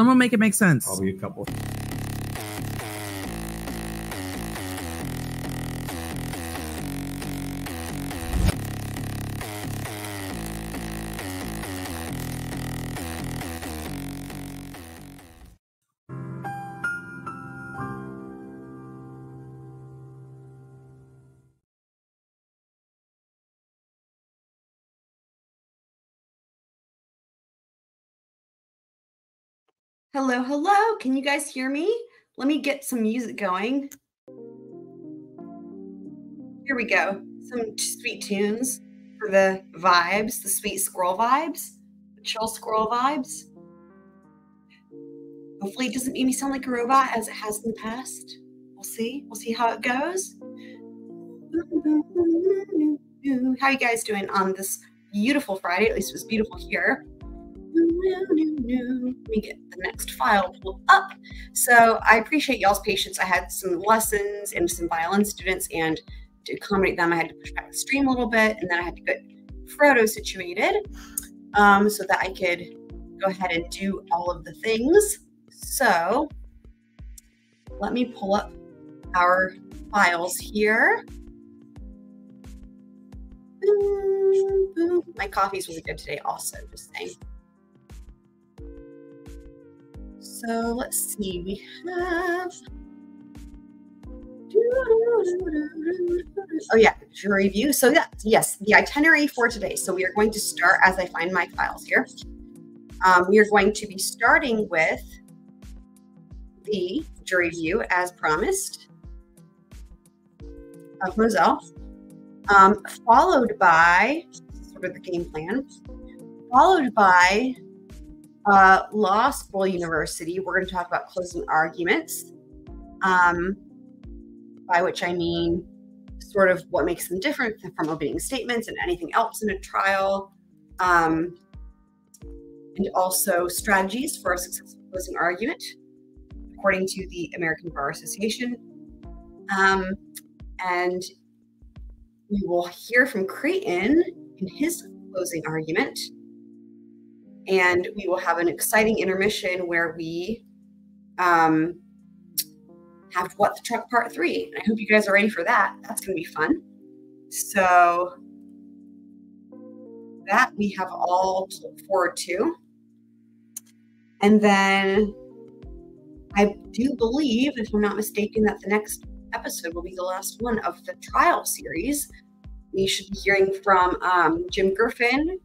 Someone make it make sense. Probably a couple. Hello, hello. Can you guys hear me? Let me get some music going. Here we go. Some sweet tunes for the vibes, the sweet squirrel vibes, the chill squirrel vibes. Hopefully, it doesn't make me sound like a robot as it has in the past. We'll see. We'll see how it goes. How you guys doing on this beautiful Friday? At least it was beautiful here. Let me get the next file pulled up. So I appreciate y'all's patience. I had some lessons and some violin students, and to accommodate them, I had to push back the stream a little bit, and then I had to get Frodo situated um, so that I could go ahead and do all of the things. So let me pull up our files here. Boom, boom. My coffee's really good today, also, just saying. So let's see, we have. Oh, yeah, jury view. So, yeah, yes, the itinerary for today. So, we are going to start as I find my files here. Um, we are going to be starting with the jury view as promised of Moselle, um, followed by sort of the game plan, followed by uh, Law Squirrel University, we're going to talk about closing arguments, um, by which I mean sort of what makes them different from opening statements and anything else in a trial, um, and also strategies for a successful closing argument, according to the American Bar Association. Um, and we will hear from Creighton in his closing argument and we will have an exciting intermission where we um, have what the truck part three. I hope you guys are ready for that. That's going to be fun. So that we have all to look forward to. And then I do believe, if I'm not mistaken, that the next episode will be the last one of the trial series. We should be hearing from um, Jim Griffin,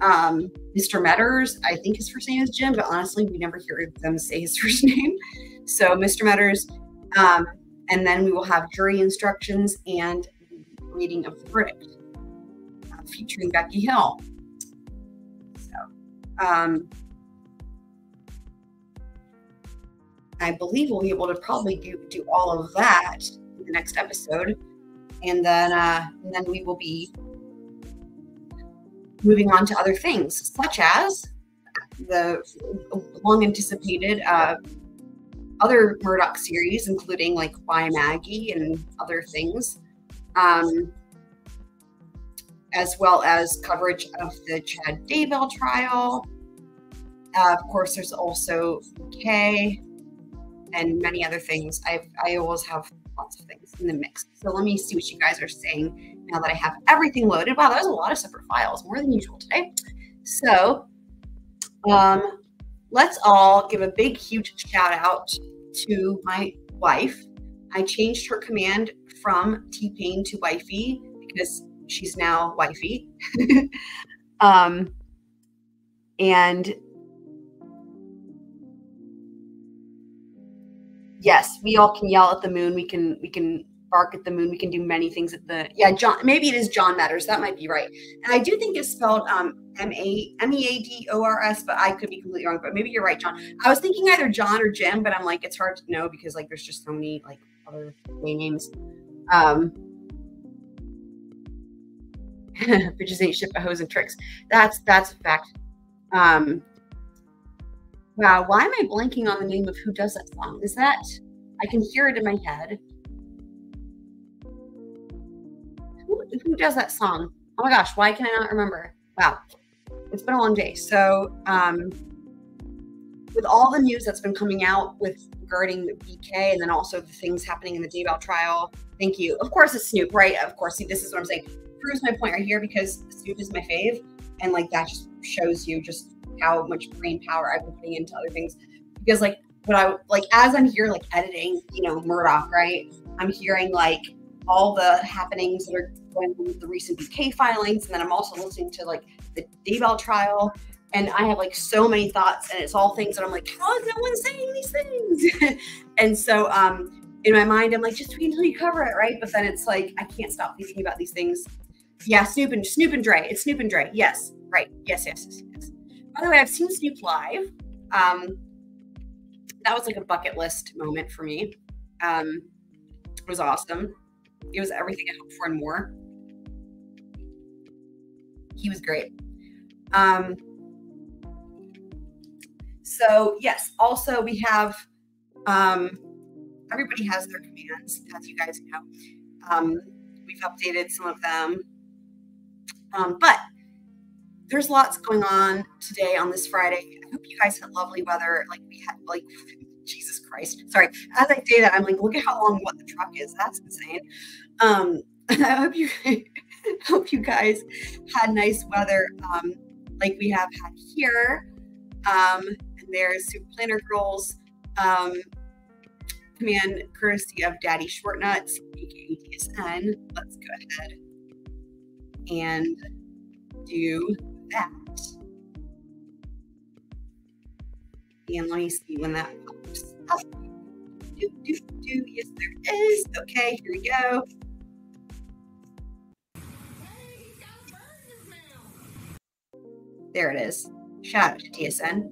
um, Mr. Meadors, I think his first name is Jim, but honestly, we never hear them say his first name. So, Mr. Meadors, um, and then we will have jury instructions and reading of the verdict uh, featuring Becky Hill. So, um, I believe we'll be able to probably do, do all of that in the next episode. And then, uh, and then we will be moving on to other things, such as the long anticipated uh, other Murdaugh series, including like Why Maggie and other things, um, as well as coverage of the Chad Daybell trial. Uh, of course, there's also K and many other things. I I always have lots of things in the mix. So let me see what you guys are saying now that I have everything loaded. Wow, that was a lot of separate files, more than usual today. So um, let's all give a big, huge shout out to my wife. I changed her command from T-Pain to wifey because she's now wifey. um, and yes, we all can yell at the moon. We can we can bark at the moon. We can do many things at the yeah. John maybe it is John Meadors. That might be right. And I do think it's spelled um, M A M E A D O R S, but I could be completely wrong. But maybe you're right, John. I was thinking either John or Jim, but I'm like it's hard to know because like there's just so many like other names. Um, bitches ain't shit but hoes and tricks. That's that's a fact. Um, wow, why am I blanking on the name of who does that song? Is that I can hear it in my head. Who, who does that song? Oh my gosh, why can I not remember? Wow, it's been a long day. So, um, with all the news that's been coming out with regarding BK and then also the things happening in the Daybell trial. Thank you. Of course, it's Snoop, right? Of course. See, this is what I'm saying. Proves my point right here because Snoop is my fave. And like that just shows you just how much brain power I've been putting into other things. Because like when I like as I'm here like editing, you know, Murdaugh, right? I'm hearing like all the happenings that are going on with the recent BK filings, and then I'm also listening to like the Daybell trial, and I have like so many thoughts, and it's all things that I'm like, how is no one saying these things? and so, um, in my mind, I'm like, just wait until you cover it, right? But then it's like I can't stop thinking about these things. Yeah, Snoop and Snoop and Dre. It's Snoop and Dre. Yes, right. Yes, yes, yes. yes. By the way, I've seen Snoop live. Um, that was like a bucket list moment for me. Um, it was awesome. It was everything I hoped for and more. He was great. Um, so yes, also we have um, everybody has their commands, as you guys know. Um, we've updated some of them, um, but there's lots going on today on this Friday. I hope you guys had lovely weather. Like we had, like Jesus Christ. Sorry. As I say that, I'm like, look at how long what the truck is. That's insane. Um, I hope you hope you guys had nice weather, um, like we have had here. Um, and there's Super Planner Girls. Um, command courtesy of Daddy Shortnuts, aka DSN. Let's go ahead and do that. And let me see when that pops up. Do, do, do. Yes, there is. Okay, here we go. There it is. Shout out to DSN.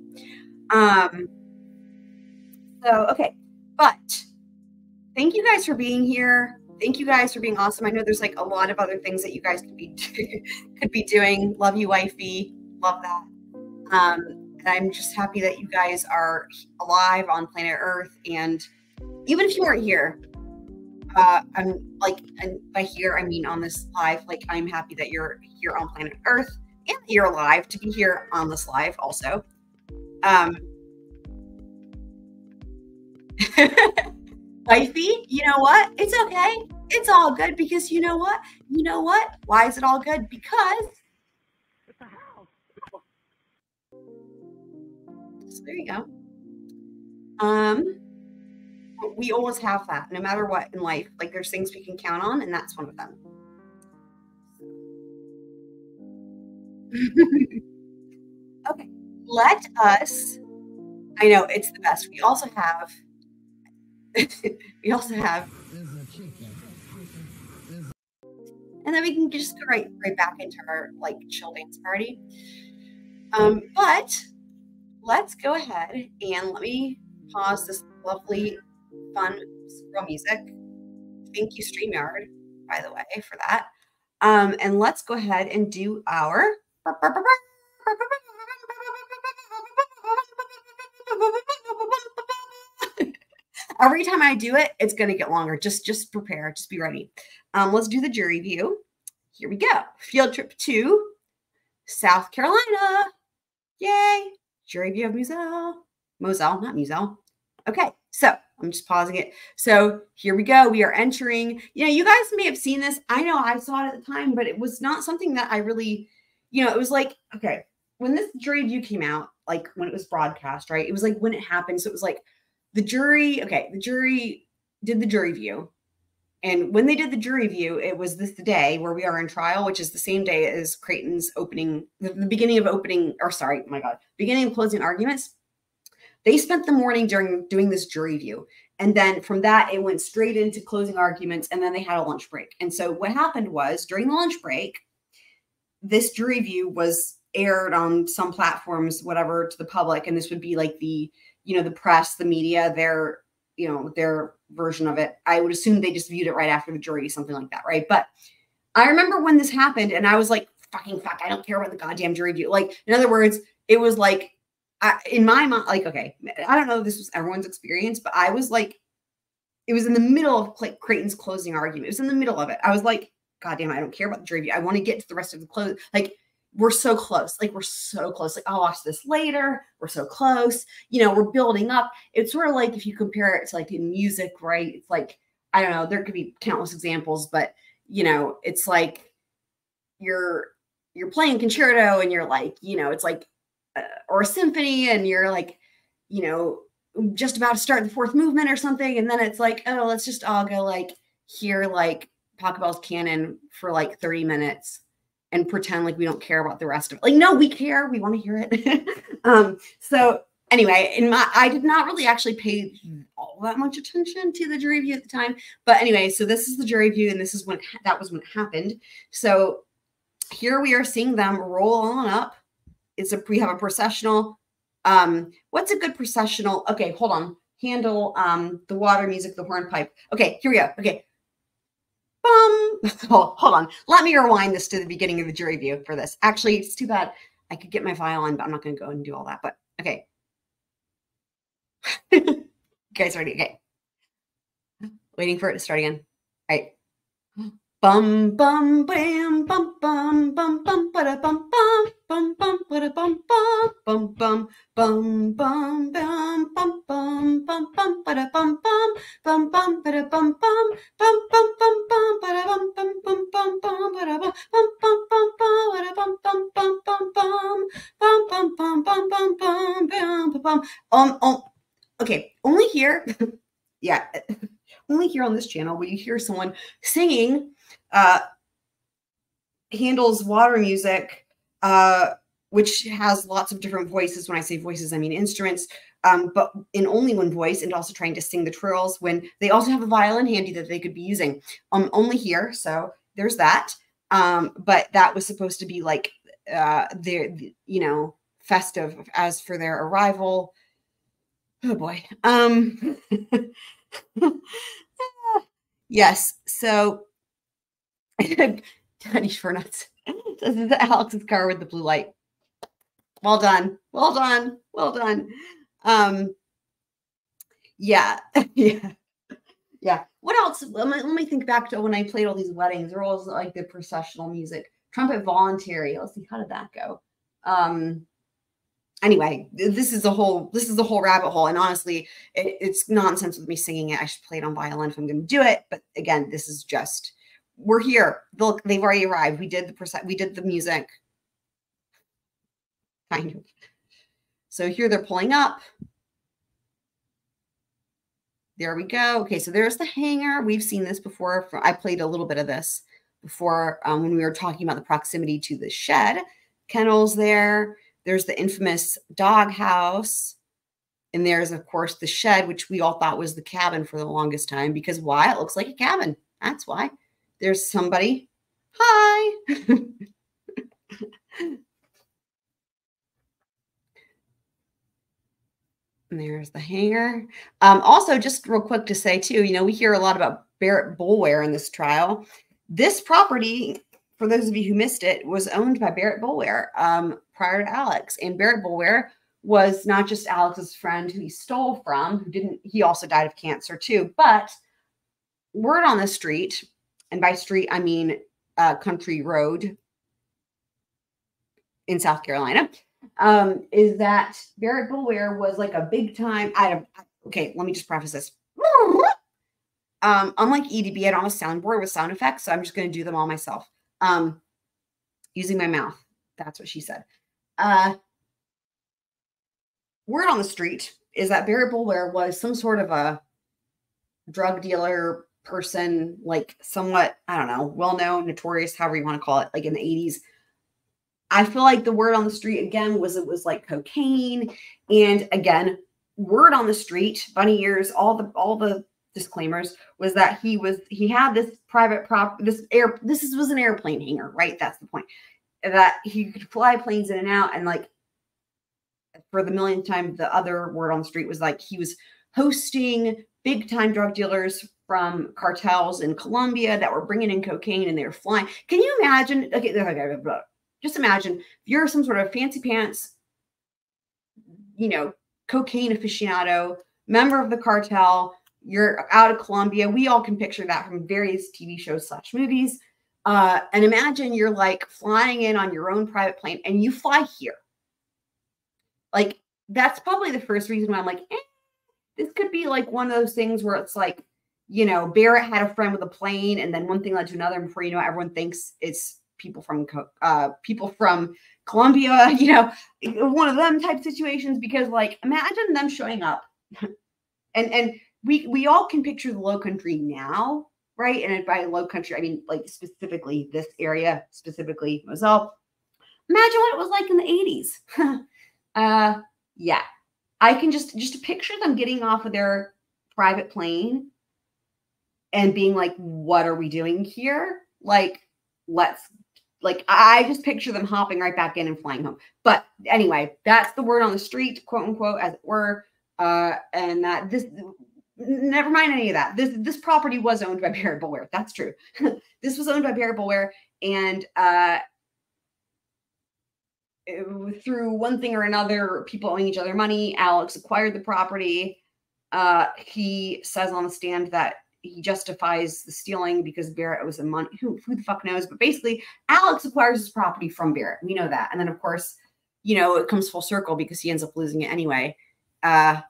Um, so, okay. But thank you guys for being here. Thank you guys for being awesome. I know there's like a lot of other things that you guys could be could be doing. Love you, wifey. Love that. Um, and I'm just happy that you guys are alive on planet Earth. And even if you weren't here, uh, I'm like, and by here I mean on this live. Like, I'm happy that you're here on planet Earth and you're alive to be here on this live also. Um, wifey, you know what? It's okay. It's all good because you know what? You know what? Why is it all good? Because it's a house. So there you go. Um, we always have that, no matter what in life. Like there's things we can count on, and that's one of them. okay, let us. I know it's the best. We also have. we also have. And then we can just go right right back into our like chill dance party. Um, but let's go ahead and let me pause this lovely, fun music. Thank you, StreamYard, by the way, for that. Um, and let's go ahead and do our Every time I do it, it's going to get longer. Just just prepare. Just be ready. Um, let's do the jury view. Here we go. Field trip to South Carolina. Yay. Jury view of Moselle. Moselle, not Moselle. Okay, so I'm just pausing it. So here we go. We are entering. You know, you guys may have seen this. I know I saw it at the time, but it was not something that I really you know, it was like, okay, when this jury view came out, like when it was broadcast, right? It was like when it happened. So it was like the jury, okay, the jury did the jury view. And when they did the jury view, it was this the day where we are in trial, which is the same day as Creighton's opening, the, the beginning of opening, or sorry, my God, beginning of closing arguments. They spent the morning during doing this jury view. And then from that, it went straight into closing arguments. And then they had a lunch break. And so what happened was during the lunch break, this jury view was aired on some platforms, whatever, to the public, and this would be like the, you know, the press, the media, their, you know, their version of it. I would assume they just viewed it right after the jury, something like that, right? But I remember when this happened, and I was like, "Fucking fuck! I don't care about the goddamn jury view." Like, in other words, it was like, I, in my mind, like, okay, I don't know if this was everyone's experience, but I was like, it was in the middle of like Creighton's closing argument. It was in the middle of it. I was like, God damn, I don't care about the jury view. I want to get to the rest of the close. Like, we're so close. Like we're so close. Like I'll watch this later. We're so close. You know, we're building up. It's sort of like if you compare it to like in music, right? It's like I don't know. There could be countless examples, but you know, it's like you're you're playing concerto and you're like, you know, it's like uh, or a symphony and you're like, you know, just about to start the fourth movement or something, and then it's like, oh, let's just all go like hear like Pachelbel's canon for like 30 minutes and pretend like we don't care about the rest of it. Like, no, we care. We want to hear it. um, so anyway, in my I did not really actually pay all that much attention to the jury view at the time. But anyway, so this is the jury view, and this is when that was when it happened. So here we are seeing them roll on up. It's a we have a processional. Um, what's a good processional? Okay, hold on. Handel um the water music, the hornpipe. Okay, here we go. Okay, Bum. Oh, hold on. Let me rewind this to the beginning of the jury view for this. Actually, it's too bad. I could get my violin, but I'm not going to go and do all that. But okay. guys ready? Okay. Waiting for it to start again. All right. Bum bum bam bum bum bum bum ba da bum bum bum bum ba da bum bum bum bum bum bum bum bum bum bum bum ba da bum bum bum bum ba da bum bum bum bum bum bum ba da bum bum bum bum bum ba da bum bum bum bum bum ba da bum bum bum bum bum bum bum bum bum bum bum bum bum um um okay only here yeah only here on this channel will you hear someone singing uh, Handel's water music, uh, which has lots of different voices. When I say voices, I mean instruments, um, but in only one voice, and also trying to sing the trills when they also have a violin handy that they could be using. Um, only here, so there's that. Um, but that was supposed to be like uh, their, you know, festive. As for their arrival, oh boy. Um, yes, so Daddy Schwernuts. this is Alex's car with the blue light. Well done. Well done. Well done. Um, yeah. yeah. Yeah. What else? Let me, let me think back to when I played all these weddings. They're always like the processional music. Trumpet voluntary. Let's see, how did that go? Um, anyway, this is a whole this is a whole rabbit hole. And honestly, it, it's nonsense with me singing it. I should play it on violin if I'm going to do it. But again, this is just we're here. Look, they've already arrived. We did the percent. We did the music. Kind of. So here they're pulling up. There we go. Okay, so there's the hangar. We've seen this before. I played a little bit of this before um, when we were talking about the proximity to the shed. Kennels there. There's the infamous dog house. And there's, of course, the shed, which we all thought was the cabin for the longest time because why? It looks like a cabin. That's why. There's somebody. Hi. there's the hanger. Um, also, just real quick to say, too, you know, we hear a lot about Barrett Boulware in this trial. This property, for those of you who missed it, was owned by Barrett Boulware um, prior to Alex. And Barrett Boulware was not just Alex's friend who he stole from, who didn't, he also died of cancer too. But word on the street and by street, I mean uh, country road in South Carolina, um, is that Barrett Boulware was like a big time. I okay, let me just preface this. Um, unlike EDB, I don't have a soundboard with sound effects, so I'm just going to do them all myself um, using my mouth. That's what she said. Uh, word on the street is that Barrett Boulware was some sort of a drug dealer, person, like somewhat, I don't know, well known, notorious, however you want to call it, like in the 80s. I feel like the word on the street again was it was like cocaine. And again, word on the street, bunny ears, all the all the disclaimers was that he was he had this private prop this air this is, was an airplane hangar, right? That's the point. That he could fly planes in and out and like for the millionth time, the other word on the street was like he was hosting big time drug dealers from cartels in Colombia that were bringing in cocaine and they were flying. Can you imagine? Okay, just imagine if you're some sort of fancy pants, you know, cocaine aficionado, member of the cartel. You're out of Colombia. We all can picture that from various TV shows slash movies. Uh, and imagine you're like flying in on your own private plane and you fly here. Like, that's probably the first reason why I'm like, eh, this could be like one of those things where it's like, you know, Barrett had a friend with a plane, and then one thing led to another. And before you know, it, everyone thinks it's people from uh, people from Colombia, you know, one of them type situations. Because like, imagine them showing up, and and we we all can picture the Low Country now, right? And by Low Country, I mean like specifically this area, specifically Moselle. Imagine what it was like in the eighties. uh, yeah, I can just just picture them getting off of their private plane and being like, "What are we doing here?" Like, let's like I just picture them hopping right back in and flying home. But anyway, that's the word on the street, quote unquote, as it were. Uh, and that this never mind any of that. This this property was owned by Barrett Boulware. That's true. this was owned by Barrett Boulware, and uh, through one thing or another, people owing each other money, Alex acquired the property. Uh, he says on the stand that he justifies the stealing because Barrett was a money. Who, who the fuck knows? But basically, Alex acquires his property from Barrett. We know that. And then, of course, you know, it comes full circle because he ends up losing it anyway. Uh,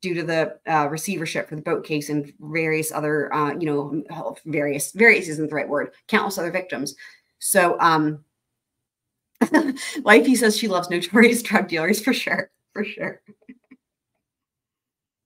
due to the uh, receivership for the boat case and various other, uh, you know, various, various isn't the right word, countless other victims. So, um, Wifey says she loves notorious drug dealers for sure, for sure.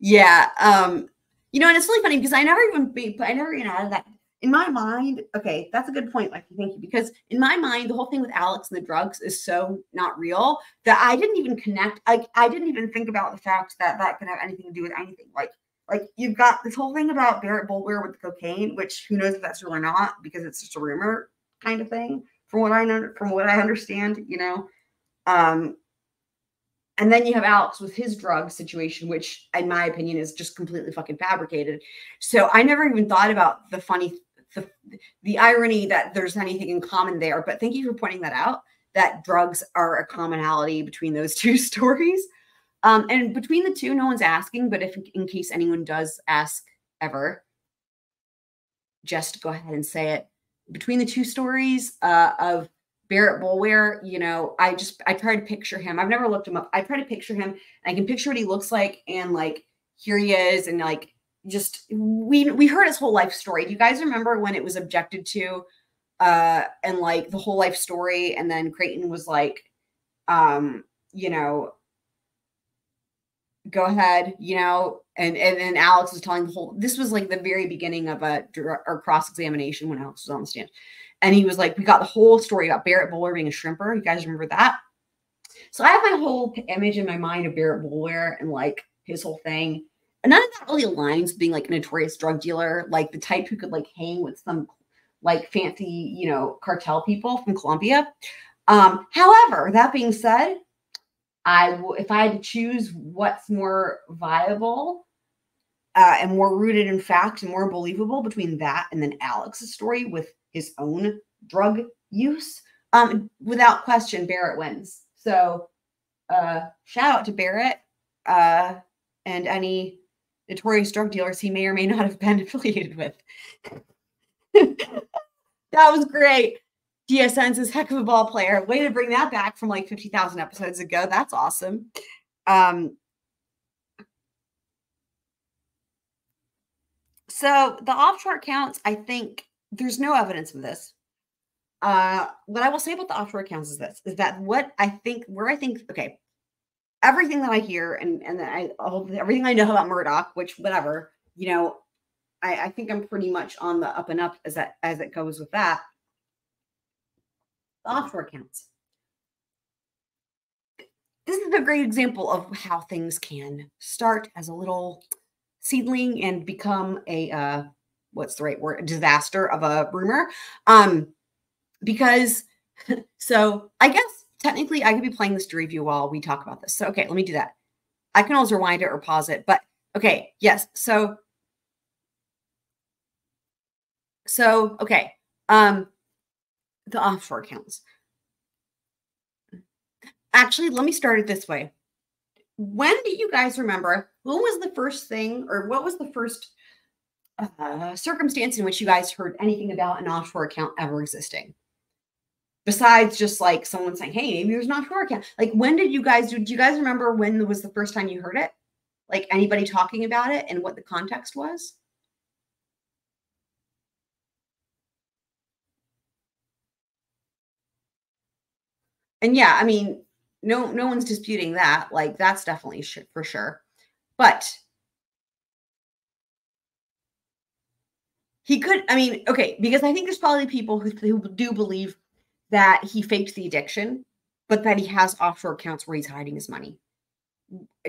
yeah, um, you know, and it's really funny because I never even be, I never even added that in my mind. Okay, that's a good point. Like, thank you, because in my mind, the whole thing with Alex and the drugs is so not real that I didn't even connect. Like, I didn't even think about the fact that that could have anything to do with anything. Like, like you've got this whole thing about Barrett Boulware with the cocaine, which who knows if that's real or not because it's just a rumor kind of thing from what I know, from what I understand, you know. Um, and then you have Alex with his drug situation, which, in my opinion, is just completely fucking fabricated. So I never even thought about the funny, the, the irony that there's anything in common there. But thank you for pointing that out. That drugs are a commonality between those two stories. Um, and between the two, no one's asking. But if in case anyone does ask ever, just go ahead and say it between the two stories uh, of Barrett Boulware, you know, I just I try to picture him. I've never looked him up. I try to picture him. I can picture what he looks like, and like here he is, and like just we we heard his whole life story. Do you guys remember when it was objected to, uh, and like the whole life story, and then Creighton was like, um, you know, go ahead, you know, and and then Alex was telling the whole. This was like the very beginning of a or cross examination when Alex was on the stand, and he was like, "We got the whole story about Barrett Boulware being a shrimper. You guys remember that?" So I have my whole image in my mind of Barrett Boulware and like his whole thing. And none of that really aligns with being like a notorious drug dealer, like the type who could like hang with some like fancy, you know, cartel people from Colombia. Um, however, that being said, I w- if I had to choose what's more viable uh, and more rooted in fact and more believable between that and then Alex's story with his own drug use, um, without question, Barrett wins. So, uh, shout out to Barrett uh, and any notorious drug dealers he may or may not have been affiliated with. that was great. DSN's is heck of a ball player. Way to bring that back from like 50,000 episodes ago. That's awesome. Um, so the offshore counts, I think there's no evidence of this. Uh, what I will say about the offshore accounts is this: is that what I think, where I think, okay, everything that I hear and and I everything I know about Murdaugh, which whatever, you know, I, I think I'm pretty much on the up and up as that as it goes with that offshore accounts. This is a great example of how things can start as a little seedling and become a uh, what's the right word? Disaster of a rumor. Um, because so I guess technically I could be playing this to review while we talk about this. So okay, let me do that. I can always rewind it or pause it, but okay, yes. So so okay. Um the offshore accounts. Actually, let me start it this way. When do you guys remember? When was the first thing, or what was the first uh, circumstance in which you guys heard anything about an offshore account ever existing? Besides just like someone saying, hey, maybe there's an offshore account. Like, when did you guys do? Do you guys remember when was the first time you heard it? Like, anybody talking about it and what the context was? And yeah, I mean, no, no one's disputing that. Like, that's definitely for sure. But he could, I mean, okay, because I think there's probably people who, who do believe that he faked the addiction, but that he has offshore accounts where he's hiding his money.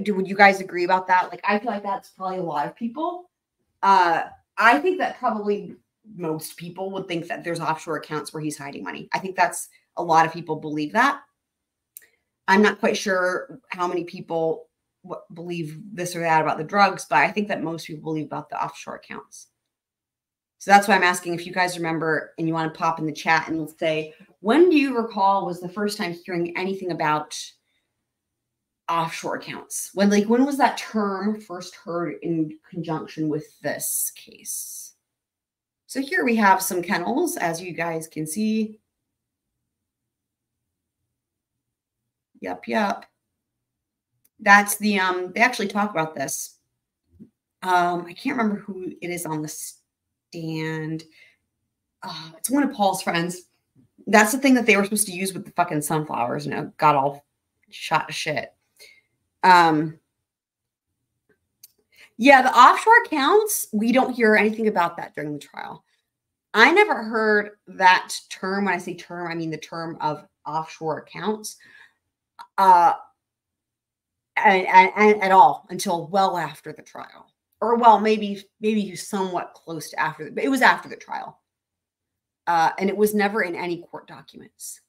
Do would you guys agree about that? Like, I feel like that's probably a lot of people. Uh, I think that probably most people would think that there's offshore accounts where he's hiding money. I think that's a lot of people believe that. I'm not quite sure how many people believe this or that about the drugs, but I think that most people believe about the offshore accounts. So that's why I'm asking if you guys remember and you want to pop in the chat and say, when do you recall was the first time hearing anything about offshore accounts? When like when was that term first heard in conjunction with this case? So here we have some kennels, as you guys can see. Yep, yep. That's the um they actually talk about this. Um, I can't remember who it is on the stand. Uh, it's one of Paul's friends. That's the thing that they were supposed to use with the fucking sunflowers, and it got all shot to shit. Um, yeah, the offshore accounts, we don't hear anything about that during the trial. I never heard that term. When I say term, I mean the term of offshore accounts uh, and, and, and, at all until well after the trial, or well, maybe maybe somewhat close to after, but it was after the trial, uh, and it was never in any court documents.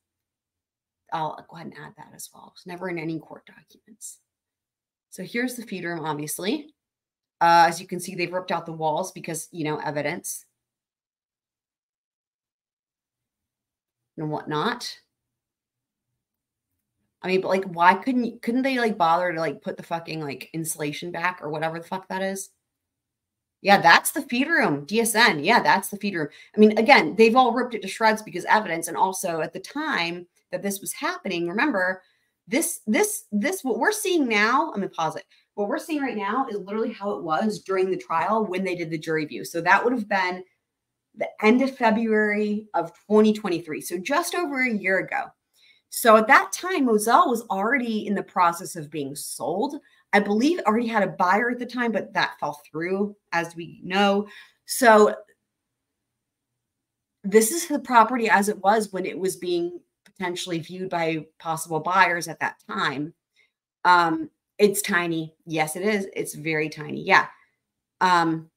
I'll go ahead and add that as well. It's never in any court documents. So here's the feed room, obviously. Uh, as you can see, they've ripped out the walls because, you know, evidence and whatnot. I mean, but like, why couldn't couldn't they like bother to like put the fucking like insulation back or whatever the fuck that is? Yeah, that's the feed room. DSN. Yeah, that's the feed room. I mean, again, they've all ripped it to shreds because evidence. And also at the time that this was happening, remember, this, this, this, what we're seeing now, I'm gonna pause it. What we're seeing right now is literally how it was during the trial when they did the jury view. So that would have been the end of February of 2023. So just over a year ago. So at that time, Moselle was already in the process of being sold. I believe already had a buyer at the time, but that fell through, as we know. So this is the property as it was when it was being potentially viewed by possible buyers at that time. Um, it's tiny. Yes, it is. It's very tiny. Yeah. Um,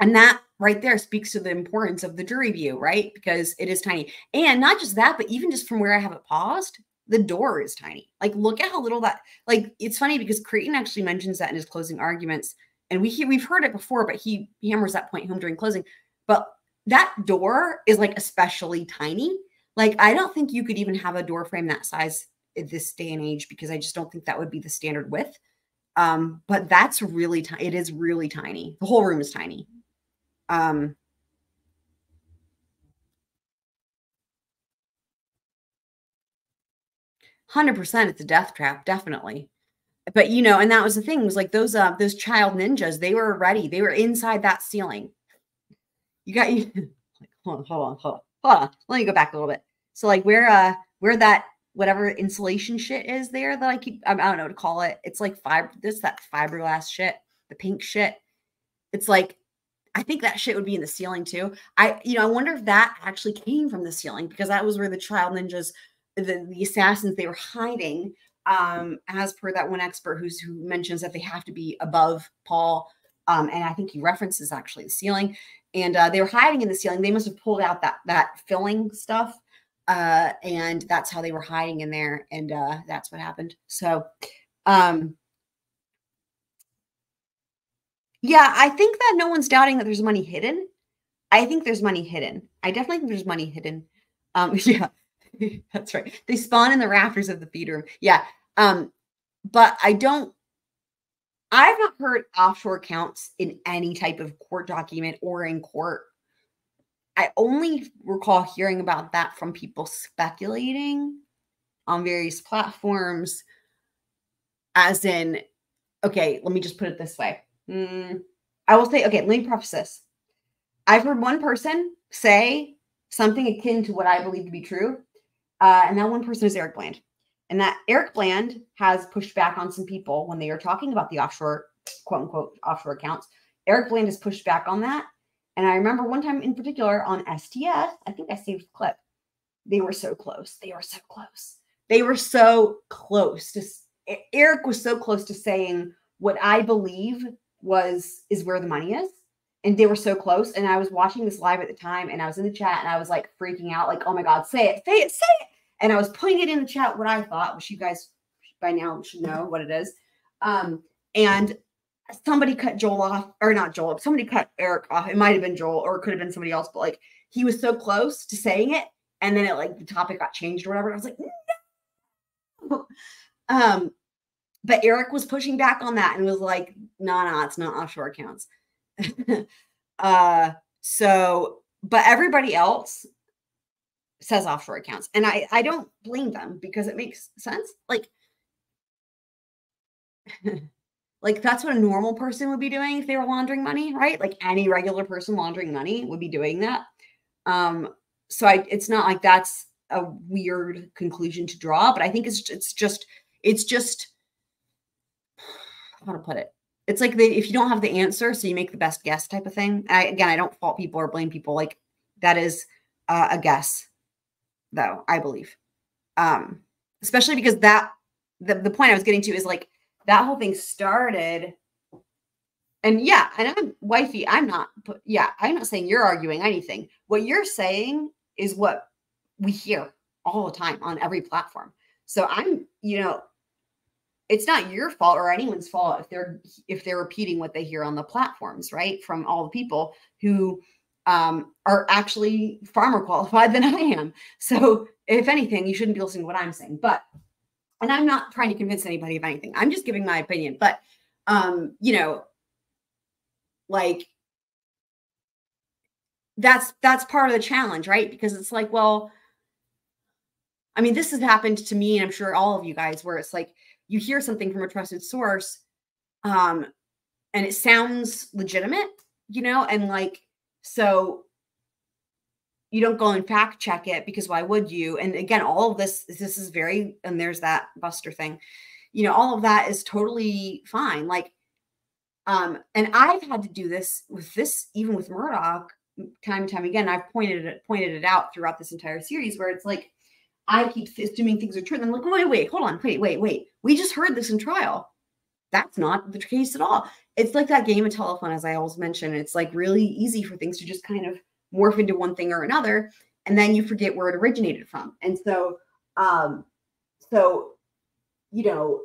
and that right there speaks to the importance of the jury view, right? Because it is tiny. And not just that, but even just from where I have it paused, the door is tiny. Like, look at how little that, like, it's funny because Creighton actually mentions that in his closing arguments. And we, we've heard it before, but he hammers that point home during closing. But that door is like especially tiny. Like, I don't think you could even have a door frame that size in this day and age because I just don't think that would be the standard width. Um, but that's really tiny. It is really tiny. The whole room is tiny. Um, Hundred percent, it's a death trap, definitely. But you know, and that was the thing was like those uh those child ninjas, they were ready. They were inside that ceiling. You got you. hold on, hold on, hold on, hold on. Let me go back a little bit. So like where uh where that whatever insulation shit is there that I keep I don't know to call it. It's like fiber. This that fiberglass shit, the pink shit. It's like I think that shit would be in the ceiling too. I, you know, I wonder if that actually came from the ceiling because that was where the child ninjas, the, the assassins, they were hiding. Um, as per that one expert who's who mentions that they have to be above Paul. Um, and I think he references actually the ceiling. And uh, they were hiding in the ceiling. They must have pulled out that that filling stuff. Uh, and that's how they were hiding in there. And uh, that's what happened. So um yeah, I think that no one's doubting that there's money hidden. I think there's money hidden. I definitely think there's money hidden. Um, yeah, that's right. They spawn in the rafters of the feed room. Yeah. Um, but I don't I've not heard offshore accounts in any type of court document or in court. I only recall hearing about that from people speculating on various platforms, as in, okay, let me just put it this way. Mm, I will say, okay, let me preface this. I've heard one person say something akin to what I believe to be true, uh, and that one person is Eric Bland. And that Eric Bland has pushed back on some people when they are talking about the offshore, quote unquote, offshore accounts. Eric Bland has pushed back on that. And I remember one time in particular on STS, I think I saved the clip. They were so close. They were so close. They were so close to Eric was so close to saying what I believe was is where the money is. And they were so close. And I was watching this live at the time and I was in the chat and I was like freaking out, like, oh my God, say it, say it, say it. And I was putting it in the chat what I thought, which you guys by now should know what it is. Um, and somebody cut Joel off, or not Joel, somebody cut Eric off. It might have been Joel, or it could have been somebody else, but like he was so close to saying it, and then it like the topic got changed or whatever. And I was like, no. um, but Eric was pushing back on that and was like, no, nah, no, nah, it's not offshore accounts. uh, so, but everybody else says offshore accounts. And I, I don't blame them because it makes sense. Like, like that's what a normal person would be doing if they were laundering money, right? Like any regular person laundering money would be doing that. Um, so I, it's not like that's a weird conclusion to draw, but I think it's it's just it's just how to put it. It's like the, if you don't have the answer, so you make the best guess type of thing. I, again, I don't fault people or blame people. Like that is uh, a guess though, I believe. Um, especially because that the, the point I was getting to is like that whole thing started. And yeah, and I'm wifey, I'm not, but yeah, I'm not saying you're arguing anything. What you're saying is what we hear all the time on every platform. So I'm, you know, it's not your fault or anyone's fault if they're if they're repeating what they hear on the platforms, right? From all the people who um, are actually far more qualified than I am. So, if anything, you shouldn't be listening to what I'm saying. But, and I'm not trying to convince anybody of anything. I'm just giving my opinion. But, um, you know, like that's that's part of the challenge, right? Because it's like, well, I mean, this has happened to me, and I'm sure all of you guys, where it's like you hear something from a trusted source, um, and it sounds legitimate, you know, and like so you don't go and fact check it because why would you? And again, all of this, this is very, and there's that Buster thing, you know, all of that is totally fine. Like, um, and I've had to do this with this, even with Murdaugh, time and time again. I've pointed it pointed it out throughout this entire series where it's like I keep assuming things are true. And I'm like, wait, wait, hold on, wait, wait, wait. We just heard this in trial. That's not the case at all it's like that game of telephone, as I always mention. It's like really easy for things to just kind of morph into one thing or another, and then you forget where it originated from. And so, um, so you know,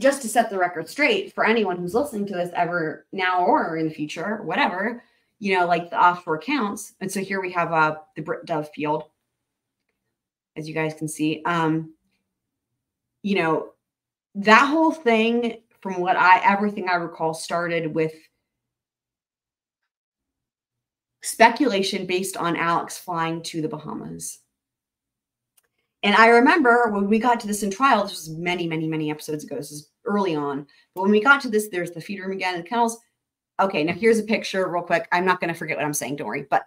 just to set the record straight for anyone who's listening to this ever now or in the future, whatever, you know, like the offshore accounts. And so here we have uh, the Brit Dove field, as you guys can see. Um, you know, that whole thing from what I everything I recall started with speculation based on Alex flying to the Bahamas. And I remember when we got to this in trial, this was many, many, many episodes ago. This is early on. But when we got to this, there's the feed room again and the kennels. Okay, now here's a picture real quick. I'm not going to forget what I'm saying. Don't worry. But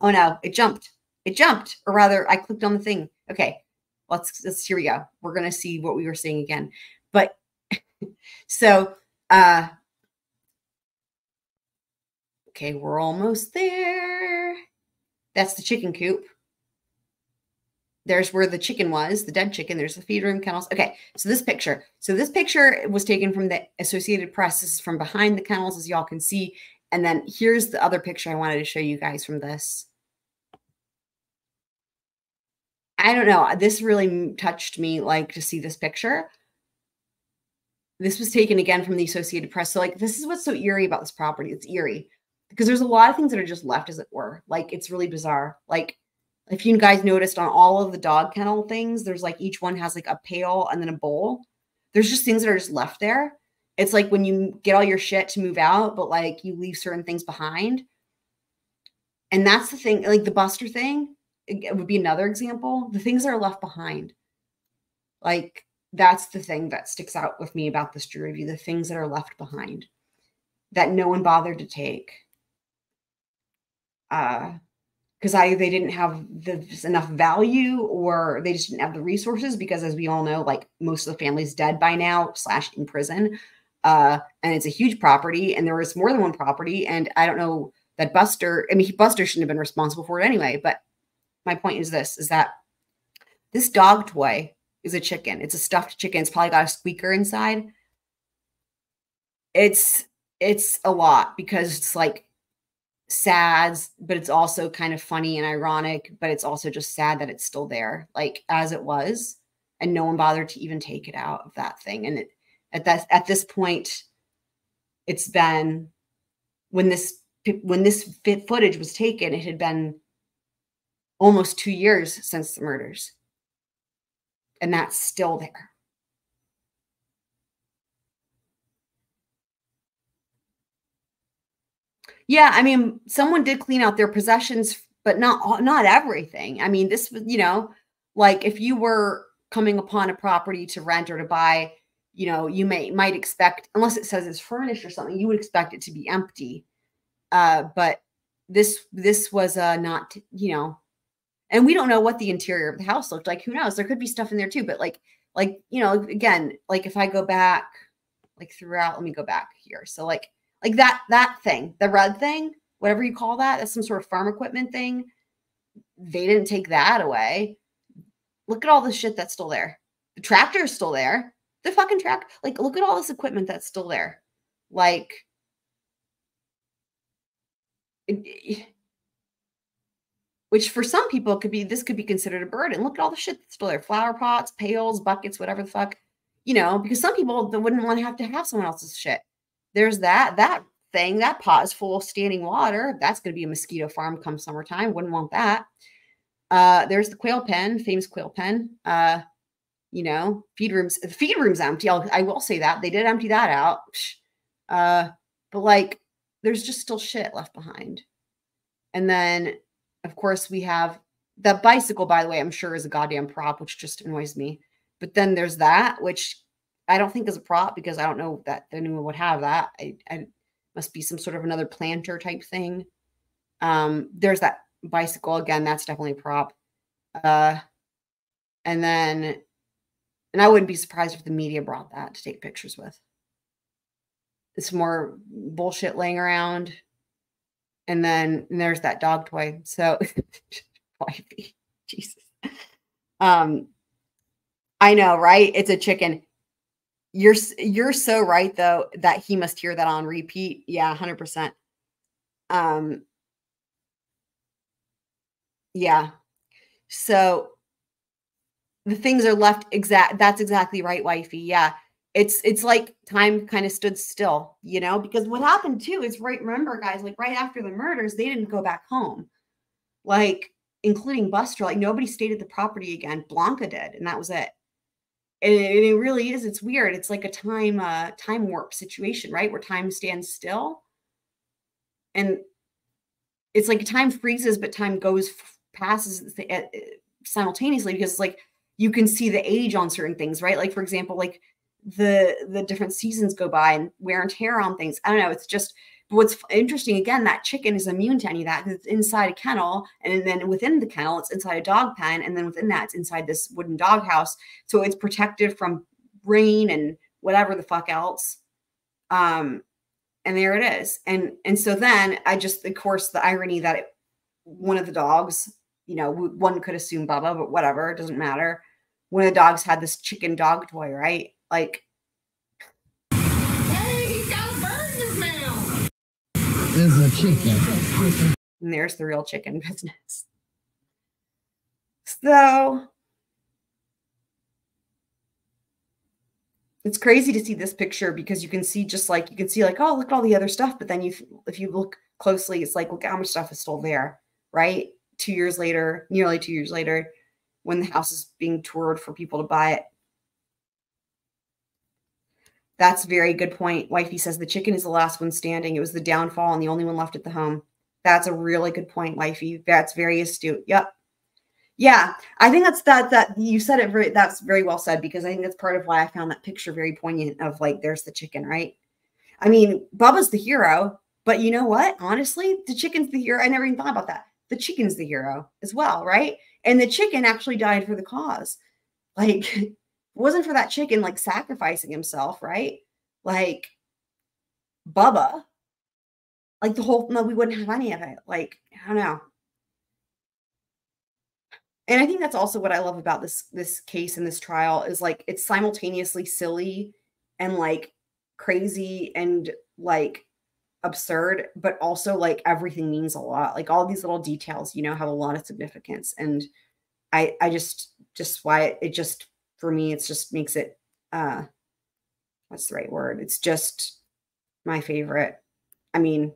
oh no, it jumped. It jumped. Or rather, I clicked on the thing. Okay, let's, let's here we go. We're going to see what we were seeing again. But so, uh, okay, we're almost there. That's the chicken coop. There's where the chicken was, the dead chicken. There's the feed room kennels. Okay, so this picture. So this picture was taken from the Associated Press. This is from behind the kennels, as y'all can see. And then here's the other picture I wanted to show you guys from this. I don't know. This really touched me, like to see this picture this was taken again from the Associated Press. So, like, this is what's so eerie about this property. It's eerie because there's a lot of things that are just left as it were. Like, it's really bizarre. Like, if you guys noticed on all of the dog kennel things, there's like each one has like a pail and then a bowl. there's just things that are just left there. It's like when you get all your shit to move out, but like you leave certain things behind. And that's the thing, like the Buster thing, it would be another example. The things that are left behind. Like that's the thing that sticks out with me about this jury view, the things that are left behind that no one bothered to take. Uh because I they didn't have the, enough value or they just didn't have the resources because as we all know, like most of the family's dead by now, slash in prison. Uh, and it's a huge property and there was more than one property. And I don't know that Buster, I mean, Buster shouldn't have been responsible for it anyway. But my point is this is that this dog toy is a chicken. It's a stuffed chicken. It's probably got a squeaker inside. It's it's a lot because it's like sad, but it's also kind of funny and ironic, but it's also just sad that it's still there, like as it was, and no one bothered to even take it out of that thing. And it, at that at this point, it's been when this when this footage was taken, it had been almost two years since the murders, and that's still there. Yeah, I mean, someone did clean out their possessions, but not not everything. I mean, this was, you know, like if you were coming upon a property to rent or to buy, you know, you may might expect, unless it says it's furnished or something, you would expect it to be empty. Uh, but this this was uh not, you know, and we don't know what the interior of the house looked like. Who knows? There could be stuff in there too, but like like you know, again, like if I go back like throughout, let me go back here. So like like that that thing, the red thing, whatever you call that, that's some sort of farm equipment thing. They didn't take that away. Look at all the shit that's still there. The tractor is still there. The fucking track, like look at all this equipment that's still there. Like which for some people could be this could be considered a burden. Look at all the shit that's still there: flower pots, pails, buckets, whatever the fuck, you know. Because some people wouldn't want to have to have someone else's shit there's that that thing that pot is full of standing water that's going to be a mosquito farm come summertime wouldn't want that uh there's the quail pen famous quail pen uh you know feed rooms the feed room's empty I'll, i will say that they did empty that out uh but like there's just still shit left behind and then of course we have that bicycle by the way i'm sure is a goddamn prop which just annoys me but then there's that which I don't think is a prop because I don't know that anyone would have that. I, I must be some sort of another planter type thing. Um, there's that bicycle again. That's definitely a prop. Uh, and then, and I wouldn't be surprised if the media brought that to take pictures with. It's more bullshit laying around. And then and there's that dog toy. So, wifey, Jesus. Um, I know, right? It's a chicken you're you're so right though that he must hear that on repeat. Yeah, 100%. Um Yeah. So the things are left exact that's exactly right wifey. Yeah. It's it's like time kind of stood still, you know, because what happened too is right remember guys like right after the murders they didn't go back home. Like including Buster like nobody stayed at the property again. Blanca did and that was it and it, really is it's weird it's like a time uh time warp situation right where time stands still and it's like time freezes but time goes passes eh, eh, simultaneously because it's like you can see the age on certain things right like for example like the the different seasons go by and wear and tear on things i don't know it's just what's interesting again, that chicken is immune to any of that because it's inside a kennel, and then within the kennel, it's inside a dog pen, and then within that, it's inside this wooden dog house. So it's protected from rain and whatever the fuck else. Um, and there it is. And and so then I just, of course, the irony that it, one of the dogs, you know, one could assume Bubba, but whatever, it doesn't matter. One of the dogs had this chicken dog toy, right? Like is a chicken. And there's the real chicken business. So it's crazy to see this picture because you can see just like you can see like oh look at all the other stuff but then you if you look closely it's like look how much stuff is still there right two years later nearly two years later when the house is being toured for people to buy it That's a very good point. Wifey says the chicken is the last one standing. It was the downfall and the only one left at the home. That's a really good point, Wifey. That's very astute. Yep. Yeah, I think that's that that you said it very that's very well said because I think that's part of why I found that picture very poignant of like there's the chicken, right? I mean, Bubba's the hero, but you know what? Honestly, the chicken's the hero. I never even thought about that. The chicken's the hero as well, right? And the chicken actually died for the cause. Like, wasn't for that chicken like sacrificing himself, right? Like, Bubba, like the whole no, we wouldn't have any of it. Like, I don't know. And I think that's also what I love about this this case and this trial is like it's simultaneously silly and like crazy and like absurd, but also like everything means a lot. Like all these little details, you know, have a lot of significance. And I I just just why it, it just for me, it's just makes it uh what's the right word? It's just my favorite. I mean,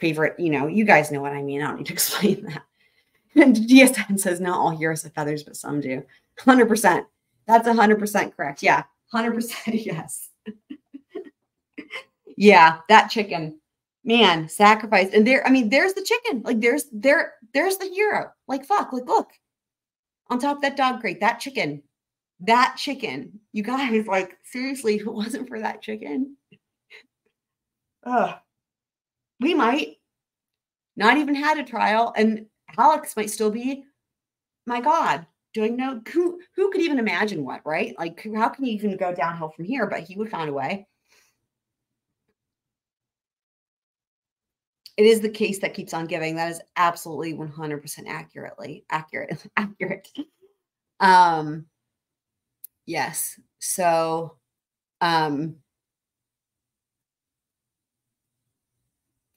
favorite, you know, you guys know what I mean. I don't need to explain that. And DSN says not all heroes have feathers, but some do. 100%. That's 100% correct. Yeah. 100% yes. yeah, that chicken. Man, sacrifice. And there, I mean, there's the chicken. Like there's there, there's the hero. Like fuck, like look. On top of that dog crate, that chicken. That chicken. You guys, like, seriously, if it wasn't for that chicken. Ugh. We might not even had a trial. And Alex might still be, my God, doing no who who could even imagine what, right? Like how can you even go downhill from here? But he would find a way. It is the case that keeps on giving. That is absolutely 100% accurately accurate accurate. Um yes. So um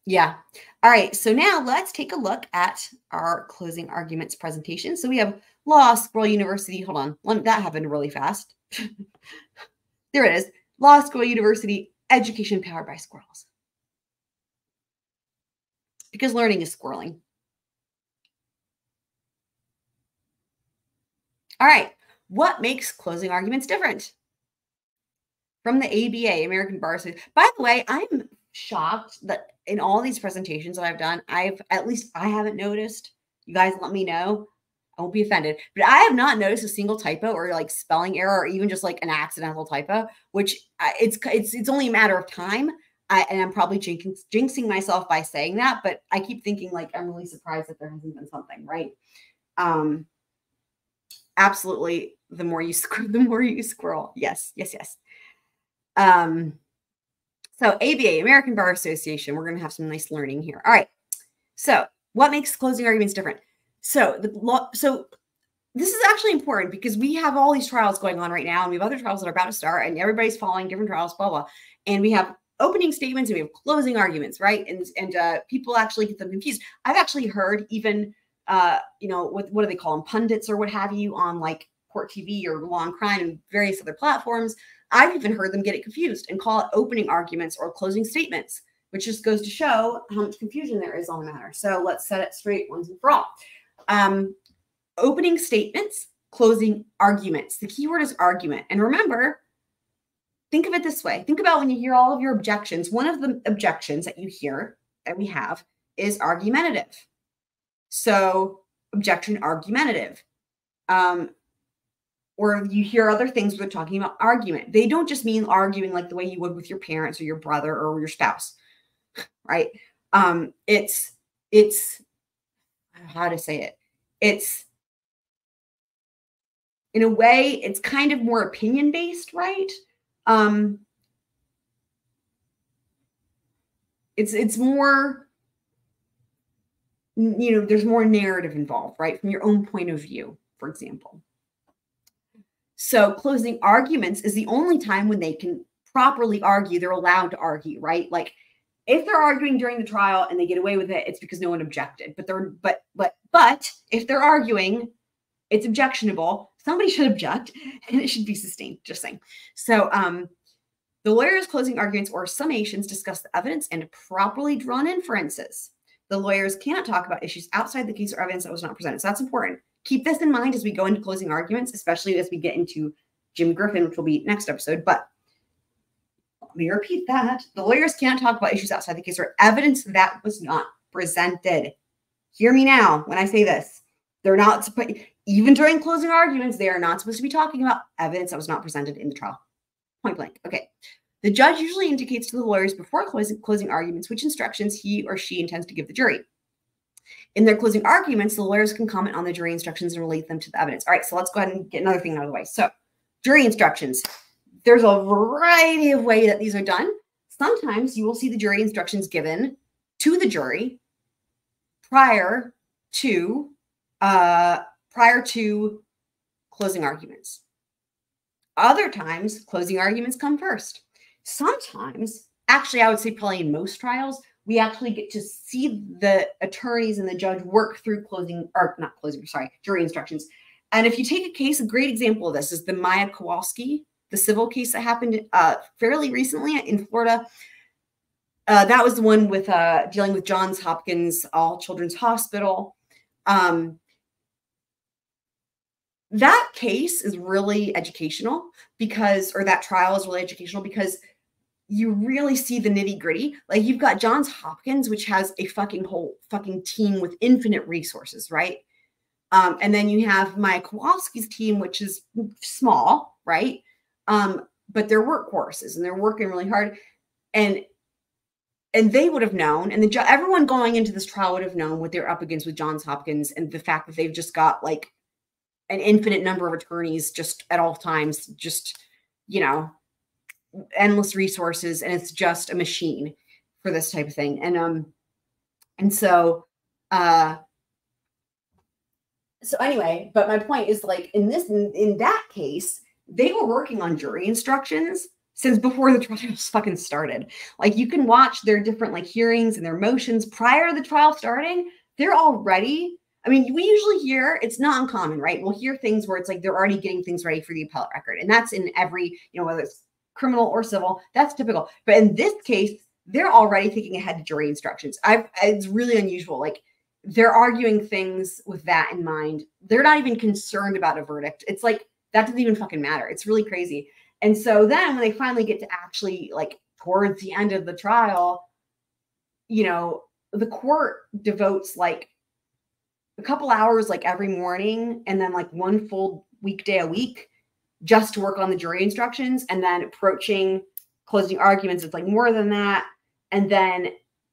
yeah. All right. So now let's take a look at our closing arguments presentation. So we have Law Squirrel University. Hold on. That happened really fast. there it is. Law Squirrel University Education Powered by Squirrels. Because learning is squirreling. All right. What makes closing arguments different? From the ABA, American Bar Association. By the way, I'm shocked that in all these presentations that I've done, I've at least I haven't noticed. You guys let me know. I won't be offended, but I have not noticed a single typo or like spelling error or even just like an accidental typo, which it's it's it's only a matter of time. I, and I'm probably jinxing, jinxing myself by saying that, but I keep thinking like I'm really surprised that there hasn't been something right. Um, absolutely. The more you scroll, the more you scroll. Yes, yes, yes. Um, so ABA, American Bar Association, we're going to have some nice learning here. All right. So what makes closing arguments different? So the law, so this is actually important because we have all these trials going on right now, and we have other trials that are about to start, and everybody's following different trials, blah blah. And we have opening statements and we have closing arguments, right? And and uh, people actually get them confused. I've actually heard even uh, you know, what what do they call them, pundits or what have you on like Court TV or Law and Crime and various other platforms I've even heard them get it confused and call it opening arguments or closing statements, which just goes to show how much confusion there is on the matter. So let's set it straight once and for all. Um, opening statements, closing arguments. The key word is argument. And remember, think of it this way think about when you hear all of your objections. One of the objections that you hear that we have is argumentative. So, objection argumentative. Um, or you hear other things we're talking about argument. They don't just mean arguing like the way you would with your parents or your brother or your spouse, right? Um, it's it's how to say it. It's in a way, it's kind of more opinion based, right? Um, it's it's more you know there's more narrative involved right from your own point of view for example so closing arguments is the only time when they can properly argue, they're allowed to argue, right? Like if they're arguing during the trial and they get away with it, it's because no one objected. But they're but but but if they're arguing, it's objectionable. Somebody should object and it should be sustained. Just saying. So um the lawyer's closing arguments or summations discuss the evidence and properly drawn inferences. The lawyers cannot talk about issues outside the case or evidence that was not presented. So that's important keep this in mind as we go into closing arguments, especially as we get into Jim Griffin, which will be next episode. But let me repeat that. The lawyers can't talk about issues outside the case or evidence that was not presented. Hear me now when I say this. They're not even during closing arguments, they are not supposed to be talking about evidence that was not presented in the trial. Point blank. Okay. The judge usually indicates to the lawyers before closing, closing arguments which instructions he or she intends to give the jury. In their closing arguments, the lawyers can comment on the jury instructions and relate them to the evidence. All right, so let's go ahead and get another thing out of the way. So, jury instructions. There's a variety of way that these are done. Sometimes you will see the jury instructions given to the jury prior to uh, prior to closing arguments. Other times, closing arguments come first. Sometimes, actually, I would say probably in most trials, we actually get to see the attorneys and the judge work through closing or not closing, sorry, jury instructions. And if you take a case, a great example of this is the Maya Kowalski, the civil case that happened uh, fairly recently in Florida. Uh, that was the one with uh, dealing with Johns Hopkins All Children's Hospital. Um, that case is really educational because, or that trial is really educational because you really see the nitty gritty. Like you've got Johns Hopkins, which has a fucking whole fucking team with infinite resources, right? Um, and then you have Maya Kowalski's team, which is small, right? Um, but they're workhorses and they're working really hard. And and they would have known, and the everyone going into this trial would have known what they're up against with Johns Hopkins and the fact that they've just got like an infinite number of attorneys just at all times, just you know, endless resources and it's just a machine for this type of thing and um and so uh so anyway but my point is like in this in, in that case they were working on jury instructions since before the trial fucking started like you can watch their different like hearings and their motions prior to the trial starting they're already I mean, we usually hear it's not uncommon, right? We'll hear things where it's like they're already getting things ready for the appellate record. And that's in every, you know, whether it's criminal or civil. That's typical. But in this case, they're already thinking ahead to jury instructions. I've it's really unusual. Like they're arguing things with that in mind. They're not even concerned about a verdict. It's like that doesn't even fucking matter. It's really crazy. And so then when they finally get to actually like towards the end of the trial, you know, the court devotes like a couple hours like every morning and then like one full weekday a week just to work on the jury instructions and then approaching closing arguments it's like more than that. And then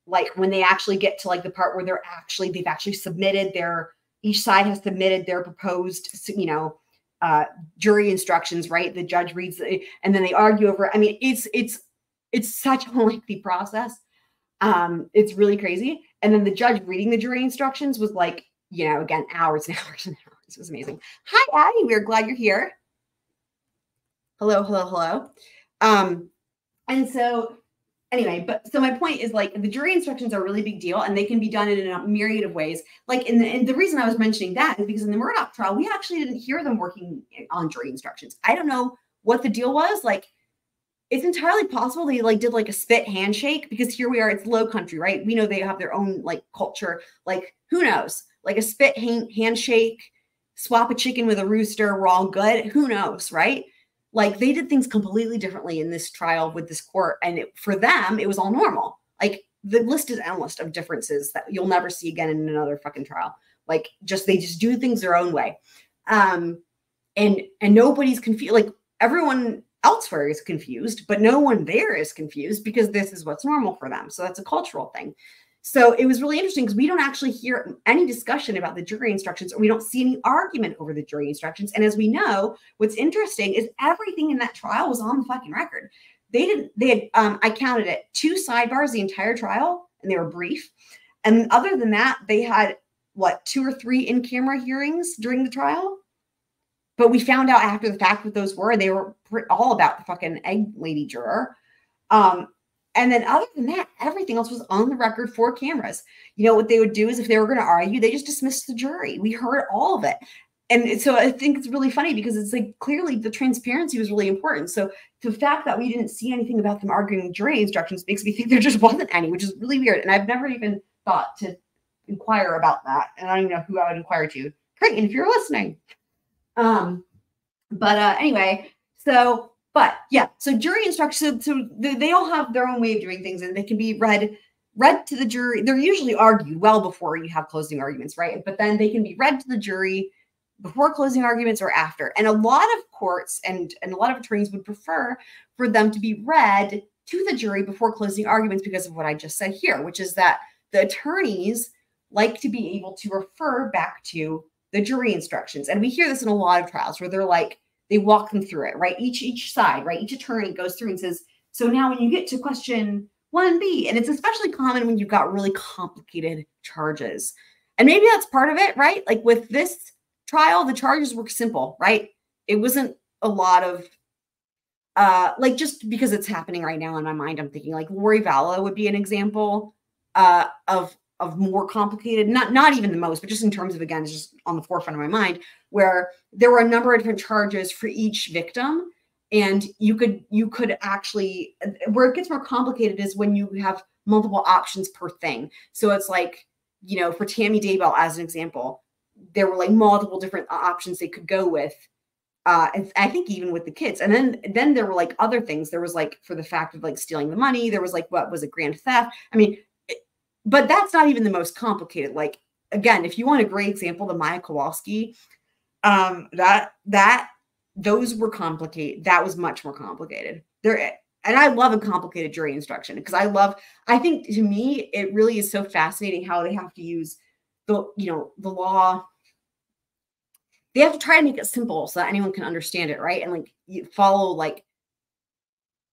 like when they actually get to like the part where they're actually they've actually submitted their each side has submitted their proposed you know uh jury instructions right? The judge reads it and then they argue over i mean it's it's it's such a lengthy process. Um it's really crazy. And then the judge reading the jury instructions was like you know again hours and hours and hours. It was amazing. Hi addie we're glad you're here hello, hello, hello. Um, and so anyway, but so my point is like the jury instructions are a really big deal and they can be done in a myriad of ways. Like in the, and the reason I was mentioning that is because in the Murdaugh trial, we actually didn't hear them working on jury instructions. I don't know what the deal was. Like it's entirely possible they like did like a spit handshake because here we are, it's low country, right? We know they have their own like culture. Like who knows? Like a spit hand- handshake, swap a chicken with a rooster, we're all good. Who knows, right? Like they did things completely differently in this trial with this court. And it, for them, it was all normal. Like the list is endless of differences that you'll never see again in another fucking trial. Like just they just do things their own way. Um and and nobody's confused. Like everyone elsewhere is confused, but no one there is confused because this is what's normal for them. So that's a cultural thing. So it was really interesting because we don't actually hear any discussion about the jury instructions or we don't see any argument over the jury instructions. And as we know, what's interesting is everything in that trial was on the fucking record. They didn't, they had, um, I counted it two sidebars the entire trial and they were brief. And other than that, they had what, two or three in camera hearings during the trial? But we found out after the fact what those were. They were all about the fucking egg lady juror. Um, and then other than that, everything else was on the record for cameras. You know what they would do is if they were going to argue, they just dismissed the jury. We heard all of it. And so I think it's really funny because it's like clearly the transparency was really important. So the fact that we didn't see anything about them arguing jury instructions makes me think there just wasn't any, which is really weird. And I've never even thought to inquire about that. And I don't even know who I would inquire to. And if you're listening. Um, but uh anyway, so but yeah, so jury instructions, so, so they, all have their own way of doing things and they can be read read to the jury. They're usually argued well before you have closing arguments, right? But then they can be read to the jury before closing arguments or after. And a lot of courts and, and a lot of attorneys would prefer for them to be read to the jury before closing arguments because of what I just said here, which is that the attorneys like to be able to refer back to the jury instructions. And we hear this in a lot of trials where they're like, they walk them through it, right? Each each side, right? Each attorney goes through and says, so now when you get to question 1B, and it's especially common when you've got really complicated charges. And maybe that's part of it, right? Like with this trial, the charges were simple, right? It wasn't a lot of uh like just because it's happening right now in my mind, I'm thinking like Lori Vallow would be an example uh of of more complicated, not not even the most, but just in terms of again, just on the forefront of my mind, where there were a number of different charges for each victim. And you could you could actually where it gets more complicated is when you have multiple options per thing. So it's like you know for tammy daybell as an example there were like multiple different options they could go with uh and i think even with the kids. And then then there were like other things. There was like for the fact of like stealing the money there was like what was a grand theft. I mean it, but that's not even the most complicated. Like again if you want a great example the maya kowalski um that that those were complicated. That was much more complicated. There and I love a complicated jury instruction because I love, I think to me, it really is so fascinating how they have to use the, you know, the law. They have to try to make it simple so that anyone can understand it, right? And like you follow like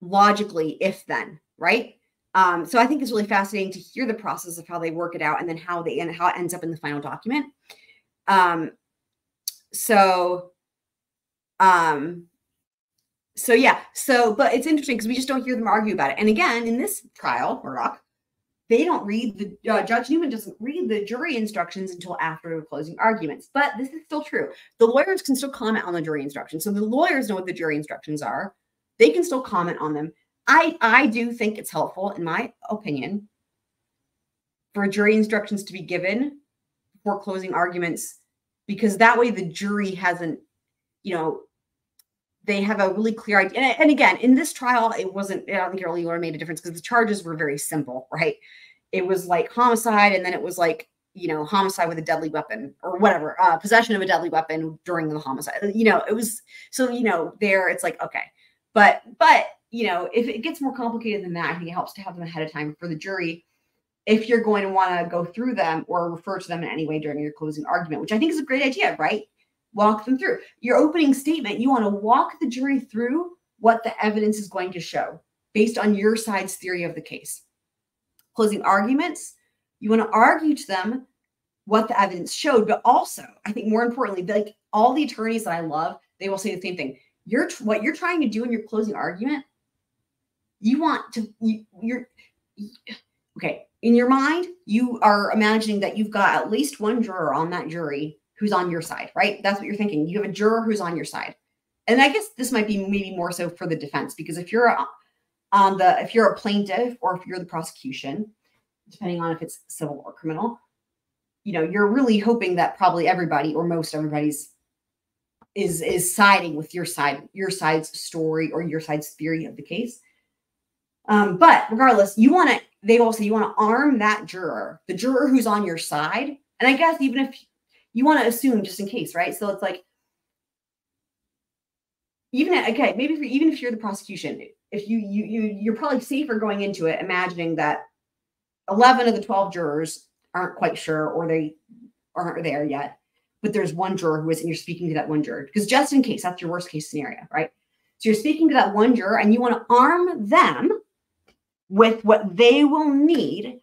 logically if then, right? Um, so I think it's really fascinating to hear the process of how they work it out and then how they and how it ends up in the final document. Um, so um, so yeah, so but it's interesting because we just don't hear them argue about it. And again, in this trial, Murdaugh, they don't read the uh, Judge Newman doesn't read the jury instructions until after the closing arguments. But this is still true. The lawyers can still comment on the jury instructions. So the lawyers know what the jury instructions are. They can still comment on them. I I do think it's helpful, in my opinion, for jury instructions to be given before closing arguments, because that way the jury hasn't, you know, they have a really clear idea. And, and, again, in this trial, it wasn't, I don't think it really made a difference because the charges were very simple, right? It was like homicide, and then it was like, you know, homicide with a deadly weapon or whatever, uh, possession of a deadly weapon during the homicide. You know, it was so, you know, there it's like, okay. But, but, you know, if it gets more complicated than that, I think it helps to have them ahead of time for the jury if you're going to want to go through them or refer to them in any way during your closing argument, which I think is a great idea, right? walk them through. Your opening statement, you want to walk the jury through what the evidence is going to show based on your side's theory of the case. Closing arguments, you want to argue to them what the evidence showed, but also, I think more importantly, like all the attorneys that I love, they will say the same thing. You're what you're trying to do in your closing argument. You want to you, you're okay in your mind. You are imagining that you've got at least one juror on that jury who's on your side, right? That's what you're thinking. You have a juror who's on your side. And I guess this might be maybe more so for the defense because if you're on the if you're a plaintiff or if you're the prosecution, depending on if it's civil or criminal, you know, you're really hoping that probably everybody or most everybody's is is siding with your side, your side's story or your side's theory of the case. Um, but regardless, you want to, they also you want to arm that juror, the juror who's on your side. And I guess even if you want to assume just in case, right? So it's like, even at, okay, maybe for, even if you're the prosecution, if you you you you're probably safer going into it, imagining that eleven of the twelve jurors aren't quite sure or they aren't there yet, but there's one juror who is, and you're speaking to that one juror because just in case that's your worst case scenario, right? So you're speaking to that one juror and you want to arm them with what they will need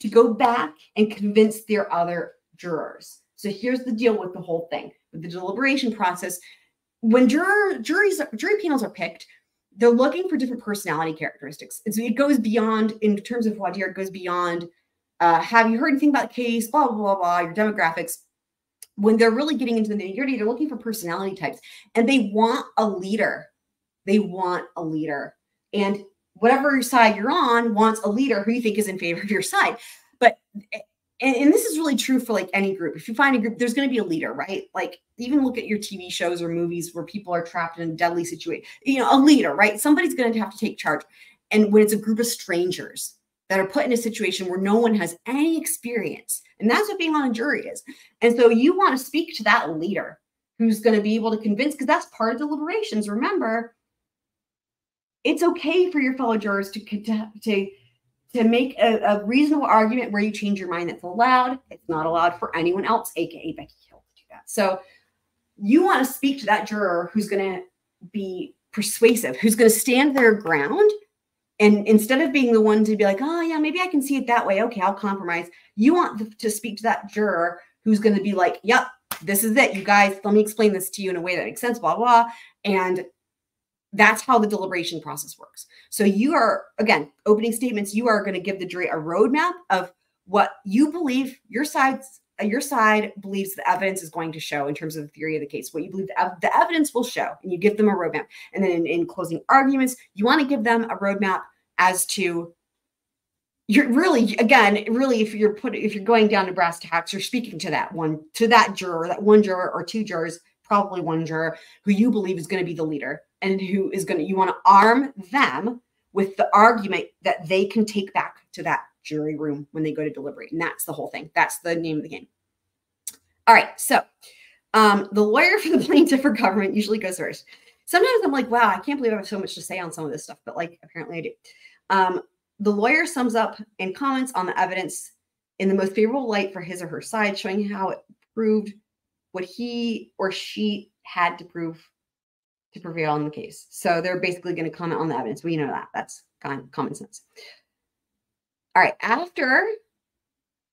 to go back and convince their other jurors. So here's the deal with the whole thing with the deliberation process. When juror, juries, jury panels are picked, they're looking for different personality characteristics. And so it goes beyond, in terms of what it goes beyond uh, have you heard anything about the case, blah, blah, blah, blah, your demographics. When they're really getting into the nitty gritty, they're looking for personality types and they want a leader. They want a leader. And whatever side you're on wants a leader who you think is in favor of your side. But eh, and, and, this is really true for like any group. If you find a group, there's going to be a leader, right? Like even look at your TV shows or movies where people are trapped in a deadly situation. You know, a leader, right? Somebody's going to have to take charge. And when it's a group of strangers that are put in a situation where no one has any experience, and that's what being on a jury is. And so you want to speak to that leader who's going to be able to convince, because that's part of deliberations. Remember, it's okay for your fellow jurors to to, to make a, a, reasonable argument where you change your mind that's allowed. It's not allowed for anyone else, aka Becky Hill, to do that. So you want to speak to that juror who's going to be persuasive, who's going to stand their ground. And instead of being the one to be like, oh, yeah, maybe I can see it that way. Okay, I'll compromise. You want to speak to that juror who's going to be like, yep, this is it. You guys, let me explain this to you in a way that makes sense, blah, blah. And that's how the deliberation process works. So you are, again, opening statements, you are going to give the jury a roadmap of what you believe your side's your side believes the evidence is going to show in terms of the theory of the case, what you believe the, ev- the evidence will show, and you give them a roadmap. And then in, in closing arguments, you want to give them a roadmap as to you're really again really if you're putting if you're going down to brass tacks you're speaking to that one to that juror that one juror or two jurors probably one juror who you believe is going to be the leader and who is going to, you want to arm them with the argument that they can take back to that jury room when they go to deliberate. And that's the whole thing. That's the name of the game. All right. So um, the lawyer for the plaintiff or government usually goes first. Sometimes I'm like, wow, I can't believe I have so much to say on some of this stuff, but like apparently I do. Um, the lawyer sums up and comments on the evidence in the most favorable light for his or her side, showing how it proved what he or she had to prove to prevail in the case. So they're basically going to comment on the evidence. We know that. That's common sense. All right. After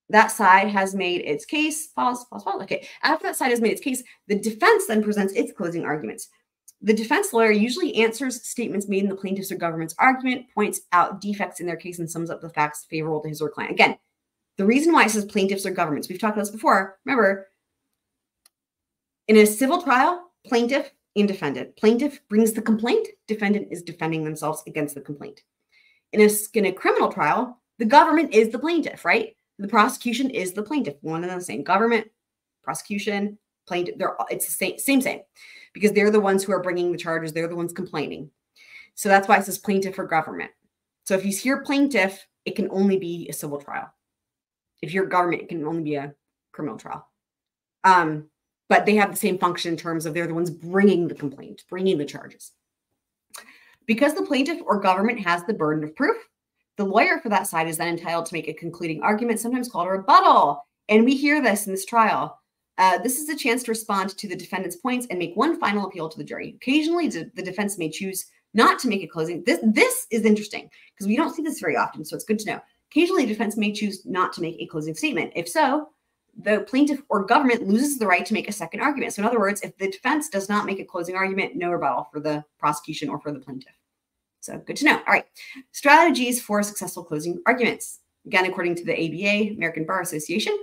that side has made its case, pause, pause, pause. Okay. After that side has made its case, the defense then presents its closing arguments. The defense lawyer usually answers statements made in the plaintiff's or government's argument, points out defects in their case, and sums up the facts favorable to his or client. Again, the reason why it says plaintiffs or governments, we've talked about this before. Remember, in a civil trial, plaintiff and defendant. Plaintiff brings the complaint, defendant is defending themselves against the complaint. In a, in a criminal trial, the government is the plaintiff, right? The prosecution is the plaintiff, one and the same. Government, prosecution, plaintiff, they're it's the same, same, same, because they're the ones who are bringing the charges, they're the ones complaining. So that's why it says plaintiff or government. So if you hear plaintiff, it can only be a civil trial. If you're government, it can only be a criminal trial. Um, but they have the same function in terms of they're the ones bringing the complaint, bringing the charges. Because the plaintiff or government has the burden of proof, the lawyer for that side is then entitled to make a concluding argument, sometimes called a rebuttal. And we hear this in this trial. Uh, this is a chance to respond to the defendant's points and make one final appeal to the jury. Occasionally, the defense may choose not to make a closing. This this is interesting because we don't see this very often, so it's good to know. Occasionally, the defense may choose not to make a closing statement. If so, the plaintiff or government loses the right to make a second argument. So, in other words, if the defense does not make a closing argument, no rebuttal for the prosecution or for the plaintiff. So, good to know. All right. Strategies for successful closing arguments. Again, according to the ABA, American Bar Association.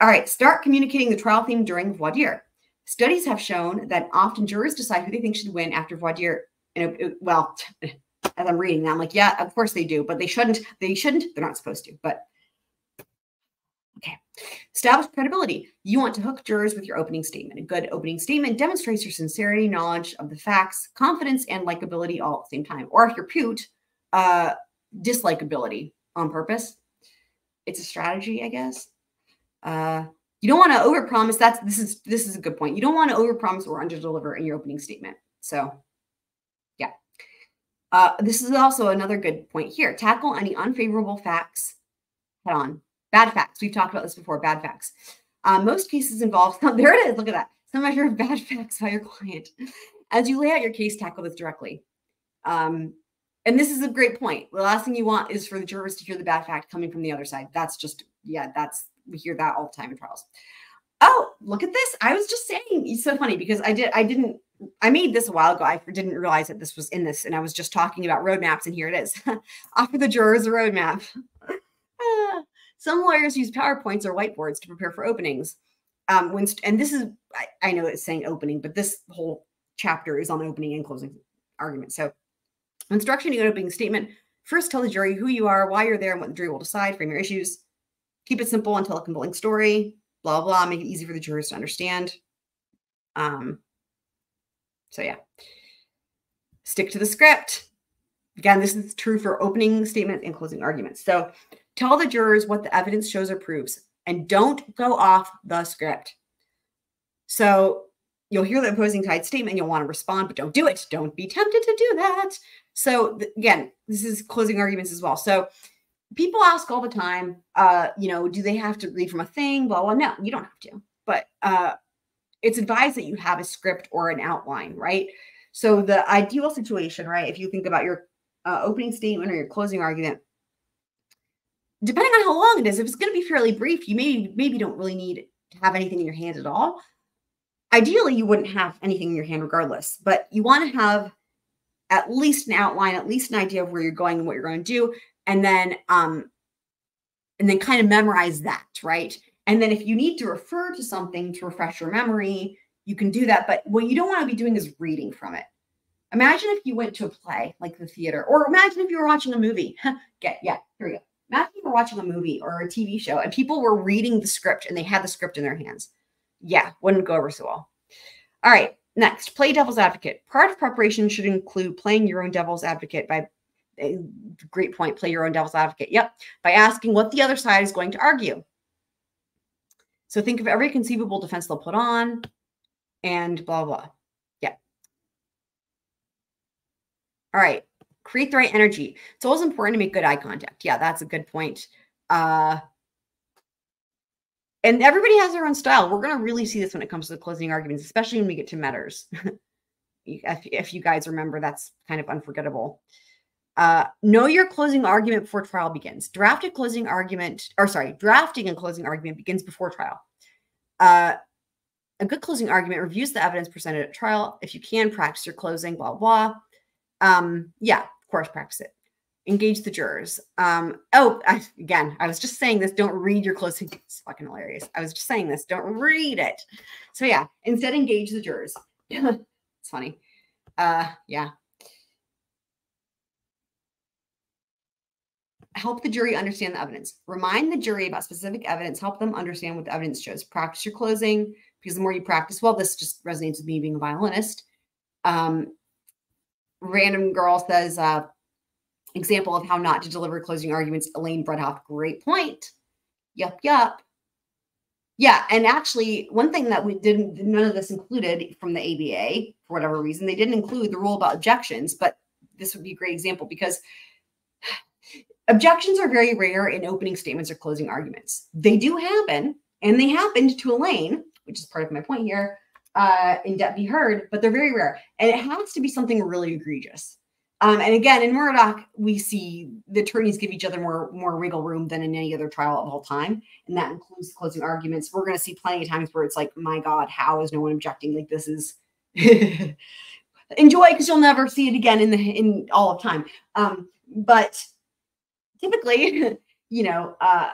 All right. Start communicating the trial theme during voir dire. Studies have shown that often jurors decide who they think should win after voir dire. And it, well, as I'm reading that, I'm like, yeah, of course they do, but they shouldn't. They shouldn't. They're not supposed to. But. Establish credibility. You want to hook jurors with your opening statement. A good opening statement demonstrates your sincerity, knowledge of the facts, confidence, and likability all at the same time. Or if you're pute, uh, dislikability on purpose. It's a strategy, I guess. Uh, you don't want to overpromise. That's this is this is a good point. You don't want to overpromise or underdeliver in your opening statement. So, yeah. Uh, this is also another good point here. Tackle any unfavorable facts head on. Bad facts. We've talked about this before. Bad facts. Um, most cases involve, there it is. Look at that. Some measure of bad facts by your client. As you lay out your case, tackle this directly. Um, and this is a great point. The last thing you want is for the jurors to hear the bad fact coming from the other side. That's just, yeah, that's, we hear that all the time in trials. Oh, look at this. I was just saying, it's so funny because I did, I didn't, I made this a while ago. I didn't realize that this was in this. And I was just talking about roadmaps and here it is. Offer the jurors a roadmap. Some lawyers use PowerPoints or whiteboards to prepare for openings. Um, when and this is I, I know it's saying opening, but this whole chapter is on opening and closing arguments. So structuring an opening statement, first tell the jury who you are, why you're there, and what the jury will decide. Frame your issues. keep it simple and tell a compelling story. Blah blah. Make it easy for the jurors to understand. Um. So yeah, stick to the script. Again, this is true for opening statements and closing arguments. So tell the jurors what the evidence shows or proves, and don't go off the script. So you'll hear the opposing side statement, you'll want to respond, but don't do it. Don't be tempted to do that. So again, this is closing arguments as well. So people ask all the time, uh, you know, do they have to read from a thing? Blah, blah. No, you don't have to. But uh, it's advised that you have a script or an outline, right? So the ideal situation, right? If you think about your uh, opening statement or your closing argument, depending on how long it is, if it's going to be fairly brief, you maybe maybe don't really need to have anything in your hand at all. Ideally, you wouldn't have anything in your hand regardless, but you want to have at least an outline, at least an idea of where you're going and what you're going to do, and then um, and then kind of memorize that, right? And then if you need to refer to something to refresh your memory, you can do that. But what you don't want to be doing is reading from it. Imagine if you went to a play like the theater, or imagine if you were watching a movie. Get yeah, here we go. Imagine you were watching a movie or a TV show and people were reading the script and they had the script in their hands. Yeah, wouldn't go over so well. All right, next, play devil's advocate. Part of preparation should include playing your own devil's advocate by eh, great point, play your own devil's advocate. Yep, by asking what the other side is going to argue. So think of every conceivable defense they'll put on and blah, blah. Yeah. All right. Create the right energy. It's always important to make good eye contact. Yeah, that's a good point. Uh, and everybody has their own style. We're going to really see this when it comes to the closing arguments, especially when we get to Meadors. if, if you guys remember, that's kind of unforgettable. Uh, know your closing argument before trial begins. Drafted closing argument, or sorry, drafting a closing argument begins before trial. Uh, a good closing argument reviews the evidence presented at trial. If you can, practice your closing, blah, blah. Um, yeah, course, practice it. Engage the jurors. Um, oh, I, again, I was just saying this. Don't read your closing. It's fucking hilarious. I was just saying this. Don't read it. So yeah, instead engage the jurors. it's funny. Uh, yeah. help the jury understand the evidence. Remind the jury about specific evidence. Help them understand what the evidence shows. Practice your closing because the more you practice, well, this just resonates with me being a violinist. Um, random girl says, uh, example of how not to deliver closing arguments. Elaine Bredehoft, great point. Yup, yup. Yeah, and actually, one thing that we didn't, none of this included from the ABA for whatever reason, they didn't include the rule about objections, but this would be a great example because objections are very rare in opening statements or closing arguments. They do happen, and they happened to Elaine, which is part of my point here, uh, in Depp v. Heard, but they're very rare. And it has to be something really egregious. Um, and again, in Murdaugh, we see the attorneys give each other more more wiggle room than in any other trial of all time, and that includes closing arguments. We're going to see plenty of times where it's like, "My God, how is no one objecting? Like this is enjoy because you'll never see it again in the in all of time." Um, but typically, you know, uh,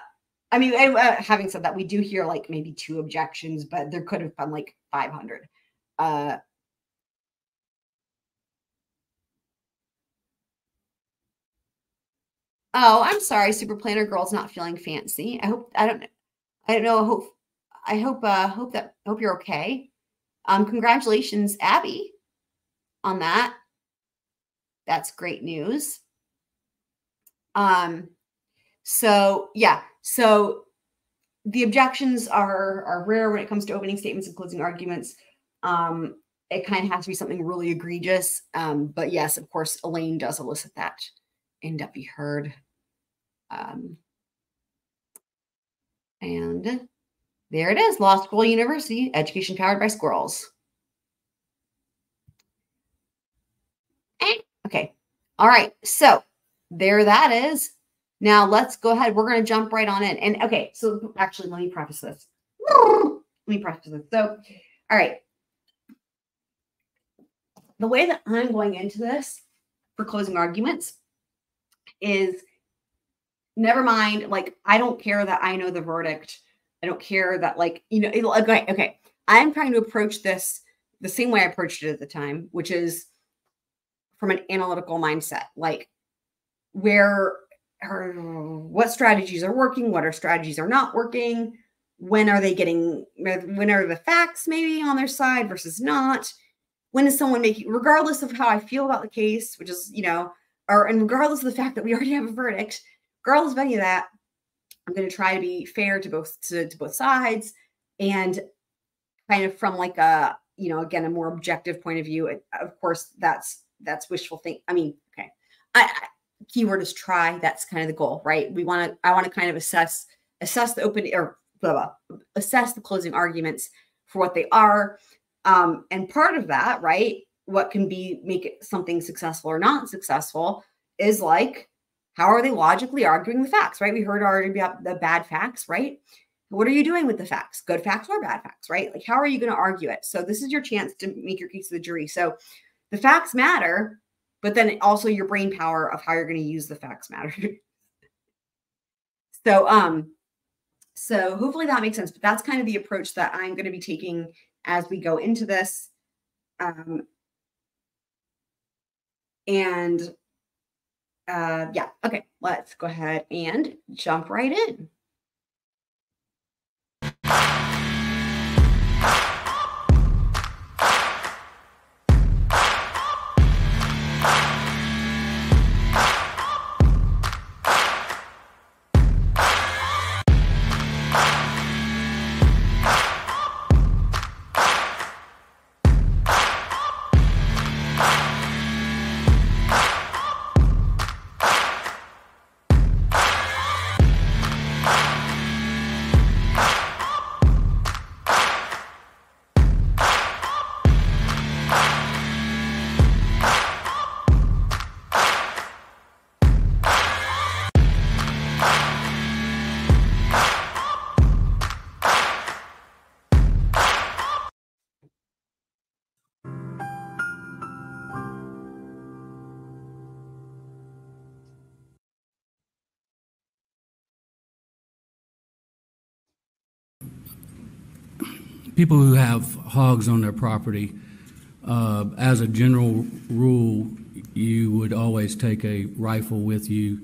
I mean, uh, having said that, we do hear like maybe two objections, but there could have been like 500. Uh, oh, I'm sorry, Super Planner Girl's not feeling fancy. I hope I don't I don't know. I hope I hope uh hope that hope you're okay. Um, congratulations, Abby, on that. That's great news. Um, so yeah, so the objections are are rare when it comes to opening statements and closing arguments. Um, it kind of has to be something really egregious. Um, but yes, of course, Elaine does elicit that in Be Heard. Um, and there it is, Law Squirrel University, education powered by squirrels. Okay. All right. So there that is. Now let's go ahead. We're going to jump right on in. And okay, so actually, let me preface this. Let me preface this. So, all right. The way that I'm going into this for closing arguments is never mind. Like, I don't care that I know the verdict. I don't care that, like, you know, okay, okay. I'm trying to approach this the same way I approached it at the time, which is from an analytical mindset. Like, where are what strategies are working, what are strategies are not working, when are they getting when are the facts maybe on their side versus not? When is someone making regardless of how i feel about the case which is you know or and regardless of the fact that we already have a verdict regardless of any of that i'm going to try to be fair to both to, to both sides and kind of from like a you know again a more objective point of view of course that's that's wishful think i mean okay. I keyword is try that's kind of the goal right we want to i want to kind of assess assess the open or blah, blah, assess the closing arguments for what they are. Um, and part of that, right, what can be make something successful or not successful is like, how are they logically arguing the facts, right? We heard already about the bad facts, right? What are you doing with the facts? Good facts or bad facts, right? Like, how are you going to argue it? So, this is your chance to make your case to the jury. So, the facts matter, but then also your brain power of how you're going to use the facts matter. so, um, so hopefully that makes sense. But that's kind of the approach that I'm going to be taking as we go into this. Um, and uh, yeah, okay, let's go ahead and jump right in. People who have hogs on their property, uh, as a general rule, you would always take a rifle with you,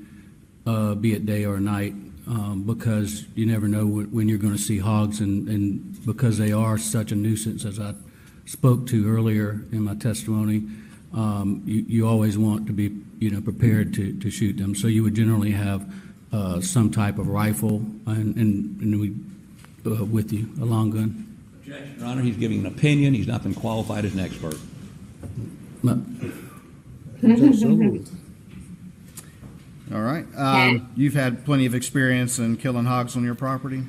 uh, be it day or night, um, because you never know when, you're going to see hogs, and, and because they are such a nuisance, as I spoke to earlier in my testimony, um, you, you always want to be, you know, prepared to, to shoot them. So you would generally have uh, some type of rifle and, and, and we, uh, with you, a long gun. Objection, Your Honor, he's giving an opinion. He's not been qualified as an expert. But All right. Um, you've had plenty of experience in killing hogs on your property.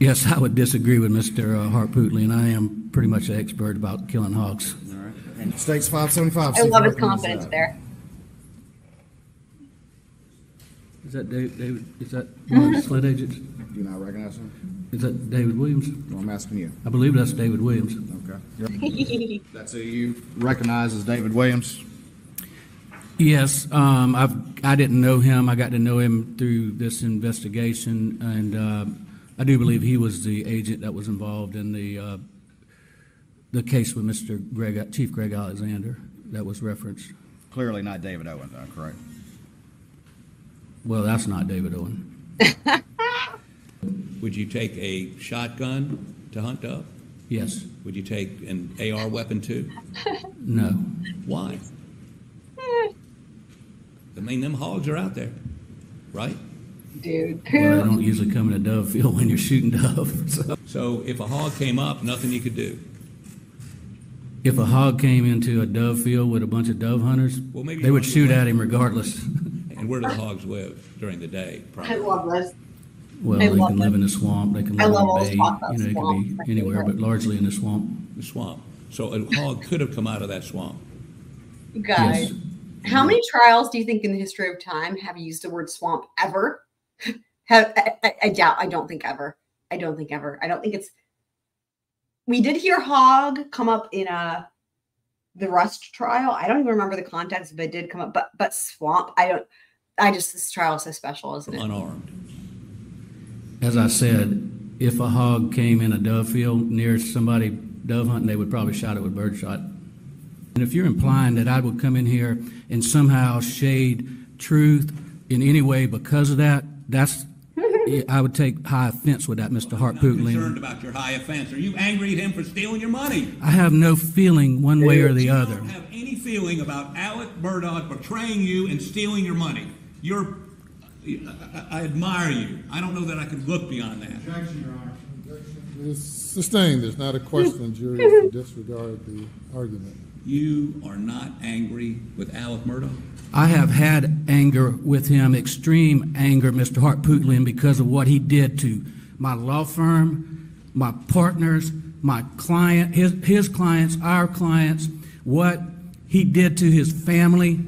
Yes, I would disagree with Mr. Harpootlian, and I am pretty much an expert about killing hogs. All right. States 575. I love his confidence there. Is that David, David is that one of the sled agents? Do you not recognize him? Is that David Williams? Well, I'm asking you. I believe that's David Williams. Okay. That's who you recognize as David Williams? Yes, um, I've, I didn't know him. I got to know him through this investigation, and uh, I do believe he was the agent that was involved in the uh, the case with Mr. Greg, Chief Greg Alexander, that was referenced. Clearly not David Owen, though, correct? Well, that's not David Owen. Would you take a shotgun to hunt up? Yes. Would you take an AR weapon too? No. Why? I mean, them hogs are out there, right? Dude. Well, they don't usually come in a dove field when you're shooting dove. So So if a hog came up, nothing you could do. if a hog came into a dove field with a bunch of dove hunters, Well, maybe they would shoot at him regardless. And where do the hogs live during the day? Probably. I love this. Well, I they love can live in a swamp, they can I live love in a bay, you know, it swamps. can My be anywhere, favorite. but largely in a swamp. The swamp. So a hog could have come out of that swamp. You guys, Yes. how many trials do you think in the history of time have used the word swamp ever? have, I, I, I doubt. I don't think ever. I don't think ever. I don't think it's. We did hear hog come up in a the Rust trial. I don't even remember the context, but it did come up. But but swamp. I don't. I just this trial is so special, isn't it? unarmed. As I said, if a hog came in a dove field near somebody dove hunting, they would probably shot it with birdshot. And if you're implying that I would come in here and somehow shade truth in any way because of that, that's, I would take high offense with that, Mr. Hart I'm concerned about your high offense. Are you angry at him for stealing your money? I have no feeling one way or the You other. don't have any feeling about Alec Murdaugh betraying you and stealing your money. You're, I, I admire you. I don't know that I could look beyond that. It's sustained. There's not a question. Jury to disregard the argument. You are not angry with Alec Murdaugh? I have had anger with him, extreme anger, Mr. Harpootlian, because of what he did to my law firm, my partners, my client, his, his clients, our clients, what he did to his family,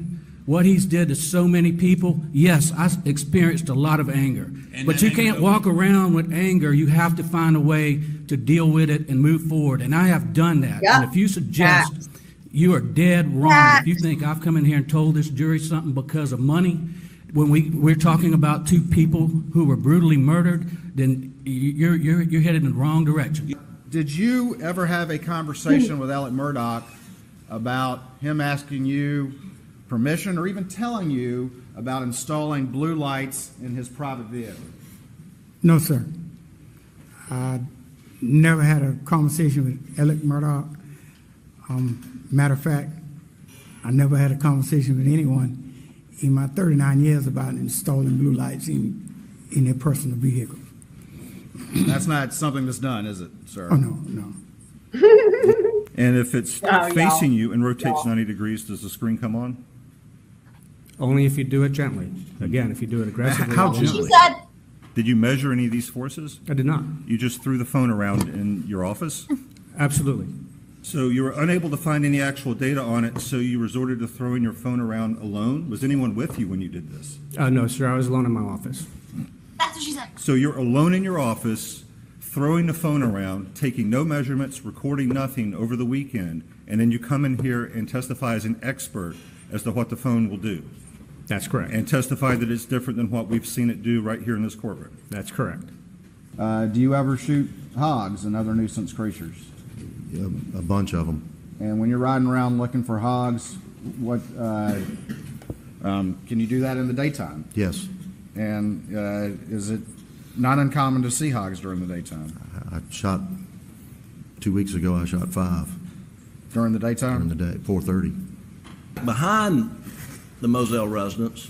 what he's did to so many people. Yes, I experienced a lot of anger. And But you anger can't walk around with anger. You have to find a way to deal with it and move forward. And I have done that. Yep. And if you suggest Facts. you are dead wrong. Facts. If you think I've come in here and told this jury something because of money, when we, we're talking about two people who were brutally murdered, then you're, you're, you're headed in the wrong direction. Did you ever have a conversation with Alec Murdaugh about him asking you permission or even telling you about installing blue lights in his private vehicle? No, sir. I never had a conversation with Alec Murdaugh. Um, matter of fact, I never had a conversation with anyone in my 39 years about installing blue lights in, in their personal vehicle. That's not something that's done, is it, sir? Oh, no, no. And if it's Oh, y'all. facing you and rotates Y'all. 90 degrees, does the screen come on? Only if you do it gently. Again, if you do it aggressively. How it won't. gently? said, Did you measure any of these forces? I did not. You just threw the phone around in your office? Absolutely. So you were unable to find any actual data on it, so you resorted to throwing your phone around alone? Was anyone with you when you did this? Uh, no, sir, I was alone in my office. That's what she said. So you're alone in your office, throwing the phone around, taking no measurements, recording nothing over the weekend, and then you come in here and testify as an expert as to what the phone will do, That's correct. and testify that it's different than what we've seen it do right here in this courtroom. That's correct. Uh, do you ever shoot hogs and other nuisance creatures? A bunch of them. And when you're riding around looking for hogs, what uh, um, can you do that in the daytime? Yes, And uh, is it not uncommon to see hogs during the daytime? I I shot, two weeks ago, I shot five During the daytime. during the day, 4:30. Behind the Moselle residence,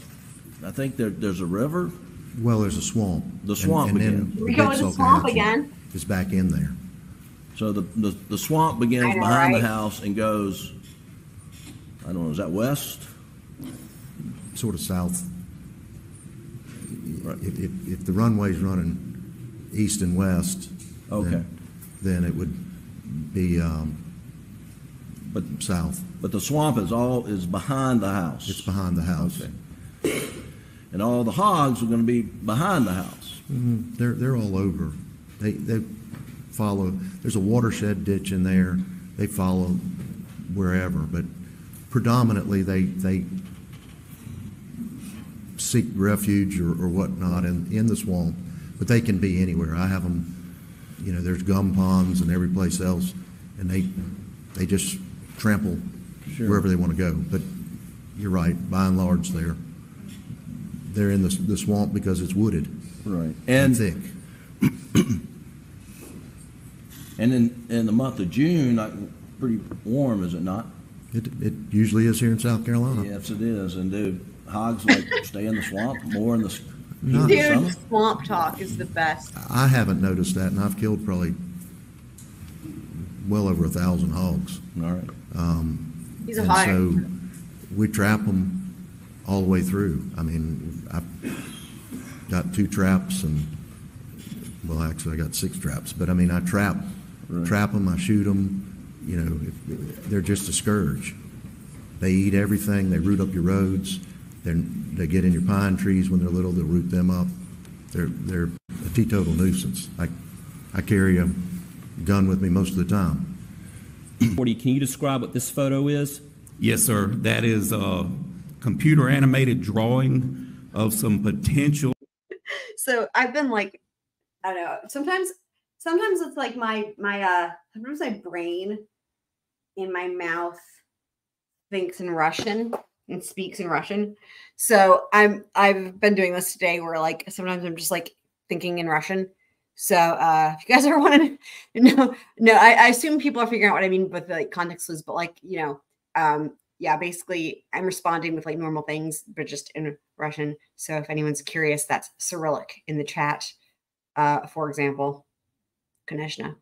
I think there, there's a river. Well, there's a swamp. The and- swamp and then again. the We go big in the Salk swamp Action again. Is back in there. So the, the, the swamp begins know, behind the right? house and goes, I don't know, is that west? sort of south. If, if, if the runway's running east and west. then- Okay. Then it would be, um, But, south. But the swamp is all, is behind the house. It's behind the house. Okay. And all the hogs are gonna be behind the house. Mm-hmm. They're, they're all over. They, they follow, there's a watershed ditch in there. They follow wherever, but predominantly they, they seek refuge or, or whatnot in, in the swamp, but they can be anywhere. I have them, you know, there's gum ponds and every place else, and they, they just trample Sure. wherever they want to go. But you're right, by and large, they're, they're in the, the swamp because it's wooded Right. and And, thick. and in, in the month of June, like, pretty warm, is it not? It, it usually is here in South Carolina. Yes, it is. And do hogs like stay in the swamp more in the, s- Not- in the summer? swamp talk is the best. I haven't noticed that, and I've killed probably well over a thousand hogs. All right. Um, He's a and hog. so we trap them all the way through. I mean, I've got two traps, and well, actually, I got six traps. But I mean, I trap, trap them, I shoot them. You know, if, they're just a scourge. They eat everything. They root up your roads. They they get in your pine trees when they're little. They'll root them up. They're they're a teetotal nuisance. I I carry a gun with me most of the time. Woody, can you describe what this photo is? Yes, sir. That is a computer animated drawing of some potential so I've been like, I don't know. Sometimes, sometimes it's like my my uh, sometimes my brain in my mouth thinks in Russian, and speaks in Russian. So I'm I've been doing this today where like sometimes I'm just like thinking in Russian. So uh if you guys ever want to no no I, I assume people are figuring out what I mean with like context clues, but like you know um yeah basically I'm responding with like normal things but just in Russian. So if anyone's curious, that's Cyrillic in the chat. Uh for example, Konechna.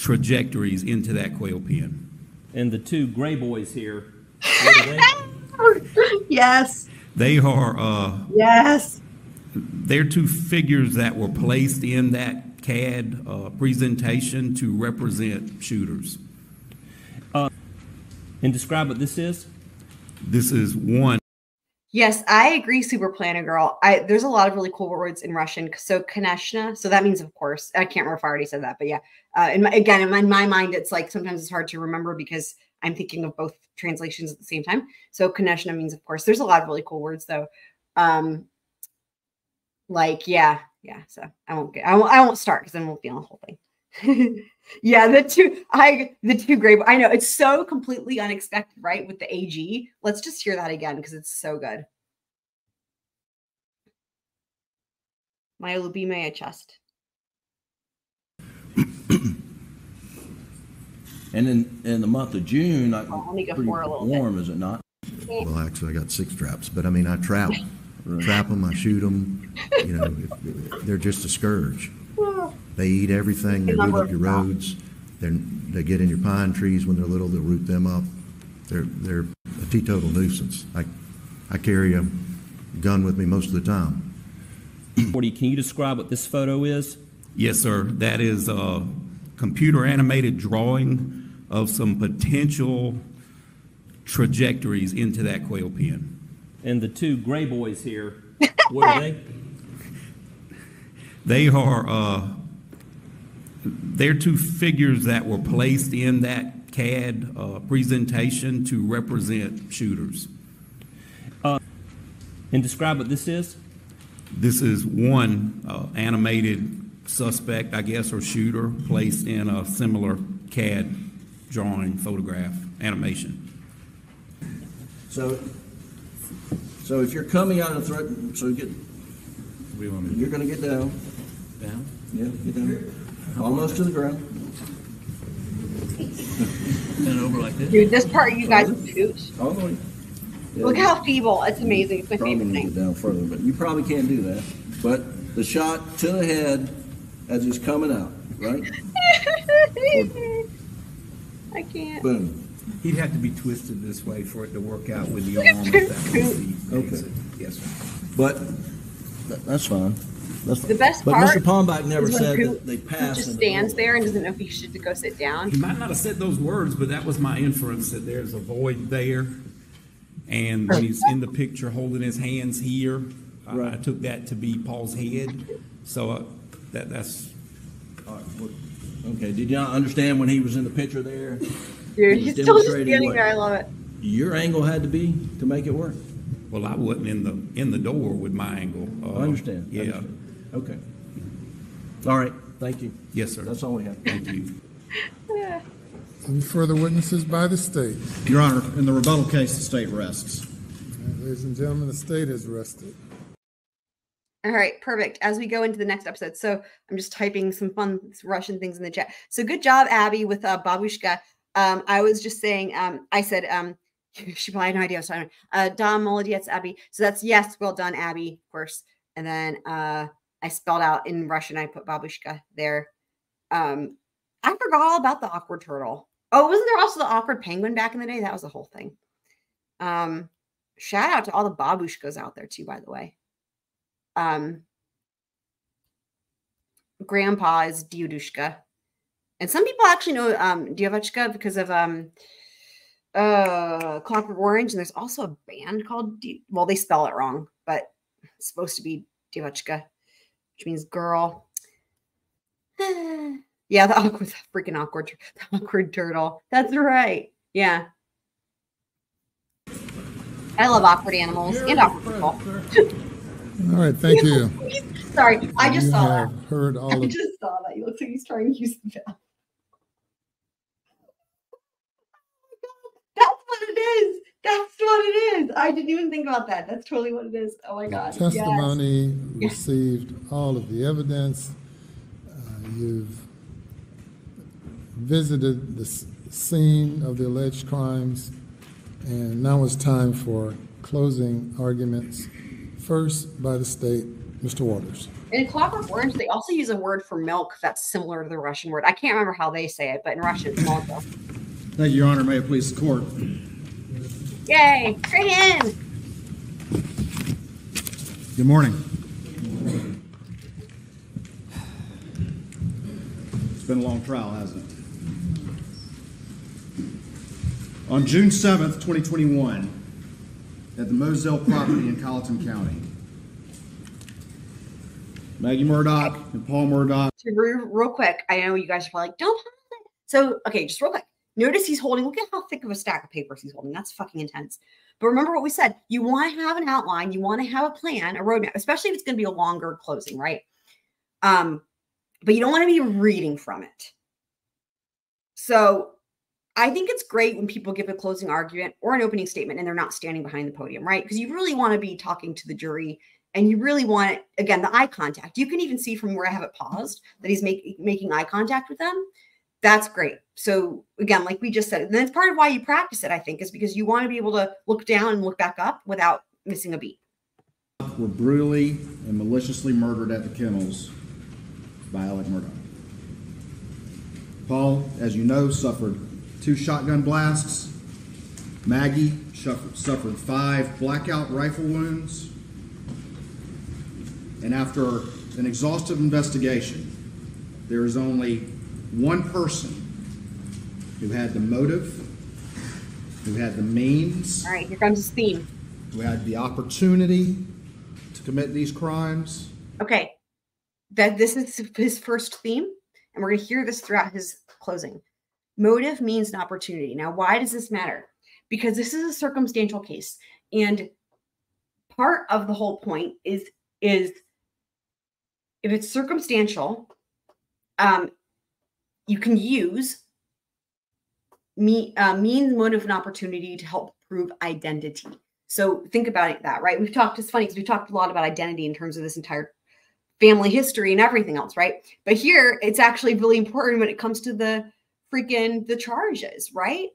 trajectories into that quail pen. And the two gray boys here, are they? yes. They are uh, Yes. They're two figures that were placed in that CAD uh, presentation to represent shooters. And describe what this is? This is one Yes, I agree, Super Planner Girl. I there's a lot of really cool words in Russian. So Konechna, so that means of course. I can't remember if I already said that, but yeah. Uh, in my, again, in my, in my mind, it's like sometimes it's hard to remember because I'm thinking of both translations at the same time. So Konechna means of course. There's a lot of really cool words though. Um, like yeah, yeah. So I won't get I won't I won't start because then we'll be on the whole thing. yeah, the two I the two great. I know it's so completely unexpected, right? With the AG. Let's just hear that again because it's so good. My lubimaya chest. And in, in the month of June, I, Oh, let me go pretty for a little bit. warm, is it not? Well, actually, I got six traps, but I mean, I trap, trap them, I shoot them, you know, if- they're just a scourge. They eat everything, they root up your roads, they're, they get in your pine trees when they're little, they'll root them up. They're, they're a teetotal nuisance. I, I carry a gun with me most of the time. Forty, can you describe what this photo is? Yes, sir. That is a computer animated drawing of some potential trajectories into that quail pen. And the two gray boys here, what are they? They are uh, they're two figures that were placed in that CAD uh, presentation to represent shooters. And describe what this is? This is one uh, animated suspect, I guess, or shooter placed in a similar CAD drawing, photograph, animation. So, so if you're coming out of threat, so you get, you're gonna get down. Down? Yeah, get down. Almost to the ground. And over like this? Dude, this part you guys shoot. All the way. Yeah, Look how feeble. It's amazing. It's my Probably favorite need to thing. get down further, but you probably can't do that. But the shot to the head as it's coming out, right? I can't. Boom. He'd have to be twisted this way for it to work out with the arm. if that was the- Okay. Yes, sir. But that, that's fine. That's The best But part Mr. Palmbach never is when said Coop- that they Coop passed. just in the stands doorway. there and doesn't know if he should go sit down. He might not have said those words, but that was my inference that there's a void there. And when he's in the picture holding his hands here, I- I Right. took that to be Paul's head. So uh, that, that's, All right, what- Okay, did you not understand when he was in the picture there? Dude, He he's still just demonstrating standing there. I love it. Your angle had to be to make it work. well, I wasn't in the, in the door with my angle. Uh, I understand. I Yeah, understand. Okay. All right, thank you. yes, sir. That's all we have. Thank you. Any further witnesses by the state? Your Honor, in the rebuttal case, the state rests. Ladies and gentlemen, the state is rested. All right, perfect. As we go into the next episode, so I'm just typing some fun Russian things in the chat. So good job, Abby, with uh, Babushka. Um, I was just saying, um, I said, um, she probably had no idea. I was talking. Uh, Dom Molodets, Abby. So that's yes, well done, Abby, of course. And then uh, I spelled out in Russian. I put Babushka there. Um, I forgot all about the awkward turtle. Oh, wasn't there also the awkward penguin back in the day? That was the whole thing. Um, shout out to all the babushkas out there too, by the way. Um, grandpa is Diodushka. And some people actually know um Diovachka because of um uh Clockwork Orange. And there's also a band called Di- well, they spell it wrong, but it's supposed to be Diovachka, which means girl. yeah, the awkward the freaking awkward the awkward turtle. That's right. Yeah. I love awkward animals and awkward people. All right, thank you. Sorry, I just You saw that. have Heard all I of, just saw that. He looks like he's trying to use the bathroom. What it is. That's what it is. I didn't even think about that. That's totally what it is. Oh my god. Yes. Testimony received all of the evidence. Uh, You've visited the scene of the alleged crimes, and now it's time for closing arguments. First, by the state, Mr. Waters. In Clockwork Orange, they also use a word for milk that's similar to the Russian word. I can't remember how they say it, but in Russian, it's molko. Thank you, Your Honor. May it please the court. Yay! Straight in! Good morning. It's been a long trial, hasn't it? On June 7th, 2021, at the Moselle property in Colleton County, Maggie Murdaugh and Paul Murdaugh So real, real quick, I know you guys are probably like, don't. So, okay, just real quick. Notice he's holding, look at how thick of a stack of papers he's holding. That's fucking intense. But remember what we said. You want to have an outline, you want to have a plan, a roadmap, especially if it's going to be a longer closing, right? Um, but you don't want to be reading from it. So I think it's great when people give a closing argument or an opening statement and they're not standing behind the podium, right? Because you really want to be talking to the jury and you really want again the eye contact. You can even see from where I have it paused that he's make, making eye contact with them. That's great. So again, like we just said, and that's part of why you practice it. I think is because you want to be able to look down and look back up without missing a beat. were brutally and maliciously murdered at the kennels by Alec Murdaugh. Paul, as you know, suffered two shotgun blasts. Maggie suffered, suffered five blackout rifle wounds. And after an exhaustive investigation, there is only one person who had the motive, who had the means, All right, here comes his theme. who had the opportunity to commit these crimes. Okay, that this is his first theme, and we're going to hear this throughout his closing. Motive means an opportunity. Now, why does this matter? Because this is a circumstantial case, and part of the whole point is is if it's circumstantial, um, you can use me uh, means, motive, and opportunity to help prove identity. So think about it that right. We've talked. It's funny because we talked a lot about identity in terms of this entire family history and everything else, right? But here, it's actually really important when it comes to the freaking the charges, right?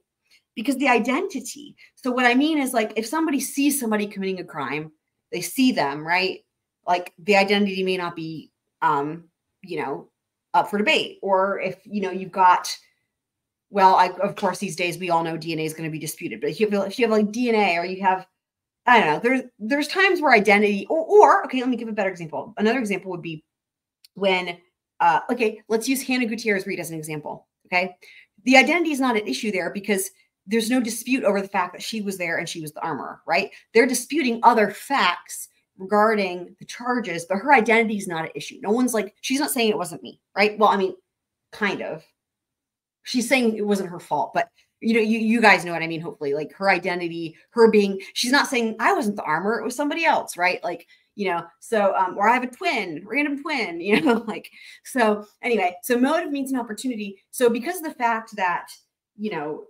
Because the identity. So what I mean is like if somebody sees somebody committing a crime, they see them, right? Like the identity may not be um, you know, up for debate. Or if you know you've got well, I, of course, these days we all know DNA is going to be disputed. But if you have if you have like DNA or you have I don't know, there's there's times where identity or, or okay, let me give a better example. Another example would be when uh okay, let's use Hannah Gutierrez Reed as an example. Okay. The identity is not an issue there because there's no dispute over the fact that she was there and she was the armorer, right? They're disputing other facts regarding the charges, but her identity is not an issue. No one's like, she's not saying it wasn't me, right? Well, I mean, kind of. She's saying it wasn't her fault, but you know, you, you guys know what I mean, hopefully. Like her identity, her being, she's not saying I wasn't the armor, it was somebody else, right? Like, you know, so um, or I have a twin, random twin, you know, like so anyway, so motive means an opportunity. So because of the fact that, you know,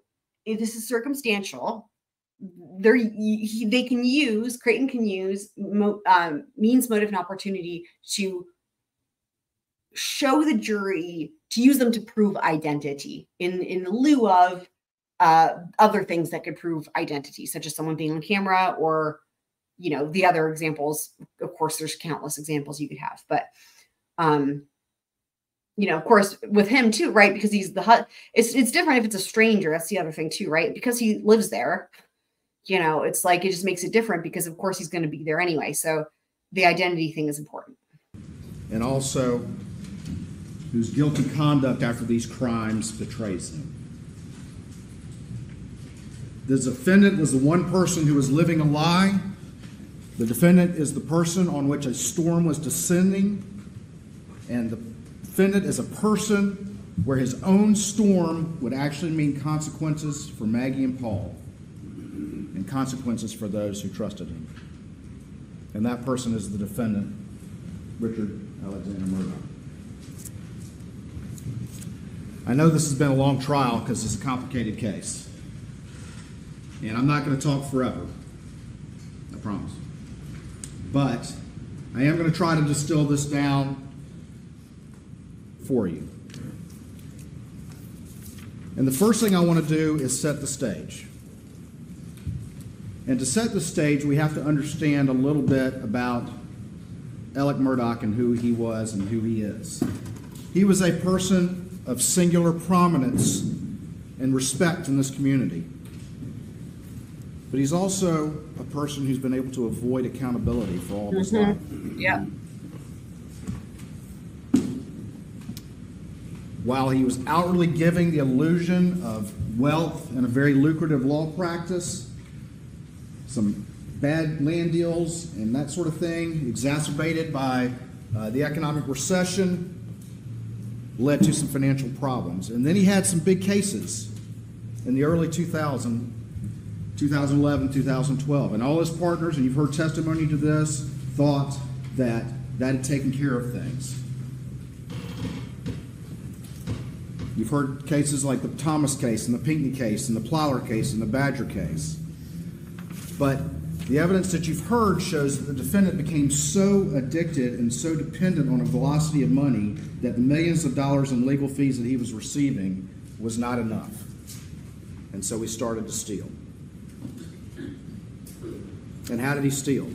this is circumstantial, they're he, they can use Creighton can use mo, um, means motive and opportunity to show the jury to use them to prove identity in in lieu of uh, other things that could prove identity, such as someone being on camera or you know the other examples. Of course, there's countless examples you could have, but um, you know, of course, with him too, right? Because he's the hut. It's it's different if it's a stranger. That's the other thing too, right? Because he lives there you know, it's like it just makes it different because, of course, he's going to be there anyway. So the identity thing is important. And also, whose guilty conduct after these crimes betrays him. The defendant was the one person who was living a lie. The defendant is the person on which a storm was descending. And the defendant is a person where his own storm would actually mean consequences for Maggie and Paul and consequences for those who trusted him. And that person is the defendant, Richard Alexander Murdaugh. I know this has been a long trial because it's a complicated case. And I'm not going to talk forever. I promise. But I am going to try to distill this down for you. And the first thing I want to do is set the stage. And to set the stage, we have to understand a little bit about Alec Murdaugh and who he was and who he is. He was a person of singular prominence and respect in this community. But he's also a person who's been able to avoid accountability for all of his mm-hmm. life. Yeah. While he was outwardly giving the illusion of wealth and a very lucrative law practice, some bad land deals and that sort of thing, exacerbated by uh, the economic recession, led to some financial problems. And then he had some big cases in the early 2000, 2011, 2012. And all his partners, and you've heard testimony to this, thought that that had taken care of things. You've heard cases like the Thomas case and the Pinckney case and the Plyler case and the Badger case. But the evidence that you've heard shows that the defendant became so addicted and so dependent on a velocity of money that the millions of dollars in legal fees that he was receiving was not enough. And so he started to steal. And how did he steal?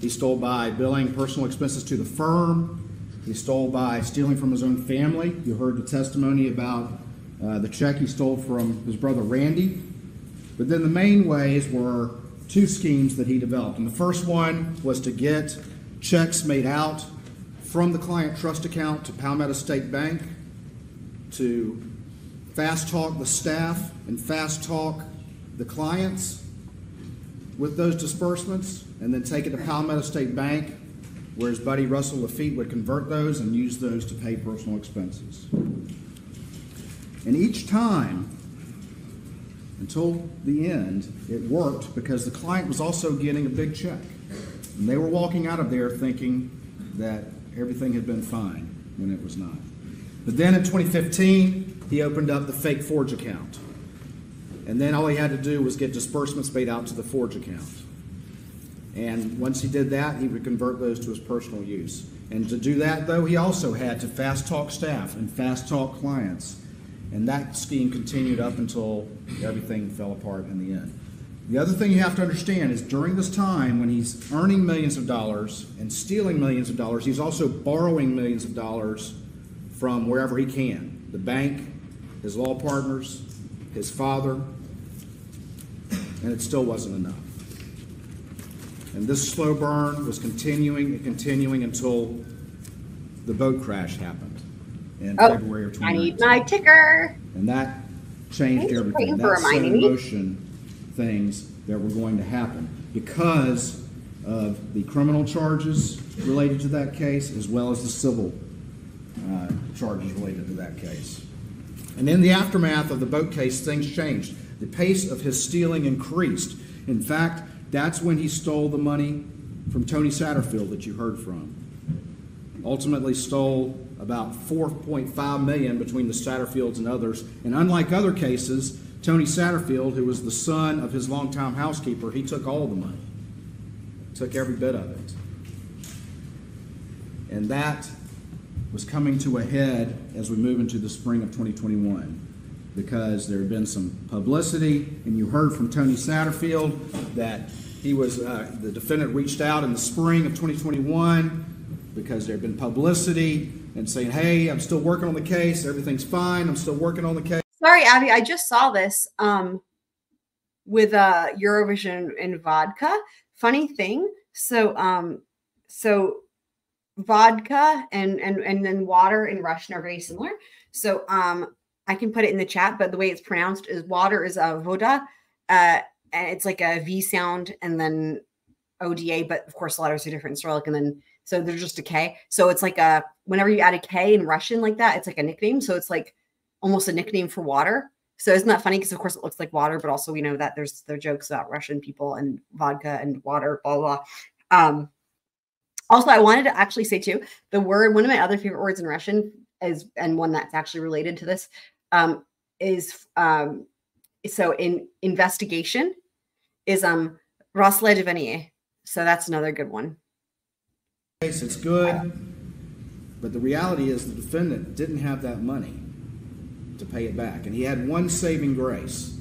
He stole by billing personal expenses to the firm. He stole by stealing from his own family. You heard the testimony about uh, the check he stole from his brother Randy. But then the main ways were two schemes that he developed. And the first one was to get checks made out from the client trust account to Palmetto State Bank to fast talk the staff and fast talk the clients with those disbursements and then take it to Palmetto State Bank where his buddy Russell Laffitte would convert those and use those to pay personal expenses. And each time, until the end, it worked because the client was also getting a big check. And they were walking out of there thinking that everything had been fine when it was not. But then in 2015, he opened up the fake Forge account. And then all he had to do was get disbursements paid out to the Forge account. And once he did that, he would convert those to his personal use. And to do that, though, he also had to fast talk staff and fast talk clients. And that scheme continued up until everything fell apart in the end. The other thing you have to understand is during this time when he's earning millions of dollars and stealing millions of dollars, he's also borrowing millions of dollars from wherever he can the bank, his law partners, his father, and it still wasn't enough. And this slow burn was continuing and continuing until the boat crash happened in Oh, February of I need my ticker. And that changed Thanks everything. That set in motion things that were going to happen because of the criminal charges related to that case as well as the civil uh, charges related to that case. And in the aftermath of the boat case, things changed. The pace of his stealing increased. In fact, that's when he stole the money from Tony Satterfield that you heard from. Ultimately stole about 4.5 million between the Satterfields and others. And unlike other cases, Tony Satterfield, who was the son of his longtime housekeeper, he took all the money. Took every bit of it. And that was coming to a head as we move into the spring of 2021 because there had been some publicity, and you heard from Tony Satterfield that he was, uh, the defendant reached out in the spring of 2021 because there had been publicity and saying, hey, I'm still working on the case, everything's fine, I'm still working on the case. Sorry, Abby, I just saw this um with uh Eurovision and vodka. Funny thing. So um so vodka and and and then water in Russian are very similar. So um I can put it in the chat, but the way it's pronounced is water is a voda. Uh and it's like a V sound and then ODA, but of course the letters are different. in Cyrillic and then so they're just a K. So it's like a whenever you add a K in Russian like that, it's like a nickname. So it's like almost a nickname for water. So isn't that funny? Because of course it looks like water, but also we know that there's there jokes about Russian people and vodka and water, blah blah. Um, also, I wanted to actually say too the word one of my other favorite words in Russian is and one that's actually related to this um, is um, so in investigation is um Rosle So that's another good one. Case, it's good, but the reality is the defendant didn't have that money to pay it back, and he had one saving grace.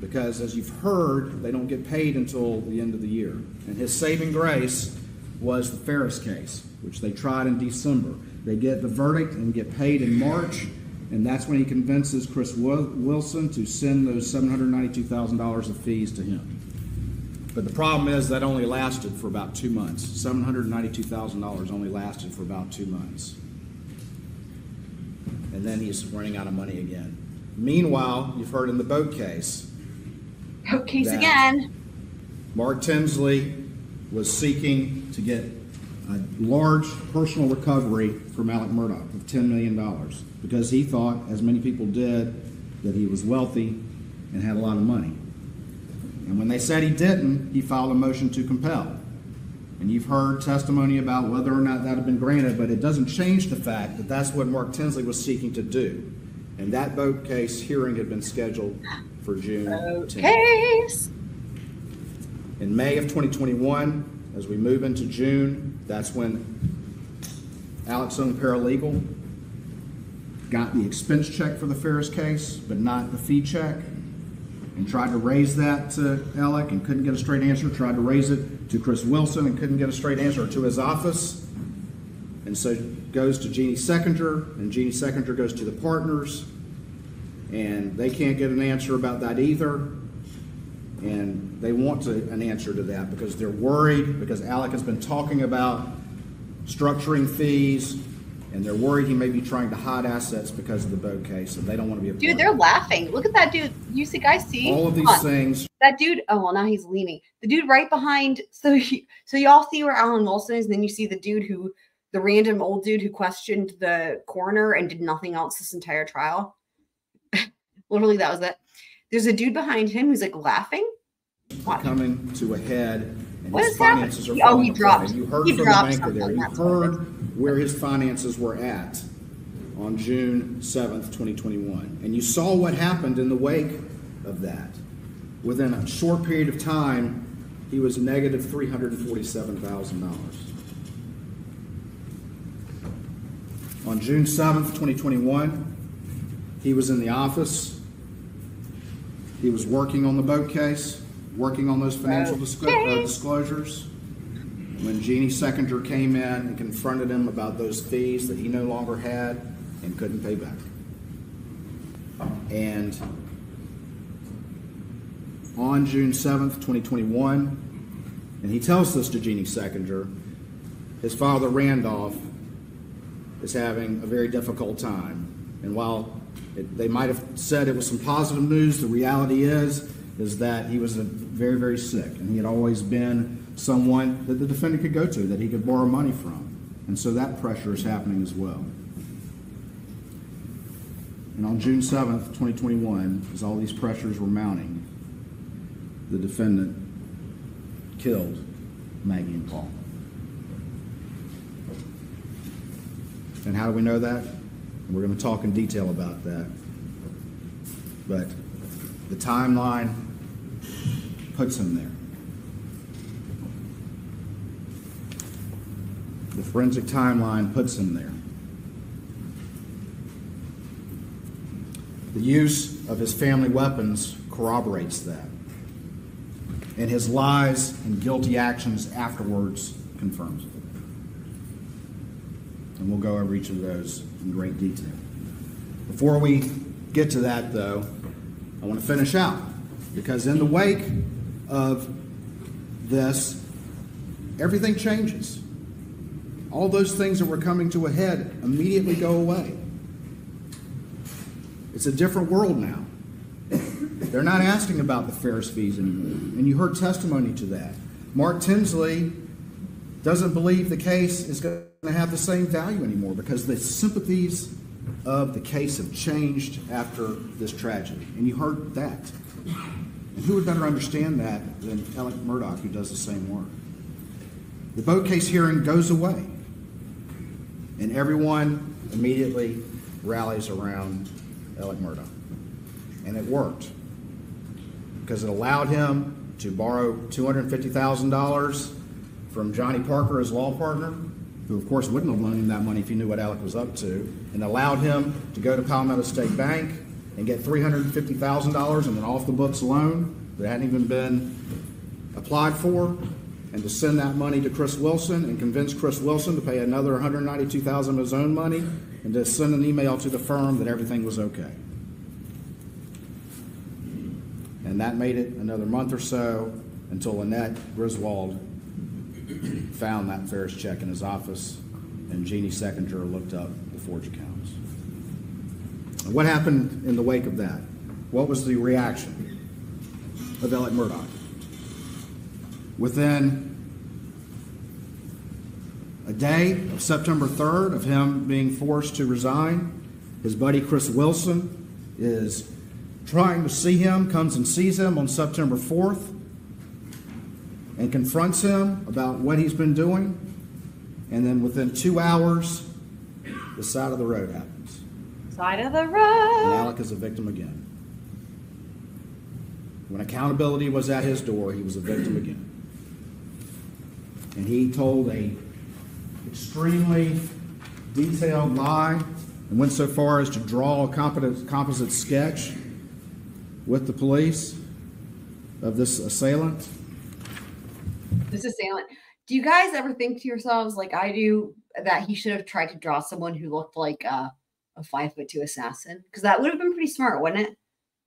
Because as you've heard, they don't get paid until the end of the year. And his saving grace was the Farris case, which they tried in December. They get the verdict and get paid in March, and that's when he convinces Chris Wilson to send those $792,000 of fees to him. But the problem is that only lasted for about two months. $792,000 only lasted for about two months. And then he's running out of money again. Meanwhile, you've heard in the boat case, Boat case again. Mark Tinsley was seeking to get a large personal recovery from Alec Murdaugh of $10 million because he thought, as many people did, that he was wealthy and had a lot of money. And when they said he didn't, he filed a motion to compel. And you've heard testimony about whether or not that had been granted, but it doesn't change the fact that that's what Mark Tinsley was seeking to do. And that boat case hearing had been scheduled for June 10th. Case. In May of 2021, as we move into June, that's when Alex own paralegal got the expense check for the Farris case, but not the fee check, and tried to raise that to Alec and couldn't get a straight answer, tried to raise it to Chris Wilson and couldn't get a straight answer, to his office. And so goes to Jeannie Seckinger, and Jeannie Seckinger goes to the partners, and they can't get an answer about that either. And they want to, an answer to that because they're worried, because Alec has been talking about structuring fees, and they're worried he may be trying to hide assets because of the boat case, and they don't want to be a Dude, they're laughing. Look at that dude. You see, guys, see All of these things, That dude. Oh well, now he's leaning. The dude right behind. So he, so y'all see where Alan Wilson is, and then you see the dude who, the random old dude who questioned the coroner and did nothing else this entire trial. Literally, that was it. There's a dude behind him who's like laughing. Watch. coming to a head, What his finances are Oh, he dropped- you heard he from the banker there, you that's what it heard where his finances were at on June seventh, twenty twenty-one. And you saw what happened in the wake of that. Within a short period of time, he was negative three hundred and forty-seven thousand dollars. On June seventh, twenty twenty-one, he was in the office. He was working on the boat case, working on those financial disclo- uh, disclosures. When Jeannie Seckinger came in and confronted him about those fees that he no longer had and couldn't pay back. And on June seventh, twenty twenty-one, and he tells this to Jeannie Seconder, his father Randolph is having a very difficult time. And while it, they might have said it was some positive news, the reality is is that he was a, very, very sick, and he had always been someone that the defendant could go to, that he could borrow money from. And so that pressure is happening as well. And on June 7th, 2021, as all these pressures were mounting, the defendant killed Maggie and Paul. And how do we know that? We're going to talk in detail about that. But the timeline puts him there. The forensic timeline puts him there. The use of his family weapons corroborates that. And his lies and guilty actions afterwards confirms it. And we'll go over each of those in great detail. Before we get to that, though, I want to finish out because in the wake of this, everything changes. All those things that were coming to a head immediately go away. It's a different world now. They're not asking about the Farris fees anymore. And you heard testimony to that. Mark Tinsley doesn't believe the case is going to have the same value anymore because the sympathies of the case have changed after this tragedy. And you heard that. And who would better understand that than Alec Murdaugh, who does the same work? The boat case hearing goes away, and everyone immediately rallies around Alec Murdaugh. And it worked. Because it allowed him to borrow $250,000 from Johnny Parker, his law partner, who of course wouldn't have loaned him that money if he knew what Alec was up to, and allowed him to go to Palmetto State Bank and get $350,000 in an off-the-books loan that hadn't even been applied for, and to send that money to Chris Wilson and convince Chris Wilson to pay another $192,000 of his own money, and to send an email to the firm that everything was okay. And that made it another month or so until Annette Griswold found that Farris check in his office, and Jeannie Seckinger looked up the forged accounts. What happened in the wake of that? What was the reaction of Alec Murdaugh? Within a day of September 3rd of him being forced to resign, his buddy Chris Wilson is trying to see him, comes and sees him on September 4th, and confronts him about what he's been doing. And then within two hours, the side of the road happens. Side of the And road. Alec is a victim again. When accountability was at his door, he was a victim again. And he told a extremely detailed lie and went so far as to draw a competent, composite sketch with the police of this assailant. This assailant. Do you guys ever think to yourselves, like I do, that he should have tried to draw someone who looked like uh, a five foot two assassin? Because that would have been pretty smart, wouldn't it?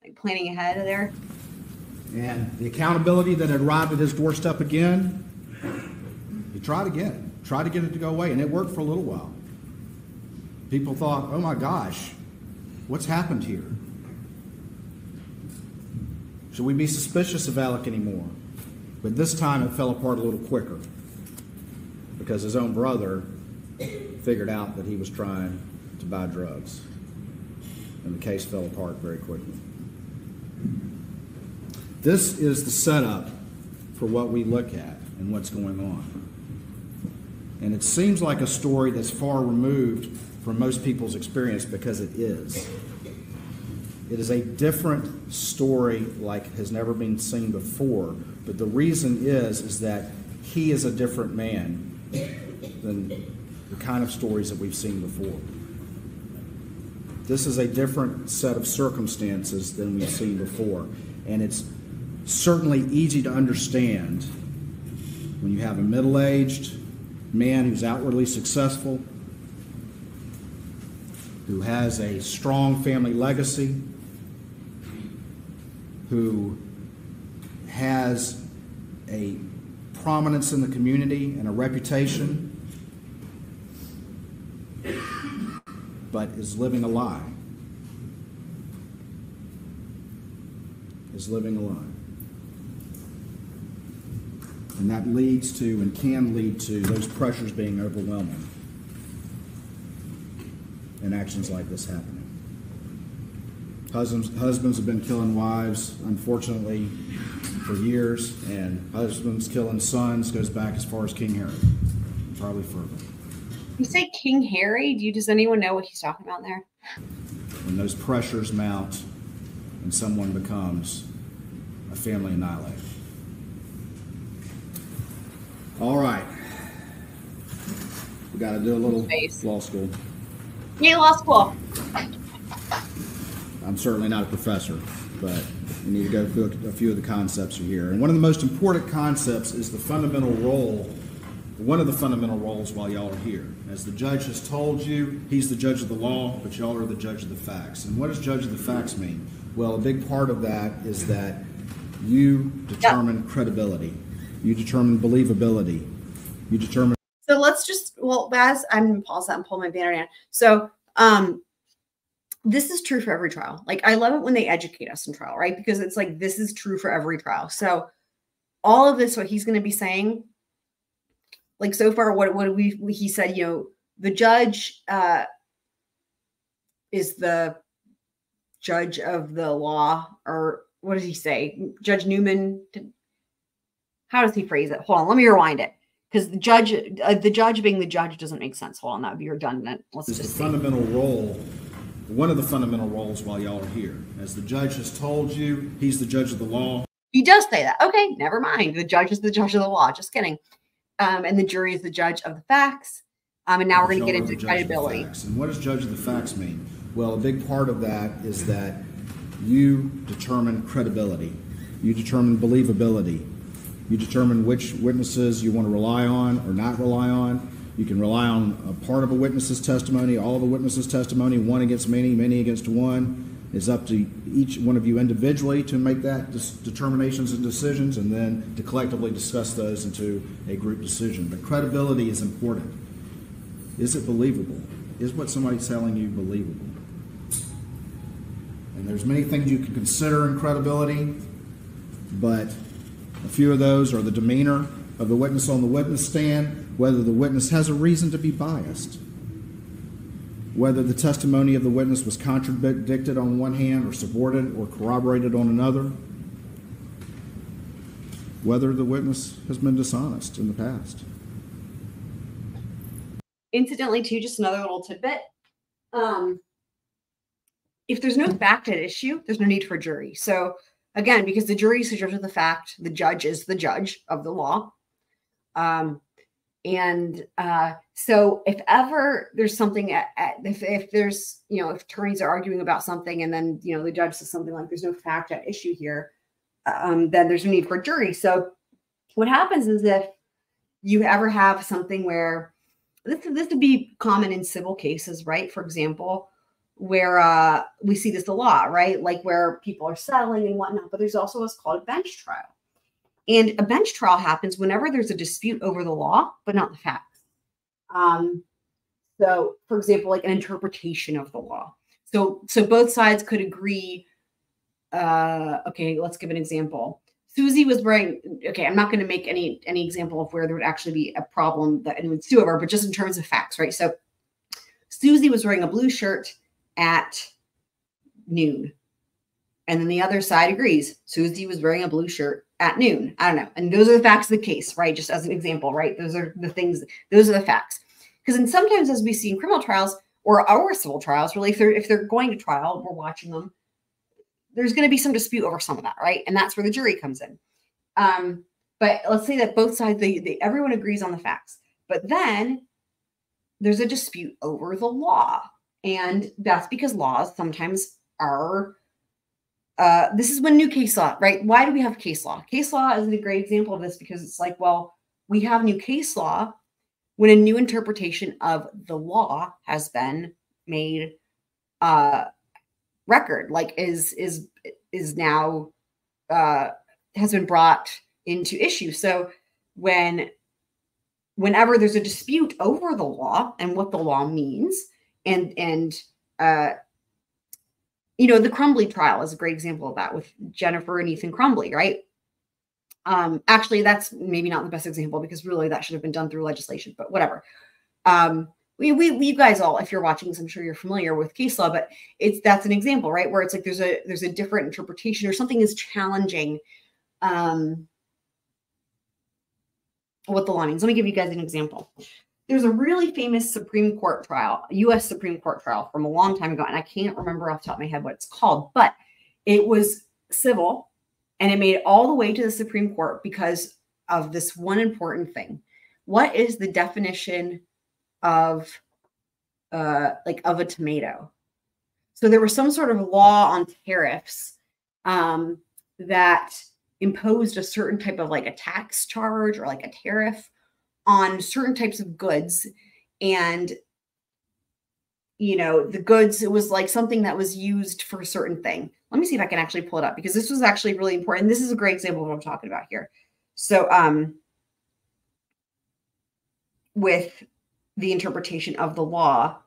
Like planning ahead of there. And the accountability that had arrived at his doorstep again, he tried again, tried to get it to go away, and it worked for a little while. People thought, oh my gosh, what's happened here? Should we be suspicious of Alec anymore? But this time it fell apart a little quicker because his own brother figured out that he was trying to buy drugs. And the case fell apart very quickly. This is the setup for what we look at and what's going on. And it seems like a story that's far removed from most people's experience because it is. It is a different story like has never been seen before, but the reason is is that he is a different man than the kind of stories that we've seen before. This is a different set of circumstances than we've seen before, and it's certainly easy to understand when you have a middle-aged man who's outwardly successful, who has a strong family legacy, who has a prominence in the community and a reputation, but is living a lie. Is living a lie. And that leads to and can lead to those pressures being overwhelming and actions like this happening. Husbands, husbands have been killing wives, unfortunately, for years, and husbands killing sons goes back as far as King Herod, probably further. You say King Harry? Do you does anyone know what he's talking about there? When those pressures mount and someone becomes a family annihilator. All right. We got to do a little law school. Yale Law School. I'm certainly not a professor, but we need to go through a few of the concepts here. And one of the most important concepts is the fundamental role, one of the fundamental roles while y'all are here. As the judge has told you, he's the judge of the law, but y'all are the judge of the facts. And what does judge of the facts mean? Well, a big part of that is that you determine credibility, you determine believability, you determine So let's just well, Baz, I'm gonna pause that and pull my banner down. So um this is true for every trial. Like I love it when they educate us in trial, right? Because it's like this is true for every trial. So all of this, what he's gonna be saying, like so far, what what we he said, you know, the judge uh is the judge of the law, or what does he say? Judge Newman. How does he phrase it? Hold on, let me rewind it because the judge, uh, the judge being the judge, doesn't make sense. Hold on, that would be redundant. Let's is the just see. fundamental role one of the fundamental roles while y'all are here. As the judge has told you, he's the judge of the law. He does say that. Okay, never mind. The judge is the judge of the law. Just kidding. Um, and the jury is the judge of the facts. Um, and now we're going to get into credibility. And what does judge of the facts mean? Well, a big part of that is that you determine credibility, you determine believability, you determine which witnesses you want to rely on or not rely on. You can rely on a part of a witness's testimony, all of a witness's testimony, one against many, many against one. It's up to each one of you individually to make that determinations and decisions, and then to collectively discuss those into a group decision. But credibility is important. Is it believable? Is what somebody's telling you believable? And there's many things you can consider in credibility, but a few of those are the demeanor of the witness on the witness stand, whether the witness has a reason to be biased, whether the testimony of the witness was contradicted on one hand or supported or corroborated on another, whether the witness has been dishonest in the past. Incidentally, too, just another little tidbit. Um, if there's no fact at issue, there's no need for a jury. So again, because the jury is the judge of the fact, the judge is the judge of the law. Um, and uh, so if ever there's something at, at if, if there's you know if attorneys are arguing about something and then you know the judge says something like there's no fact at issue here um, then there's no need for a jury. So what happens is if you ever have something where this, this would be common in civil cases right? For example where uh, we see this a lot right? Like where people are settling and whatnot but there's also what's called a bench trial and a bench trial happens whenever there's a dispute over the law, but not the facts. Um, so, for example, like an interpretation of the law. So, so both sides could agree. Uh, okay, let's give an example. Susie was wearing. Okay, I'm not going to make any any example of where there would actually be a problem that anyone would sue over, but just in terms of facts, right? So, Susie was wearing a blue shirt at noon, and then the other side agrees. Susie was wearing a blue shirt at noon. I don't know. And those are the facts of the case, right? Just as an example, right? Those are the things, those are the facts. Because then sometimes as we see in criminal trials or our civil trials, really, if they're if they're going to trial, we're watching them, there's going to be some dispute over some of that, right? And that's where the jury comes in. Um, but let's say that both sides, they, they everyone agrees on the facts. But then there's a dispute over the law. And that's because laws sometimes are uh, this is when new case law, right? Why do we have case law? Case law is a great example of this because it's like, well, we have new case law when a new interpretation of the law has been made uh record like is is is now uh has been brought into issue so when whenever there's a dispute over the law and what the law means and and uh you know, the Crumbley trial is a great example of that with Jennifer and Ethan Crumbley, right? Um, actually, that's maybe not the best example because really that should have been done through legislation, but whatever. Um, we, we, we you guys all, if you're watching this, I'm sure you're familiar with case law, but it's that's an example, right? Where it's like there's a there's a different interpretation or something is challenging um what the law means. Let me give you guys an example there's a really famous Supreme Court trial, US Supreme Court trial from a long time ago, and I can't remember off the top of my head what it's called, but it was civil and it made it all the way to the Supreme Court because of this one important thing. What is the definition of uh like of a tomato? So there was some sort of law on tariffs um that imposed a certain type of like a tax charge or like a tariff on certain types of goods. And you know the goods it was like something that was used for a certain thing. Let me see if i can actually pull it up because this was actually really important. This is a great example of what i'm talking about here. So um with the interpretation of the law.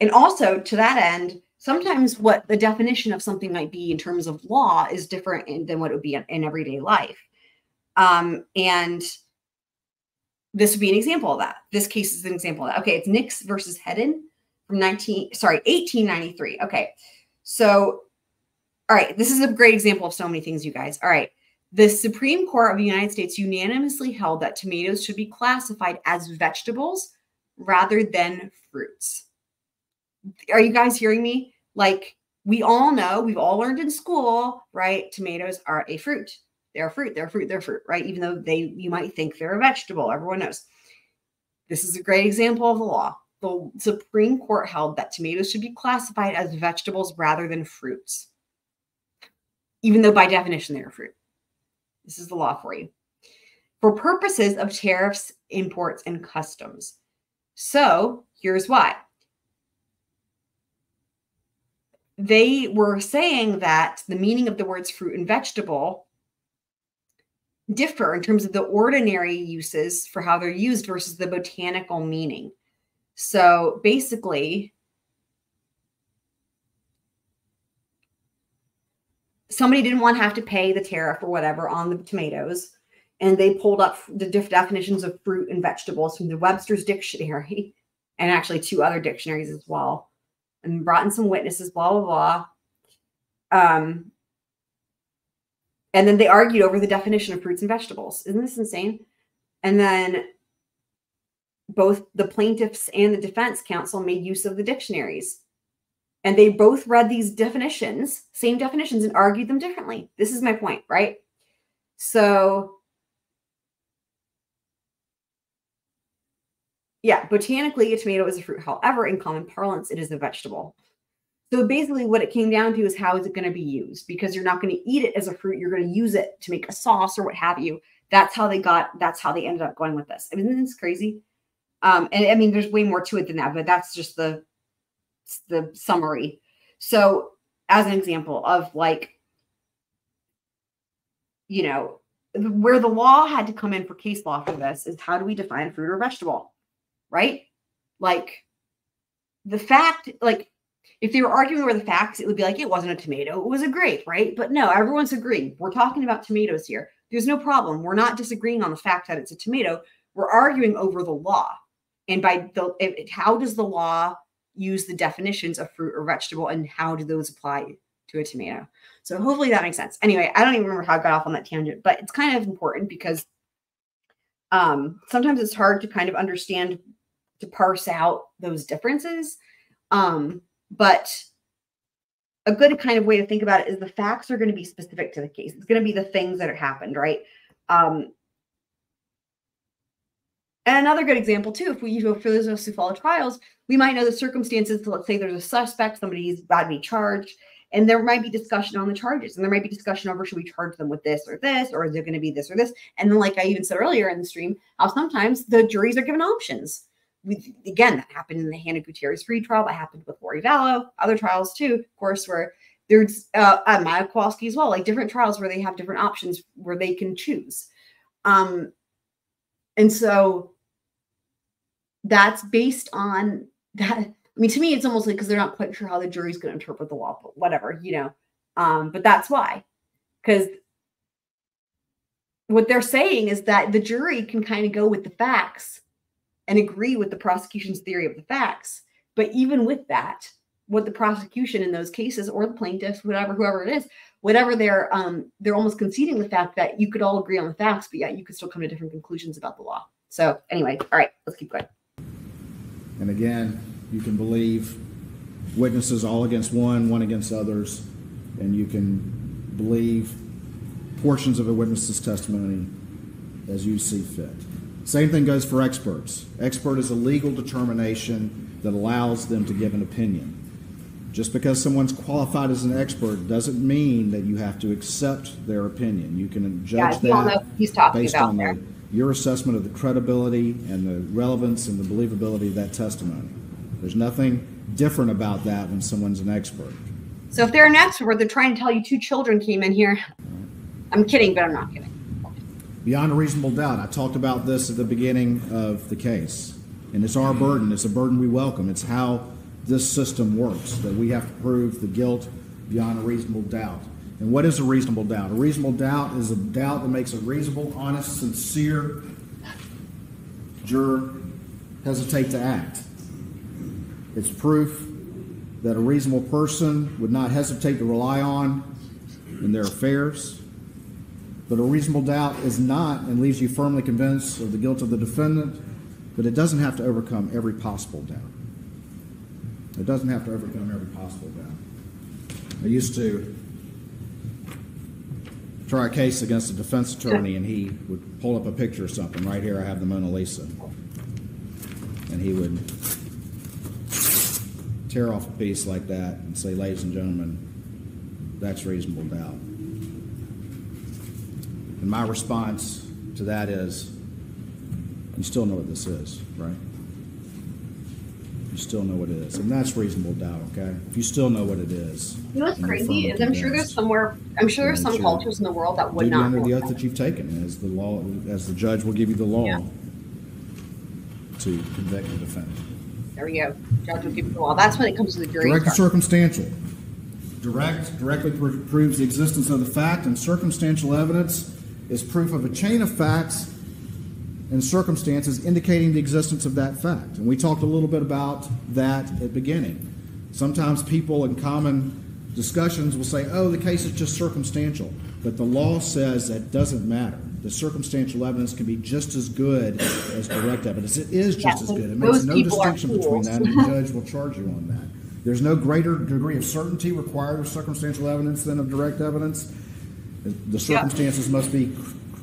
And also to that end sometimes what the definition of something might be in terms of law is different in, than what it would be in, in everyday life. Um and this would be an example of that. This case is an example of that. Okay, it's Nix versus Hedden from 19, sorry, 1893. Okay. So, all right, this is a great example of so many things, you guys. All right. The Supreme Court of the United States unanimously held that tomatoes should be classified as vegetables rather than fruits. are you guys hearing me? Like we all know, we've all learned in school, right? Tomatoes are a fruit. They're fruit, they're fruit, they're fruit, right? Even though they you might think they're a vegetable, everyone knows. This is a great example of the law. The Supreme Court held that tomatoes should be classified as vegetables rather than fruits, even though by definition they're fruit. This is the law for you. For purposes of tariffs, imports, and customs. So here's why. They were saying that the meaning of the words fruit and vegetable differ in terms of the ordinary uses for how they're used versus the botanical meaning. So basically, somebody didn't want to have to pay the tariff or whatever on the tomatoes. And they pulled up the diff definitions of fruit and vegetables from the Webster's Dictionary and actually two other dictionaries as well, and brought in some witnesses, blah, blah, blah. Um, and then they argued over the definition of fruits and vegetables. Isn't this insane? And then both the plaintiffs and the defense counsel made use of the dictionaries. And they both read these definitions, same definitions, and argued them differently. This is my point, right? So, yeah, botanically, a tomato is a fruit. However, in common parlance, it is a vegetable. So basically, what it came down to is how is it going to be used? Because you're not going to eat it as a fruit, you're going to use it to make a sauce or what have you. That's how they got. That's how they ended up going with this. I mean, this crazy? Um, and I mean, there's way more to it than that, but that's just the the summary. So, as an example of like, you know, where the law had to come in for case law for this is how do we define fruit or vegetable, right? Like, the fact, like if they were arguing over the facts, it would be like it wasn't a tomato, it was a grape, right? But no, everyone's agreeing. We're talking about tomatoes here. There's no problem. We're not disagreeing on the fact that it's a tomato. We're arguing over the law. And by the it, how does the law use the definitions of fruit or vegetable and how do those apply to a tomato? So hopefully that makes sense. Anyway, I don't even remember how I got off on that tangent, but it's kind of important because um, sometimes it's hard to kind of understand to parse out those differences. Um, but a good kind of way to think about it is the facts are going to be specific to the case. It's going to be the things that have happened, right? Um, and another good example too, if we go for those of us who follow trials, we might know the circumstances. let's say there's a suspect, somebody's about to be charged, and there might be discussion on the charges, and there might be discussion over should we charge them with this or this, or is there going to be this or this? And then, like I even said earlier in the stream, how sometimes the juries are given options we, again, that happened in the Hannah Gutierrez-Reed trial. That happened with Lori Vallow. Other trials too, of course, where there's uh, uh, Maya Kowalski as well, like different trials where they have different options where they can choose. Um, and so that's based on that. I mean, to me, it's almost like because they're not quite sure how the jury's going to interpret the law, but whatever, you know. Um, but that's why, because what they're saying is that the jury can kind of go with the facts and agree with the prosecution's theory of the facts. But even with that, what the prosecution in those cases or the plaintiffs, whatever, whoever it is, whatever they're um they're almost conceding the fact that you could all agree on the facts, but yet you could still come to different conclusions about the law. So anyway, all right, let's keep going. And again, you can believe witnesses all against one, one against others, and you can believe portions of a witness's testimony as you see fit. Same thing goes for experts. Expert is a legal determination that allows them to give an opinion. Just because someone's qualified as an expert doesn't mean that you have to accept their opinion. You can judge yeah, that he's talking based on the, your assessment of the credibility and the relevance and the believability of that testimony. There's nothing different about that when someone's an expert. So if they're an expert, they're trying to tell you two children came in here. I'm kidding, but I'm not kidding beyond a reasonable doubt. I talked about this at the beginning of the case. And it's our burden. It's a burden we welcome. It's how this system works that we have to prove the guilt beyond a reasonable doubt. And what is a reasonable doubt? A reasonable doubt is a doubt that makes a reasonable, honest, sincere juror hesitate to act. It's proof that a reasonable person would not hesitate to rely on in their affairs but a reasonable doubt is not and leaves you firmly convinced of the guilt of the defendant, but it doesn't have to overcome every possible doubt. It doesn't have to overcome every possible doubt. I used to try a case against a defense attorney, and he would pull up a picture of something. Right here, I have the Mona Lisa. And he would tear off a piece like that and say, ladies and gentlemen, that's reasonable doubt. And my response to that is, you still know what this is, right? You still know what it is. And that's reasonable doubt, okay? If you still know what it is. You know what's crazy is I'm sure there's somewhere I'm sure there's some sure. cultures in the world that would not. under the oath that. that you've taken, as the law, as the judge will give you the law Yeah. to convict the defendant. There we go. Judge will give you the law. That's when it comes to the jury. Direct and circumstantial. Direct directly pr- proves the existence of the fact, and circumstantial evidence is proof of a chain of facts and circumstances indicating the existence of that fact. And we talked a little bit about that at the beginning. Sometimes people in common discussions will say, oh, the case is just circumstantial. But the law says that doesn't matter. The circumstantial evidence can be just as good as direct evidence. It is just Yeah, as good. It makes no distinction between that, and the judge will charge you on that. There's no greater degree of certainty required of circumstantial evidence than of direct evidence. The- circumstances must be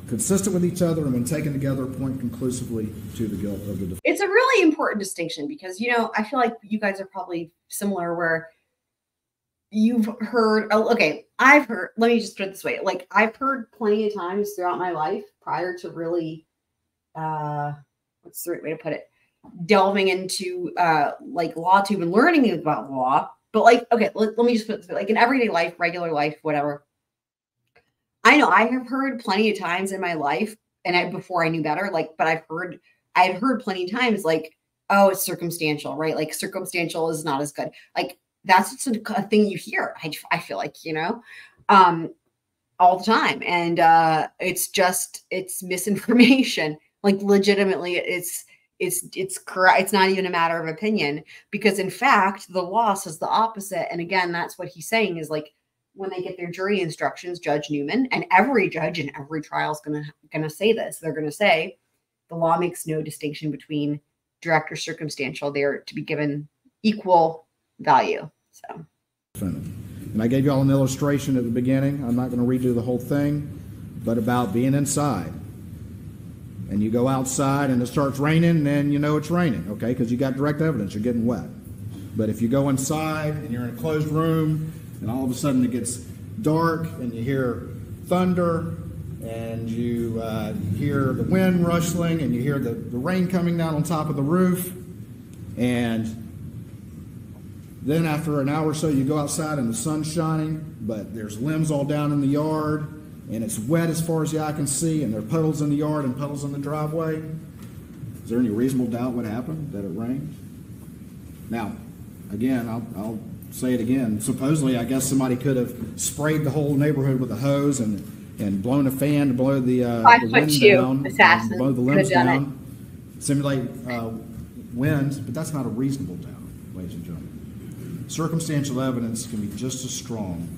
consistent with each other and when taken together point conclusively to the guilt of the defendant. It's a really important distinction because you know I feel like you guys are probably similar where you've heard oh, okay i've heard let me just put it this way like i've heard plenty of times throughout my life prior to really uh what's the right way to put it delving into uh like law tube and learning about law but like okay let, let me just put this way like in everyday life regular life whatever i know i have heard plenty of times in my life and i before i knew better like but i've heard i've heard plenty of times like oh it's circumstantial right? Like circumstantial is not as good. Like that's a, a thing you hear I, I feel like you know? Um all the time and uh it's just it's misinformation. Like legitimately it's it's it's correct it's not even a matter of opinion because in fact the law says the opposite and again that's what he's saying is like when they get their jury instructions judge newman and every judge in every trial is gonna gonna say this they're gonna say the law makes no distinction between direct or circumstantial they're to be given equal value so. And I gave you all an illustration at the beginning. I'm not going to redo the whole thing, but about being inside. And you go outside and it starts raining, then you know it's raining, okay? Because you got direct evidence you're getting wet. But if you go inside and you're in a closed room and all of a sudden it gets dark and you hear thunder and you uh, hear the wind rustling and you hear the, the rain coming down on top of the roof and then after an hour or so, you go outside and the sun's shining, but there's limbs all down in the yard, and it's wet as far as the eye can see, and there are puddles in the yard and puddles in the driveway. Is there any reasonable doubt what happened, that it rained? Now, again, I'll, I'll say it again. Supposedly, I guess somebody could have sprayed the whole neighborhood with a hose and, and blown a fan to blow the, uh, the wind down, assassin blow the limbs done it. down, simulate uh, winds, but that's not a reasonable doubt, ladies and gentlemen. Circumstantial evidence can be just as strong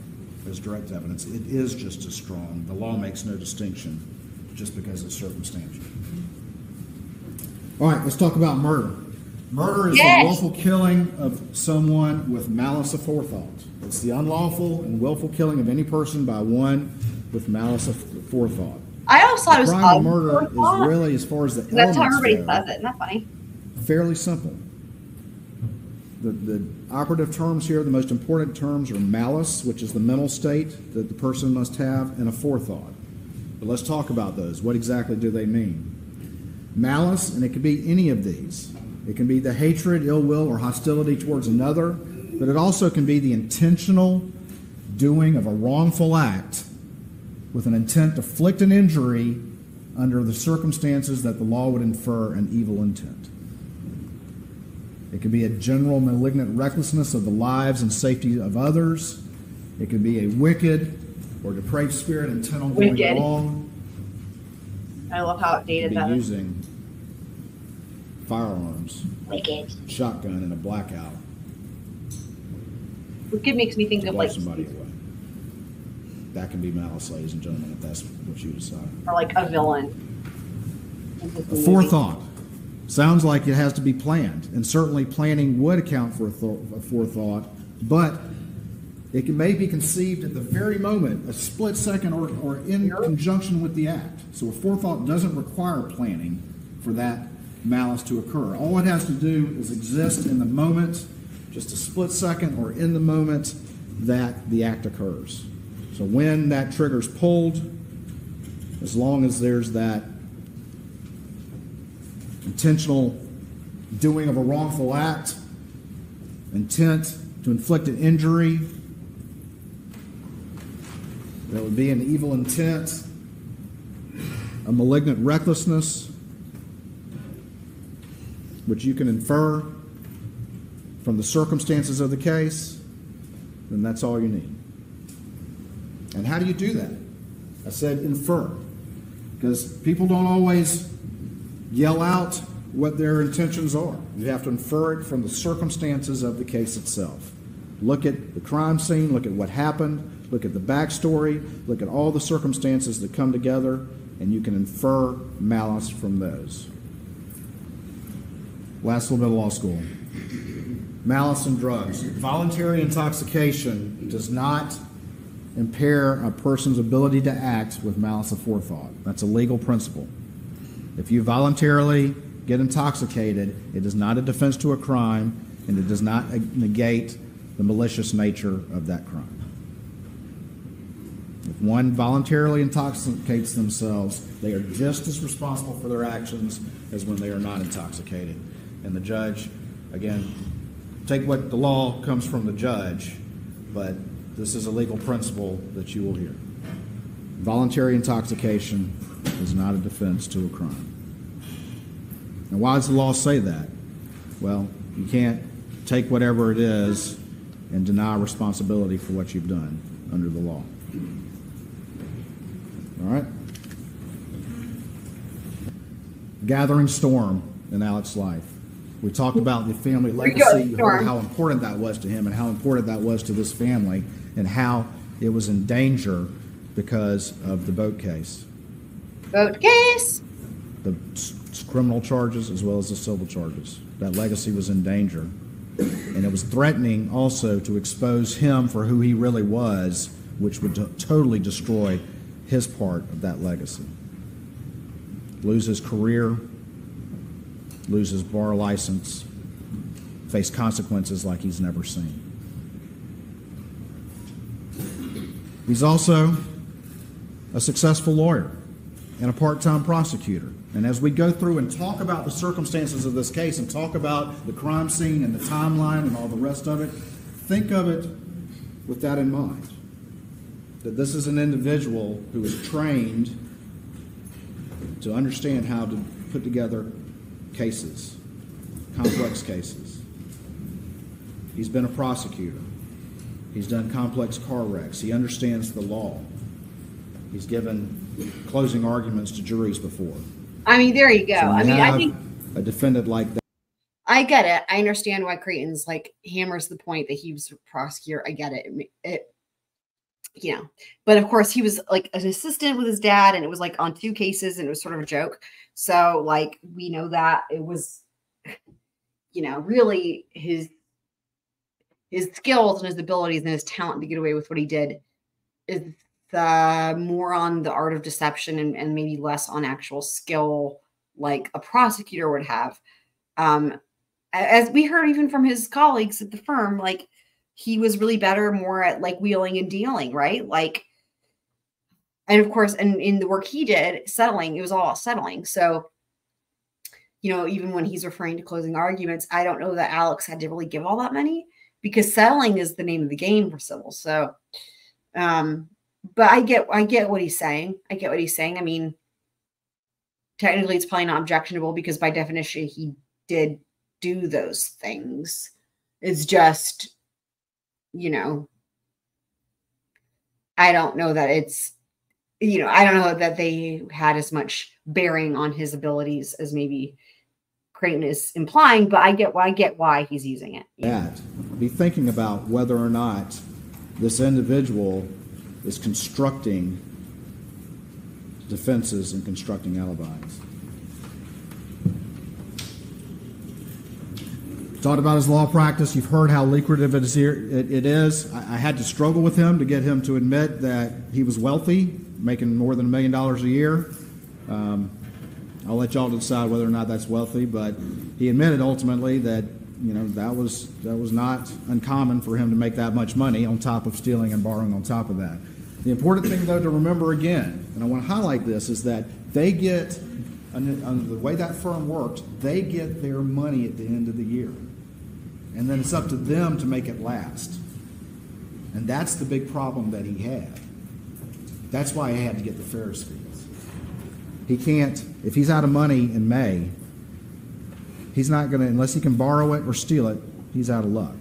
as direct evidence. It is just as strong. The law makes no distinction just because it's circumstantial. All right, let's talk about murder. Murder is Yes. the willful killing of someone with malice aforethought. It's the unlawful and willful killing of any person by one with malice aforethought. i always thought it was The crime of murder is really, as far as the that's how everybody go, says it isn't that funny fairly simple. The, the operative terms here, the most important terms are malice, which is the mental state that the person must have, and a forethought. But let's talk about those. What exactly do they mean? Malice, and it could be any of these. It can be the hatred, ill will, or hostility towards another, but it also can be the intentional doing of a wrongful act with an intent to inflict an injury under the circumstances that the law would infer an evil intent. It could be a general malignant recklessness of the lives and safety of others. It could be a wicked or depraved spirit intent on doing Wicked. wrong. i love how outdated be using firearms, wicked shotgun in a blackout wicked makes me think to of blow like somebody away. That can be malice, ladies and gentlemen, if that's what you decide. or like a villain A forethought. Sounds like it has to be planned, and certainly planning would account for a, thought, a forethought, but it can, may be conceived at the very moment, a split second, or, or in conjunction with the act. So a forethought doesn't require planning for that malice to occur. All it has to do is exist in the moment, just a split second, or in the moment that the act occurs. So when that trigger's pulled, as long as there's that intentional doing of a wrongful act, intent to inflict an injury, that would be an evil intent, a malignant recklessness, which you can infer from the circumstances of the case, then that's all you need. And how do you do that? I said infer, because people don't always yell out what their intentions are. You have to infer it from the circumstances of the case itself. Look at the crime scene, look at what happened, look at the backstory, look at all the circumstances that come together, and you can infer malice from those. Last little bit of law school. Malice and drugs. Voluntary intoxication does not impair a person's ability to act with malice aforethought. That's a legal principle. If you voluntarily get intoxicated, it is not a defense to a crime, and it does not negate the malicious nature of that crime. If one voluntarily intoxicates themselves, they are just as responsible for their actions as when they are not intoxicated. And the judge, again, take what the law comes from the judge, but this is a legal principle that you will hear. Voluntary intoxication is not a defense to a crime. And why does the law say that? Well, you can't take whatever it is and deny responsibility for what you've done under the law. All right? Gathering storm in Alex's life. We talked about the family go, legacy, how important that was to him, and how important that was to this family, and how it was in danger because of the boat case. Boat case. the criminal charges as well as the civil charges. That legacy was in danger. And it was threatening also to expose him for who he really was, which would t- totally destroy his part of that legacy. Lose his career, lose his bar license, face consequences like he's never seen. He's also a successful lawyer and a part time prosecutor. And as we go through and talk about the circumstances of this case and talk about the crime scene and the timeline and all the rest of it, think of it with that in mind. That this is an individual who is trained to understand how to put together cases, complex cases. He's been a prosecutor. He's done complex car wrecks. He understands the law. He's given closing arguments to juries before. I mean, there you go. So I mean, I think a defendant like that. I get it. I understand why Creighton's like hammers the point that he was a prosecutor. I get it. It, it you know, but of course he was like an assistant with his dad, and it was like on two cases, and it was sort of a joke. So like we know that it was, you know, really his his skills and his abilities and his talent to get away with what he did is uh, more on the art of deception and, and maybe less on actual skill like a prosecutor would have. Um as we heard even from his colleagues at the firm like he was really better more at like wheeling and dealing right? Like and of course and in the work he did settling it was all settling. So you know even when he's referring to closing arguments i don't know that alex had to really give all that money because settling is the name of the game for civil. So um but i get i get what he's saying. I get what he's saying. I mean technically it's probably not objectionable because by definition he did do those things. It's just you know i don't know that it's you know i don't know that they had as much bearing on his abilities as maybe creighton is implying but i get why i get why he's using it that, be thinking about whether or not this individual is constructing defenses and constructing alibis. Talked about his law practice. You've heard how lucrative it is. Here. It, is. I had to struggle with him to get him to admit that he was wealthy, making more than a million dollars a year. Um, I'll let y'all decide whether or not that's wealthy, but he admitted ultimately that you know that was that was not uncommon for him to make that much money on top of stealing and borrowing on top of that. The important thing though to remember again, and I want to highlight this, is that they get the way that firm worked, they get their money at the end of the year. And then it's up to them to make it last. And that's the big problem that he had. That's why he had to get the Farris fees. He can't, if he's out of money in May, he's not going to, unless he can borrow it or steal it, he's out of luck.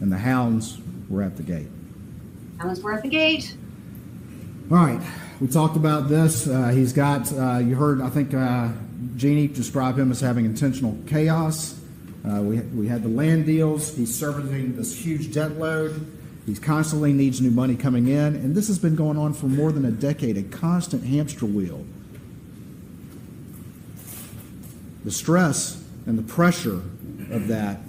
And the hounds were at the gate. Hounds were at the gate. All right, we talked about this. Uh, he's got, uh, you heard, I think uh, Jeannie described him as having intentional chaos. Uh, we, we had the land deals. He's servicing this huge debt load. He constantly needs new money coming in. And this has been going on for more than a decade, a constant hamster wheel. The stress and the pressure of that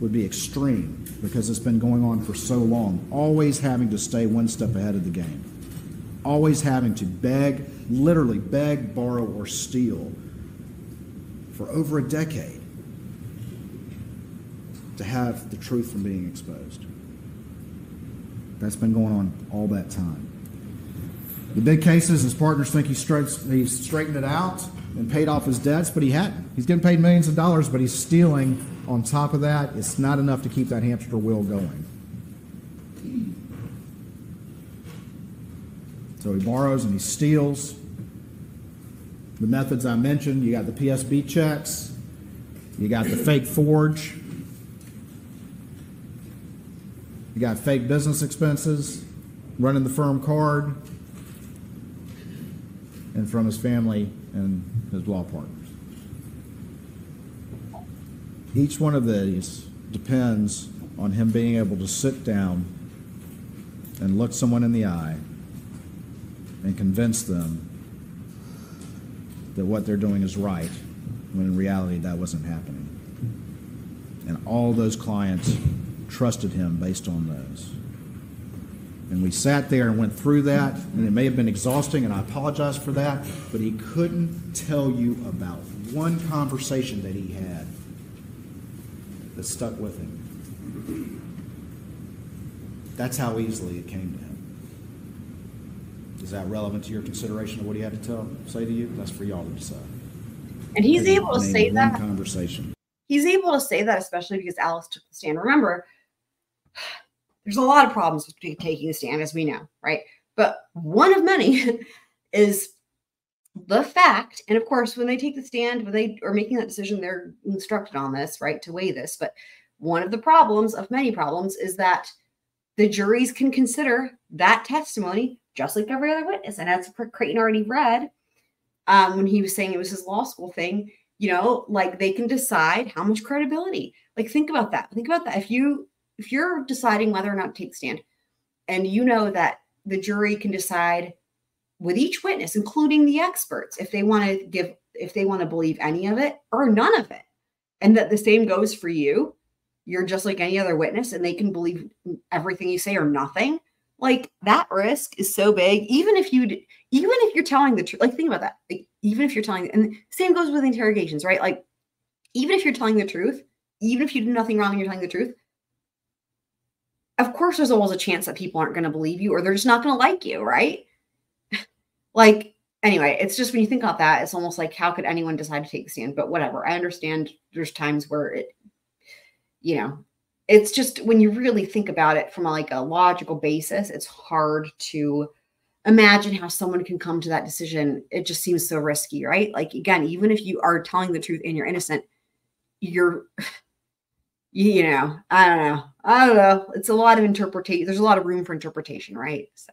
would be extreme because it's been going on for so long, always having to stay one step ahead of the game, always having to beg, literally beg, borrow, or steal for over a decade to have the truth from being exposed. That's been going on all that time. The big cases, his partners think he he's straightened it out and paid off his debts, but he hadn't. He's getting paid millions of dollars, but he's stealing on top of that. It's not enough to keep that hamster wheel going. So he borrows and he steals. The methods I mentioned, you got the PSB checks, you got the fake forge, You got fake business expenses, running the firm card, and from his family and his law partners. Each one of these depends on him being able to sit down and look someone in the eye and convince them that what they're doing is right, when in reality that wasn't happening. And all those clients trusted him based on those. And we sat there and went through that, and it may have been exhausting, and I apologize for that, but he couldn't tell you about one conversation that he had that stuck with him. That's how easily it came to him. Is that relevant to your consideration of what he had to tell, say to you? That's for y'all to decide. And he's able to say that. conversation. He's able to say that, especially because Alex took the stand. Remember, there's a lot of problems with taking a stand, as we know, right? But one of many is the fact, and of course, when they take the stand, when they are making that decision, they're instructed on this, right, to weigh this. But one of the problems of many problems is that the juries can consider that testimony just like every other witness. And as Creighton already read, um, when he was saying it was his law school thing, you know, like they can decide how much credibility. Like think about that. Think about that. If you if you're deciding whether or not to take stand, and you know that the jury can decide with each witness, including the experts, if they want to give, if they want to believe any of it or none of it, and that the same goes for you, you're just like any other witness, and they can believe everything you say or nothing. Like that risk is so big. Even if you, even if you're telling the truth, like think about that. Like, even if you're telling, and same goes with interrogations, right? Like even if you're telling the truth, even if you did nothing wrong and you're telling the truth, of course there's always a chance that people aren't going to believe you or they're just not going to like you, right? like anyway, it's just when you think about that, it's almost like how could anyone decide to take a stand? But whatever. I understand there's times where it, you know, it's just when you really think about it from a, like a logical basis, it's hard to imagine how someone can come to that decision. It just seems so risky, right? Like again, even if you are telling the truth and you're innocent, you're you, know, I don't know. I don't know. It's a lot of interpretation. There's a lot of room for interpretation, right? So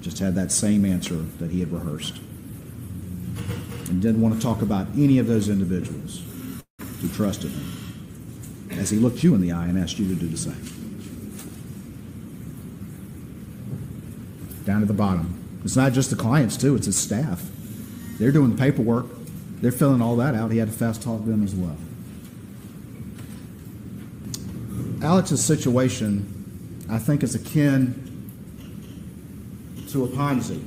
just had that same answer that he had rehearsed and didn't want to talk about any of those individuals who trusted him as he looked you in the eye and asked you to do the same. Down at the bottom. It's not just the clients, too, it's his staff. They're doing the paperwork. They're filling all that out. He had to fast talk them as well. Alex's situation, I think, is akin to a Ponzi.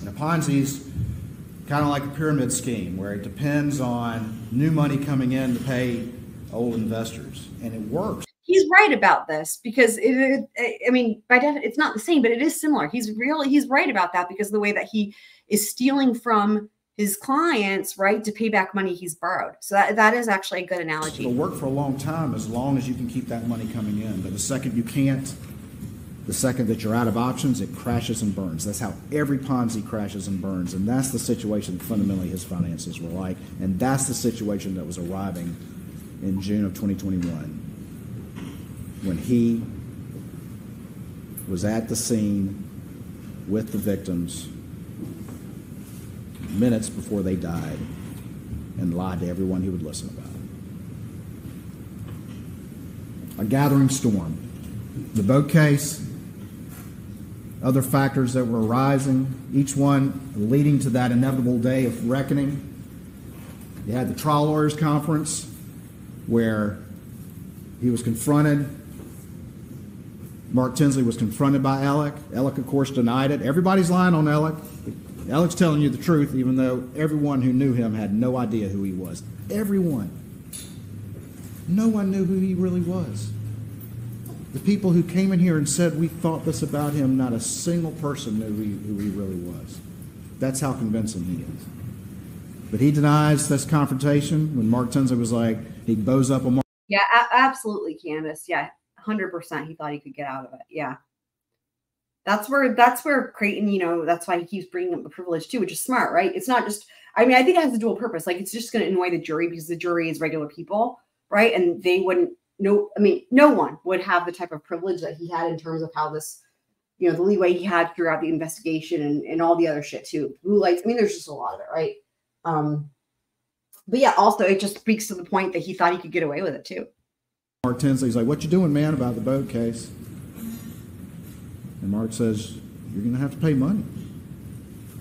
And a Ponzi's kind of like a pyramid scheme where it depends on new money coming in to pay old investors, and it works. He's right about this because it, it I mean, by def- it's not the same, but it is similar. He's really he's right about that because the way that he is stealing from his clients, right, to pay back money he's borrowed. So that, that is actually a good analogy. It'll work for a long time as long as you can keep that money coming in. But the second you can't, the second that you're out of options, it crashes and burns. That's how every Ponzi crashes and burns. And that's the situation fundamentally his finances were like. And that's the situation that was arriving in June of 2021 when he was at the scene with the victims minutes before they died and lied to everyone he would listen about. A gathering storm. The boat case, other factors that were arising, each one leading to that inevitable day of reckoning. You had the trial lawyers conference where he was confronted. Mark Tinsley was confronted by Alec. Alec, of course, denied it. Everybody's lying on Alec. Alec's telling you the truth, even though everyone who knew him had no idea who he was. Everyone. No one knew who he really was. The people who came in here and said we thought this about him, not a single person knew who he, really was. That's how convincing he is. But he denies this confrontation when Mark Tinsley was like, he bows up a Mark. Yeah, a- absolutely, Candace. Yeah, hundred percent. He thought he could get out of it. Yeah, that's where that's where Creighton. You know, that's why he keeps bringing up the privilege too, which is smart, right? It's not just. I mean, I think it has a dual purpose. Like, it's just going to annoy the jury because the jury is regular people, right? And they wouldn't. No, I mean, no one would have the type of privilege that he had in terms of how this, you know, the leeway he had throughout the investigation and, and all the other shit too. Blue lights. I mean, there's just a lot of it, right? Um, but yeah, also it just speaks to the point that he thought he could get away with it too. Mark Tinsley's like, "What you doing, man, about the boat case?" And Mark says, "You're going to have to pay money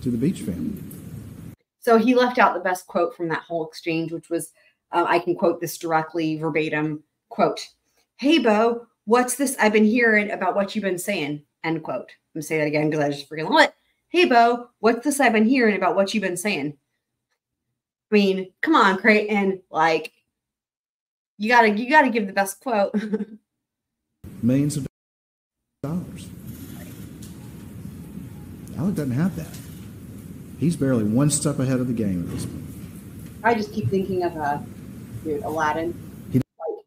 to the Beach family." So he left out the best quote from that whole exchange, which was, uh, I can quote this directly verbatim quote, Hey, Bo, what's this I've been hearing about what you've been saying? End quote. I'm gonna say that again because I just freaking love it. Hey, Bo, what's this I've been hearing about what you've been saying? I mean, come on, Creighton. Like, you gotta, you gotta give the best quote. Millions of dollars. Alec doesn't have that. He's barely one step ahead of the game at this point. I just keep thinking of uh, dude, Aladdin. He- like,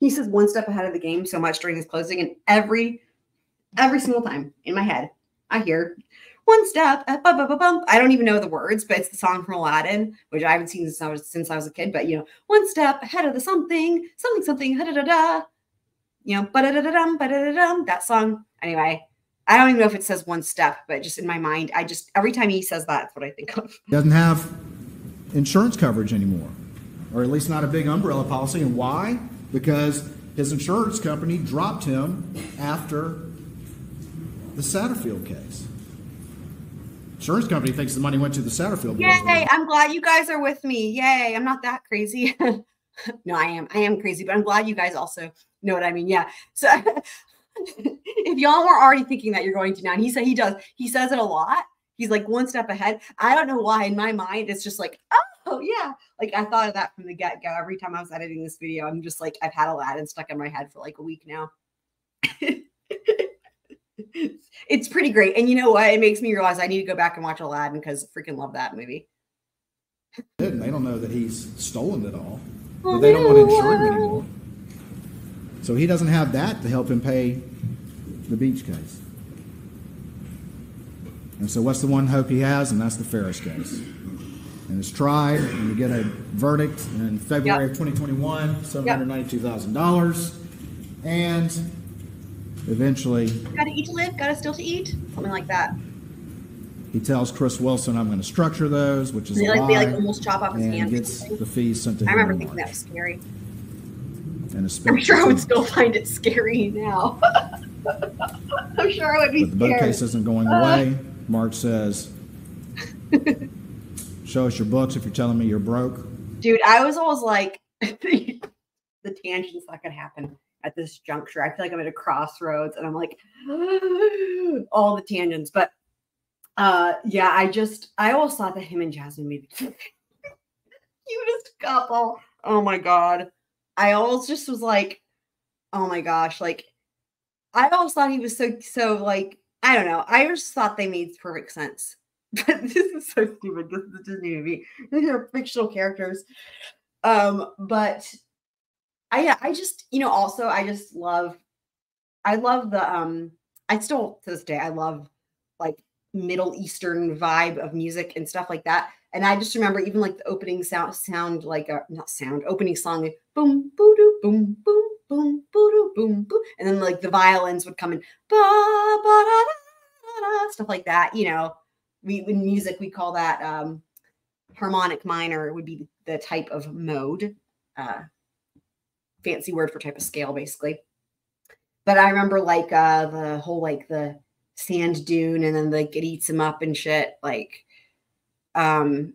he says one step ahead of the game so much during his closing, and every every single time in my head, I hear one step. uh, bum, bum, bum, bum." I don't even know the words, but it's the song from Aladdin, which I haven't seen since I was since I was a kid. But you know, one step ahead of the something, something, something, da da da. You know, ba da da da dum, ba da da dum. That song. Anyway, I don't even know if it says one step, but just in my mind, I just every time he says that, that's what I think of. He doesn't have insurance coverage anymore, or at least not a big umbrella policy. And why? Because his insurance company dropped him after the Satterfield case. Insurance company thinks the money went to the Satterfield. Yay! I'm glad you guys are with me. Yay! I'm not that crazy. no, I am. I am crazy, but I'm glad you guys also know what I mean. Yeah. So if y'all were already thinking that you're going to now, and he said he does. He says it a lot. He's like one step ahead. I don't know why. In my mind, it's just like, oh yeah. Like I thought of that from the get go. Every time I was editing this video, I'm just like, I've had Aladdin stuck in my head for like a week now. it's pretty great. And you know what? It makes me realize I need to go back and watch Aladdin because freaking love that movie. and they don't know that he's stolen it all. But oh, they don't want to insure him anymore. So he doesn't have that to help him pay the beach case. And so what's the one hope he has? And that's the Farris case. And it's tried, and you get a verdict in February of 2021, $792,000. And eventually, Gotta eat to live, gotta still to eat. Something like that. he tells Chris Wilson, I'm going to structure those, which is They a like, they like almost chop off his and hand. gets the fees sent to him. I remember in thinking that was scary. And a I'm sure I would still find it scary now. I'm sure I would be But the boat scared. case isn't going Uh, away. Mark says, Show us your books if you're telling me you're broke. Dude, I was always like the tangents that could happen at this juncture. I feel like I'm at a crossroads and I'm like all the tangents. But uh yeah, I just I always thought that him and Jasmine made the cutest couple. Oh my god. I always just was like, oh my gosh, like I always thought he was so so like I don't know. I just thought they made perfect sense. But this is so stupid because it's a Disney movie. These are fictional characters. Um, but I I just, you know, also I just love I love the um I still to this day I love like Middle Eastern vibe of music and stuff like that. And I just remember even like the opening sound sound like a not sound, opening song like boom boo doo boom boom boom boo doo boom boom and then like the violins would come in ba, ba, da, da, da, stuff like that, you know. We in music we call that um harmonic minor would be the type of mode. Uh fancy word for type of scale basically. But I remember like uh the whole like the sand dune and then like it eats him up and shit like um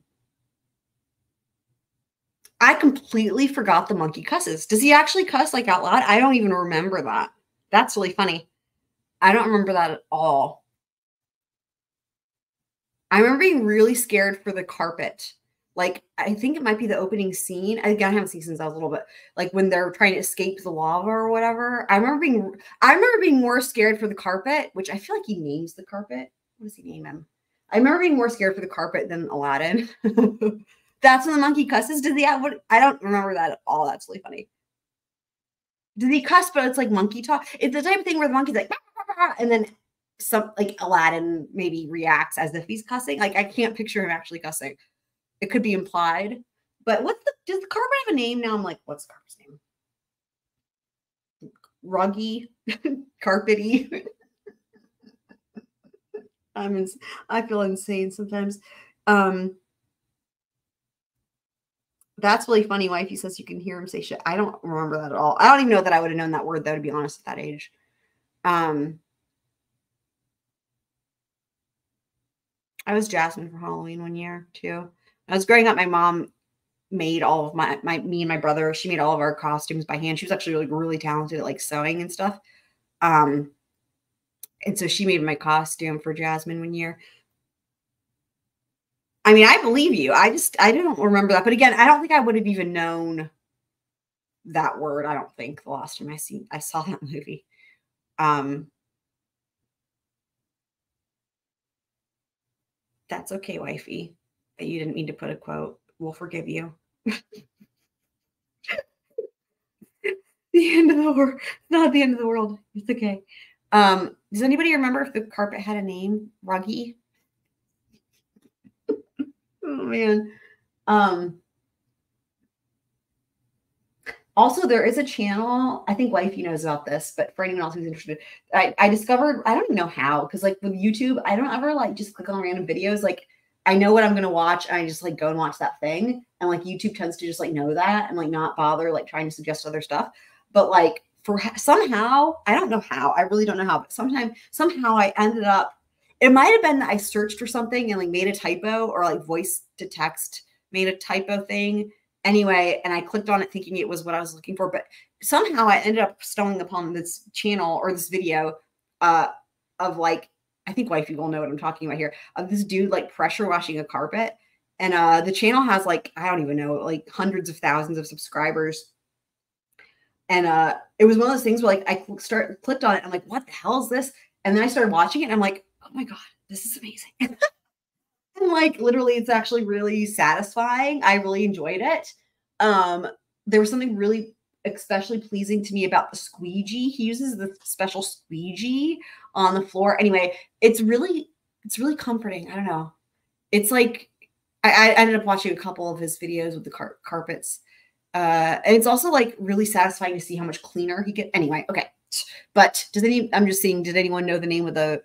I completely forgot the monkey cusses. Does he actually cuss like out loud? I don't even remember that. That's really funny. I don't remember that at all. I remember being really scared for the carpet. Like, I think it might be the opening scene. I, I haven't seen since I was a little bit like when they're trying to escape the lava or whatever. I remember being I remember being more scared for the carpet, which I feel like he names the carpet. What does he name him? I remember being more scared for the carpet than Aladdin. That's when the monkey cusses. Did he what? I don't remember that at all. That's really funny. Did he cuss? But it's like monkey talk. It's the type of thing where the monkey's like, and then some like Aladdin maybe reacts as if he's cussing. Like I can't picture him actually cussing. It could be implied. But what's the does the carpet have a name now? I'm like, what's the carpet's name? Ruggy, carpety. I'm I feel insane sometimes. Um that's really funny. Wifey says you can hear him say shit. I don't remember that at all. I don't even know that I would have known that word though, to be honest, at that age. Um I was Jasmine for Halloween one year too. I was growing up, my mom made all of my my me and my brother, she made all of our costumes by hand. She was actually really, really talented at like sewing and stuff. Um and so she made my costume for Jasmine one year. I mean, I believe you. I just I don't remember that. But again, I don't think I would have even known that word. I don't think the last time I seen I saw that movie. Um That's okay, wifey. That you didn't mean to put a quote. We'll forgive you. the end of the world. Not the end of the world. It's okay. Um, does anybody remember if the carpet had a name? Ruggy? oh man. Um also there is a channel i think wifey knows about this but for anyone else who's interested i, I discovered i don't even know how because like with youtube i don't ever like just click on random videos like i know what i'm going to watch and i just like go and watch that thing and like youtube tends to just like know that and like not bother like trying to suggest other stuff but like for somehow i don't know how i really don't know how but sometime somehow i ended up it might have been that i searched for something and like made a typo or like voice to text made a typo thing anyway, and I clicked on it thinking it was what I was looking for, but somehow I ended up stumbling upon this channel or this video uh, of like, I think wifey will know what I'm talking about here, of this dude like pressure washing a carpet. And uh, the channel has like, I don't even know, like hundreds of thousands of subscribers. And uh, it was one of those things where like I start clicked on it. I'm like, what the hell is this? And then I started watching it and I'm like, oh my God, this is amazing. and like literally it's actually really satisfying i really enjoyed it um there was something really especially pleasing to me about the squeegee he uses the special squeegee on the floor anyway it's really it's really comforting i don't know it's like i, I ended up watching a couple of his videos with the car- carpets uh and it's also like really satisfying to see how much cleaner he get anyway okay but does any i'm just seeing did anyone know the name of the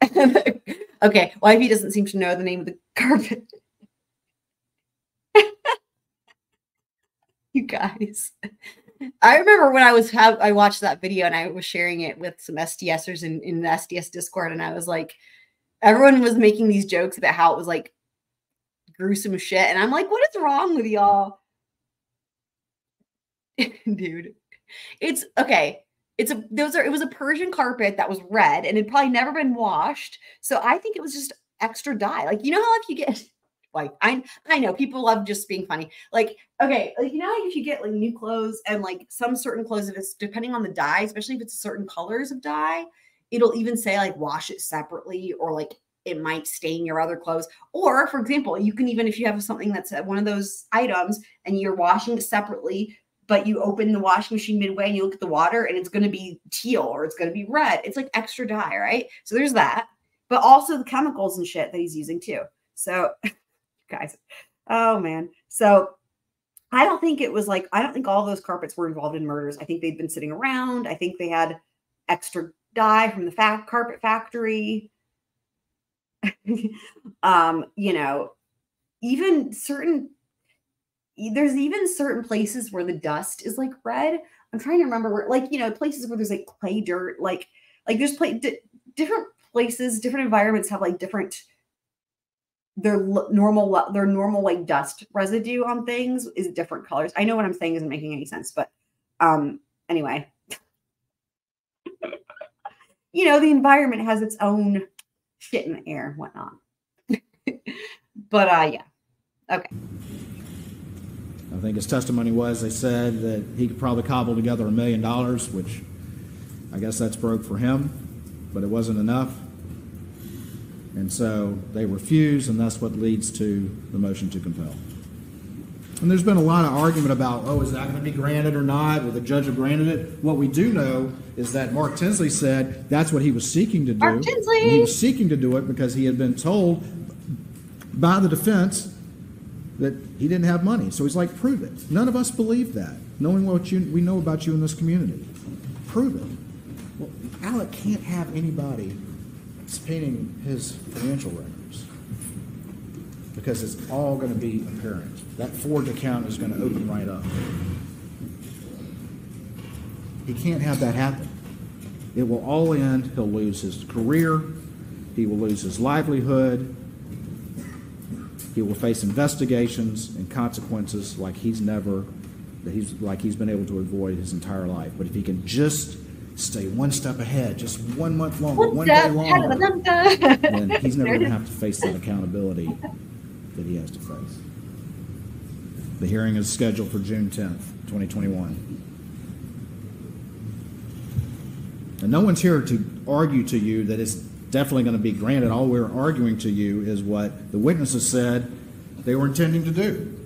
okay, Wifey doesn't seem to know the name of the carpet. you guys. I remember when I was have I watched that video and I was sharing it with some SDSers in, in the SDS Discord, and I was like, everyone was making these jokes about how it was like gruesome shit. And I'm like, what is wrong with y'all? Dude, it's okay. It's a those are it was a Persian carpet that was red and it probably never been washed. So I think it was just extra dye. Like you know how if you get like I I know people love just being funny. Like okay, like you know if you get like new clothes and like some certain clothes if it's depending on the dye, especially if it's certain colors of dye, it'll even say like wash it separately or like it might stain your other clothes. Or for example, you can even if you have something that's uh, one of those items and you're washing it separately, but you open the washing machine midway and you look at the water and it's going to be teal or it's going to be red. It's like extra dye, right? So there's that. But also the chemicals and shit that he's using too. So guys. Oh man. So I don't think it was like I don't think all those carpets were involved in murders. I think they'd been sitting around. I think they had extra dye from the fact carpet factory. um, you know, even certain there's even certain places where the dust is like red. I'm trying to remember where, like, you know, places where there's like clay dirt, like, like there's play, di- different places, different environments have like different their normal their normal like dust residue on things is different colors. I know what I'm saying isn't making any sense, but um anyway. you know, the environment has its own shit in the air and whatnot. but uh yeah. Okay. I think his testimony was they said that he could probably cobble together a million dollars, which I guess that's broke for him, but it wasn't enough. And so they refuse, and that's what leads to the motion to compel. And there's been a lot of argument about, oh, is that going to be granted or not? Will the judge have granted it? What we do know is that Mark Tinsley said that's what he was seeking to do. Mark Tinsley! And he was seeking to do it because he had been told by the defense that he didn't have money. So he's like, prove it. None of us believe that, knowing what you, we know about you in this community. Prove it. Well, Alec can't have anybody subpoenaing his financial records because it's all going to be apparent. That Ford account is going to open right up. He can't have that happen. It will all end. He'll lose his career. He will lose his livelihood. He will face investigations and consequences like he's never, that he's like he's been able to avoid his entire life. But if he can just stay one step ahead, just one month longer, one, one day longer, then he's never going to have to face that accountability that he has to face. The hearing is scheduled for June 10th, 2021. And no one's here to argue to you that it's definitely going to be granted. All we're arguing to you is what the witnesses said they were intending to do.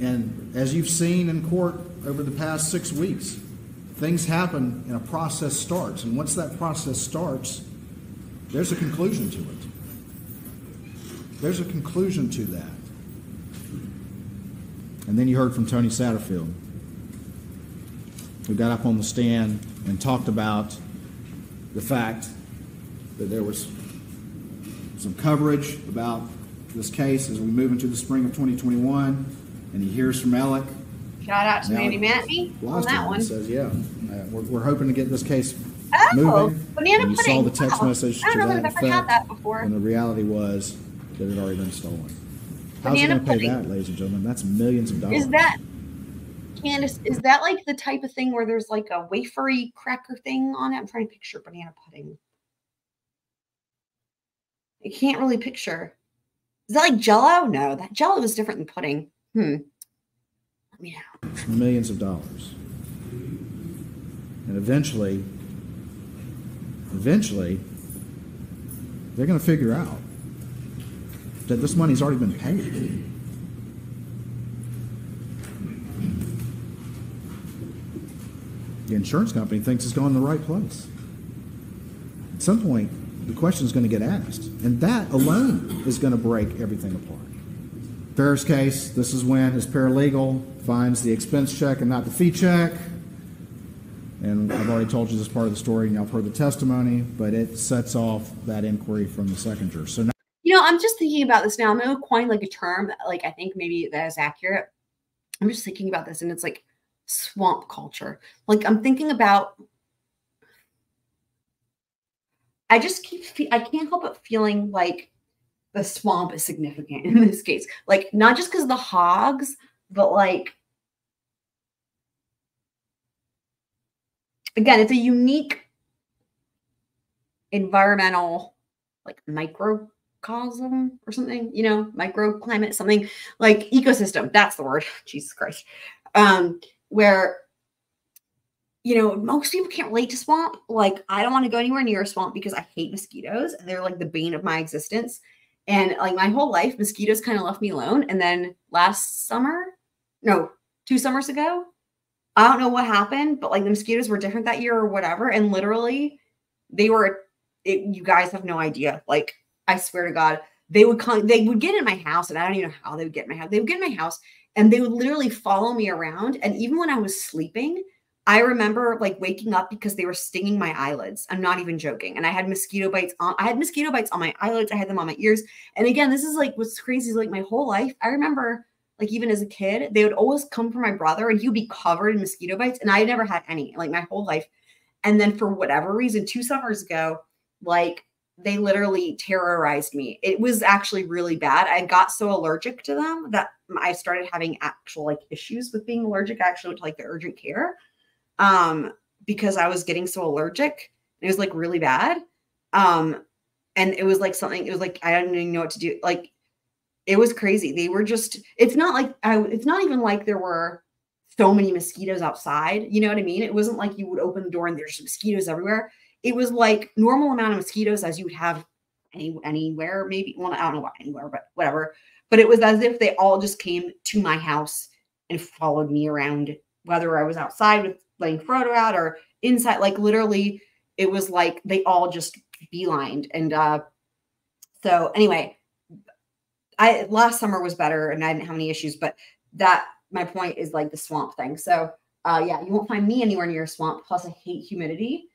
And as you've seen in court over the past six weeks, things happen and a process starts. And once that process starts, there's a conclusion to it. There's a conclusion to that. And then you heard from Tony Satterfield, who got up on the stand and talked about the fact that there was some coverage about this case as we move into the spring of 2021, and he hears from Alec. Shout out to Mandy Matney on that one. Says, yeah, uh, we're, we're hoping to get this case oh, moving. banana and you pudding. saw the text wow. message I don't to know that I've effect, ever had that before. and the reality was that it had already been stolen. How's he Banana going to pay that, ladies and gentlemen? That's millions of dollars. Is that Candace? Is that like the type of thing where there's like a wafery cracker thing on it? I'm trying to picture banana pudding. I can't really picture. Is that like Jello? No, that Jello is different than pudding. Hmm. Let me know. millions of dollars. And eventually, eventually, they're going to figure out that this money's already been paid. The insurance company thinks it's going the right place. At some point, the question is going to get asked, and that alone is going to break everything apart. Farris case, this is when his paralegal finds the expense check and not the fee check. And I've already told you this part of the story, and y'all heard the testimony, but it sets off that inquiry from the second juror. So now, You know, I'm just thinking about this now. I'm going to coin like a term like, I think maybe that is accurate. I'm just thinking about this, and it's like swamp culture. Like, I'm thinking about. I just keep. I can't help but feeling like the swamp is significant in this case. Like not just because of the hogs, but like again, it's a unique environmental like microcosm or something, you know, microclimate, something like ecosystem. That's the word. Jesus Christ. Um, where you know, most people can't relate to swamp. Like, I don't want to go anywhere near a swamp because I hate mosquitoes and they're like the bane of my existence. And like my whole life, mosquitoes kind of left me alone. And then last summer, no, two summers ago, I don't know what happened, but like the mosquitoes were different that year or whatever. And literally, they were, it, you guys have no idea. Like, I swear to God, they would come, they would get in my house, and I don't even know how they would get in my house. They would get in my house and they would literally follow me around. And even when I was sleeping, I remember like waking up because they were stinging my eyelids. I'm not even joking. And I had mosquito bites on I had mosquito bites on my eyelids. I had them on my ears. And again, this is like what's crazy is like my whole life. I remember like even as a kid, they would always come for my brother and he would be covered in mosquito bites. And I never had any, like my whole life. And then for whatever reason, two summers ago, like they literally terrorized me. It was actually really bad. I got so allergic to them that I started having actual like issues with being allergic. I actually went to like the urgent care um, because I was getting so allergic. It was like really bad. Um, and it was like something, it was like, I didn't even know what to do. Like, it was crazy. They were just, it's not like, I, it's not even like there were so many mosquitoes outside. You know what I mean? It wasn't like you would open the door and there's mosquitoes everywhere. It was like normal amount of mosquitoes as you would have any, anywhere, maybe, well, I don't know about anywhere, but whatever. But it was as if they all just came to my house and followed me around, whether I was outside with laying Frodo out or inside. Like literally, it was like they all just beelined. And uh, so anyway, I last summer was better and I didn't have any issues, but that my point is like the swamp thing. So uh, yeah, you won't find me anywhere near a swamp. Plus, I hate humidity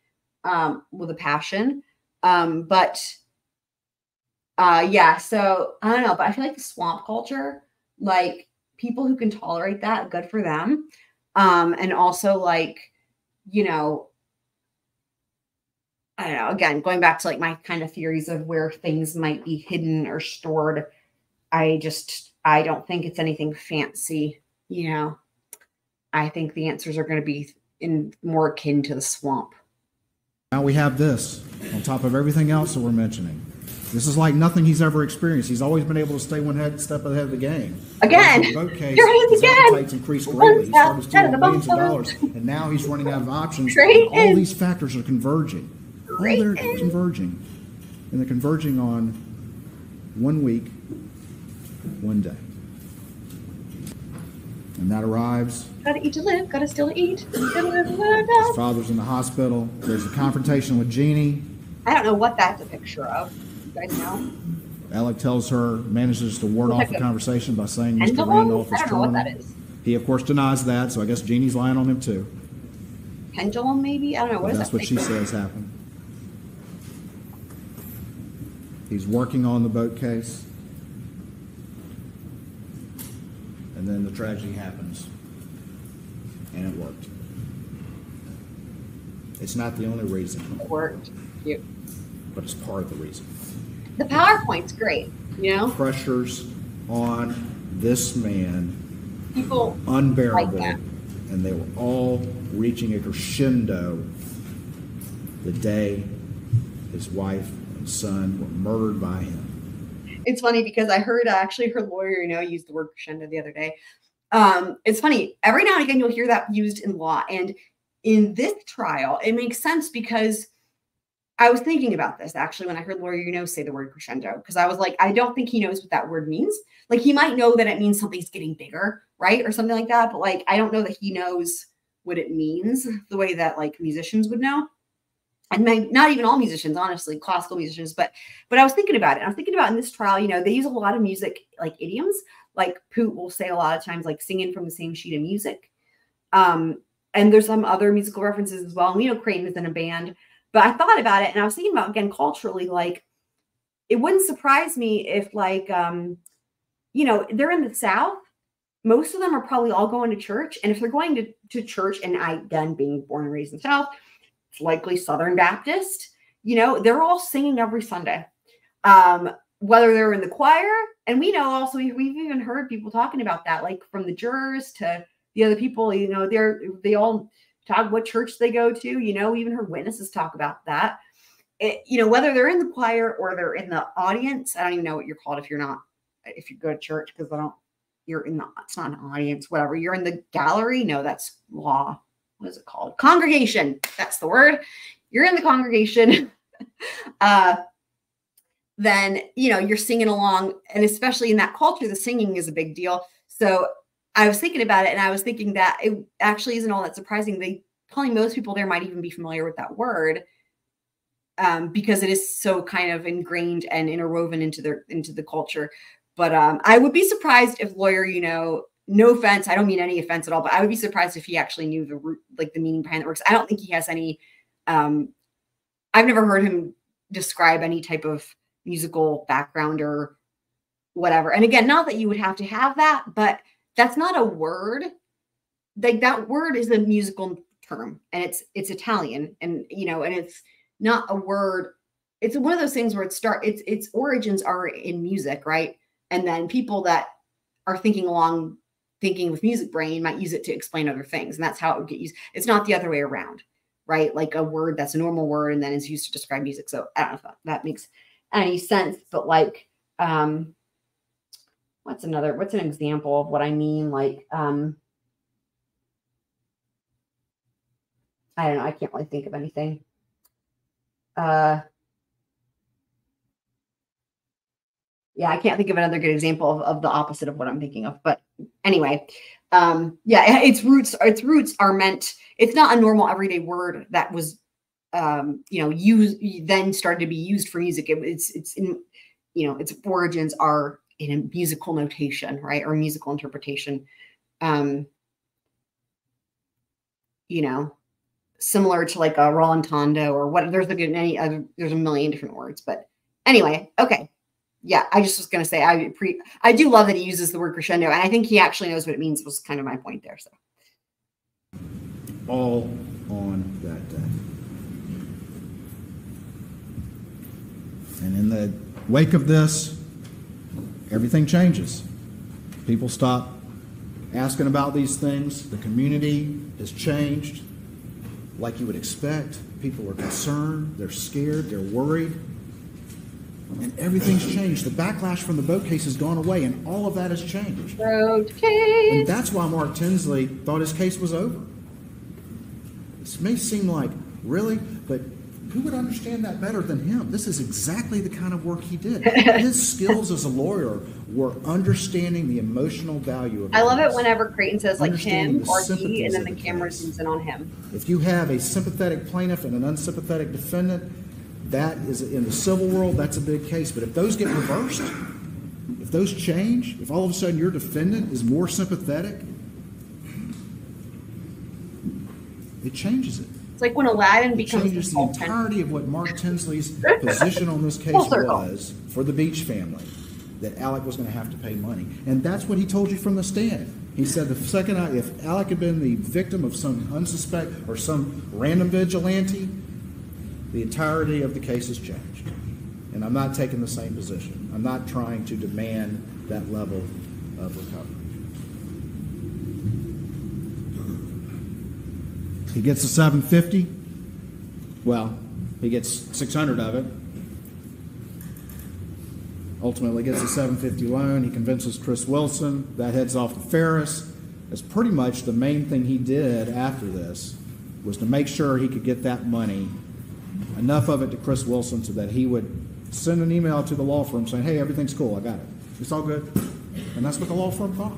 um, with a passion. Um, but uh, yeah, so I don't know, but I feel like the swamp culture, like people who can tolerate that, good for them. Um, and also like, you know, I don't know, again, going back to like my kind of theories of where things might be hidden or stored. I just I don't think it's anything fancy, you know. I think the answers are going to be in more akin to the swamp. Now we have this on top of everything else that we're mentioning. This is like nothing he's ever experienced. He's always been able to stay one head, step ahead of the game. Again, case, You're his again. appetite's increased greatly. He started stealing ahead of the millions of dollars, and now he's running out of options. All these factors are converging. All they're converging, and they're converging on one week, one day, and that arrives. Gotta eat to live, gotta still eat. Gotta live, live, His father's in the hospital. There's a confrontation with Jeannie. I don't know what that's a picture of. You guys know? Alec tells her, manages to ward off the conversation by saying Mr. Randolph is I don't know what terminal. that is. He, of course, denies that, so I guess Jeannie's lying on him too. Pendulum, maybe? I don't know. What that's that? what she says happened. He's working on the boat case. And then the tragedy happens. And it worked. It's not the only reason, It worked. Cute. but it's part of the reason. The PowerPoint's great, you know? Pressures on this man People unbearable, like that. and they were all reaching a crescendo the day his wife and son were murdered by him. It's funny because I heard I actually her lawyer, you know, use the word crescendo the other day. Um, it's funny, every now and again you'll hear that used in law. And in this trial, it makes sense because I was thinking about this actually when I heard lawyer, you know, say the word crescendo, because I was like, I don't think he knows what that word means. Like he might know that it means something's getting bigger, right? Or something like that. But like I don't know that he knows what it means the way that like musicians would know and may, not even all musicians, honestly, classical musicians, but but I was thinking about it. I was thinking about in this trial, you know, they use a lot of music like idioms, like Poot will say a lot of times, like singing from the same sheet of music. Um, and there's some other musical references as well. And we know Creighton is in a band, but I thought about it and I was thinking about again culturally, like it wouldn't surprise me if like um, you know, they're in the South. Most of them are probably all going to church. And if they're going to, to church, and I again being born and raised in the South, likely Southern Baptist. You know, they're all singing every Sunday. Um, whether they're in the choir, and we know also we- we've even heard people talking about that, like from the jurors to the other people. You know, they're they all talk what church they go to. You know, even heard witnesses talk about that. It, you know, whether they're in the choir or they're in the audience. I don't even know what you're called if you're not if you go to church because I don't. You're in the it's not an audience, whatever. You're in the gallery. No, that's law. What is it called? Congregation. That's the word. You're in the congregation. uh then you know you're singing along and especially in that culture the singing is a big deal so i was thinking about it and i was thinking that it actually isn't all that surprising they probably most people there might even be familiar with that word um, because it is so kind of ingrained and interwoven into their into the culture but um, i would be surprised if lawyer you know no offense i don't mean any offense at all but i would be surprised if he actually knew the root like the meaning behind the works i don't think he has any um, i've never heard him describe any type of musical background or whatever. And again, not that you would have to have that, but that's not a word. Like that word is a musical term and it's it's Italian and you know, and it's not a word. It's one of those things where it start its its origins are in music, right? And then people that are thinking along thinking with music brain might use it to explain other things. And that's how it would get used. It's not the other way around, right? Like a word that's a normal word and then is used to describe music. So I don't know if that, makes any sense, but like, um, what's another, what's an example of what I mean? Like, um, I don't know. I can't really think of anything. Uh, yeah, I can't think of another good example of, of the opposite of what I'm thinking of. But anyway, um, yeah, its roots, its roots are meant. It's not a normal everyday word that was um, you know, use then started to be used for music. It, it's it's in, you know, its origins are in a musical notation, right, or musical interpretation. Um, you know, similar to like a rallentando or what. There's like any other. There's a million different words, but anyway, okay. Yeah, I just was gonna say I pre I do love that he uses the word crescendo, and I think he actually knows what it means. Was kind of my point there. So all on that day. And in the wake of this, everything changes. People stop asking about these things. The community has changed like you would expect. People are concerned, they're scared, they're worried. And everything's changed. The backlash from the boat case has gone away, and all of that has changed. road case. And that's why Mark Tinsley thought his case was over. This may seem like, really? But who would understand that better than him? This is exactly the kind of work he did. His skills as a lawyer were understanding the emotional value of I love it whenever Creighton says like him or he, and then the the camera zooms in on him. If you have a sympathetic plaintiff and an unsympathetic defendant, that is in the civil world, that's a big case. But if those get reversed, if those change, if all of a sudden your defendant is more sympathetic, it changes it. It's like when Aladdin It becomes changes the entirety of what Mark Tinsley's position on this case was for the Beach family, that Alec was going to have to pay money. And that's what he told you from the stand. He said the second, I- if Alec had been the victim of some unsuspect or some random vigilante, the entirety of the case has changed. And I'm not taking the same position. I'm not trying to demand that level of recovery. He gets the 750. Well, he gets 600 of it. Ultimately gets a 750 loan. He convinces Chris Wilson. That heads off to Farris. That's pretty much the main thing he did after this was to make sure he could get that money, enough of it to Chris Wilson so that he would send an email to the law firm saying, hey, everything's cool, I got it. It's all good. And that's what the law firm thought.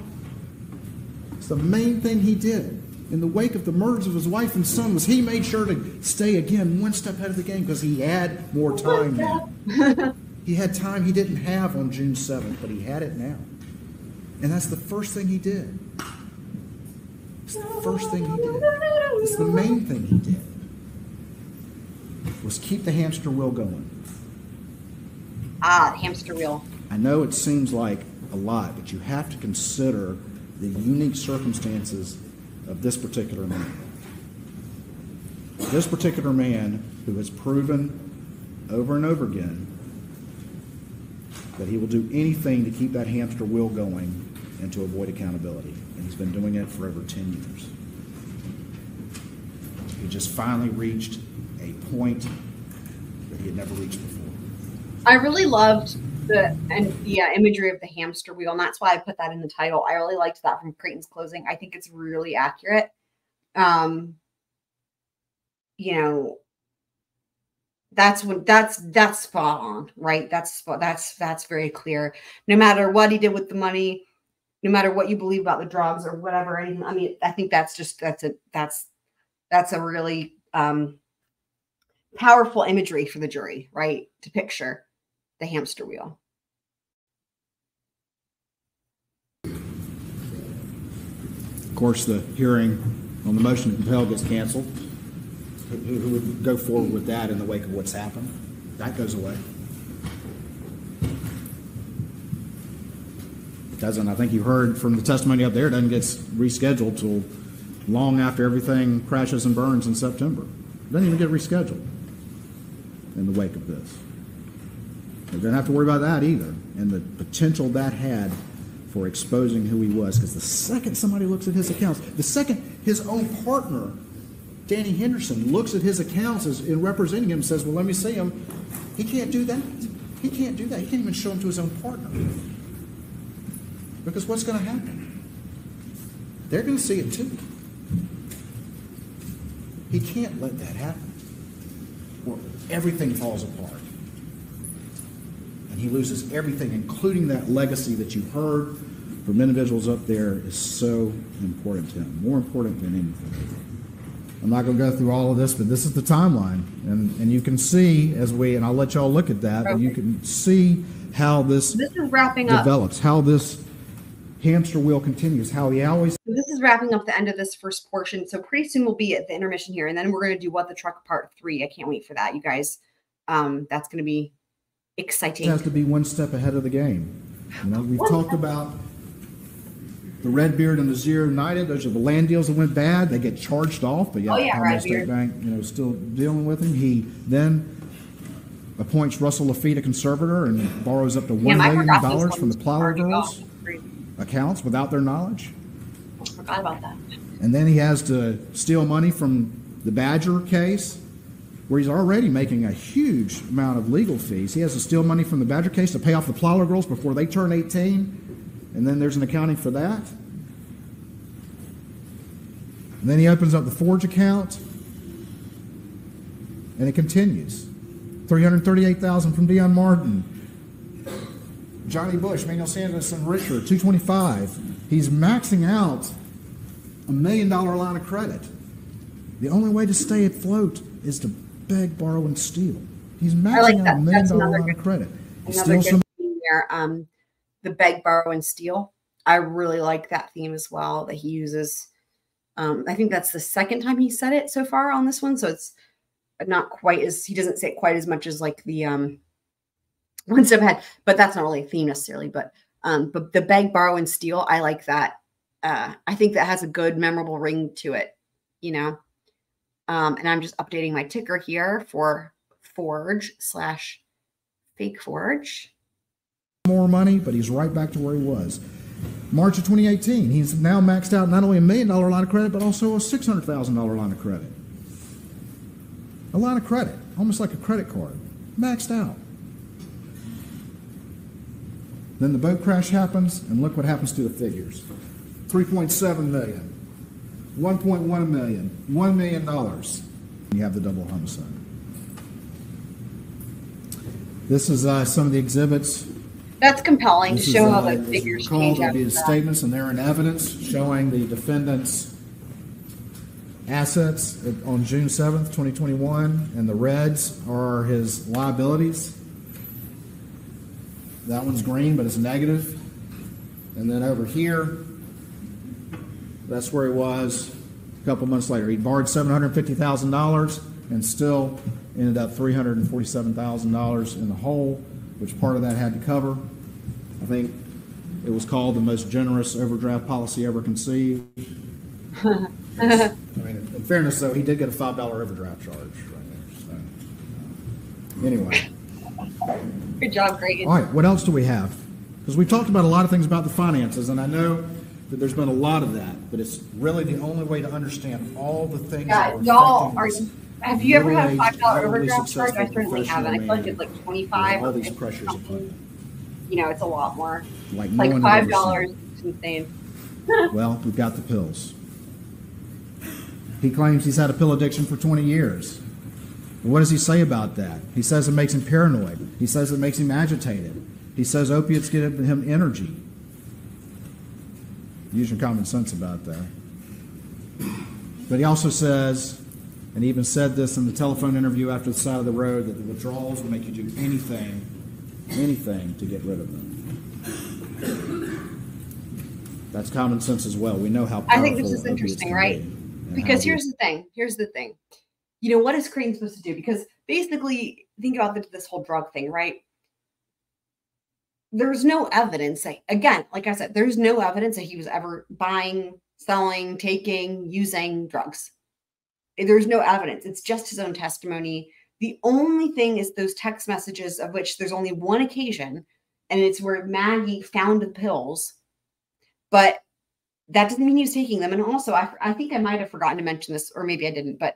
It's the main thing he did in the wake of the murders of his wife and son was he made sure to stay again one step ahead of the game because he had more oh time now. he had time he didn't have on June 7th, but he had it now. And that's the first thing he did. It's the first thing he did. It's the main thing he did. Was keep the hamster wheel going. Ah, hamster wheel. I know it seems like a lot, but you have to consider the unique circumstances of this particular man. This particular man who has proven over and over again that he will do anything to keep that hamster wheel going and to avoid accountability. And he's been doing it for over 10 years. He just finally reached a point that he had never reached before. I really loved the and the uh, imagery of the hamster wheel, and that's why I put that in the title. I really liked that from Creighton's closing. I think it's really accurate. Um, you know, that's when that's that's spot on, right? That's that's that's very clear. No matter what he did with the money, no matter what you believe about the drugs or whatever. I mean, I think that's just that's a that's that's a really um powerful imagery for the jury, right? To picture the hamster wheel. Of course, the hearing on the motion to compel gets canceled. Who, who would go forward with that in the wake of what's happened? That goes away. It doesn't, I think you heard from the testimony up there, it doesn't get rescheduled till long after everything crashes and burns in September. It doesn't even get rescheduled in the wake of this. We don't have to worry about that either, and the potential that had for exposing who he was. Because the second somebody looks at his accounts, the second his own partner, Danny Henderson, looks at his accounts as, in representing him says, Well, let me see him, he can't do that. He can't do that. He can't even show them to his own partner. Because what's going to happen? They're going to see it too. He can't let that happen. Everything falls apart and he loses everything, including that legacy that you heard from individuals up there, is so important to him, more important than anything. I'm not going to go through all of this, but this is the timeline, and and you can see as we, and I'll let y'all look at that, but you can see how this This is wrapping up. develops, how this hamster wheel continues, how he always this is wrapping up the end of this first portion. So pretty soon we'll be at the intermission here, and then we're going to do what the truck part three. I can't wait for that, you guys. Um, that's going to be exciting. It has to be one step ahead of the game. You know, we've talked about the Redbeard and the Zero United. Those are the land deals that went bad. They get charged off, but yet Oh, yeah, State. Bank, you know, still dealing with him. He then appoints Russell Laffitte a conservator and borrows up to one I million dollars from the Plyler Girls gone. Accounts without their knowledge. Forgot about that. And then he has to steal money from the Badger case, where he's already making a huge amount of legal fees. He has to steal money from the Badger case to pay off the Plyler girls before they turn 18, and then there's an accounting for that. And then he opens up the Forge account, and it continues. 338,000 from Dion Martin. Johnny Bush, Manuel Sanderson, Richard, 225. He's maxing out a million dollar line of credit. The only way to stay afloat is to beg, borrow, and steal. He's I like maxing out a million dollar line of credit. He Another good some theme there. Um, the beg, borrow, and steal. I really like that theme as well that he uses. Um, I think that's the second time he said it so far on this one, so it's not quite as he doesn't say it quite as much as like the um one step ahead, but that's not really a theme necessarily. But um, but the beg, borrow, and steal, I like that. Uh, I think that has a good, memorable ring to it, you know. Um, and I'm just updating my ticker here for Forge slash Fake Forge. more money, but he's right back to where he was. March of 2018, he's now maxed out not only a million dollar line of credit, but also a $600,000 line of credit. A line of credit, almost like a credit card, maxed out. Then the boat crash happens, and look what happens to the figures 3.7 million, 1.1 million, $1 million. You have the double homicide. This is uh, some of the exhibits That's compelling this to is, show how uh, the figures change after that. statements, and they're in evidence showing the defendant's assets on June 7th, 2021, and the reds are his liabilities. That one's green, but it's negative. And then over here, that's where he was a couple months later. He borrowed $750,000 and still ended up $347,000 in the hole, which part of that had to cover. I think it was called the most generous overdraft policy ever conceived. I mean, in fairness, though, he did get a five dollar overdraft charge right there. So, uh, anyway, Good job, Creighton. All right, what else do we have? Because we talked about a lot of things about the finances, and I know that there's been a lot of that, but it's really the only way to understand all the things Yeah, y'all are. Have you ever had a five dollar overdraft charge? I certainly haven't. I professional collected man like twenty five. all these pressures upon him. You know, it's a lot more. Like Like five dollars. It's insane. Well, we've got the pills. He claims he's had a pill addiction for 20 years. What does he say about that? He says it makes him paranoid. He says it makes him agitated. He says opiates give him energy. Use your common sense about that. But he also says, and he even said this in the telephone interview after the side of the road, that the withdrawals will make you do anything, anything to get rid of them. That's common sense as well. We know how powerful I think this is interesting, right? Because here's the thing. Here's the thing. You know, what is Creighton supposed to do? Because basically, think about the, this whole drug thing, right? There's no evidence that, again, like I said, there's no evidence that he was ever buying, selling, taking, using drugs. There's no evidence. It's just his own testimony. The only thing is those text messages, of which there's only one occasion, and it's where Maggie found the pills. But that doesn't mean he was taking them. And also, I, I think I might have forgotten to mention this, or maybe I didn't. But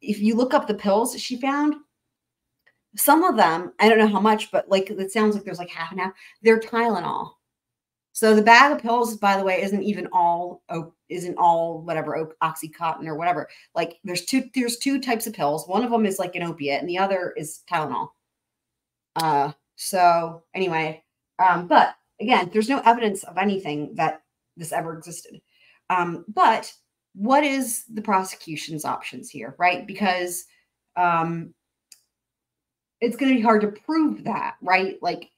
if you look up the pills she found, some of them, I don't know how much, but like it sounds like there's like half and half, they're Tylenol. So the bag of pills, by the way, isn't even all isn't all whatever oxycontin or whatever. Like there's two there's two types of pills. One of them is like an opiate, and the other is Tylenol. Uh, so anyway, um, but again, there's no evidence of anything that this ever existed. Um, but what is the prosecution's options here, right? Because um, it's going to be hard to prove that, right? Like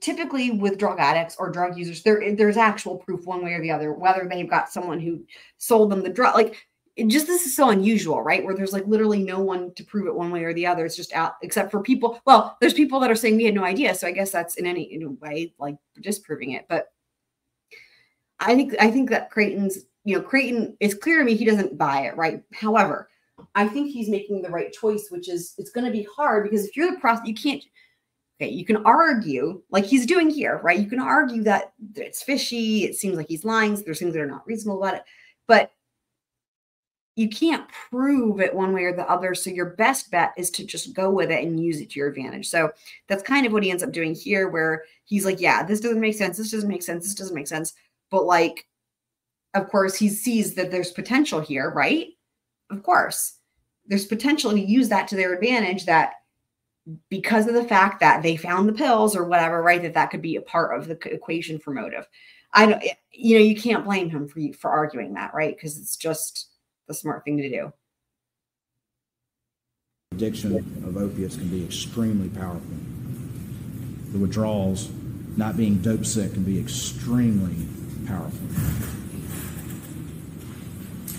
typically with drug addicts or drug users, there there's actual proof one way or the other, whether they've got someone who sold them the drug. Like it just this is so unusual, right? Where there's like literally no one to prove it one way or the other. It's just out, except for people. Well, there's people that are saying we had no idea. So I guess that's in any in way like disproving it. But I think I think that Creighton's, you know, Creighton, it's clear to me he doesn't buy it, right? However, I think he's making the right choice, which is it's going to be hard because if you're the process, you can't. Okay, you can argue like he's doing here, right? You can argue that it's fishy. It seems like he's lying. So There's things that are not reasonable about it, but you can't prove it one way or the other. So your best bet is to just go with it and use it to your advantage. So that's kind of what he ends up doing here, where he's like, yeah, this doesn't make sense. This doesn't make sense. This doesn't make sense. But like, of course, he sees that there's potential here, right? Of course, there's potential to use that to their advantage that because of the fact that they found the pills or whatever, right? That that could be a part of the equation for motive. I don't, eh, you know, you can't blame him for for arguing that, right? Because it's just the smart thing to do. addiction of opiates can be extremely powerful. The withdrawals, not being dope sick, can be extremely powerful.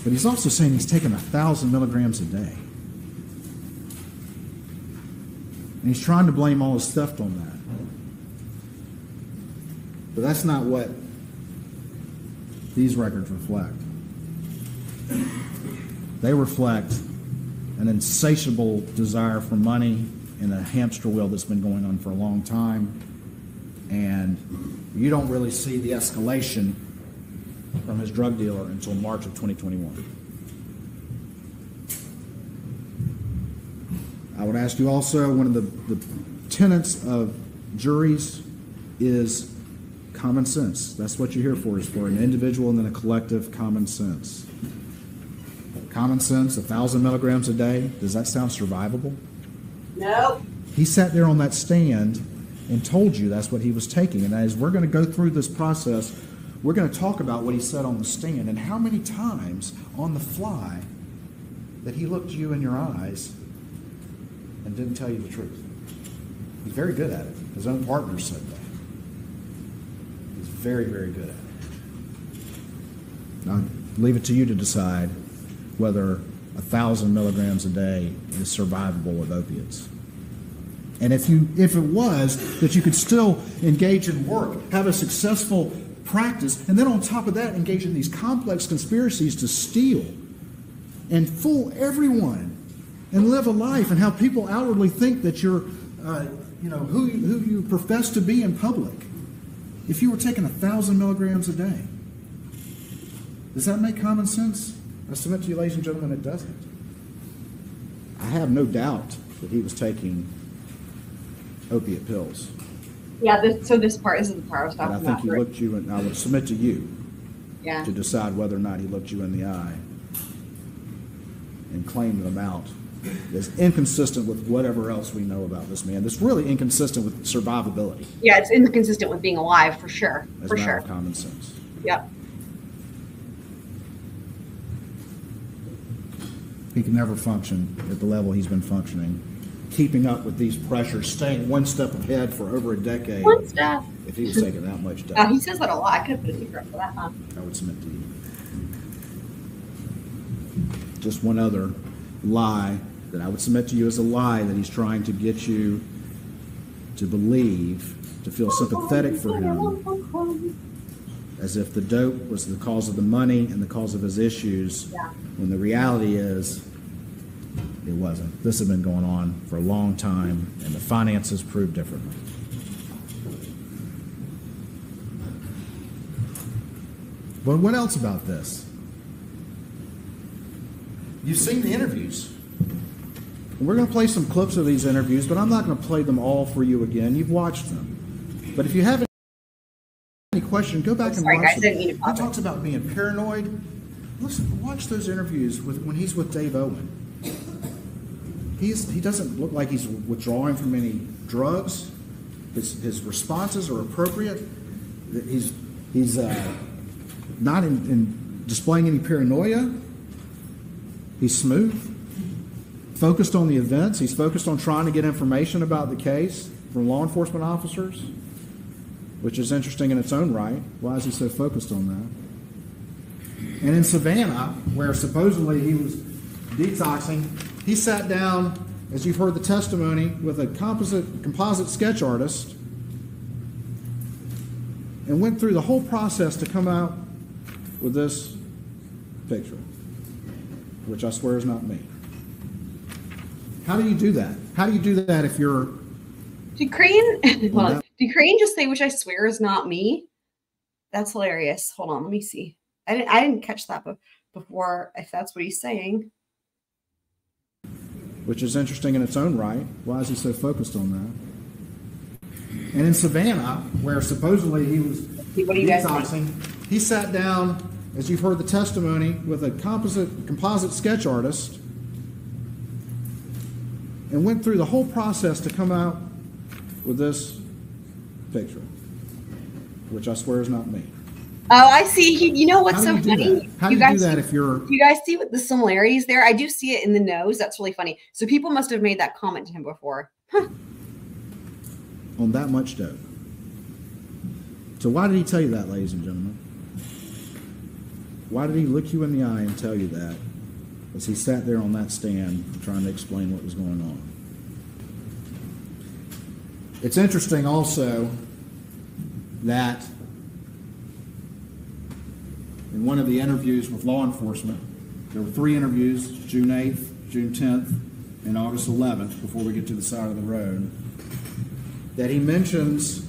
But he's also saying he's taking a thousand milligrams a day. And he's trying to blame all his theft on that. But that's not what these records reflect. They reflect an insatiable desire for money and a hamster wheel that's been going on for a long time. And you don't really see the escalation from his drug dealer until March of 2021. I would ask you also one of the, the tenets of juries is common sense. That's what you're here for, is for an individual and then a collective common sense. Common sense, a thousand milligrams a day, does that sound survivable? No. He sat there on that stand and told you that's what he was taking. And as we're going to go through this process, we're going to talk about what he said on the stand and how many times on the fly that he looked you in your eyes and didn't tell you the truth. He's very good at it. His own partner said that. He's very, very good at it. Now, leave it to you to decide whether a thousand milligrams a day is survivable with opiates. And if you if it was that you could still engage in work, have a successful practice, and then on top of that engage in these complex conspiracies to steal and fool everyone and live a life and how people outwardly think that you're, uh, you know, who, who you profess to be in public. If you were taking a thousand milligrams a day, does that make common sense? I submit to you, ladies and gentlemen, it doesn't. I have no doubt that he was taking opiate pills. Yeah, this, so this part, this is the part I was And I think about. he right? looked you, and I would submit to you Yeah. to decide whether or not he looked you in the eye and claimed an amount that's inconsistent with whatever else we know about this man. That's really inconsistent with survivability Yeah, it's inconsistent with being alive for sure. as For a matter sure. of common sense. Yep. He can never function at the level he's been functioning, keeping up with these pressures, staying one step ahead for over a decade. One step. If he was taking that much Uh, dope, he says that a lot. I could have put a up for that, huh? I would submit to you. Just one other lie that I would submit to you as a lie that he's trying to get you to believe, to feel sympathetic for him, as if the dope was the cause of the money and the cause of his issues, Yeah. when the reality is it wasn't. This had been going on for a long time, and the finances proved differently. But what else about this? You've seen the interviews. We're going to play some clips of these interviews, but I'm not going to play them all for you again. You've watched them. But if you have any question, go back and Sorry, watch guys, them. didn't mean to He talks about being paranoid. Listen, watch those interviews with when he's with Dave Owen. He's he doesn't look like he's withdrawing from any drugs. His his responses are appropriate. He's he's uh, not in, in displaying any paranoia. He's smooth, focused on the events. He's focused on trying to get information about the case from law enforcement officers, which is interesting in its own right. Why is he so focused on that? And in Savannah, where supposedly he was detoxing, he sat down, as you've heard the testimony, with a composite composite sketch artist and went through the whole process to come out with this picture, which I swear is not me. How do you do that? How do you do that if you're Did Creighton? Well, that- Did Creighton just say, "Which I swear is not me"? That's hilarious. Hold on, let me see. I didn't. I didn't catch that before. If that's what he's saying. Which is interesting in its own right. Why is he so focused on that? And in Savannah, where supposedly he was What do you guys detoxing, he sat down, as you've heard the testimony, with a composite composite sketch artist and went through the whole process to come out with this picture, which I swear is not me. Oh, I see. You know what's so funny? How do you do guys that if you're Do you guys see what the similarities there? I do see it in the nose. That's really funny. So people must have made that comment to him before. on that much dope? So why did he tell you that, ladies and gentlemen? Why did he look you in the eye and tell you that as he sat there on that stand trying to explain what was going on? It's interesting also that in one of the interviews with law enforcement, there were three interviews June 8th, June 10th, and August 11th before we get to the side of the road that he mentions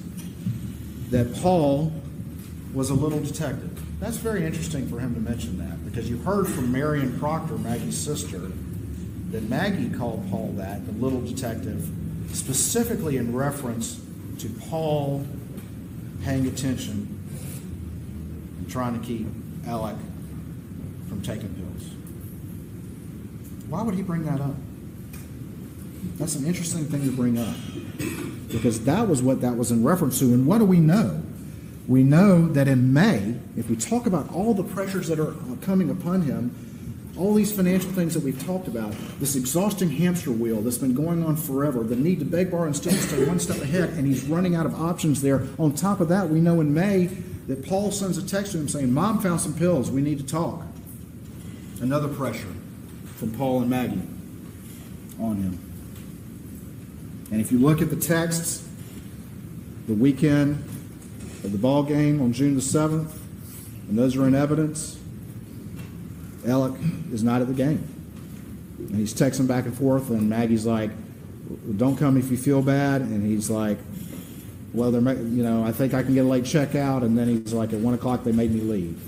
that Paul was a little detective. That's very interesting for him to mention that because you heard from Marian Proctor, Maggie's sister, that Maggie called Paul that, the little detective, specifically in reference to Paul paying attention and trying to keep Alec from taking pills. Why would he bring that up? That's an interesting thing to bring up because that was what that was in reference to. And what do we know? We know that in May, if we talk about all the pressures that are coming upon him, all these financial things that we've talked about, this exhausting hamster wheel that's been going on forever, the need to beg, borrow, and steal, stay one step ahead, and he's running out of options there. On top of that, we know in May that Paul sends a text to him saying, Mom found some pills, we need to talk. Another pressure from Paul and Maggie on him. And if you look at the texts, the weekend of the ball game on June the 7th, and those are in evidence, Alec is not at the game. And he's texting back and forth, and Maggie's like, "Don't come if you feel bad," and he's like, "Well, they're, you know, I think I can get a late checkout," and then he's like, "At one o'clock, they made me leave."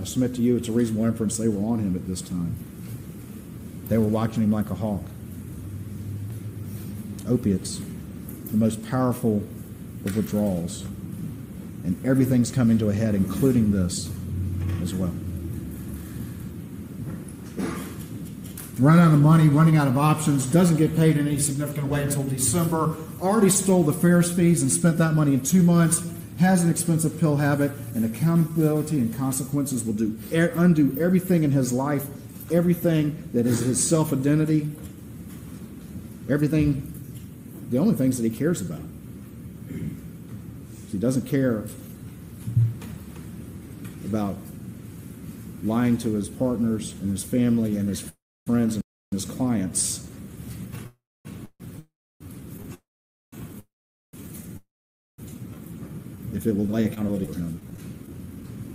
I submit to you, it's a reasonable inference they were on him at this time. They were watching him like a hawk. Opiates, the most powerful of withdrawals, and everything's coming to a head, including this as well. Run out of money, running out of options, doesn't get paid in any significant way until December. Already stole the Farris fees and spent that money in two months. Has an expensive pill habit, and accountability and consequences will do undo everything in his life, everything that is his self identity, everything, the only things that he cares about. He doesn't care about lying to his partners and his family and his friends and his clients. If it will lay accountability for him,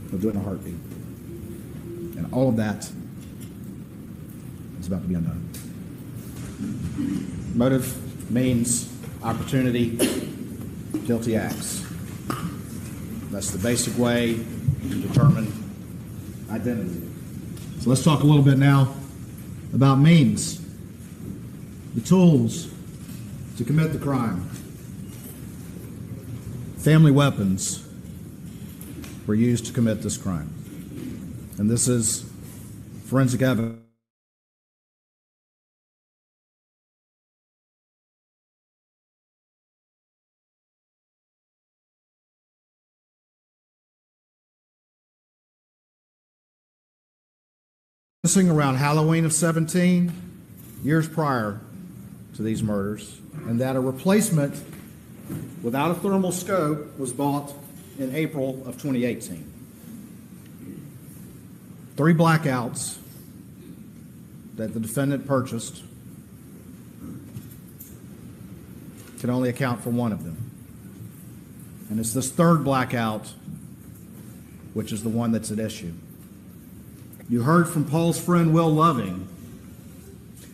he'll do it in a heartbeat. And all of that is about to be undone. Motive means opportunity, guilty acts. That's the basic way to determine identity. So let's talk a little bit now about means, the tools to commit the crime. Family weapons were used to commit this crime. And this is forensic evidence. Missing around Halloween of 17, years prior to these murders, and that a replacement without a thermal scope was bought in April of 2018. Three blackouts that the defendant purchased can only account for one of them. And it's this third blackout which is the one that's at issue. You heard from Paul's friend Will Loving.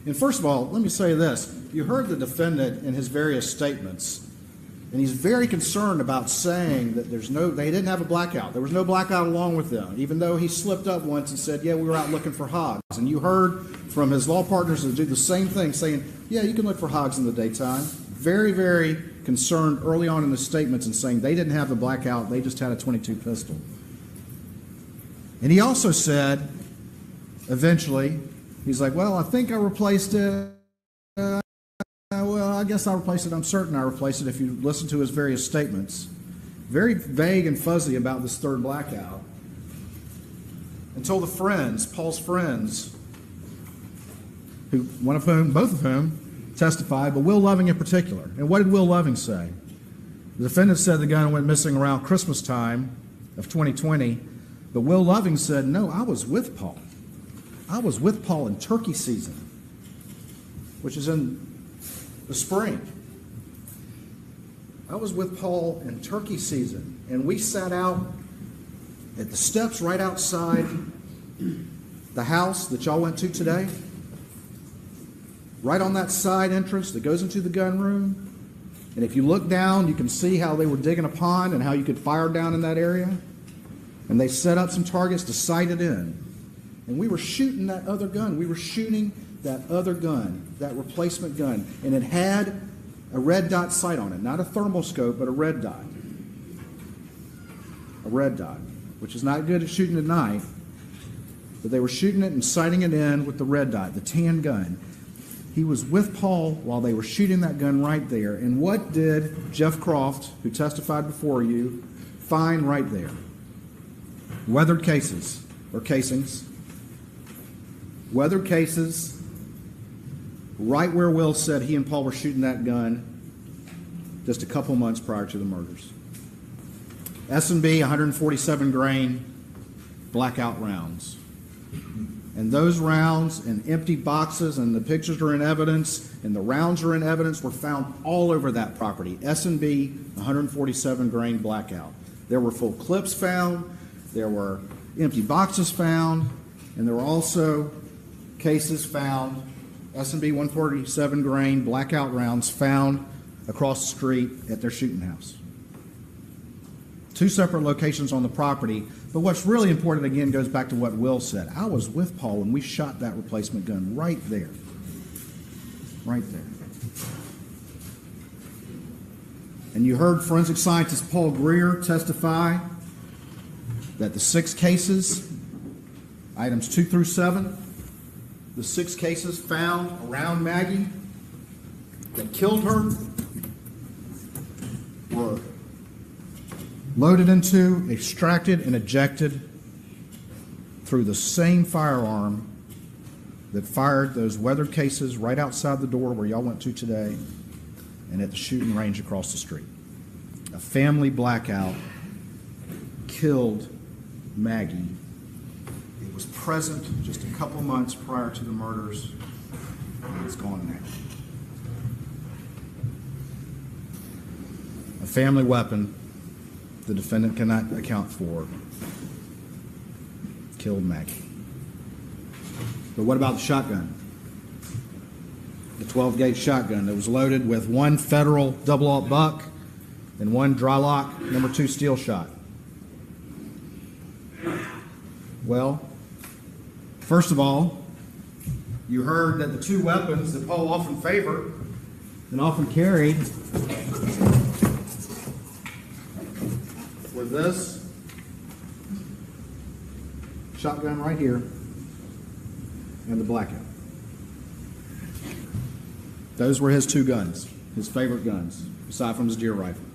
And first of all, let me say this. You heard the defendant in his various statements, and he's very concerned about saying that there's no they didn't have a blackout. There was no blackout along with them, even though he slipped up once and said, Yeah, we were out looking for hogs. And you heard from his law partners that do the same thing, saying, Yeah, you can look for hogs in the daytime. Very, very concerned early on in the statements and saying they didn't have the blackout, they just had a 22 pistol. And he also said, eventually, he's like, Well, I think I replaced it. Uh, well, I guess I replaced it. I'm certain I replaced it if you listen to his various statements. Very vague and fuzzy about this third blackout. Until the friends, Paul's friends, who one of whom, both of whom, testified, but Will Loving in particular. And what did Will Loving say? The defendant said the gun went missing around Christmas time of 2020, but Will Loving said, No, I was with Paul. I was with Paul in turkey season, which is in the spring. I was with Paul in turkey season, and we sat out at the steps right outside the house that y'all went to today. Right on that side entrance that goes into the gun room. And if you look down, you can see how they were digging a pond and how you could fire down in that area. And they set up some targets to sight it in. And we were shooting that other gun. We were shooting that other gun, that replacement gun. And it had a red dot sight on it. Not a thermal scope, but a red dot. A red dot, which is not good at shooting at night. But they were shooting it and sighting it in with the red dot, the tan gun. He was with Paul while they were shooting that gun right there. And what did Jeff Croft, who testified before you, find right there? Weathered cases or casings weathered cases, right where Will said he and Paul were shooting that gun just a couple months prior to the murders. S&B 147 grain blackout rounds. And those rounds and empty boxes and the pictures are in evidence and the rounds are in evidence were found all over that property. S&B 147 grain blackout. There were full clips found, there were empty boxes found, and there were also cases found, S and B 147 grain blackout rounds found across the street at their shooting house. Two separate locations on the property, but what's really important again goes back to what Will said. I was with Paul when we shot that replacement gun right there. Right there. And you heard forensic scientist Paul Greer testify that the six cases, items two through seven, the six cases found around Maggie that killed her were loaded into, extracted, and ejected through the same firearm that fired those weathered cases right outside the door where y'all went to today and at the shooting range across the street. A family blackout killed Maggie. It was present just couple months prior to the murders, it's gone now. A family weapon the defendant cannot account for killed Maggie. But what about the shotgun? The 12 gauge shotgun that was loaded with one federal double aught buck and one Drylok number two steel shot. Well, first of all, you heard that the two weapons that Paul often favored and often carried were this shotgun right here and the blackout. Those were his two guns, his favorite guns, aside from his deer rifle.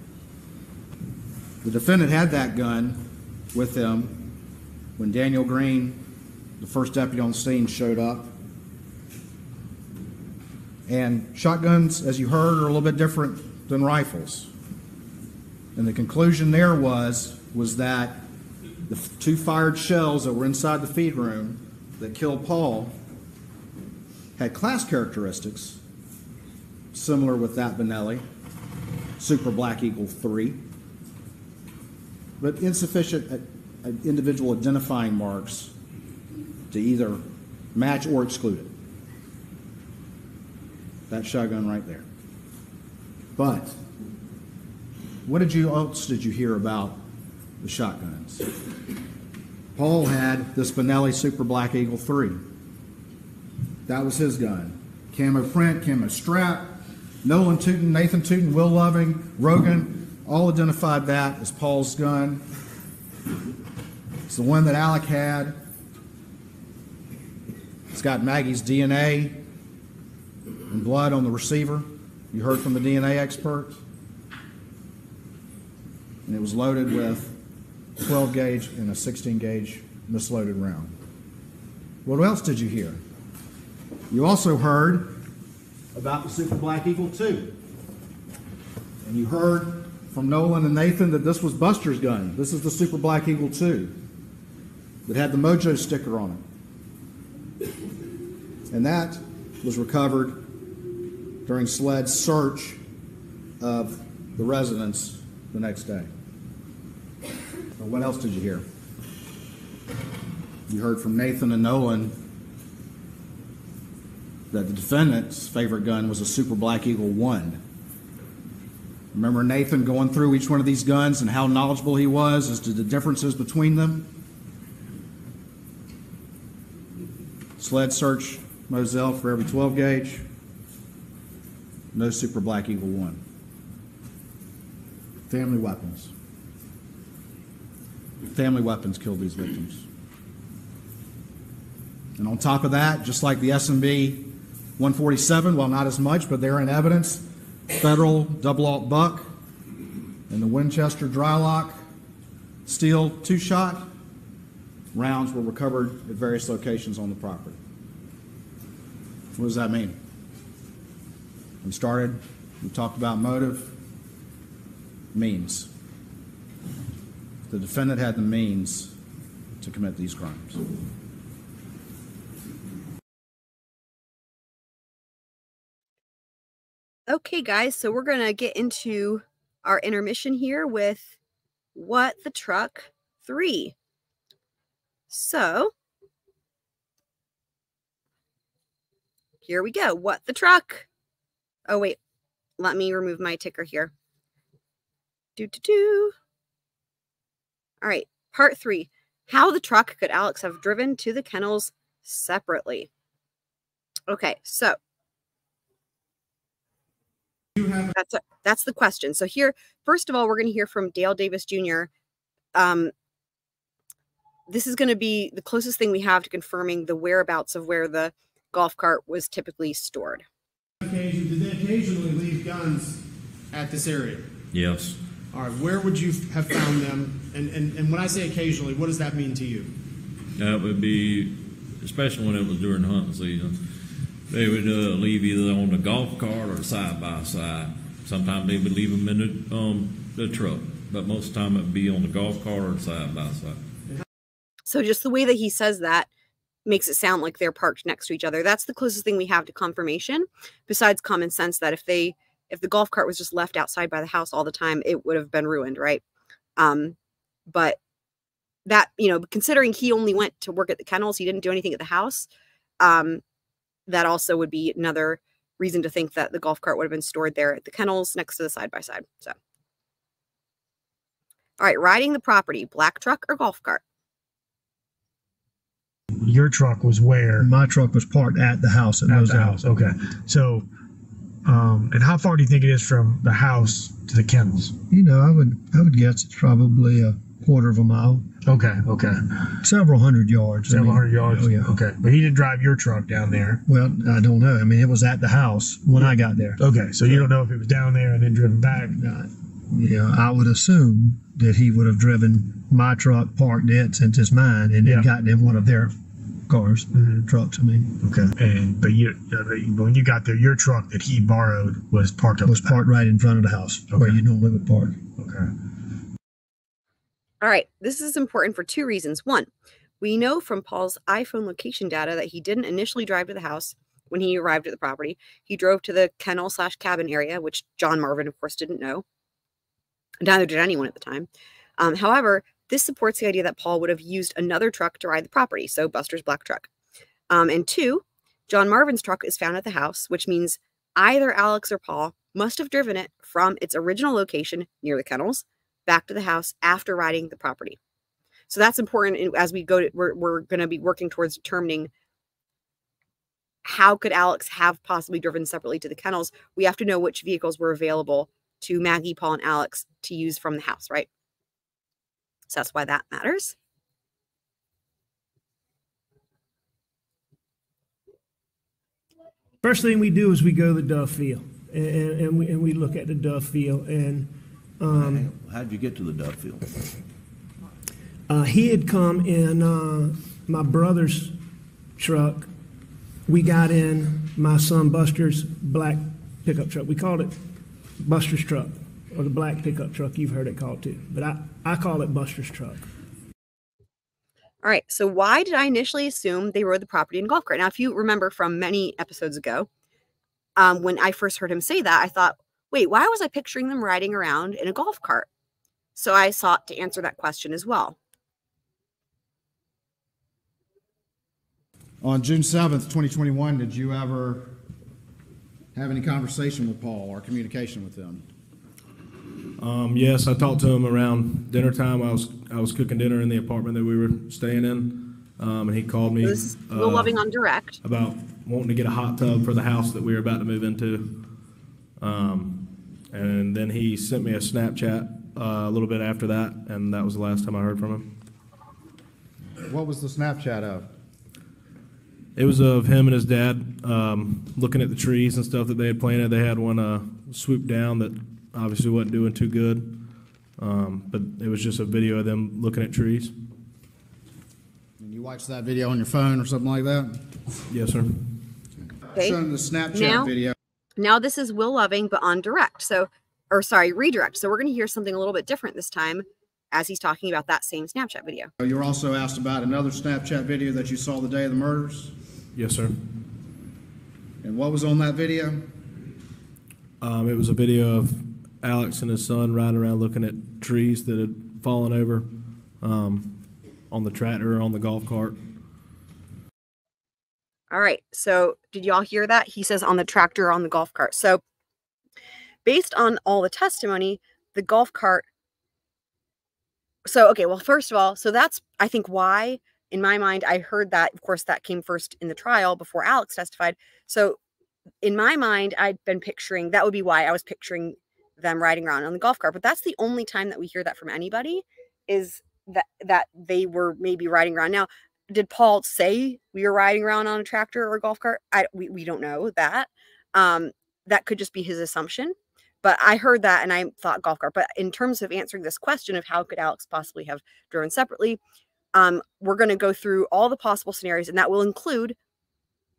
The defendant had that gun with him when Daniel Greene, the first deputy on scene, showed up. And shotguns, as you heard, are a little bit different than rifles. And the conclusion there was was that the two fired shells that were inside the feed room that killed Paul had class characteristics similar with that Benelli, Super Black Eagle 3, but insufficient uh, uh, individual identifying marks to either match or exclude it. That shotgun right there. But what did you else did you hear about the shotguns? Paul had this Benelli Super Black Eagle 3. That was his gun. Camo print, camo strap. Nolan Tuten, Nathan Tuten, Will Loving, Rogan, all identified that as Paul's gun. It's the one that Alec had. It's got Maggie's DNA and blood on the receiver. You heard from the DNA expert. And it was loaded with 12 gauge and a 16 gauge misloaded round. What else did you hear? You also heard about the Super Black Eagle 2. And you heard from Nolan and Nathan that this was Buster's gun. This is the Super Black Eagle 2 that had the Mojo sticker on it. And that was recovered during SLED's search of the residence the next day. What else did you hear? You heard from Nathan and Nolan that the defendant's favorite gun was a Super Black Eagle 1. Remember Nathan going through each one of these guns and how knowledgeable he was as to the differences between them? Sled search Moselle for every 12 gauge. No Super Black Eagle 1. Family weapons. Family weapons killed these victims. And on top of that, just like the S&B 147, well, not as much, but they're in evidence, federal double aught buck and the Winchester Drylok steel two shot rounds were recovered at various locations on the property. What does that mean? We started, we talked about motive, means. The defendant had the means to commit these crimes. Okay, guys, so we're going to get into our intermission here with What the Truck 3. So, here we go. What the truck? Oh, wait. Let me remove my ticker here. Do, do, do. All right. Part three How the truck could Alex have driven to the kennels separately? Okay. So that's a, that's the question. So here, first of all, we're going to hear from Dale Davis Jr. Um, this is going to be the closest thing we have to confirming the whereabouts of where the golf cart was typically stored. Occasion, did they occasionally leave guns at this area? Yes. All right, where would you have found them? And, and, and when I say occasionally, what does that mean to you? That would be, especially when it was during hunting season, they would uh, leave either on the golf cart or side by side. Sometimes they would leave them in the, um, the truck, but most of the time it would be on the golf cart or side by side. So just the way that he says that makes it sound like they're parked next to each other. That's the closest thing we have to confirmation, besides common sense that if they if the golf cart was just left outside by the house all the time, it would have been ruined, right? Um, but that you know, considering he only went to work at the kennels, he didn't do anything at the house. Um, that also would be another reason to think that the golf cart would have been stored there at the kennels next to the side by side. So, all right, riding the property, black truck or golf cart? Your truck was where? My truck was parked at the house at, At the house. Okay. So, um, and how far do you think it is from the house to the kennels? You know, I would I would guess it's probably a quarter of a mile. Okay. Okay. Several hundred yards. I Several mean, hundred yards. Oh yeah. Okay. But he didn't drive your truck down there. Well, I don't know. I mean, it was at the house when I got there. Okay. So you don't know if it was down there and then driven back. not Yeah, I would assume that he would have driven my truck parked it since it's mine, and Yeah. then gotten in one of their cars, trucks. I mean, Okay. And but you, uh, when you got there, your truck that he borrowed was parked up. was parked right in front of the house where you normally would park. Okay. All right, this is important for two reasons. One, we know from Paul's iPhone location data that he didn't initially drive to the house when he arrived at the property. He drove to the kennel slash cabin area, which John Marvin, of course, didn't know. Neither did anyone at the time. Um, however, this supports the idea that Paul would have used another truck to ride the property, so Buster's black truck. Um, and two, John Marvin's truck is found at the house, which means either Alex or Paul must have driven it from its original location near the kennels back to the house after riding the property. So that's important as we go to, we're, we're going to be working towards determining how could Alex have possibly driven separately to the kennels. We have to know which vehicles were available to Maggie, Paul, and Alex to use from the house, right? So that's why that matters. First thing we do is we go to the Dove Field, and, and, and we and we look at the Dove Field, and um, how did you get to the Dove Field? uh, he had come in uh, my brother's truck. We got in my son Buster's black pickup truck. We called it Buster's truck, or the black pickup truck. You've heard it called too, but I I call it Buster's truck. All right. So why did I initially assume they rode the property in golf cart? Now, if you remember from many episodes ago, um, when I first heard him say that, I thought, wait, why was I picturing them riding around in a golf cart? So I sought to answer that question as well. On June seventh, twenty twenty-one, did you ever have any conversation with Paul or communication with him? Um, yes, I talked to him around dinner time. I was I was cooking dinner in the apartment that we were staying in, um, and he called me This uh, Loving on direct. about wanting to get a hot tub for the house that we were about to move into. Um, and then he sent me a Snapchat uh, a little bit after that, and that was the last time I heard from him. What was the Snapchat of? It was of him and his dad um, looking at the trees and stuff that they had planted. They had one uh, swoop down that obviously wasn't doing too good, um, but it was just a video of them looking at trees. And you watched that video on your phone or something like that? Yes, sir. Okay. Showing the Snapchat Now- video. Now this is Will Loving, but on direct. So, or sorry, redirect. So we're going to hear something a little bit different this time as he's talking about that same Snapchat video. You were also asked about another Snapchat video that you saw the day of the murders. Yes, sir. And what was on that video? Um, it was a video of Alex and his son riding around looking at trees that had fallen over um, on the tractor or on the golf cart. All right. So, did y'all hear that? He says on the tractor or on the golf cart. So, based on all the testimony, the golf cart. So, okay. Well, first of all, so that's, I think, why in my mind, I heard that. Of course, that came first in the trial before Alex testified. So, in my mind, I'd been picturing that would be why I was picturing them riding around on the golf cart. But that's the only time that we hear that from anybody is that that they were maybe riding around. Now, did Paul say we were riding around on a tractor or a golf cart? I we, we don't know that. Um, that could just be his assumption. But I heard that and I thought golf cart. But in terms of answering this question of how could Alex possibly have driven separately, um, we're going to go through all the possible scenarios, and that will include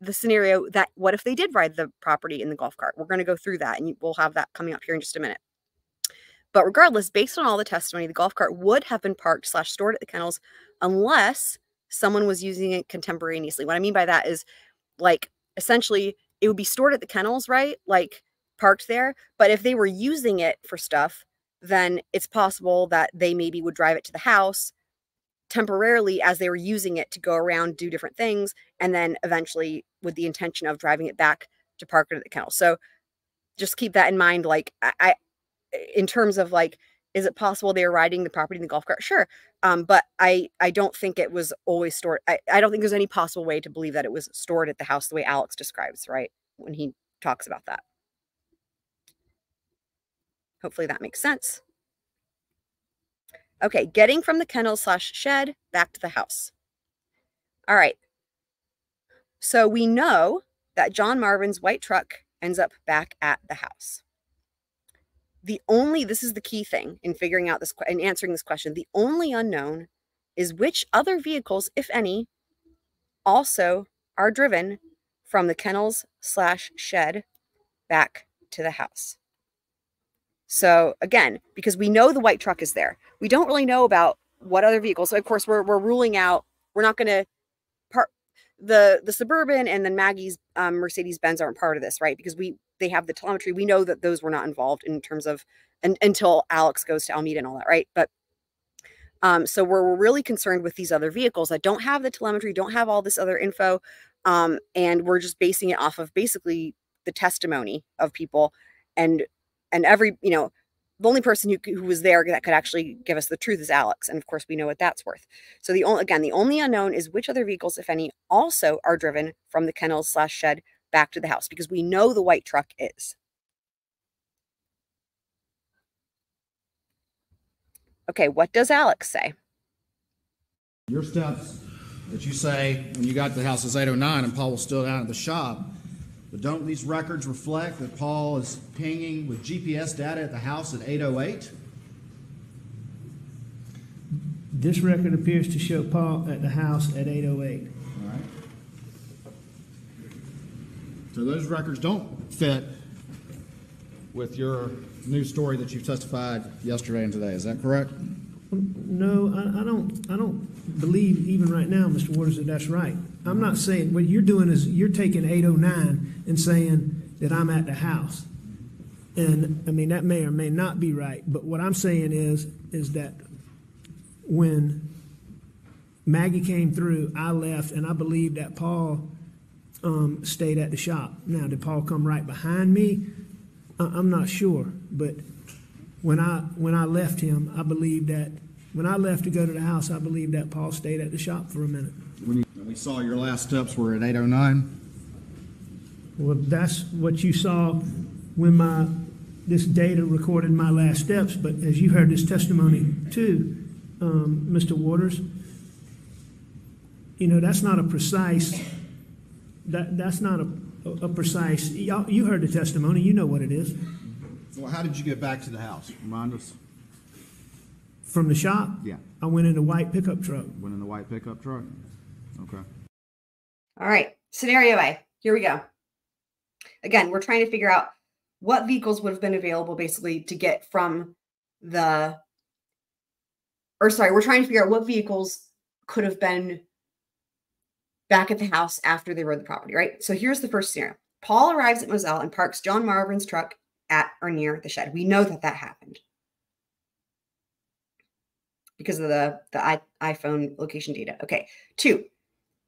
the scenario that what if they did ride the property in the golf cart? We're going to go through that, and we'll have that coming up here in just a minute. But regardless, based on all the testimony, the golf cart would have been parked slash stored at the kennels unless someone was using it contemporaneously. What I mean by that is like essentially it would be stored at the kennels, right? Like parked there. But if they were using it for stuff, then it's possible that they maybe would drive it to the house temporarily as they were using it to go around, do different things, and then eventually with the intention of driving it back to park it at the kennel. So just keep that in mind. Like I, in terms of like, is it possible they were riding the property in the golf cart? Sure. Um, but I I don't think it was always stored. I, I don't think there's any possible way to believe that it was stored at the house the way Alex describes, right? When he talks about that. Hopefully that makes sense. Okay, getting from the kennel slash shed back to the house. All right. So we know that John Marvin's white truck ends up back at the house. The only, this is the key thing in figuring out this and answering this question. The only unknown is which other vehicles, if any, also are driven from the kennels slash shed back to the house. So again, because we know the white truck is there, we don't really know about what other vehicles. So of course, we're we're ruling out. We're not going to part the the suburban and then Maggie's um, Mercedes Benz aren't part of this, right? Because we they have the telemetry. We know that those were not involved in terms of and until Alex goes to Almeda and all that, right? But um, so we're, we're really concerned with these other vehicles that don't have the telemetry, don't have all this other info, um, and we're just basing it off of basically the testimony of people and and every you know the only person who, who was there that could actually give us the truth is alex and of course we know what that's worth. So the only again the only unknown is which other vehicles if any also are driven from the kennels slash shed back to the house because we know the white truck is. Okay what does alex say? Your steps that you say when you got to the house is 809 and paul was still down at the shop but don't these records reflect that Paul is pinging with GPS data at the house at 808? This record appears to show Paul at the house at 808. All right. So those records don't fit with your new story that you testified yesterday and today. Is that correct? No, I, I don't. I don't believe even right now, Mr. Waters, that that's right. I'm not saying what you're doing is you're taking 809 and saying that I'm at the house. And I mean that may or may not be right, but what I'm saying is is that when Maggie came through, I left, and I believe that Paul um, stayed at the shop. Now, did Paul come right behind me? I- I'm not sure, but when I when I left him, I believe that when I left to go to the house, I believe that Paul stayed at the shop for a minute. When you, we saw your last steps were at 809. Well, that's what you saw when my this data recorded my last steps. But as you heard this testimony too, um, Mr. Waters, you know that's not a precise. That that's not a, a precise. You heard the testimony. You know what it is. Well, how did you get back to the house? Remind us. From the shop? Yeah. I went in a white pickup truck. Went in the white pickup truck. Okay. All right. Scenario A. Here we go. Again, we're trying to figure out what vehicles would have been available basically to get from the, or sorry, we're trying to figure out what vehicles could have been back at the house after they rode the property, right? So here's the first scenario. Paul arrives at Moselle and parks John Marvin's truck at or near the shed. We know that that happened because of the, the iPhone location data. Okay. Two,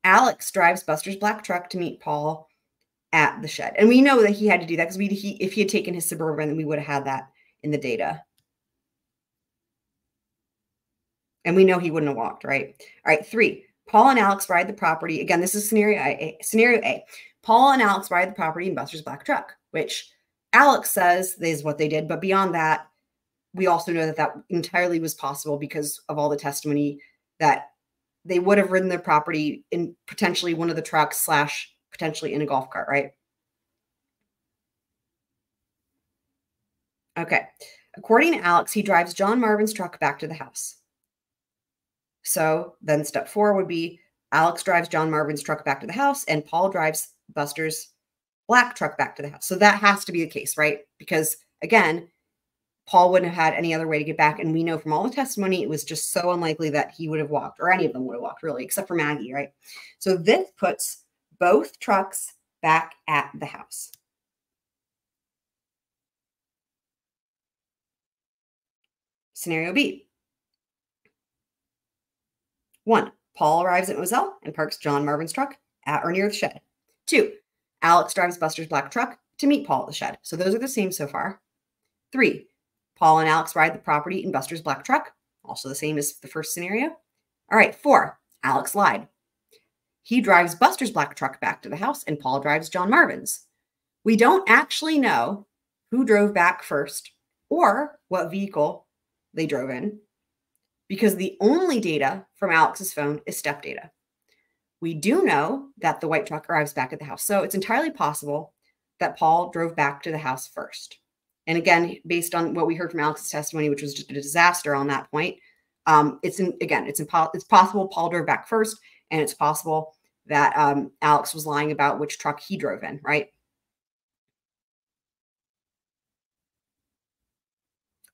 Alex drives Buster's black truck to meet Paul at the shed. And we know that he had to do that because we he if he had taken his suburban, then we would have had that in the data. And we know he wouldn't have walked, right? All right, three. Paul and Alex ride the property. Again, this is scenario A. Scenario A. Paul and Alex ride the property in Buster's black truck, which Alex says is what they did. But beyond that, we also know that that entirely was possible because of all the testimony that they would have ridden their property in potentially one of the trucks slash potentially in a golf cart, right? Okay. According to Alex, he drives John Marvin's truck back to the house. So then step four would be Alex drives John Marvin's truck back to the house and Paul drives Buster's black truck back to the house. So that has to be the case, right? Because again, Paul wouldn't have had any other way to get back. And we know from all the testimony, it was just so unlikely that he would have walked, or any of them would have walked, really, except for Maggie, right? So this puts both trucks back at the house. Scenario B. One, Paul arrives at Moselle and parks John Marvin's truck at or near the shed. Two, Alex drives Buster's black truck to meet Paul at the shed. So those are the same so far. Three, Paul and Alex ride the property in Buster's black truck. Also the same as the first scenario. All right, four, Alex lied. He drives Buster's black truck back to the house and Paul drives John Marvin's. We don't actually know who drove back first or what vehicle they drove in because the only data from Alex's phone is step data. We do know that the white truck arrives back at the house. So it's entirely possible that Paul drove back to the house first. And again, based on what we heard from Alex's testimony, which was just a disaster on that point, um, it's in, again, it's impo- it's possible Paul drove back first, and it's possible that um, Alex was lying about which truck he drove in, right?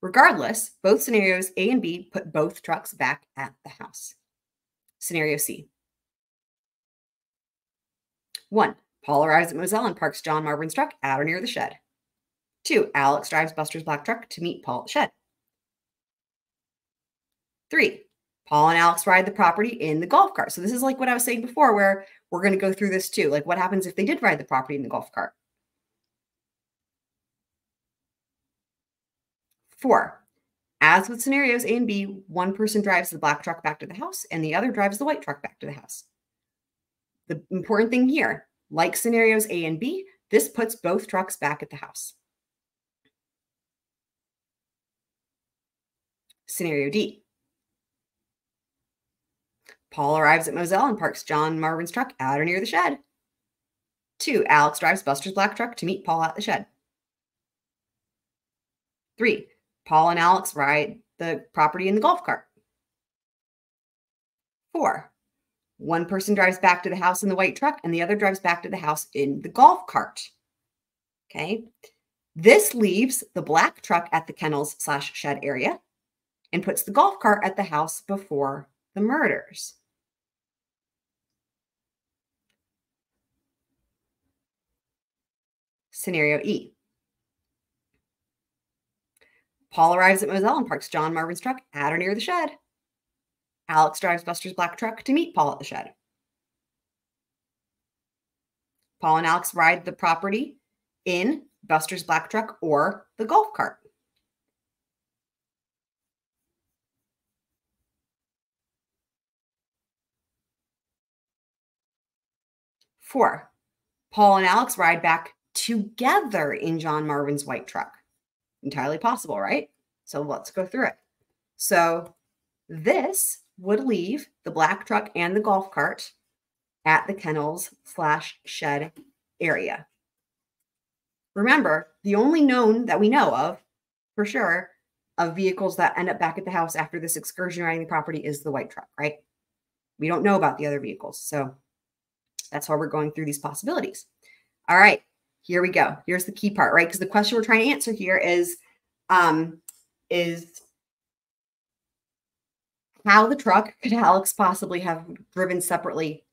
Regardless, both scenarios A and B put both trucks back at the house. Scenario C. One, Paul arrives at Moselle and parks John Marvin's truck at or near the shed. Two, Alex drives Buster's black truck to meet Paul at the shed. Three, Paul and Alex ride the property in the golf cart. So this is like what I was saying before, where we're going to go through this too. Like what happens if they did ride the property in the golf cart? Four, as with scenarios A and B, one person drives the black truck back to the house and the other drives the white truck back to the house. The important thing here, like scenarios A and B, this puts both trucks back at the house. Scenario D. Paul arrives at Moselle and parks John Marvin's truck at or near the shed. Two, Alex drives Buster's black truck to meet Paul at the shed. Three, Paul and Alex ride the property in the golf cart. Four, one person drives back to the house in the white truck and the other drives back to the house in the golf cart. Okay. This leaves the black truck at the kennels slash shed area and puts the golf cart at the house before the murders. Scenario E. Paul arrives at Moselle and parks John Marvin's truck at or near the shed. Alex drives Buster's black truck to meet Paul at the shed. Paul and Alex ride the property in Buster's black truck or the golf cart. Four, Paul and Alex ride back together in John Marvin's white truck. Entirely possible, right? So let's go through it. So this would leave the black truck and the golf cart at the kennels slash shed area. Remember, the only known that we know of for sure of vehicles that end up back at the house after this excursion riding the property is the white truck, right? We don't know about the other vehicles. So that's why we're going through these possibilities. All right, here we go. Here's the key part, right? Because the question we're trying to answer here is, um, is how the truck could Alex possibly have driven separately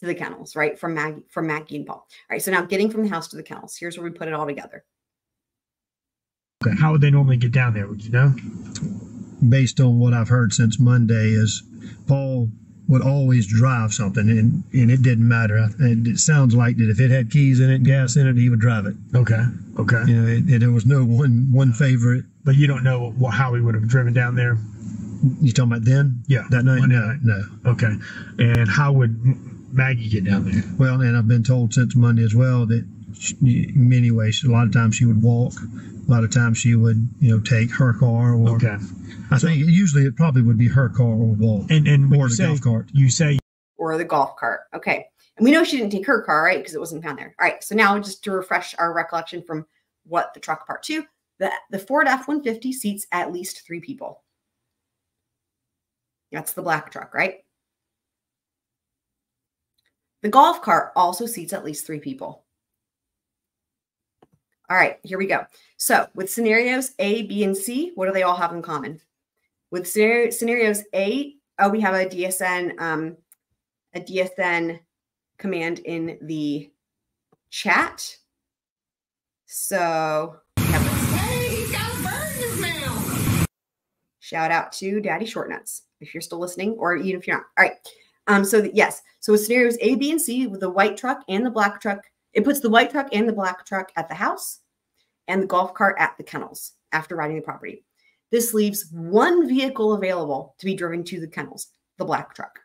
to the kennels, right? From Maggie, from Maggie and Paul. All right. So now getting from the house to the kennels. Here's where we put it all together. Okay, how would they normally get down there? Would you know? Based on what I've heard since Monday, is Paul would always drive something, and, and it didn't matter. And it sounds like that if it had keys in it, gas in it, he would drive it. Okay. Okay. You know, it, it, there was no one one favorite. But you don't know wh- how he would have driven down there. You talking about then? Yeah. That night? No, night. no. Okay. And how would Maggie get down there? Well, and I've been told since Monday as well that she, in many ways, a lot of times she would walk. A lot of times she would, you know, take her car or. Okay. I think usually it probably would be her car or walk. And and or the say, golf cart. You say or the golf cart. Okay. And we know she didn't take her car, right? Because it wasn't found there. All right. So now just to refresh our recollection from what the truck part two, the, the Ford F 150 seats at least three people. That's the black truck, right? The golf cart also seats at least three people. All right, here we go. So with scenarios A, B, and C, what do they all have in common? With scenario, scenarios A, oh, we have a DSN, um, a DSN command in the chat. So have shout out to Daddy Shortnuts if you're still listening, or even if you're not. All right. Um, so that, yes, so with scenarios A, B, and C with the white truck and the black truck, it puts the white truck and the black truck at the house and the golf cart at the kennels after riding the property. This leaves one vehicle available to be driven to the kennels, the black truck.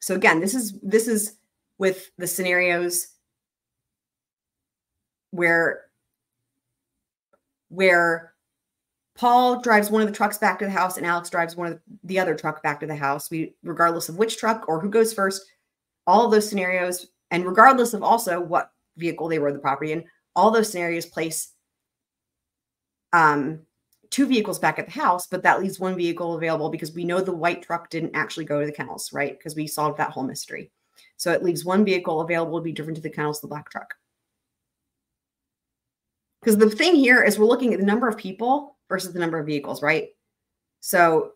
So again, this is this is with the scenarios where where Paul drives one of the trucks back to the house and Alex drives one of the, the other truck back to the house. We regardless of which truck or who goes first, all of those scenarios and regardless of also what vehicle they rode the property in, all those scenarios place um two vehicles back at the house, but that leaves one vehicle available because we know the white truck didn't actually go to the kennels, right? Because we solved that whole mystery. So it leaves one vehicle available to be driven to the kennels, the black truck. Because the thing here is we're looking at the number of people versus the number of vehicles, right? So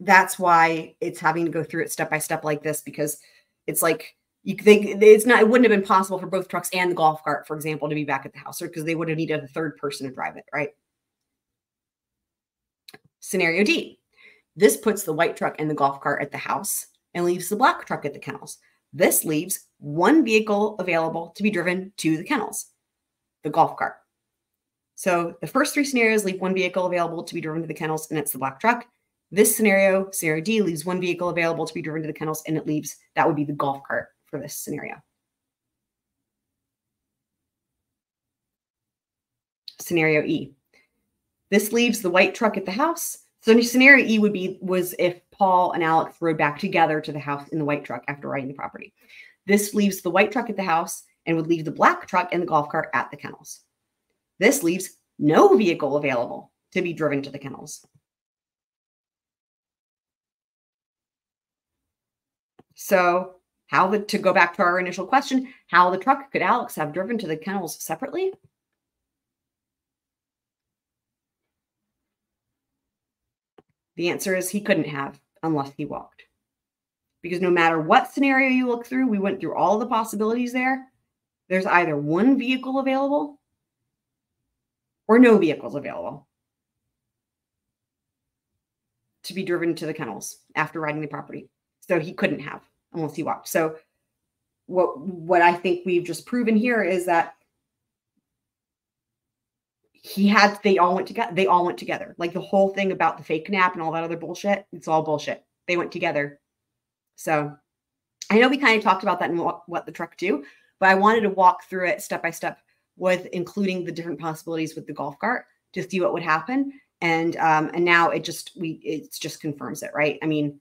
that's why it's having to go through it step by step like this because it's like you think it's not it wouldn't have been possible for both trucks and the golf cart, for example, to be back at the house, because they would have needed a third person to drive it, right? Scenario D. This puts the white truck and the golf cart at the house and leaves the black truck at the kennels. This leaves one vehicle available to be driven to the kennels, the golf cart. So the first three scenarios leave one vehicle available to be driven to the kennels, and it's the black truck. This scenario, scenario D, leaves one vehicle available to be driven to the kennels, and it leaves that would be the golf cart for this scenario. Scenario E. This leaves the white truck at the house. So scenario E would be was if Paul and Alex rode back together to the house in the white truck after riding the property. This leaves the white truck at the house and would leave the black truck and the golf cart at the kennels. This leaves no vehicle available to be driven to the kennels. So, how the to go back to our initial question, how the truck could Alex have driven to the kennels separately? The answer is he couldn't have unless he walked. Because no matter what scenario you look through, we went through all the possibilities there. There's either one vehicle available or no vehicles available to be driven to the kennels after riding the property. So he couldn't have unless he walked. So what what I think we've just proven here is that he had they all went together they all went together. Like the whole thing about the fake nap and all that other bullshit it's all bullshit. They went together. So i know we kind of talked about that in what, what the truck do but i wanted to walk through it step by step with including the different possibilities with the golf cart to see what would happen. And um and now it just we it just confirms it right? I mean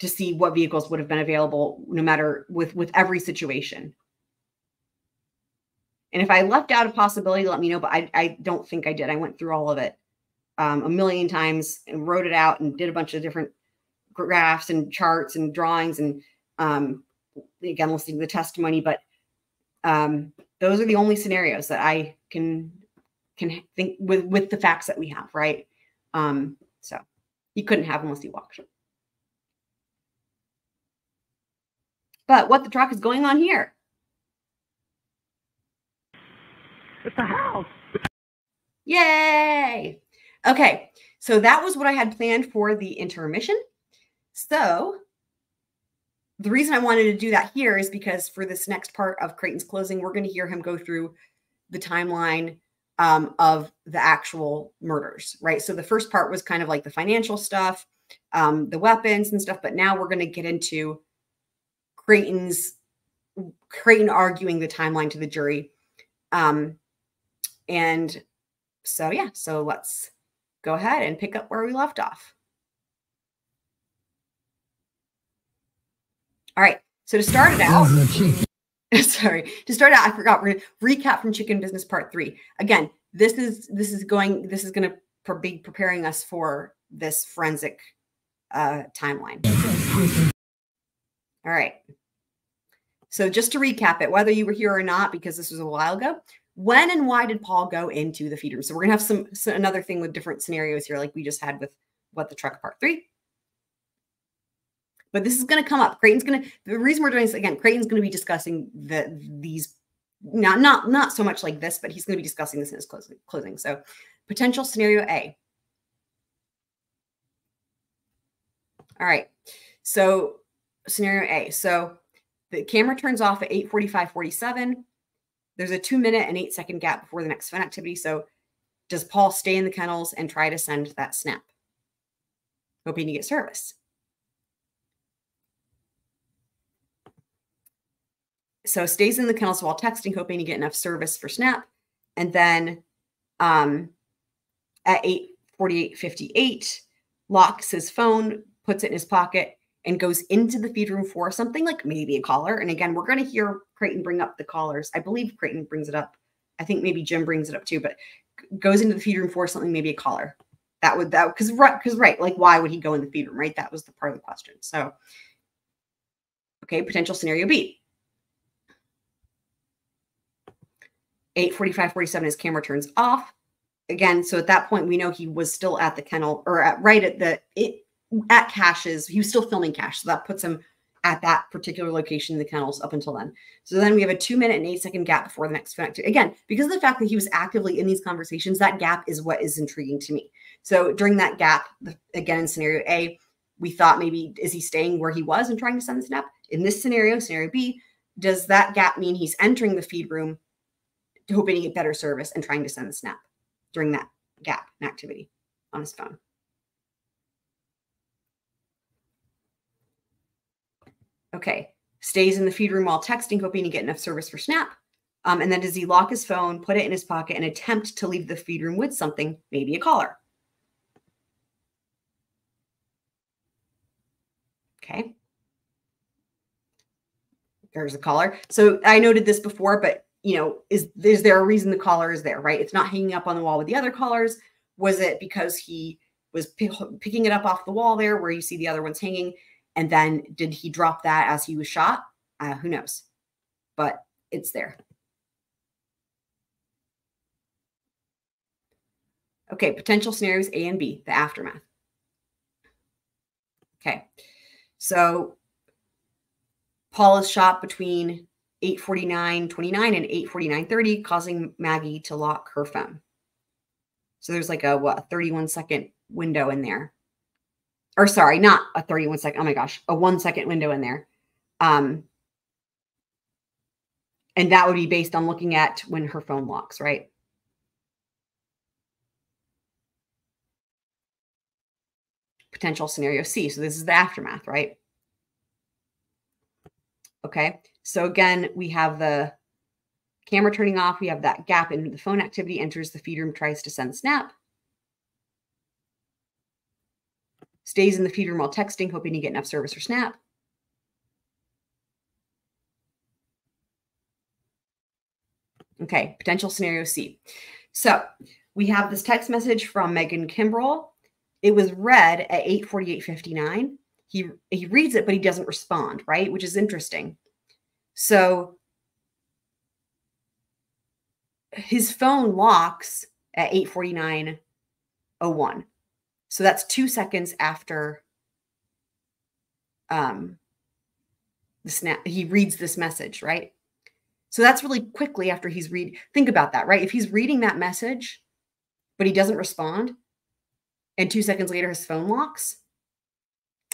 to see what vehicles would have been available no matter with with every situation and if I left out a possibility, let me know. But I, I don't think I did. I went through all of it um, a million times and wrote it out and did a bunch of different graphs and charts and drawings and um, again listening to the testimony. But um, those are the only scenarios that I can can think with with the facts that we have, right? Um, so he couldn't have unless he walked. But what the truck is going on here? It's a house. Yay! Okay, So that was what I had planned for the intermission. So the reason I wanted to do that here is because for this next part of Creighton's closing, we're going to hear him go through the timeline um, of the actual murders, right? So the first part was kind of like the financial stuff, um, the weapons and stuff, but now we're going to get into Creighton's Creighton arguing the timeline to the jury. Um, and so, yeah, so let's go ahead and pick up where we left off. All right. So to start it out, sorry, to start out, I forgot. We're recap from Chicken Business Part Three. Again, this is this is going. This is going to be preparing us for this forensic uh, timeline. All right. So just to recap it, whether you were here or not, because this was a while ago, when and why did Paul go into the feed room? So we're gonna have some, some another thing with different scenarios here, like we just had with what the truck part three. But this is going to come up. Creighton's going to the reason we're doing this again. Creighton's going to be discussing the these not not not so much like this, but he's going to be discussing this in his closing. Closing. So potential scenario A. All right. So scenario A. So the camera turns off at 8:45 47. There's a 2 minute and 8 second gap before the next fun activity. So does Paul stay in the kennels and try to send that snap? Hoping to get service. So stays in the kennels while texting, hoping to get enough service for Snap. And then um, at 8:48:58, locks his phone, puts it in his pocket, and goes into the feed room for something like maybe a collar. And again, we're going to hear Creighton bring up the callers. I believe Creighton brings it up. I think maybe Jim brings it up too, but goes into the feed room for something, maybe a collar. That would that because right because right, like why would he go in the feed room? Right, that was the part of the question. So, okay, potential scenario B. 8:45, 47, his camera turns off. Again, so at that point, we know he was still at the kennel or at right at the it, at Cash's. He was still filming Cash, so that puts him at that particular location in the kennels up until then. So then we have a two minute and eight second gap before the next connect. Again, because of the fact that he was actively in these conversations, that gap is what is intriguing to me. So during that gap, again in scenario A, we thought maybe is he staying where he was and trying to send the snap? In this scenario, scenario B, does that gap mean he's entering the feed room hoping to get better service and trying to send the snap during that gap in activity on his phone. Okay, stays in the feed room while texting, hoping to get enough service for snap. Um, and then does he lock his phone, put it in his pocket, and attempt to leave the feed room with something, maybe a caller? Okay. There's a caller. So I noted this before, but you know, is is there a reason the collar is there, right? It's not hanging up on the wall with the other collars. Was it because he was picking it up off the wall there where you see the other ones hanging? And then did he drop that as he was shot? Uh, who knows? But it's there. Okay, potential scenarios A and B, the aftermath. Okay, so Paul is shot between 849.29 and 849.30, causing Maggie to lock her phone. So there's like a what a 31 second window in there. Or sorry, not a 31 second. Oh my gosh, a one second window in there. Um, and that would be based on looking at when her phone locks, right? Potential scenario C. So this is the aftermath, right? Okay. So again, we have the camera turning off. We have that gap in the phone activity, enters the feed room, tries to send snap. Stays in the feed room while texting, hoping to get enough service for snap. Okay, potential scenario C. So we have this text message from Megan Kimbrell. It was read at 8:48:59. He he reads it, but he doesn't respond, right? Which is interesting. So his phone locks at 849.01. So that's two seconds after um, the snap. He reads this message, right? So that's really quickly after he's read. Think about that, right? If he's reading that message, but he doesn't respond, and two seconds later his phone locks.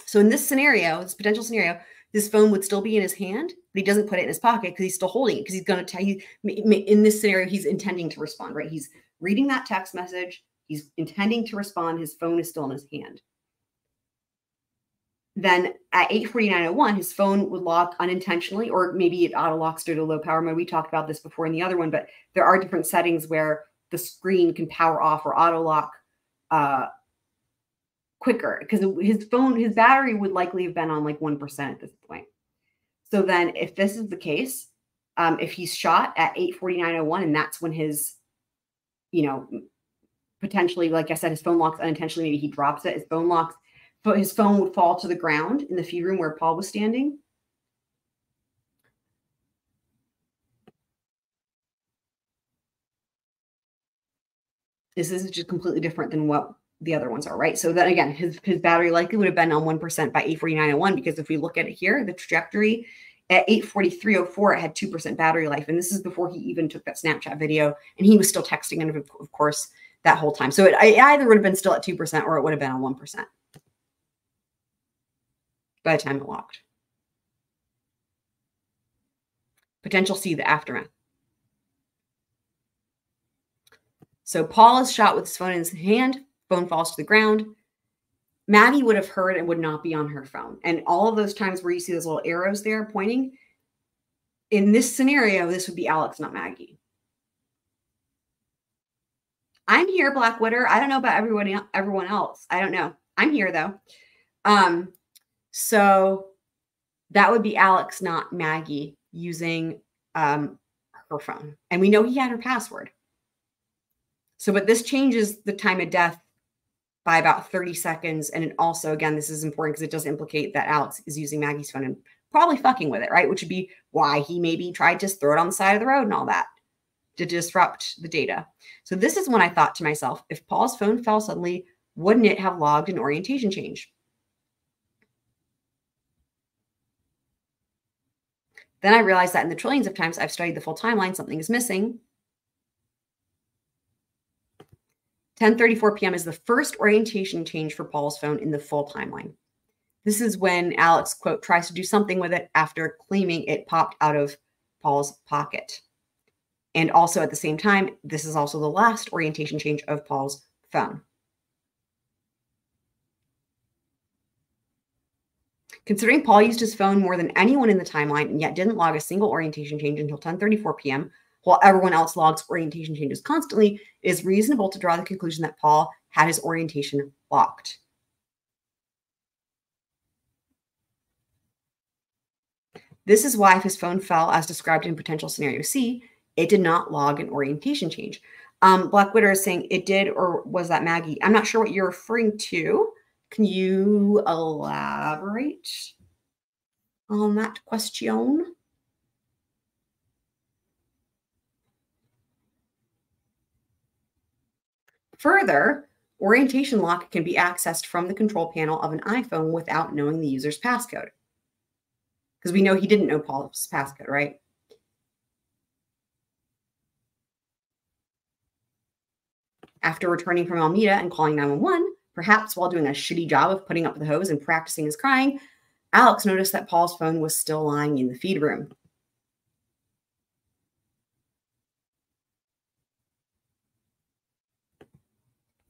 So in this scenario, this potential scenario, this phone would still be in his hand, but he doesn't put it in his pocket because he's still holding it because he's going to tell you in this scenario he's intending to respond, right? He's reading that text message, he's intending to respond, his phone is still in his hand. Then at 849.01, his phone would lock unintentionally, or maybe it auto locks due to low power mode. We talked about this before in the other one, but there are different settings where the screen can power off or auto lock uh, quicker because his phone, his battery would likely have been on like 1% at this point. So then if this is the case, um, if he's shot at 849.01 and that's when his, you know, potentially, like I said, his phone locks unintentionally, maybe he drops it, his phone locks, but his phone would fall to the ground in the feed room where Paul was standing. This is just completely different than what the other ones are, right? So then again, his, his battery likely would have been on 1% by 849.01 because if we look at it here, the trajectory at 843.04, it had 2% battery life. And this is before he even took that Snapchat video. And he was still texting, and of, of course, that whole time. So it, it either would have been still at 2% or it would have been on 1% by the time it locked. Potential C, the aftermath. So Paul is shot with his phone in his hand, phone falls to the ground. Maddie would have heard and would not be on her phone. And all of those times where you see those little arrows there pointing, in this scenario, this would be Alex, not Maggie. I'm here, Black Widow. I don't know about everyone everyone else. I don't know. I'm here though. Um, so that would be Alex, not Maggie, using um, her phone. And we know he had her password. So, but this changes the time of death by about 30 seconds. And it also, again, this is important because it does implicate that Alex is using Maggie's phone and probably fucking with it, right? Which would be why he maybe tried to throw it on the side of the road and all that to disrupt the data. So this is when I thought to myself, if Paul's phone fell suddenly, wouldn't it have logged an orientation change? Then I realized that in the trillions of times I've studied the full timeline, something is missing. 10:34 p.m. is the first orientation change for Paul's phone in the full timeline. This is when Alex quote tries to do something with it after claiming it popped out of Paul's pocket. And also at the same time, this is also the last orientation change of Paul's phone. Considering Paul used his phone more than anyone in the timeline and yet didn't log a single orientation change until 10:34 p.m., while everyone else logs orientation changes constantly, it is reasonable to draw the conclusion that Paul had his orientation locked. This is why if his phone fell as described in potential scenario C, it did not log an orientation change. Um, Black Widow is saying it did, or was that Maggie? I'm not sure what you're referring to. Can you elaborate on that question? Further, orientation lock can be accessed from the control panel of an iPhone without knowing the user's passcode. Because we know he didn't know Paul's passcode, right? After returning from Almeda and calling 911, Perhaps while doing a shitty job of putting up the hose and practicing his crying, Alex noticed that Paul's phone was still lying in the feed room.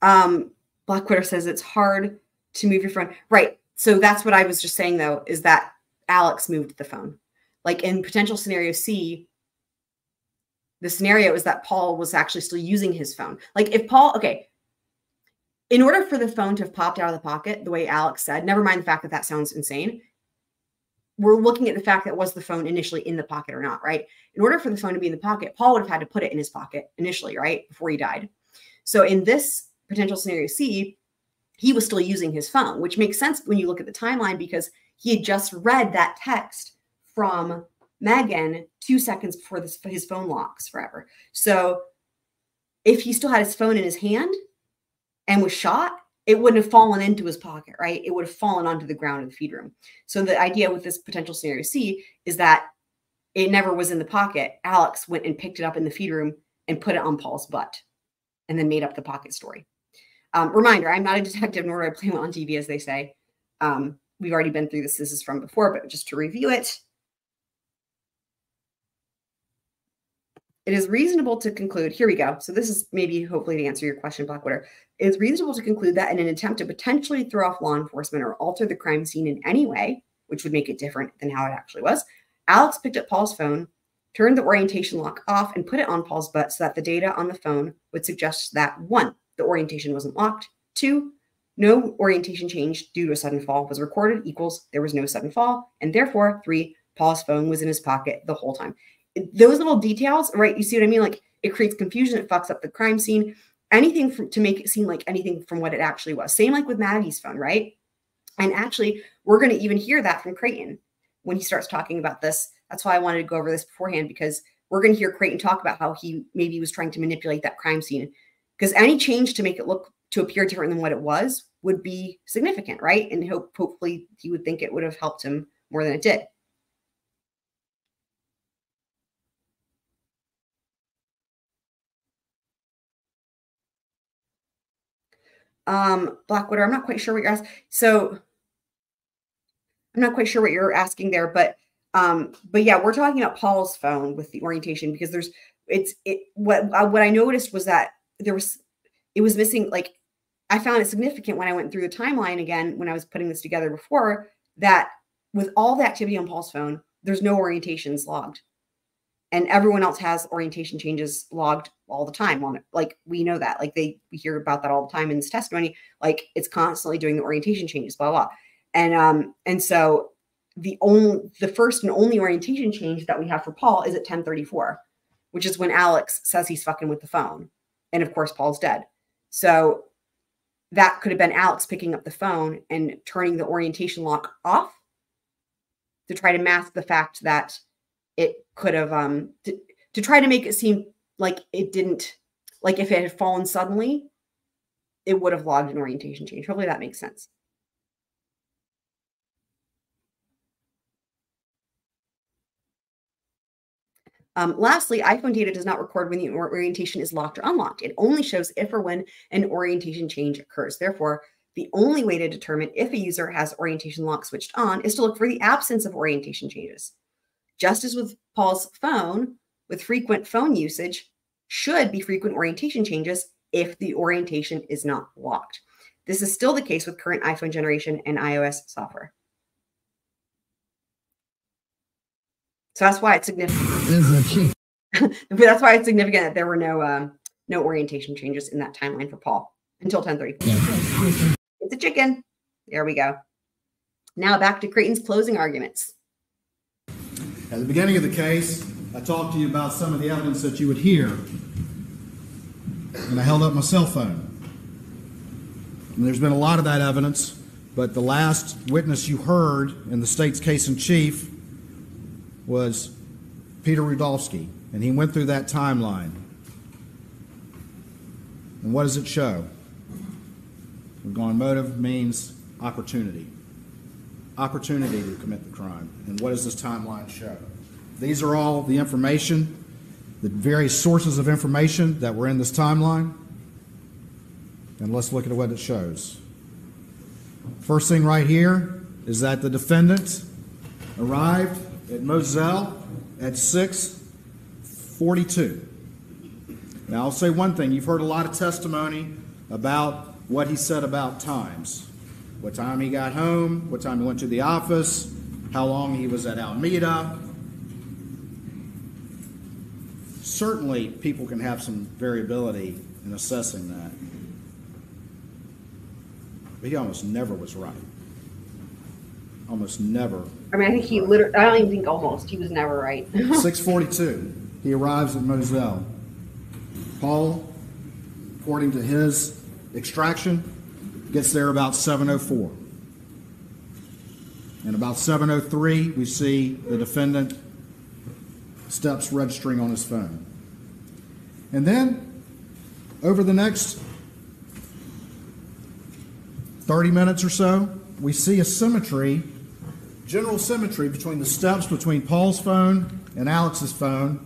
Um, Black Widow says it's hard to move your phone. Right. So that's what I was just saying, though, is that Alex moved the phone. Like in potential scenario C, the scenario is that Paul was actually still using his phone. Like if Paul, okay, in order for the phone to have popped out of the pocket, the way Alex said, never mind the fact that that sounds insane. We're looking at the fact that was the phone initially in the pocket or not, right? In order for the phone to be in the pocket, Paul would have had to put it in his pocket initially, right? Before he died. So in this potential scenario C, he was still using his phone, which makes sense when you look at the timeline because he had just read that text from Megan two seconds before this, his phone locks forever. So if he still had his phone in his hand, and was shot, it wouldn't have fallen into his pocket, right? It would have fallen onto the ground in the feed room. So the idea with this potential scenario C is that it never was in the pocket. Alex went and picked it up in the feed room and put it on Paul's butt and then made up the pocket story. Um, reminder: I'm not a detective, nor do I play one on TV, as they say. Um, we've already been through this. This is from before, but just to review it. It is reasonable to conclude, here we go. So this is maybe hopefully to answer your question, Blackwater. It is reasonable to conclude that in an attempt to potentially throw off law enforcement or alter the crime scene in any way, which would make it different than how it actually was, Alex picked up Paul's phone, turned the orientation lock off, and put it on Paul's butt so that the data on the phone would suggest that one, the orientation wasn't locked, two, no orientation change due to a sudden fall was recorded equals there was no sudden fall, and therefore three, Paul's phone was in his pocket the whole time those little details, right? You see what I mean? Like it creates confusion, it fucks up the crime scene. Anything from, to make it seem like anything from what it actually was. Same like with Maggie's phone, right? And actually, we're going to even hear that from Creighton when he starts talking about this. That's why I wanted to go over this beforehand because we're going to hear Creighton talk about how he maybe was trying to manipulate that crime scene. Because any change to make it look to appear different than what it was would be significant, right? And hope hopefully he would think it would have helped him more than it did. Um, Blackwater, I'm not quite sure what you're asking. So I'm not quite sure what you're asking there, but um, but yeah, we're talking about Paul's phone with the orientation because there's it's it what uh, what I noticed was that there was it was missing like I found it significant when I went through the timeline again when I was putting this together before that with all the activity on Paul's phone, there's no orientations logged and everyone else has orientation changes logged all the time on it. Like we know that like they we hear about that all the time in this testimony like it's constantly doing the orientation changes blah blah and um and so the only the first and only orientation change that we have for paul is at 1034 which is when alex says he's fucking with the phone. And of course paul's dead. So that could have been alex picking up the phone and turning the orientation lock off to try to mask the fact that it could have um to, to try to make it seem like it didn't like if it had fallen suddenly it would have logged an orientation change hopefully that makes sense Um, lastly, iPhone data does not record when the orientation is locked or unlocked. It only shows if or when an orientation change occurs. Therefore, the only way to determine if a user has orientation lock switched on is to look for the absence of orientation changes just as with Paul's phone, with frequent phone usage, should be frequent orientation changes if the orientation is not locked. This is still the case with current iPhone generation and iOS software. So that's why it's significant. that's why it's significant that there were no um, no orientation changes in that timeline for Paul until 10:30. It's a chicken. There we go. Now back to Creighton's closing arguments. At the beginning of the case, I talked to you about some of the evidence that you would hear. And I held up my cell phone. And there's been a lot of that evidence, but the last witness you heard in the state's case in chief was Peter Rudofski, and he went through that timeline. And what does it show? We're going motive means opportunity opportunity to commit the crime. And what does this timeline show? These are all the information, the various sources of information that were in this timeline. And let's look at what it shows. First thing right here is that the defendant arrived at Moselle at 642. Now, I'll say one thing. You've heard a lot of testimony about what he said about times what time he got home, what time he went to the office, how long he was at Almeda. Certainly, people can have some variability in assessing that. But he almost never was right. Almost never. I mean, I think he literally, I don't even think almost, he was never right. 642, he arrives at Moselle. Paul, according to his extraction, Gets there about 704. And about 703, we see the defendant steps registering on his phone. And then, over the next 30 minutes or so, we see a symmetry, general symmetry between the steps between Paul's phone and Alex's phone,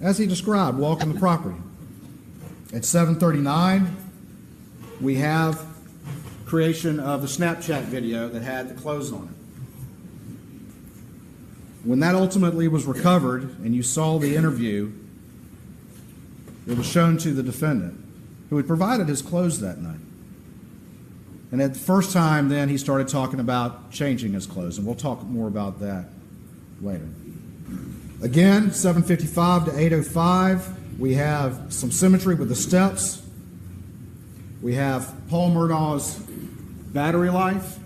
as he described, walking the property. At 739, we have creation of the Snapchat video that had the clothes on it. When that ultimately was recovered and you saw the interview, it was shown to the defendant who had provided his clothes that night. And at the first time, then he started talking about changing his clothes, and we'll talk more about that later. Again, 755 to 805, we have some symmetry with the steps. We have Paul Murdaugh's battery life,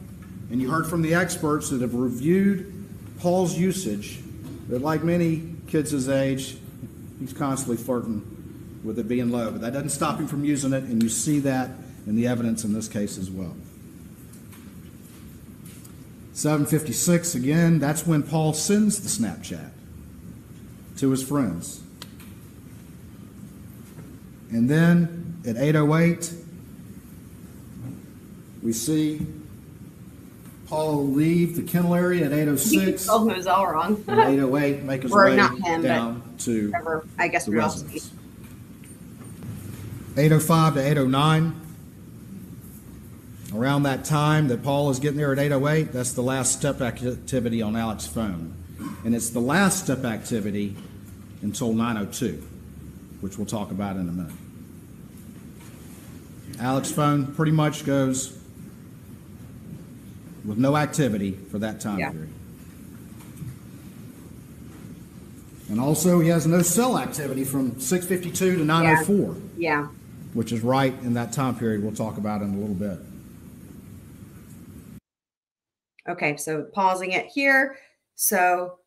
and you heard from the experts that have reviewed Paul's usage that, like many kids his age, he's constantly flirting with it being low, but that doesn't stop him from using it, and you see that in the evidence in this case as well. 756, again, that's when Paul sends the Snapchat to his friends. And then at 808, we see Paul leave the kennel area at 806. Oh, it was all wrong. and 808 make his Or way not him, down to whoever, I guess the residence. 805 to 809. Around that time that Paul is getting there at 808, that's the last step activity on Alex's phone. And it's the last step activity until 902, which we'll talk about in a minute. Alex's phone pretty much goes with no activity for that time Yeah. period. And also, he has no cell activity from 652 to 904 Yeah. which is right in that time period we'll talk about in a little bit. Okay, so pausing it here. So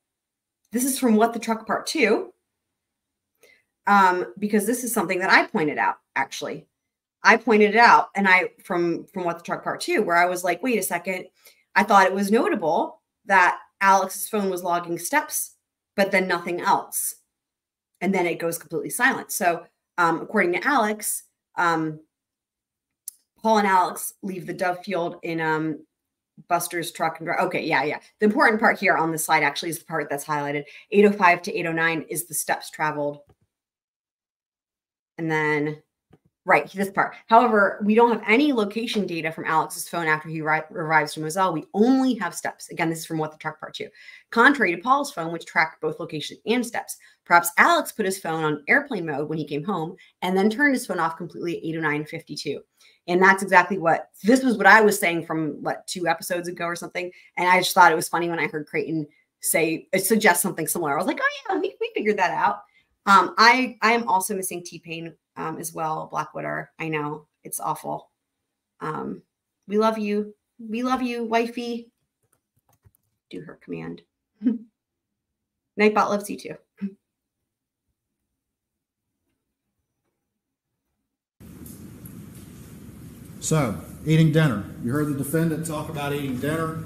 this is from What the Truck Part Two, um, because this is something that I pointed out. Actually, I pointed it out, and I from from What the Truck Part Two, where I was like, wait a second, I thought it was notable that Alex's phone was logging steps, but then nothing else, and then it goes completely silent. So, um, according to Alex, um, Paul and Alex leave the Dove Field in um, Buster's truck and drive. Okay, yeah, yeah. The important part here on the slide actually is the part that's highlighted. 805 to 809 is the steps traveled. And then, right, this part. However, we don't have any location data from Alex's phone after he ri- arrives from Moselle. We only have steps. Again, this is from what the truck part two. Contrary to Paul's phone, which tracked both location and steps. Perhaps Alex put his phone on airplane mode when he came home and then turned his phone off completely at 809.52. And that's exactly what this was what I was saying from what two episodes ago or something. And I just thought it was funny when I heard Creighton say suggest something similar. I was like, oh yeah, we, we figured that out. Um, I I am also missing T Pain um, as well, Blackwater. I know it's awful. Um, we love you. We love you, wifey. Do her command. Nightbot loves you too. So, eating dinner. You heard the defendant talk about eating dinner.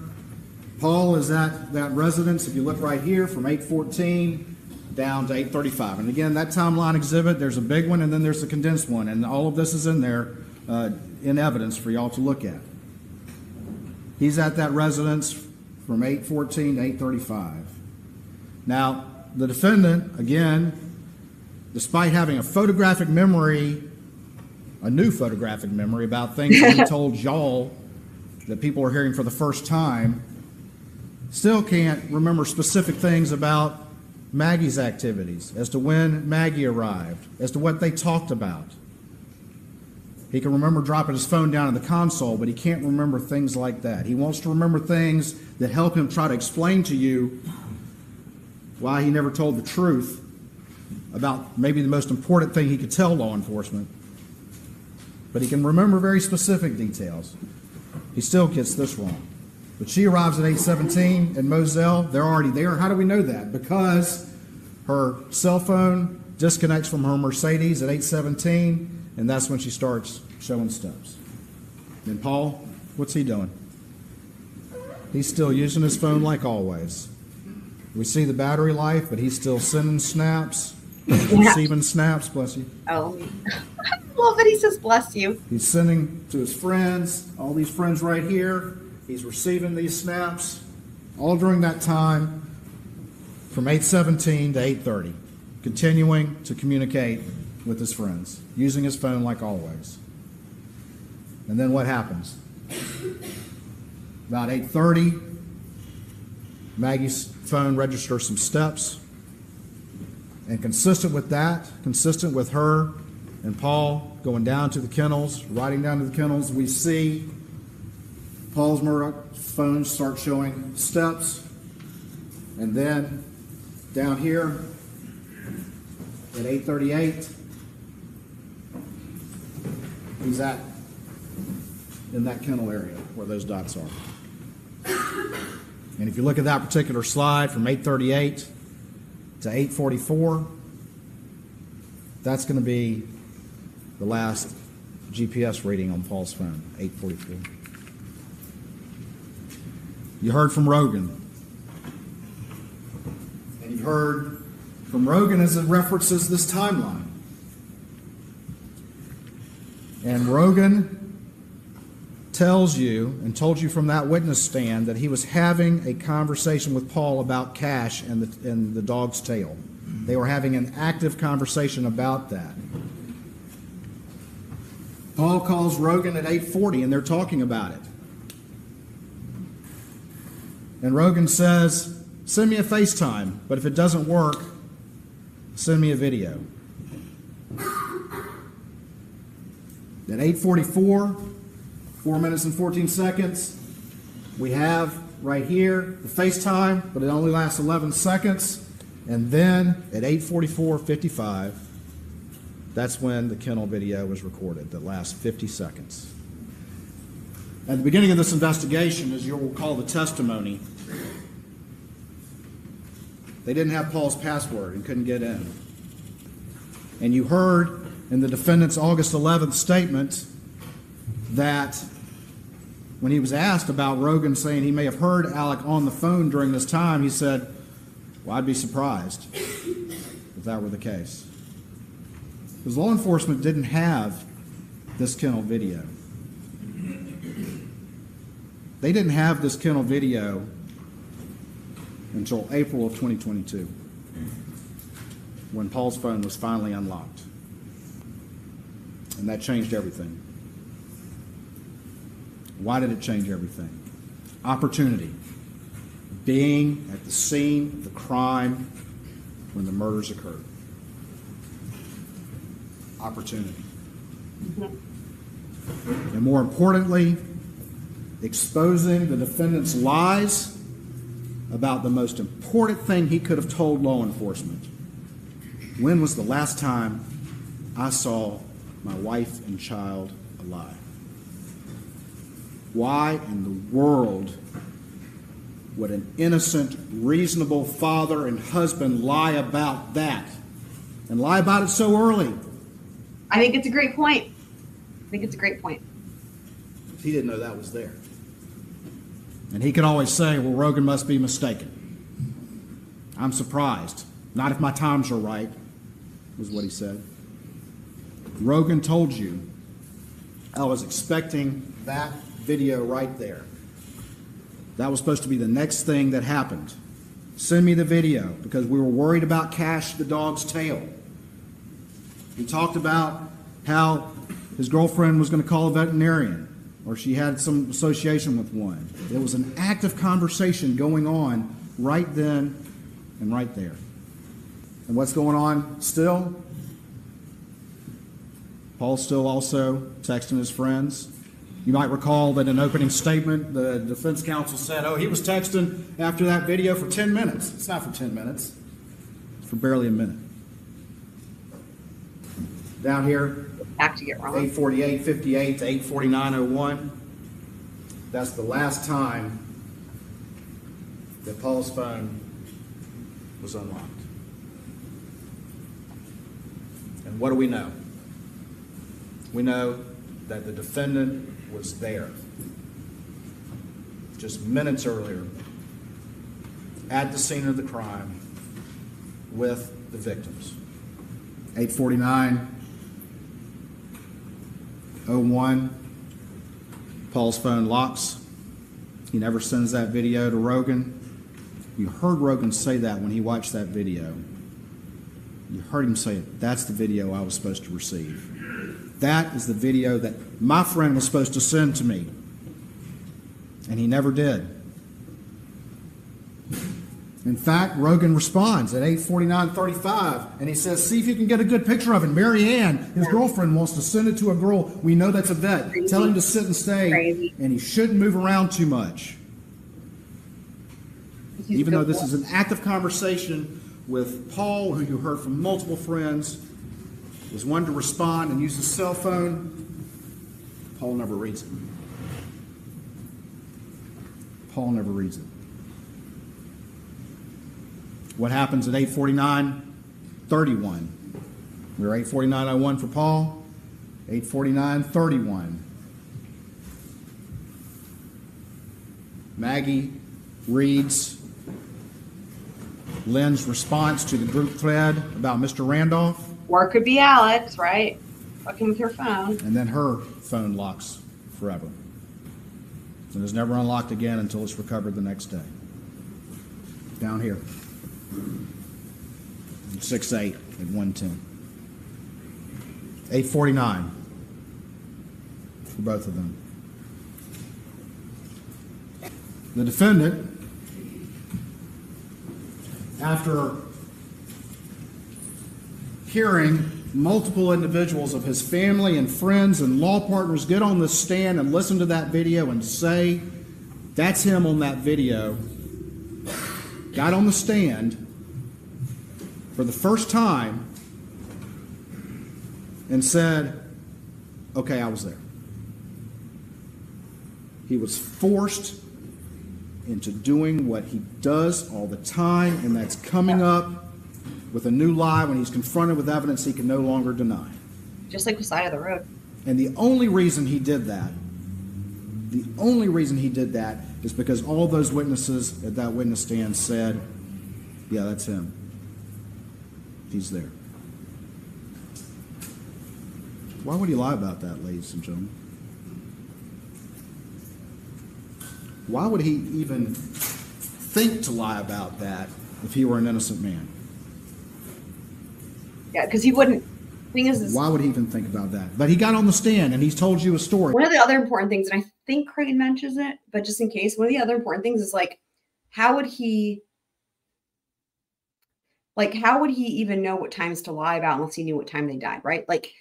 Paul is at that residence, if you look right here, from 814 down to 835. And again, that timeline exhibit, there's a big one and then there's a condensed one. And all of this is in there uh, in evidence for y'all to look at. He's at that residence from 814 to 835. Now, the defendant, again, despite having a photographic memory a new photographic memory about things he told y'all that people are hearing for the first time, still can't remember specific things about Maggie's activities, as to when Maggie arrived, as to what they talked about. He can remember dropping his phone down in the console, but he can't remember things like that. He wants to remember things that help him try to explain to you why he never told the truth about maybe the most important thing he could tell law enforcement but he can remember very specific details. He still gets this wrong. But she arrives at 817 in Moselle. They're already there. How do we know that? Because her cell phone disconnects from her Mercedes at 817, and that's when she starts showing steps. And Paul, what's he doing? He's still using his phone like always. We see the battery life, but he's still sending snaps, receiving snaps, bless you. Oh, I love that he says bless you. He's sending to his friends, all these friends right here. He's receiving these snaps all during that time from 817 to 830, continuing to communicate with his friends, using his phone like always. And then what happens? About 8:30, Maggie's phone registers some steps. And consistent with that, consistent with her and Paul going down to the kennels, riding down to the kennels, we see Paul's phone start showing steps. And then down here at 8:38, he's at in that kennel area where those dots are. And if you look at that particular slide from 838 to 844, that's going to be the last GPS reading on Paul's phone, 844. You heard from Rogan. And you heard from Rogan as it references this timeline. And Rogan tells you and told you from that witness stand that he was having a conversation with Paul about cash and the, and the dog's tail. They were having an active conversation about that. Paul calls Rogan at 8:40 and they're talking about it. And Rogan says, "Send me a FaceTime, but if it doesn't work, send me a video." At 8:44, 4 minutes and 14 seconds, we have right here the FaceTime, but it only lasts 11 seconds. And then at 8:44:55, that's when the kennel video was recorded, that lasts 50 seconds. At the beginning of this investigation, as you'll recall the testimony, they didn't have Paul's password and couldn't get in. And you heard in the defendant's August 11th statement that when he was asked about Rogan saying he may have heard Alec on the phone during this time, he said, Well, I'd be surprised if that were the case. Because law enforcement didn't have this kennel video. They didn't have this kennel video until April of 2022 when Paul's phone was finally unlocked. And that changed everything. Why did it change everything? Opportunity. Being at the scene of the crime when the murders occurred. Opportunity. And more importantly, exposing the defendant's lies about the most important thing he could have told law enforcement. When was the last time I saw my wife and child alive? Why in the world would an innocent, reasonable father and husband lie about that? And lie about it so early? I think it's a great point. I think it's a great point. He didn't know that was there. And he could always say, well, Rogan must be mistaken. I'm surprised. Not if my times are right, was what he said. Rogan told you I was expecting that video right there. That was supposed to be the next thing that happened. Send me the video because we were worried about Cash the dog's tail. He talked about how his girlfriend was going to call a veterinarian or she had some association with one. There was an active conversation going on right then and right there. And what's going on still? Paul's still also texting his friends. You might recall that in opening statement, the defense counsel said, oh, he was texting after that video for 10 minutes. It's not for 10 minutes, it's for barely a minute. Down here, Back to get wrong. 848, 58 to 84901. That's the last time that Paul's phone was unlocked. And what do we know? We know that the defendant was there just minutes earlier at the scene of the crime with the victims. 849 01, Paul's phone locks. He never sends that video to Rogan. You heard Rogan say that when he watched that video. You heard him say. That's the video I was supposed to receive. That is the video that my friend was supposed to send to me. And he never did. In fact, Rogan responds at 8:49:35, and he says, "See if you can get a good picture of it." Mary Ann, his girlfriend, wants to send it to a girl we know that's a vet. Tell him to sit and stay, and he shouldn't move around too much. Even though this is an active conversation with Paul, who you heard from multiple friends, was one to respond and use his cell phone. Paul never reads it. Paul never reads it. What happens at 849? 31. We were 849.01 for Paul, 849.31. Maggie reads Lynn's response to the group thread about Mr. Randolph, Or it could be Alex, right? Fucking with her phone. and then her phone locks forever. And is never unlocked again until it's recovered the next day. Down here. Six eight at one ten. Eight forty nine for both of them. The defendant, after hearing multiple individuals of his family and friends and law partners get on the stand and listen to that video and say, that's him on that video, got on the stand for the first time and said, okay, I was there. He was forced into doing what he does all the time, and that's coming up with a new lie when he's confronted with evidence he can no longer deny. Just like the side of the road. And the only reason he did that, the only reason he did that is because all those witnesses at that witness stand said, yeah, that's him. He's there. Why would he lie about that, ladies and gentlemen? Why would he even think to lie about that if he were an innocent man? Yeah, because he wouldn't. Thing is, is Why would he even think about that? But he got on the stand and he's told you a story. one of the other important things, and I think Creighton mentions it, but just in case, one of the other important things is like, how would he, like, how would he even know what times to lie about unless he knew what time they died, right? Like,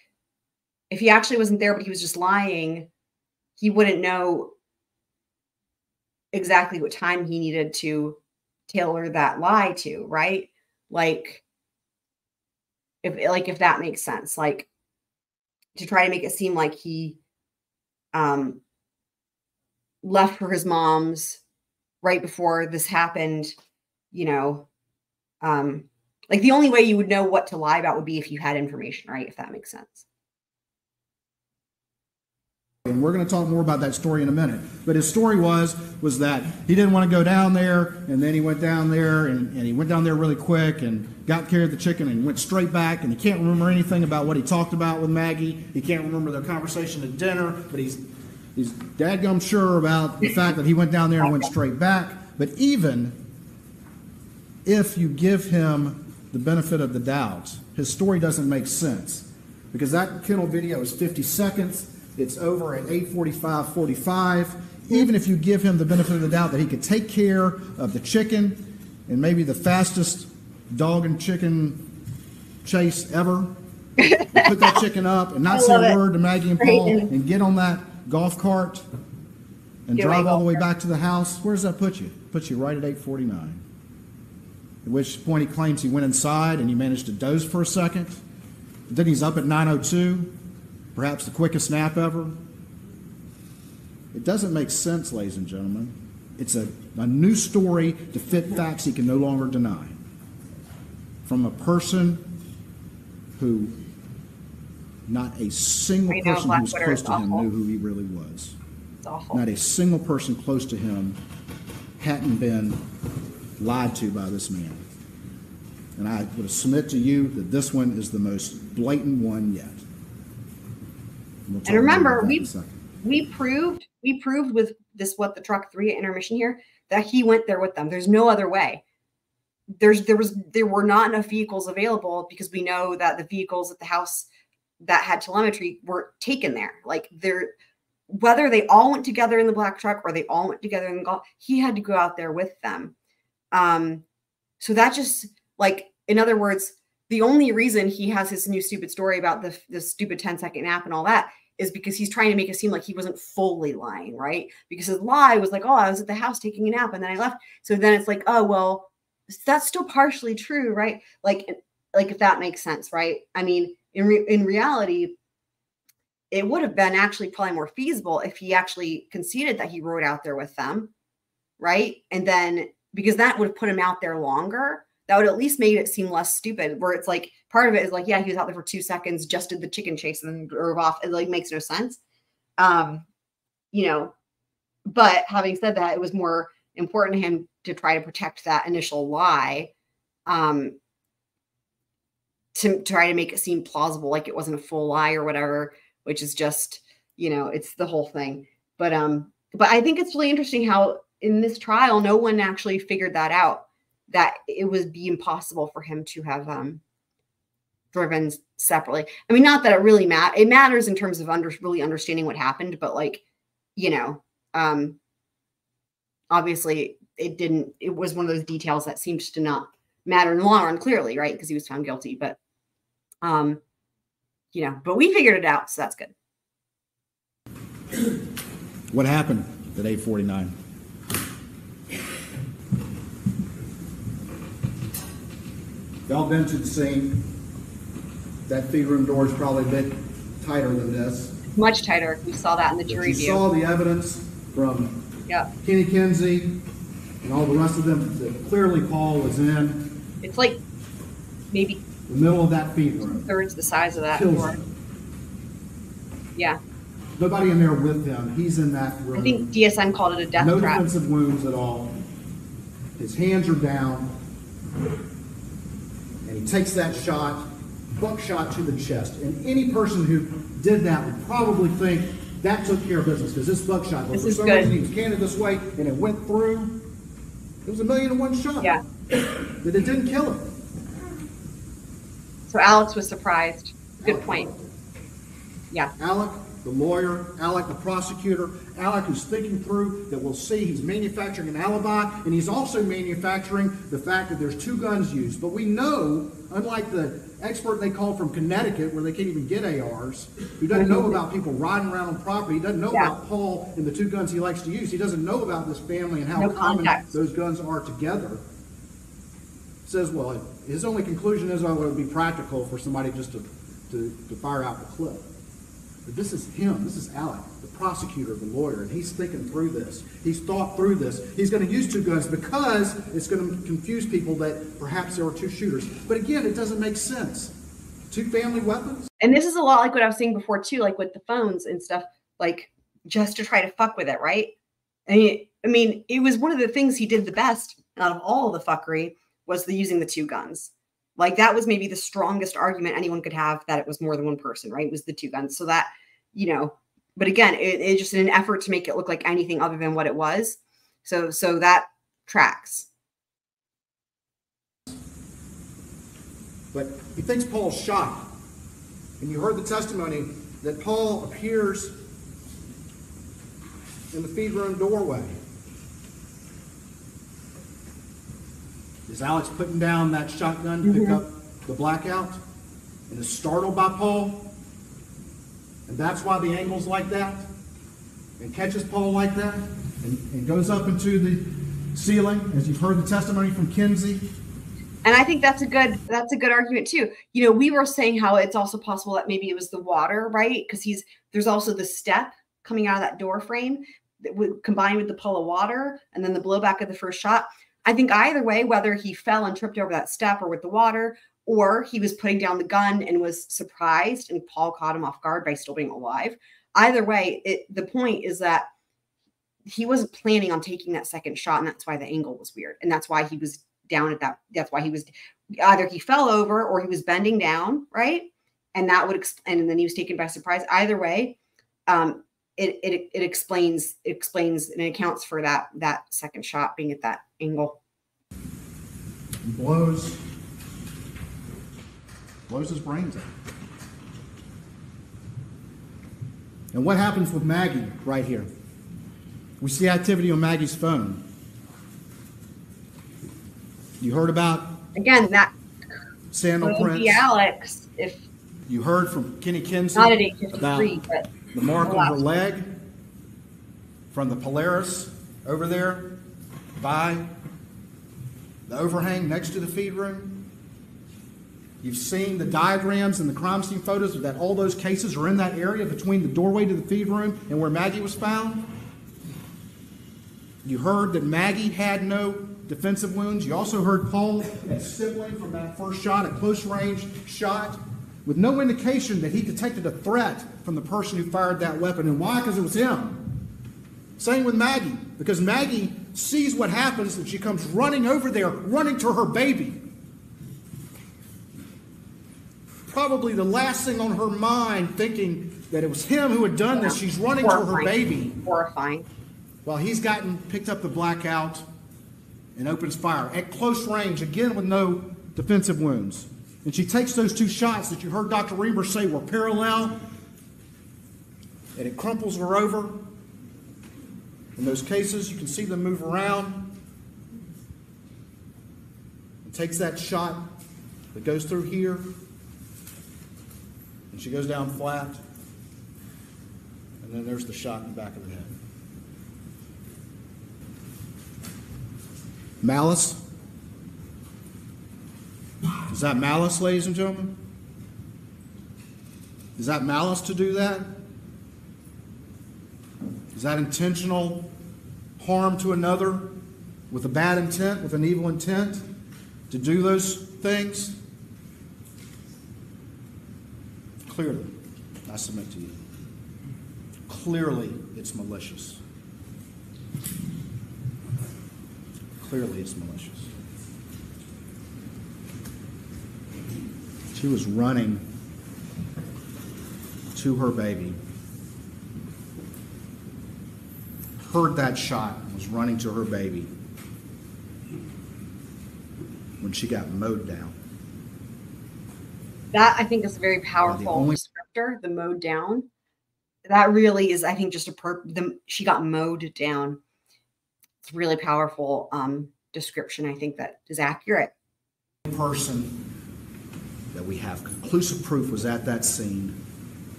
if he actually wasn't there, but he was just lying, he wouldn't know exactly what time he needed to tailor that lie to, right? Like, if like if that makes sense, like to try to make it seem like he um left for his mom's right before this happened, you know, um like the only way you would know what to lie about would be if you had information, right? If that makes sense. And we're going to talk more about that story in a minute. But his story was was that he didn't want to go down there, and then he went down there, and, and he went down there really quick and got care of the chicken and went straight back. And he can't remember anything about what he talked about with Maggie. He can't remember their conversation at dinner, but he's he's dadgum sure about the fact that he went down there and went straight back. But even if you give him the benefit of the doubt, his story doesn't make sense because that kennel video is 50 seconds. It's over at 8:45:45. Even if you give him the benefit of the doubt that he could take care of the chicken and maybe the fastest dog and chicken chase ever, put that chicken up and not say a word to Maggie and Paul and get on that golf cart and Get drive all the way back to the house. Where does that put you? Puts you right at 8:49. At which point he claims he went inside and he managed to doze for a second. Then he's up at 9:02, perhaps the quickest nap ever. It doesn't make sense, ladies and gentlemen. It's a, a new story to fit facts he can no longer deny. From a person who not a single Right person who was Twitter close to him knew who he really was. Not a single person close to him hadn't been lied to by this man. And I would submit to you that this one is the most blatant one yet. We'll And remember, about that in we we proved we proved with this what the truck three intermission here that he went there with them. There's no other way. There's there was there were not enough vehicles available because we know that the vehicles at the house that had telemetry were taken there. Like they're whether they all went together in the black truck or they all went together in the golf, he had to go out there with them. Um, so that just like, in other words, the only reason he has his new stupid story about the, the stupid 10 second nap and all that is because he's trying to make it seem like he wasn't fully lying, right? Because his lie was like, oh, I was at the house taking a nap and then I left. So then it's like, oh, well, that's still partially true, right? Like, like if that makes sense, right? I mean, in re- in reality, it would have been actually probably more feasible if he actually conceded that he rode out there with them, right? And then because that would have put him out there longer, that would at least made it seem less stupid. Where it's like part of it is like, yeah, he was out there for two seconds, just did the chicken chase and then drove off. It like makes no sense. Um, you know, but having said that, it was more important to him to try to protect that initial lie. Um, to try to make it seem plausible, like it wasn't a full lie or whatever which is just you know it's the whole thing but um but i think it's really interesting how in this trial no one actually figured that out that it would be impossible for him to have um driven separately i mean not that it really mat it matters in terms of under really understanding what happened but like you know um obviously it didn't it was one of those details that seems to not matter in the long run clearly right because he was found guilty but um you know, but we figured it out, so that's good. What happened at 849? Y'all been to the scene. That feed room door is probably a bit tighter than this. Much tighter. We saw that in the jury you view. saw the evidence from Yep. Kenny Kinsey and all the rest of them that clearly Paul was in It's like maybe the middle of that feed room. thirds the size of that Kills door. him. Yeah. Nobody in there with him. He's in that room. I think DSN called it a death no trap. defensive wounds at all. His hands are down. And he takes that shot, buckshot to the chest. And any person who did that would probably think that took care of business because this buckshot, but This for some good. reason he was canted this way and it went through. It was a million and one shot. Yeah. That it didn't kill him. So Alex was surprised. Good point. Yeah. Alec, the lawyer, Alec, the prosecutor, Alec who's thinking through that we'll see he's manufacturing an alibi, and he's also manufacturing the fact that there's two guns used. But we know, unlike the expert they called from Connecticut, where they can't even get ARs, who doesn't know about people riding around on property, he doesn't know Yeah. about Paul and the two guns he likes to use, he doesn't know about this family and how No common context. those guns are together. Says, well, his only conclusion is, well, it would be practical for somebody just to, to, to fire out the clip. But this is him. This is Alec, the prosecutor, the lawyer, and he's thinking through this. He's thought through this. He's going to use two guns because it's going to confuse people that perhaps there are two shooters. But again, it doesn't make sense. Two family weapons? And this is a lot like what I was saying before too, like with the phones and stuff, like just to try to fuck with it, right? I mean, I mean, it was one of the things he did the best out of all the fuckery was the using the two guns. Like that was maybe the strongest argument anyone could have that it was more than one person, right? It was the two guns. So that, you know, but again, it, it's just an effort to make it look like anything other than what it was. So so that tracks. But he thinks Paul's shot. And you heard the testimony that Paul appears in the feed room doorway. Is Alex putting down that shotgun to pick mm-hmm. up the blackout and is startled by Paul? And that's why the angle's like that? And catches Paul like that? And, and goes up into the ceiling, as you've heard the testimony from Kinsey? And I think that's a good that's a good argument too. You know, we were saying how it's also possible that maybe it was the water, right? Because he's there's also the step coming out of that door frame that would combine with the pull of water and then the blowback of the first shot. I think either way, whether he fell and tripped over that step or with the water, or he was putting down the gun and was surprised and Paul caught him off guard by still being alive. Either way, it the point is that he wasn't planning on taking that second shot, and that's why the angle was weird. And that's why he was down at that. That's why he was either he fell over or he was bending down, right? And that would and then he was taken by surprise. Either way, um, it it it explains it explains and accounts for that that second shot being at that angle. He blows, blows his brains out. And what happens with Maggie right here? We see activity on Maggie's phone. You heard about Again, that sandal prints. Alex if You heard from Kenny Kinsey not at about but the mark on her leg from the Polaris over there by the overhang next to the feed room. You've seen the diagrams and the crime scene photos of that all those cases are in that area between the doorway to the feed room and where Maggie was found. You heard that Maggie had no defensive wounds. You also heard Paul and Sibling from that first shot, a close range shot, with no indication that he detected a threat from the person who fired that weapon. And why? Because it was him. Same with Maggie, because Maggie sees what happens and she comes running over there, running to her baby. Probably the last thing on her mind, thinking that it was him who had done this. She's running to her baby. Horrifying. While he's gotten picked up the blackout and opens fire at close range, again with no defensive wounds. And she takes those two shots that you heard Dr. Riemer say were parallel, and it crumples her over. In those cases, you can see them move around. And takes that shot that goes through here, and she goes down flat. And then there's the shot in the back of the head. Malice? Is that malice, ladies and gentlemen? Is that malice to do that? Is that intentional harm to another with a bad intent, with an evil intent to do those things? Clearly, I submit to you. Clearly, it's malicious. Clearly, it's malicious. She was running to her baby, heard that shot, and was running to her baby when she got mowed down. That I think is a very powerful only- descriptor. The mowed down. That really is, I think, just a per. The she got mowed down. It's a really powerful um, description. I think that is accurate. person that we have conclusive proof was at that scene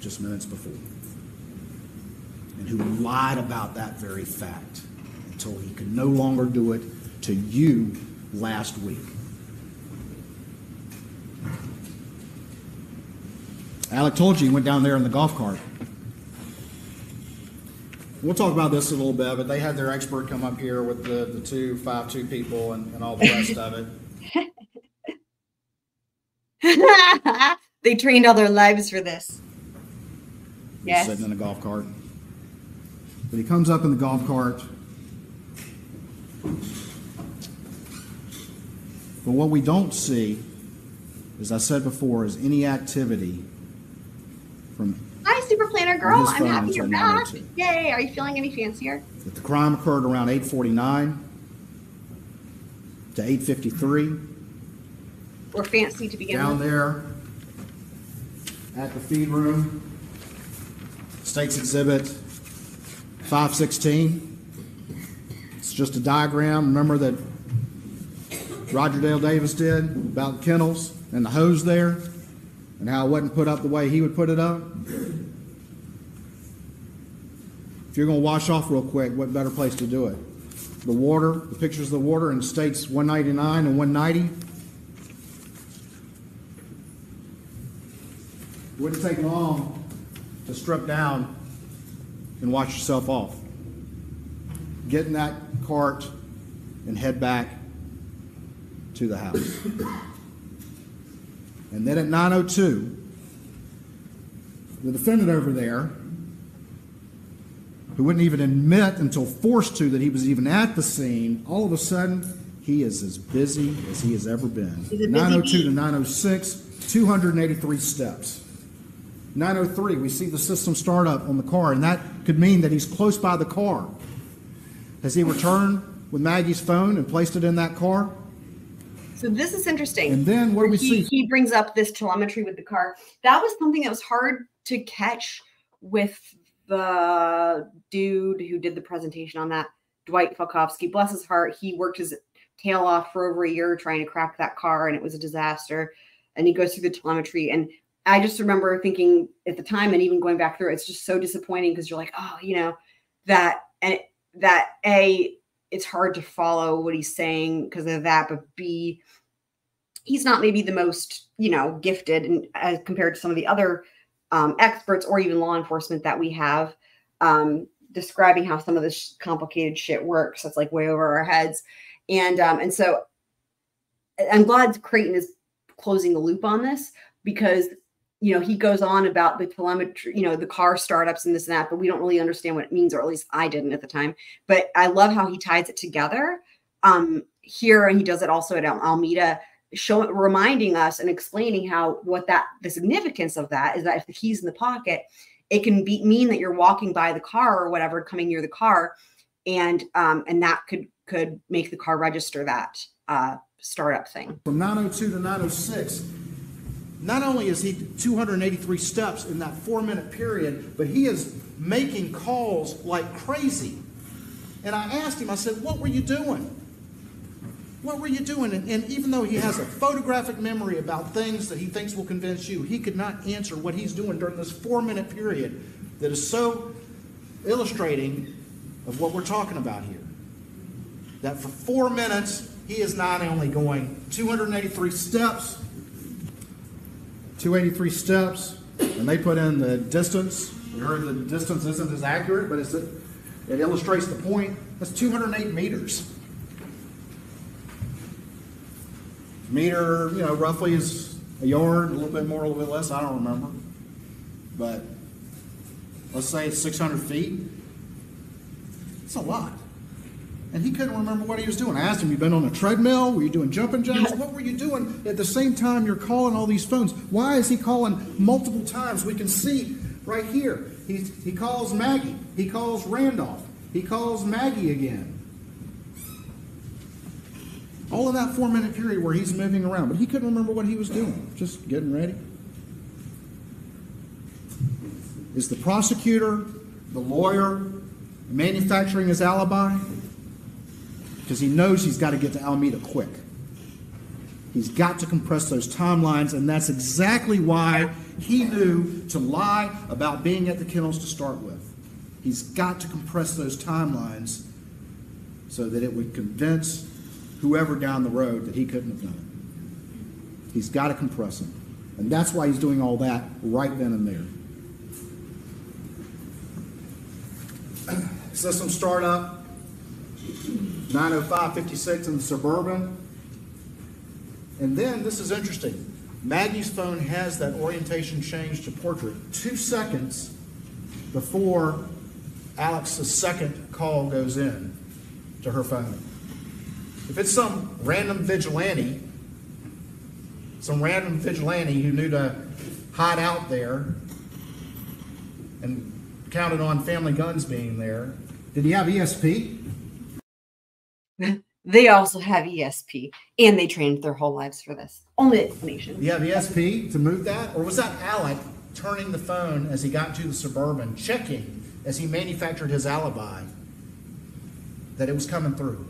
just minutes before and who lied about that very fact until he could no longer do it to you last week. Alec told you he went down there in the golf cart. We'll talk about this a little bit, but they had their expert come up here with the, the two five two people and, and all the rest of it. they trained all their lives for this. He's Yes. sitting in a golf cart. But he comes up in the golf cart. But what we don't see, as I said before, is any activity from Hi, Super Planner Girl. I'm happy you're back. Yay. Are you feeling any fancier? that the crime occurred around 8:49 to 8:53 Or fancy to begin down with? there at the feed room. State's Exhibit 516. It's just a diagram. Remember that Roger Dale Davis did about kennels and the hose there and how it wasn't put up the way he would put it up? If you're going to wash off real quick, what better place to do it? The water, the pictures of the water in states 199 and 190. Wouldn't take long to strip down and wash yourself off. Get in that cart and head back to the house. And then at 902, the defendant over there, who wouldn't even admit until forced to that he was even at the scene, all of a sudden, he is as busy as he has ever been. He's a busy 902 bee. to 906, 283 steps. 903, we see the system start up on the car, and that could mean that he's close by the car. Has he returned with Maggie's phone and placed it in that car? So this is interesting. And then what do we he, see? He brings up this telemetry with the car. That was something that was hard to catch with the dude who did the presentation on that, Dwight Falkowski, bless his heart, he worked his tail off for over a year trying to crack that car and it was a disaster. And he goes through the telemetry. And I just remember thinking at the time and even going back through, it's just so disappointing because you're like, oh, you know, that and that A, it's hard to follow what he's saying because of that, but B, he's not maybe the most, you know, gifted and as compared to some of the other um, experts or even law enforcement that we have um, describing how some of this complicated shit works. That's like way over our heads. And um, and so I'm glad Creighton is closing the loop on this because you know he goes on about the telemetry, you know, the car startups and this and that, but we don't really understand what it means, or at least I didn't at the time. But I love how he ties it together um, here, and he does it also at Al- Almeda, showing reminding us and explaining how what that the significance of that is that if the key's in the pocket, it can be mean that you're walking by the car or whatever, coming near the car, and um, and that could could make the car register that uh, startup thing. From 902 to 906, not only is he 283 steps in that four minute period, but he is making calls like crazy. And I asked him, I said, What were you doing? What were you doing? And, and even though he has a photographic memory about things that he thinks will convince you, he could not answer what he's doing during this four minute period that is so illustrating of what we're talking about here. That for four minutes, he is not only going 283 steps, 283 steps, and they put in the distance. We heard the distance isn't as accurate, but it's, it illustrates the point. That's 208 meters. Meter, you know, roughly is a yard, a little bit more, a little bit less. I don't remember. But let's say it's 600 feet. It's a lot. And he couldn't remember what he was doing. I asked him, You been on a treadmill? Were you doing jumping jacks? What were you doing at the same time you're calling all these phones? Why is he calling multiple times? We can see right here. He, he calls Maggie. He calls Randolph. He calls Maggie again. All in that four minute period where he's moving around. But he couldn't remember what he was doing. Just getting ready. Is the prosecutor, the lawyer, manufacturing his alibi? Because he knows he's got to get to Almeda quick. He's got to compress those timelines, and that's exactly why he knew to lie about being at the kennels to start with. He's got to compress those timelines so that it would convince whoever down the road that he couldn't have done it. He's got to compress them. And that's why he's doing all that right then and there. System startup, 90556 in the Suburban. And then, this is interesting. Maggie's phone has that orientation change to portrait two seconds before Alex's second call goes in to her phone. If it's some random vigilante, some random vigilante who knew to hide out there and counted on family guns being there, did he have ESP? They also have ESP, and they trained their whole lives for this. Only explanation. He have ESP to move that? Or was that Alec turning the phone as he got to the Suburban, checking as he manufactured his alibi that it was coming through?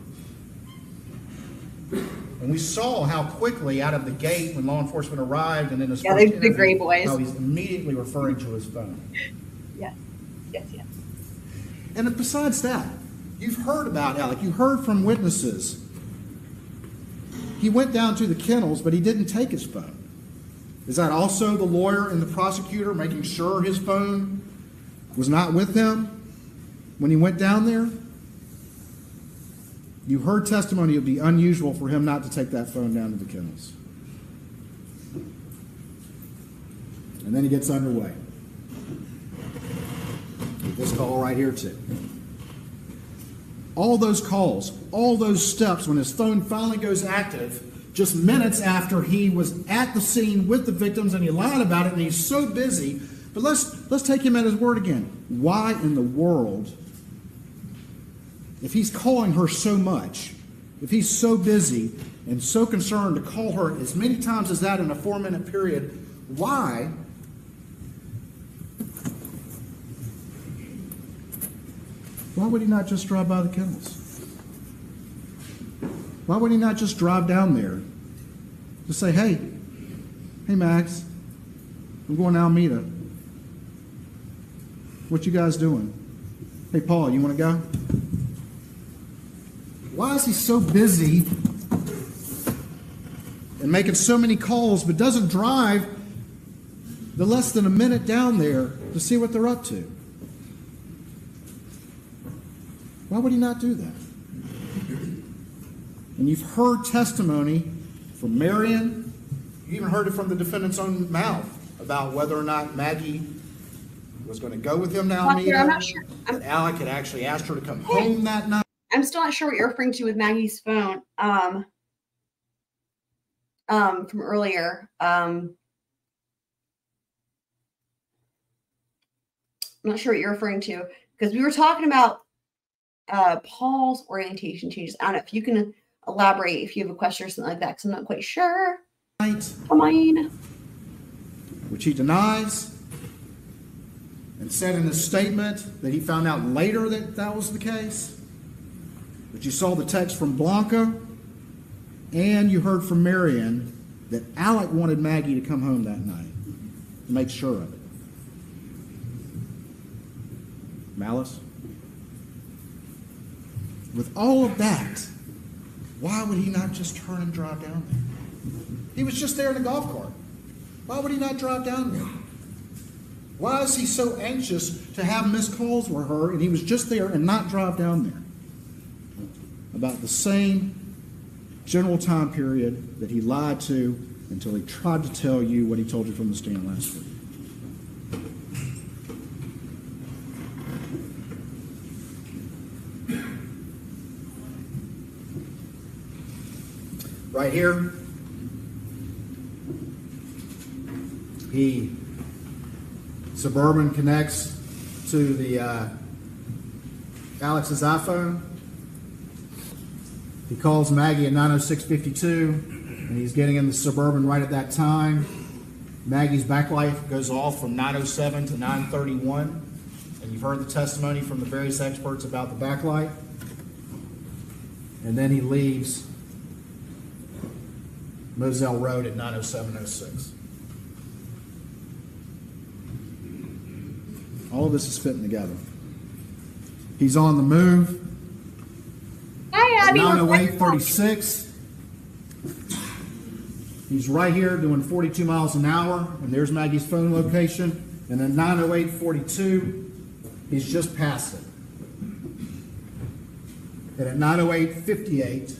And we saw how quickly out of the gate when law enforcement arrived and then his Yeah, first the- gray boys. how he's immediately referring to his phone. Yes, yes, yes. And besides that, you've heard about Alec. You heard from witnesses. He went down to the kennels, but he didn't take his phone. Is that also the lawyer and the prosecutor making sure his phone was not with him when he went down there? You heard testimony it would be unusual for him not to take that phone down to the kennels. And then he gets underway. This call right here, too. All those calls, all those steps, when his phone finally goes active, just minutes after he was at the scene with the victims and he lied about it and he's so busy. But let's let's take him at his word again. Why in the world, if he's calling her so much, if he's so busy and so concerned to call her as many times as that in a four minute period, why Why would he not just drive by the kennels? Why would he not just drive down there? Just say, hey, hey, Max, I'm going to Almeda. What you guys doing? Hey, Paul, you want to go? Why is he so busy and making so many calls but doesn't drive the less than a minute down there to see what they're up to? Why would he not do that? And you've heard testimony from Marian. You even heard it from the defendant's own mouth about whether or not Maggie was going to go with him to Almeda. I'm not sure. That Alec had actually asked her to come home that night. I'm still not sure what you're referring to with Maggie's phone. Um, um, from earlier. Um, I'm not sure what you're referring to because we were talking about uh, Paul's orientation changes. I don't know if you can elaborate if you have a question or something like that because I'm not quite sure. Right, Fine. which he denies, and said in his statement that he found out later that that was the case. But you saw the text from Blanca, and you heard from Marian that Alec wanted Maggie to come home that night to make sure of it. Malice? With all of that, why would he not just turn and drive down there? He was just there in a golf cart. Why would he not drive down there? Why is he so anxious to have missed calls with her and he was just there and not drive down there? About the same general time period that he lied to until he tried to tell you what he told you from the stand last week. Right here, he Suburban connects to the uh, Alex's iPhone. He calls Maggie at 90652, and he's getting in the Suburban right at that time. Maggie's backlight goes off from 907 to 931, and you've heard the testimony from the various experts about the backlight. And then he leaves Moselle Road at 90706. All of this is fitting together. He's on the move. Hi, Abby. We're 90836. He's right here doing 42 miles an hour, and there's Maggie's phone location. And then 90842, he's just past it. And at 90858,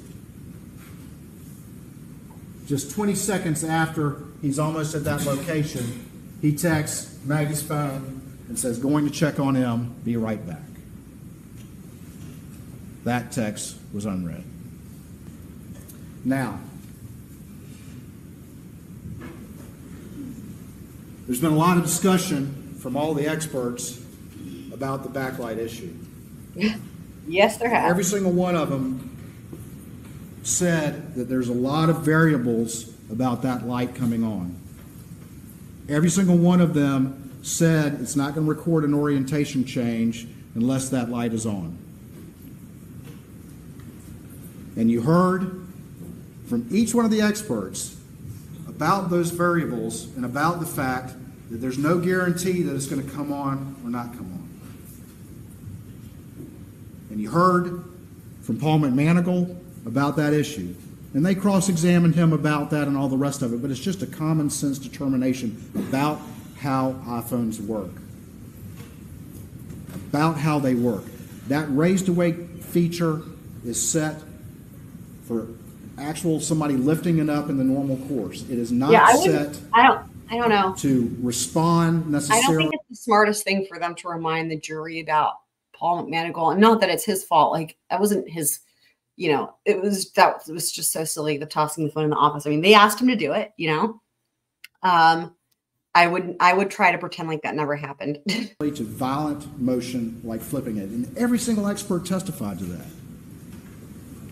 just 20 seconds after he's almost at that location, he texts Maggie's phone and says, Going to check on him, be right back. That text was unread. Now, there's been a lot of discussion from all the experts about the backlight issue. Yes, there has. Every single one of them said that there's a lot of variables about that light coming on. Every single one of them said it's not going to record an orientation change unless that light is on. And you heard from each one of the experts about those variables and about the fact that there's no guarantee that it's going to come on or not come on. And you heard from Paul McManigal about that issue. And they cross examined him about that and all the rest of it, but it's just a common sense determination about how iPhones work. About how they work. That raised awake feature is set for actual somebody lifting it up in the normal course. It is not yeah, I set wouldn't. I don't. I don't know. to respond necessarily. I don't think it's the smartest thing for them to remind the jury about Paul McManigal, and not that it's his fault. Like that wasn't his. You know, it was that was just so silly. The tossing the phone in the office. I mean, they asked him to do it. You know, um, I would I would try to pretend like that never happened. to violent motion like flipping it. And every single expert testified to that.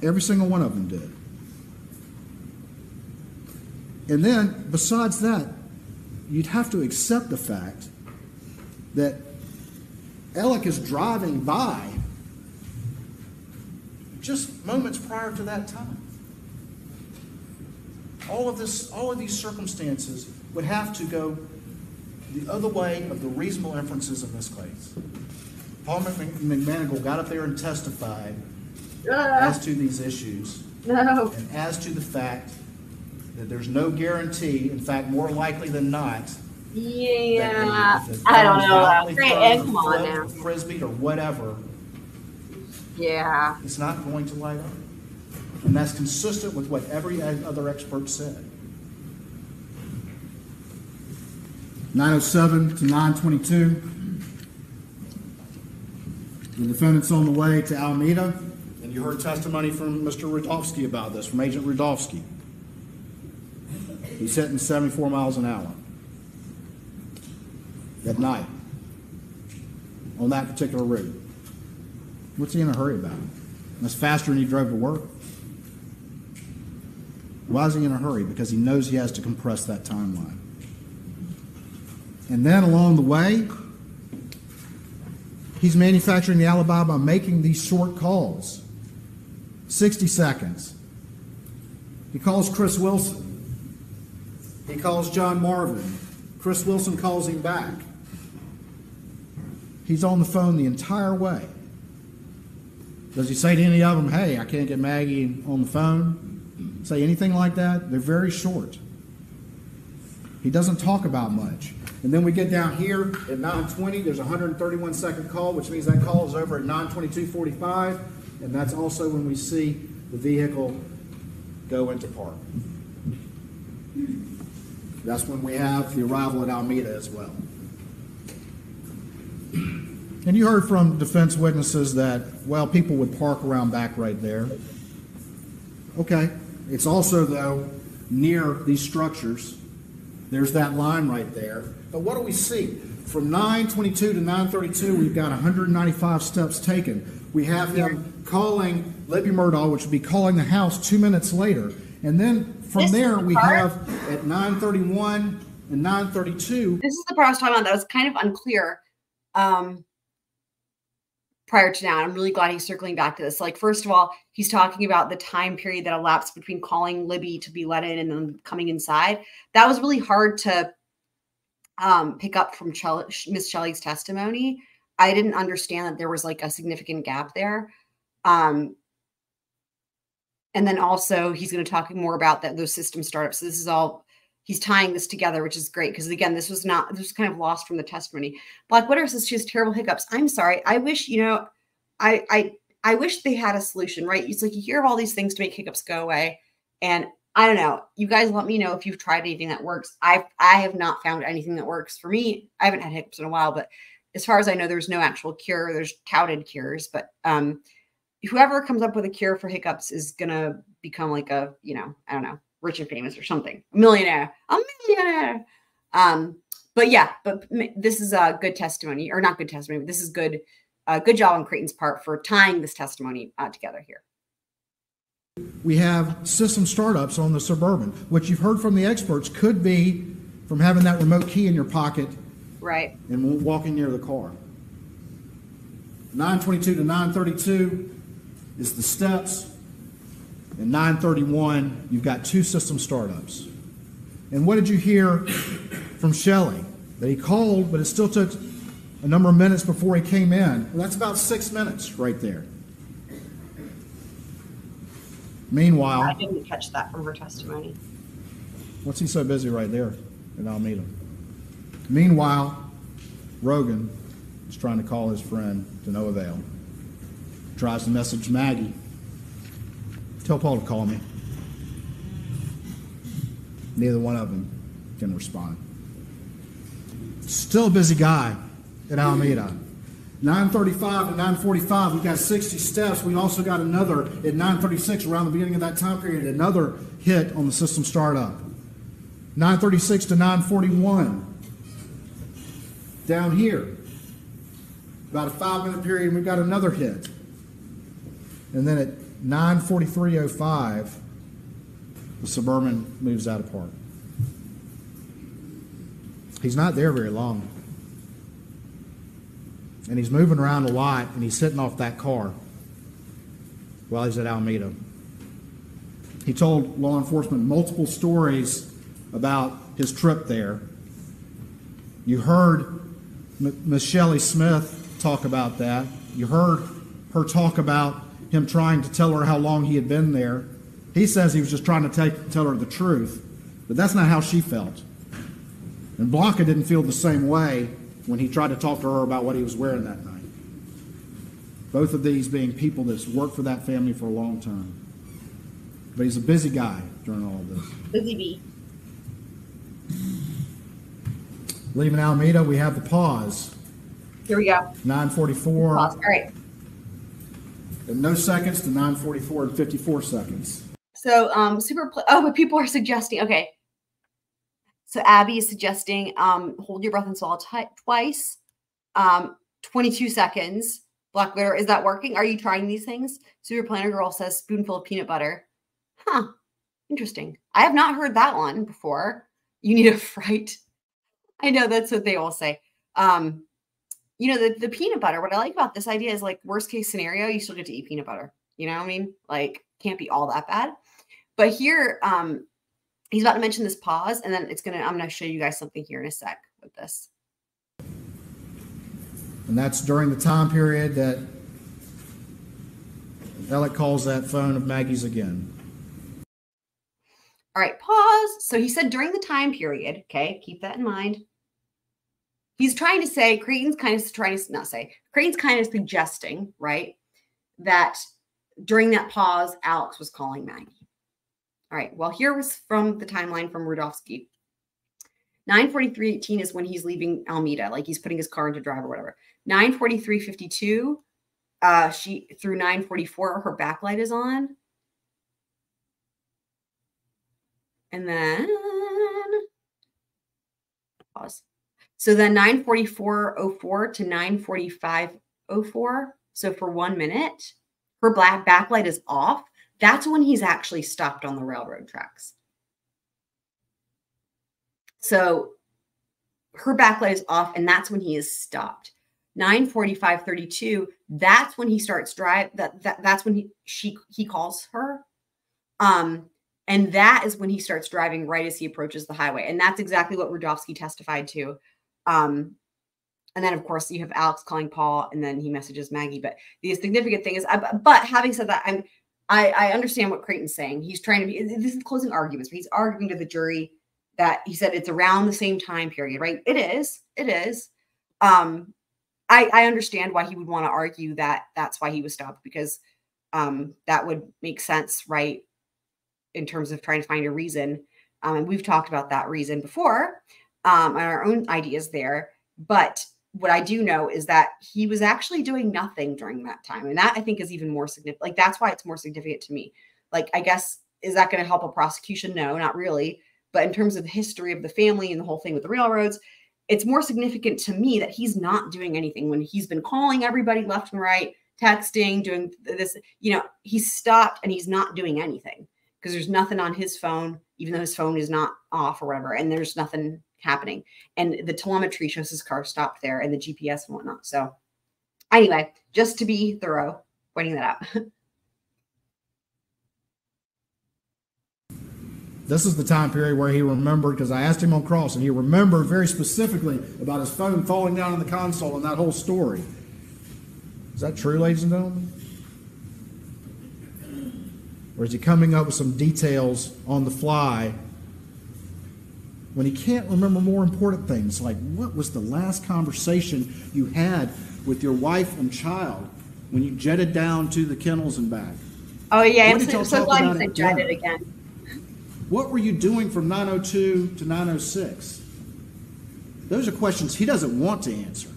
Every single one of them did. And then, besides that, you'd have to accept the fact that Alec is driving by just moments prior to that time. All of this, all of these circumstances would have to go the other way of the reasonable inferences in this case. Paul Mc- McManigal got up there and testified as to these issues. No. And as to the fact that there's no guarantee, in fact, more likely than not, Yeah, that the- I don't know. violently Great, thrown and or come on now. or Frisbeed or whatever, Yeah. it's not going to light up. And that's consistent with what every other expert said. 907 to 922. The defendant's on the way to Almeda, and you heard testimony from Mr. Rudofski about this, from Agent Rudofski. He's hitting 74 miles an hour at night on that particular route. What's he in a hurry about? That's faster than he drove to work. Why is he in a hurry? Because he knows he has to compress that timeline. And then along the way, he's manufacturing the alibi by making these short calls 60 seconds. He calls Chris Wilson. He calls John Marvin. Chris Wilson calls him back. He's on the phone the entire way. Does he say to any of them, hey, I can't get Maggie on the phone? Say anything like that? They're very short. He doesn't talk about much. And then we get down here at 920, there's a 131 second call, which means that call is over at 922.45, and that's also when we see the vehicle go into park. That's when we have the arrival at Almeda as well. And you heard from defense witnesses that, well, people would park around back right there. Okay. It's also, though, near these structures. There's that line right there. But what do we see? From 922 to 932, we've got 195 steps taken. We have him calling Libby Murdaugh, which would be calling the house two minutes later. And then from This there, the we part- have at 931 and 932. This is the part I was talking about that was kind of unclear um, prior to now. I'm really glad he's circling back to this. Like, first of all, he's talking about the time period that elapsed between calling Libby to be let in and then coming inside. That was really hard to um, pick up from Miss Shelley's testimony. I didn't understand that there was like a significant gap there. Um, and then also he's going to talk more about that those system startups. So this is all he's tying this together, which is great because again, this was not this was kind of lost from the testimony. Black Widow says she has terrible hiccups. I'm sorry. I wish you know, I I I wish they had a solution. Right? It's like you hear of all these things to make hiccups go away, and I don't know. You guys let me know if you've tried anything that works. I I have not found anything that works for me. I haven't had hiccups in a while, but as far as I know, there's no actual cure. There's touted cures, but um, whoever comes up with a cure for hiccups is gonna become like a you know I don't know rich and famous or something, a millionaire, a millionaire. Um, but yeah, but this is a good testimony, or not good testimony, but this is good. Uh, good job on Creighton's part for tying this testimony uh, together here. We have system startups on the Suburban, which you've heard from the experts could be from having that remote key in your pocket Right. and walking near the car. 922 to 932 is the steps. And 931, you've got two system startups. And what did you hear from Shelley? That he called, but it still took a number of minutes before he came in. Well, that's about six minutes right there. Meanwhile, I didn't catch that from her testimony. What's he so busy right there in Almeda? Meanwhile, Rogan is trying to call his friend to no avail. Tries to message Maggie. Tell Paul to call me. Neither one of them can respond. Still a busy guy at Almeda. 935 and 945, we've got 60 steps. We also got another at 936 around the beginning of that time period, another hit on the system startup. 936 to 941. Down here, about a five minute period, we've got another hit. And then at 943.05, the Suburban moves out of park. He's not there very long. And he's moving around a lot and he's sitting off that car. while he's at Almeda. He told law enforcement multiple stories about his trip there. You heard M- Miss Shelley Smith talk about that. You heard her talk about him trying to tell her how long he had been there. He says he was just trying to take, tell her the truth, but that's not how she felt. And Blanca didn't feel the same way when he tried to talk to her about what he was wearing that night. Both of these being people that's worked for that family for a long time. But he's a busy guy during all of this. Busy bee. Leaving Almeda, we have the pause. Here we go. 944. Pause. All right. No seconds to 944 and 54 seconds. So, um, super. Oh, but people are suggesting. Okay. So Abby is suggesting um, hold your breath and swallow twice. Um, 22 seconds. Black glitter. Is that working? Are you trying these things? Super Planner Girl says spoonful of peanut butter. Huh. Interesting. I have not heard that one before. You need a fright. I know that's what they all say. Um, you know, the, the peanut butter, what I like about this idea is like worst case scenario, you still get to eat peanut butter. You know what I mean? Like can't be all that bad. But here, um, he's about to mention this pause, and then it's gonna, I'm gonna show you guys something here in a sec with this. And that's during the time period that Alex calls that phone of Maggie's again. All right, pause. So he said during the time period, okay, keep that in mind. He's trying to say, Creighton's kind of trying to not say, Creighton's kind of suggesting, right, that during that pause, Alex was calling Maggie. All right, well, here was from the timeline from Rudofski. 943.18 is when he's leaving Almeda, like he's putting his car into drive or whatever. 943.52, uh, she through 944, her backlight is on. And then pause. So then 944.04 to 945.04. So for one minute, her black backlight is off. That's when he's actually stopped on the railroad tracks. So her backlight is off, and that's when he is stopped. 945.32, that's when he starts drive. That, that that's when he she he calls her. Um, and that is when he starts driving right as he approaches the highway. And that's exactly what Rudofski testified to. Um, and then, of course, you have Alex calling Paul, and then he messages Maggie. But the significant thing is, but having said that, I'm I, I understand what Creighton's saying. He's trying to be this is closing arguments. He's arguing to the jury that he said it's around the same time period, right? It is. It is. Um, I I understand why he would want to argue that that's why he was stopped because um, that would make sense, right? In terms of trying to find a reason. Um, and we've talked about that reason before um, and our own ideas there. But what I do know is that he was actually doing nothing during that time. And that I think is even more significant. Like, that's why it's more significant to me. Like, I guess, is that going to help a prosecution? No, not really. But in terms of the history of the family and the whole thing with the railroads, it's more significant to me that he's not doing anything when he's been calling everybody left and right, texting, doing this. You know, he's stopped and he's not doing anything because there's nothing on his phone, even though his phone is not off or whatever. And there's nothing happening. And the telemetry shows his car stopped there and the GPS and whatnot. So, anyway, just to be thorough, pointing that out. This is the time period where he remembered, because I asked him on cross, and he remembered very specifically about his phone falling down in the console and that whole story. Is that true, ladies and gentlemen? Or is he coming up with some details on the fly when he can't remember more important things like what was the last conversation you had with your wife and child when you jetted down to the kennels and back? Oh yeah, What I'm so, so glad you said dinner? again. What were you doing from 902 to 906? Those are questions he doesn't want to answer.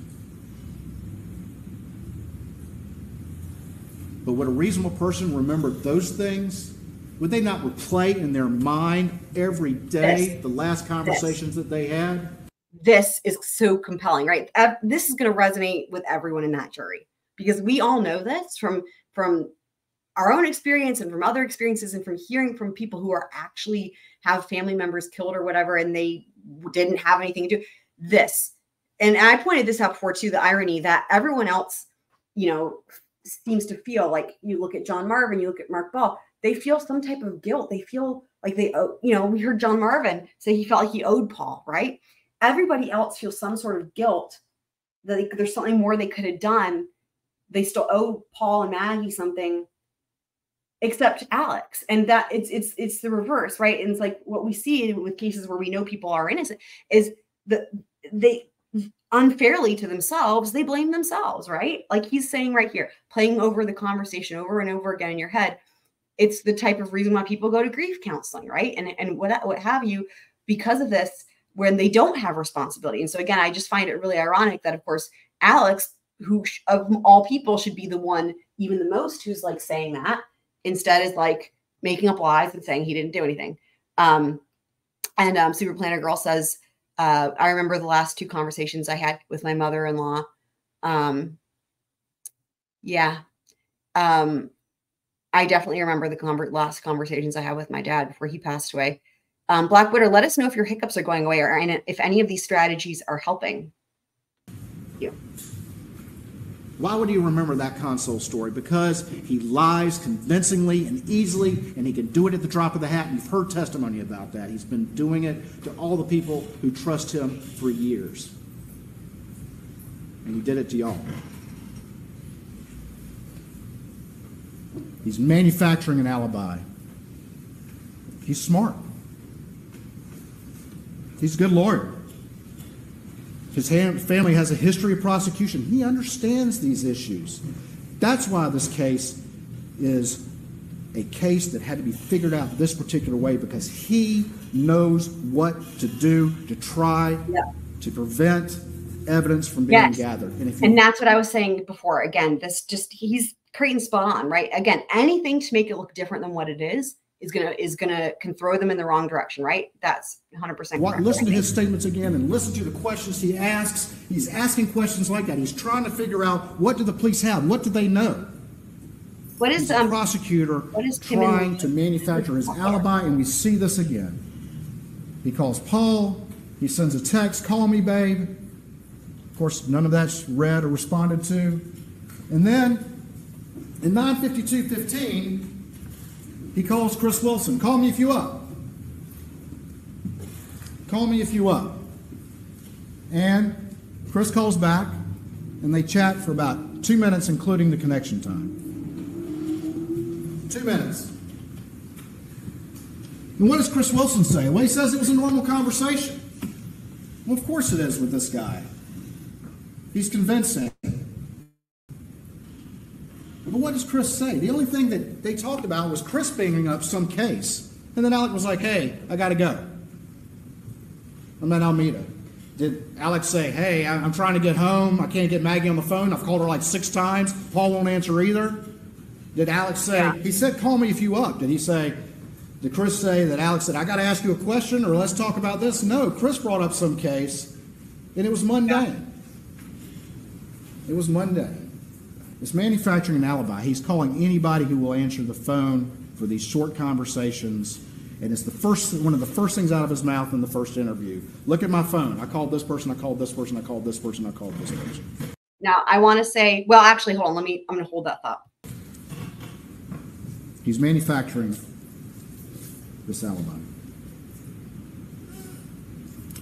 But would a reasonable person remember those things? Would they not replay in their mind every day This. the last conversations that they had? This is so compelling, right? This is going to resonate with everyone in that jury because we all know this from from our own experience and from other experiences and from hearing from people who are actually have family members killed or whatever and they didn't have anything to do this and i pointed this out before too the irony that everyone else you know seems to feel like you look at John Marvin, you look at Mark Ball, they feel some type of guilt. They feel like they, owe, you know, we heard John Marvin say he felt like he owed Paul, right? Everybody else feels some sort of guilt that they, there's something more they could have done. They still owe Paul and Maggie something, except Alex, and that it's it's it's the reverse, right? And it's like what we see with cases where we know people are innocent is that they unfairly to themselves, they blame themselves, right? Like he's saying right here, playing over the conversation over and over again in your head. It's the type of reason why people go to grief counseling, right? And and what what have you, because of this, when they don't have responsibility. And so again, I just find it really ironic that of course Alex, who of all people should be the one even the most who's like saying that, instead is like making up lies and saying he didn't do anything. Um, and um, Super Planner Girl says uh, I remember the last two conversations I had with my mother in law. Um, yeah. Um, I definitely remember the last conversations I had with my dad before he passed away. Um, Black Widow, let us know if your hiccups are going away or if any of these strategies are helping you. Why would you remember that console story? Because he lies convincingly and easily, and he can do it at the drop of the hat. And you've heard testimony about that. He's been doing it to all the people who trust him for years. And he did it to y'all. He's manufacturing an alibi. He's smart. He's a good lawyer. His family has a history of prosecution. He understands these issues. That's why this case is a case that had to be figured out this particular way because he knows what to do to try yeah. to prevent evidence from being yes. gathered. And, and that's what I was saying before. Again, this just he's Creighton spot on, right? Again, anything to make it look different than what it is is gonna is gonna can throw them in the wrong direction, right? That's 100 percent. Listen to his statements again, and listen to the questions he asks. He's asking questions like that. He's trying to figure out what do the police have, what do they know. What is the um, prosecutor what is trying to manufacture his alibi, and we see this again. He calls Paul. He sends a text, "Call me, babe." Of course, none of that's read or responded to. And then in 952.15, he calls Chris Wilson. Call me if you up. Call me if you up. And Chris calls back, and they chat for about two minutes, including the connection time. Two minutes. And what does Chris Wilson say? Well, he says it was a normal conversation. Well, of course it is with this guy. He's convincing. But what does Chris say? The only thing that they talked about was Chris bringing up some case. And then Alex was like, hey, I got to go. I'm at Almeda. Did Alex say, hey, I'm trying to get home. I can't get Maggie on the phone. I've called her like six times. Paul won't answer either. Did Alex say, he said, call me if you up. Did he say, did Chris say that Alex said, I got to ask you a question or let's talk about this? No, Chris brought up some case and it was mundane. It was mundane. It's manufacturing an alibi. He's calling anybody who will answer the phone for these short conversations. And it's the first one of the first things out of his mouth in the first interview. Look at my phone. I called this person, I called this person, I called this person, I called this person. Now I want to say, well, actually, hold on. Let me. I'm going to hold that thought. He's manufacturing this alibi.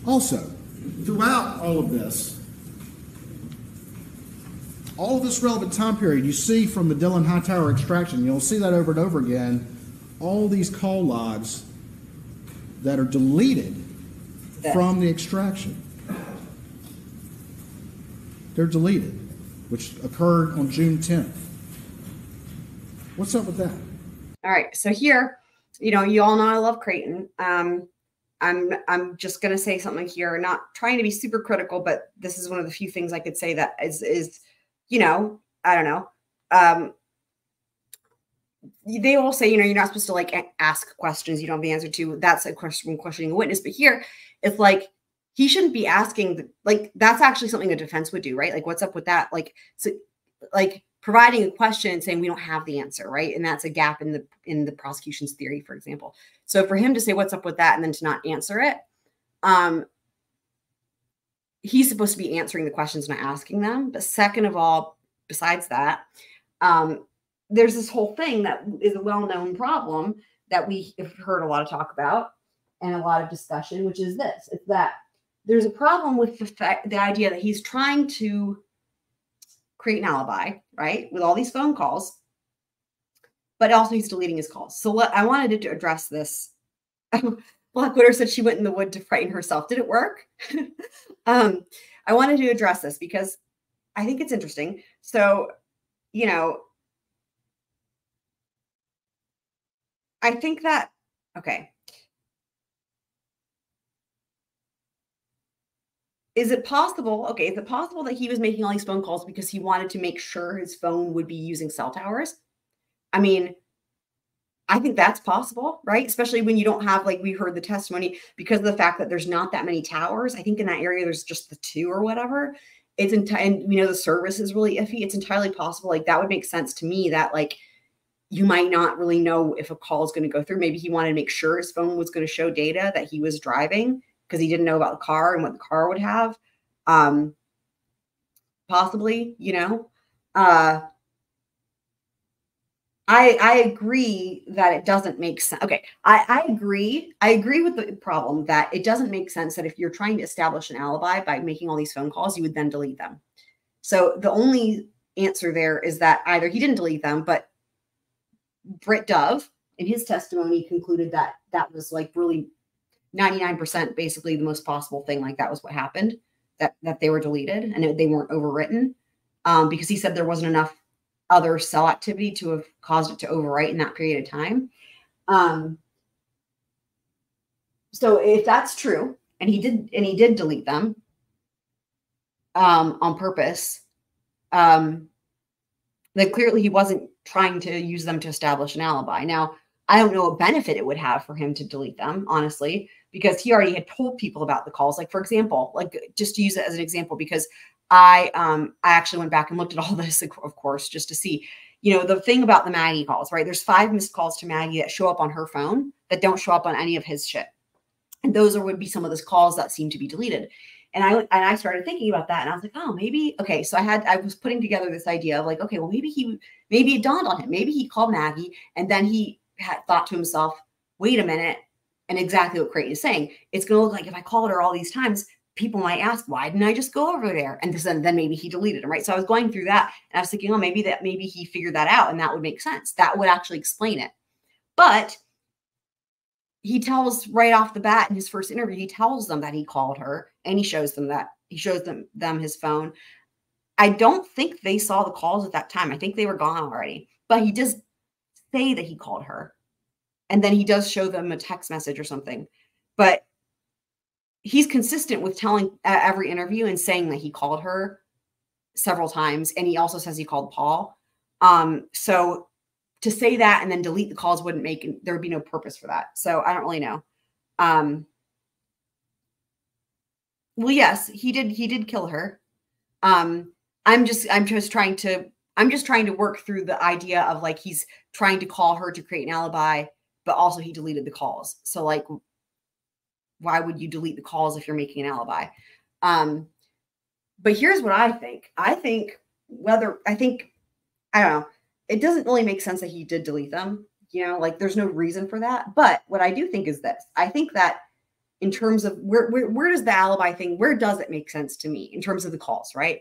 Also, throughout all of this, all of this relevant time period, you see from the Dillon Hightower extraction, you'll see that over and over again, all these call logs that are deleted from the extraction. They're deleted, which occurred on June 10th. What's up with that? All right. So here, you know, you all know I love Creighton. Um, I'm I'm just gonna say something here, not trying to be super critical, but this is one of the few things I could say that is is, you know, I don't know. Um, they all say, you know, you're not supposed to like ask questions you don't have the answer to. That's a question when questioning a witness. But here, it's like he shouldn't be asking. The, like that's actually something a defense would do, right? Like, what's up with that? Like, so, like providing a question and saying we don't have the answer, right? And that's a gap in the in the prosecution's theory, for example. So for him to say what's up with that and then to not answer it, um, he's supposed to be answering the questions, not asking them. But second of all, besides that, um, there's this whole thing that is a well-known problem that we have heard a lot of talk about and a lot of discussion, which is this: it's that there's a problem with the fact, the idea that he's trying to create an alibi, right, with all these phone calls, but also he's deleting his calls. So what I wanted to address this. Black Widow said she went in the wood to frighten herself. Did it work? um, I wanted to address this because I think it's interesting. So, you know, I think that, okay. Is it possible? Okay, is it possible that he was making all these phone calls because he wanted to make sure his phone would be using cell towers? I mean, I think that's possible, right? Especially when you don't have, like we heard the testimony, because of the fact that there's not that many towers. I think in that area there's just the two or whatever. It's enti- and you know the service is really iffy. It's entirely possible. Like that would make sense to me that like you might not really know if a call is going to go through. Maybe he wanted to make sure his phone was going to show data that he was driving because he didn't know about the car and what the car would have. Um, possibly, you know. Uh, I I agree that it doesn't make sense. Okay, I, I agree. I agree with the problem that it doesn't make sense that if you're trying to establish an alibi by making all these phone calls, you would then delete them. So the only answer there is that either he didn't delete them, but Britt Dove in his testimony concluded that that was like really 99% basically the most possible thing. Like that was what happened, that that they were deleted and it, they weren't overwritten um, because he said there wasn't enough other cell activity to have caused it to overwrite in that period of time. Um, so if that's true, and he did, and he did delete them um, on purpose, um, then clearly he wasn't trying to use them to establish an alibi. Now, I don't know what benefit it would have for him to delete them, honestly, because he already had told people about the calls. Like, for example, like just to use it as an example, because I um I actually went back and looked at all this, of course, just to see, you know, the thing about the Maggie calls, right? There's five missed calls to Maggie that show up on her phone that don't show up on any of his shit. And those are would be some of those calls that seem to be deleted. And I and I started thinking about that, and I was like, oh, maybe okay. So I had I was putting together this idea of like, okay, well, maybe he maybe it dawned on him. Maybe he called Maggie, and then he had thought to himself, wait a minute, and exactly what Creighton is saying. It's going to look like if I called her all these times, people might ask, why didn't I just go over there? And then, then maybe he deleted them, right? So I was going through that and I was thinking, oh, maybe that maybe he figured that out and that would make sense. That would actually explain it. But he tells right off the bat in his first interview, he tells them that he called her and he shows them that he shows them them his phone. I don't think they saw the calls at that time. I think they were gone already. But he does say that he called her. And then he does show them a text message or something. But he's consistent with telling uh, every interview and saying that he called her several times and he also says he called paul. Um so to say that and then delete the calls wouldn't make there would be no purpose for that. So i don't really know. Um well yes he did he did kill her. Um i'm just i'm just trying to i'm just trying to work through the idea of like he's trying to call her to create an alibi but also he deleted the calls. So like why would you delete the calls if you're making an alibi? Um, but here's what I think. I think whether I think I don't know, it doesn't really make sense that he did delete them. You know, like there's no reason for that. But what I do think is this: I think that in terms of where where, where does the alibi thing, where does it make sense to me in terms of the calls, right?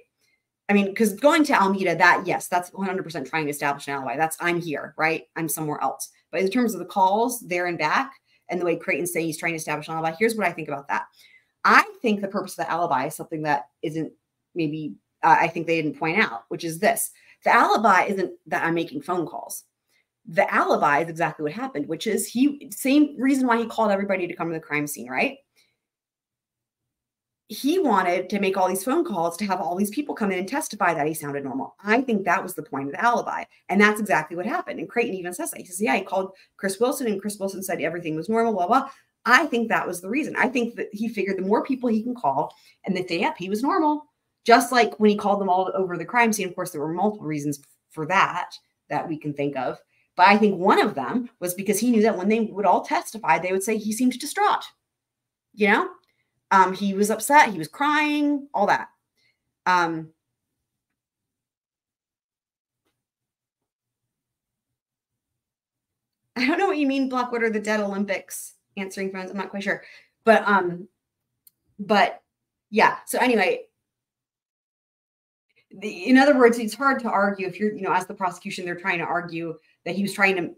I mean, because going to Almeda, that yes, that's 100% trying to establish an alibi. That's I'm here, right? I'm somewhere else. But in terms of the calls there and back, and the way Creighton's saying he's trying to establish an alibi. Here's what I think about that. I think the purpose of the alibi is something that isn't maybe uh, I think they didn't point out, which is this: the alibi isn't that I'm making phone calls. The alibi is exactly what happened, which is he same reason why he called everybody to come to the crime scene, right? He wanted to make all these phone calls to have all these people come in and testify that he sounded normal. I think that was the point of the alibi. And that's exactly what happened. And Creighton even says that. He says, Yeah, he called Chris Wilson and Chris Wilson said everything was normal, blah, blah. I think that was the reason. I think that he figured the more people he can call and that they, yep, he was normal. Just like when he called them all over the crime scene. Of course, there were multiple reasons for that that we can think of. But I think one of them was because he knew that when they would all testify, they would say he seemed distraught. You know, um, he was upset. He was crying, all that. Um, I don't know what you mean, Block. What are the dead Olympics? Answering phones. I'm not quite sure. But, um, but yeah. So anyway, the, in other words, it's hard to argue if you're, you know, as the prosecution, they're trying to argue that he was trying to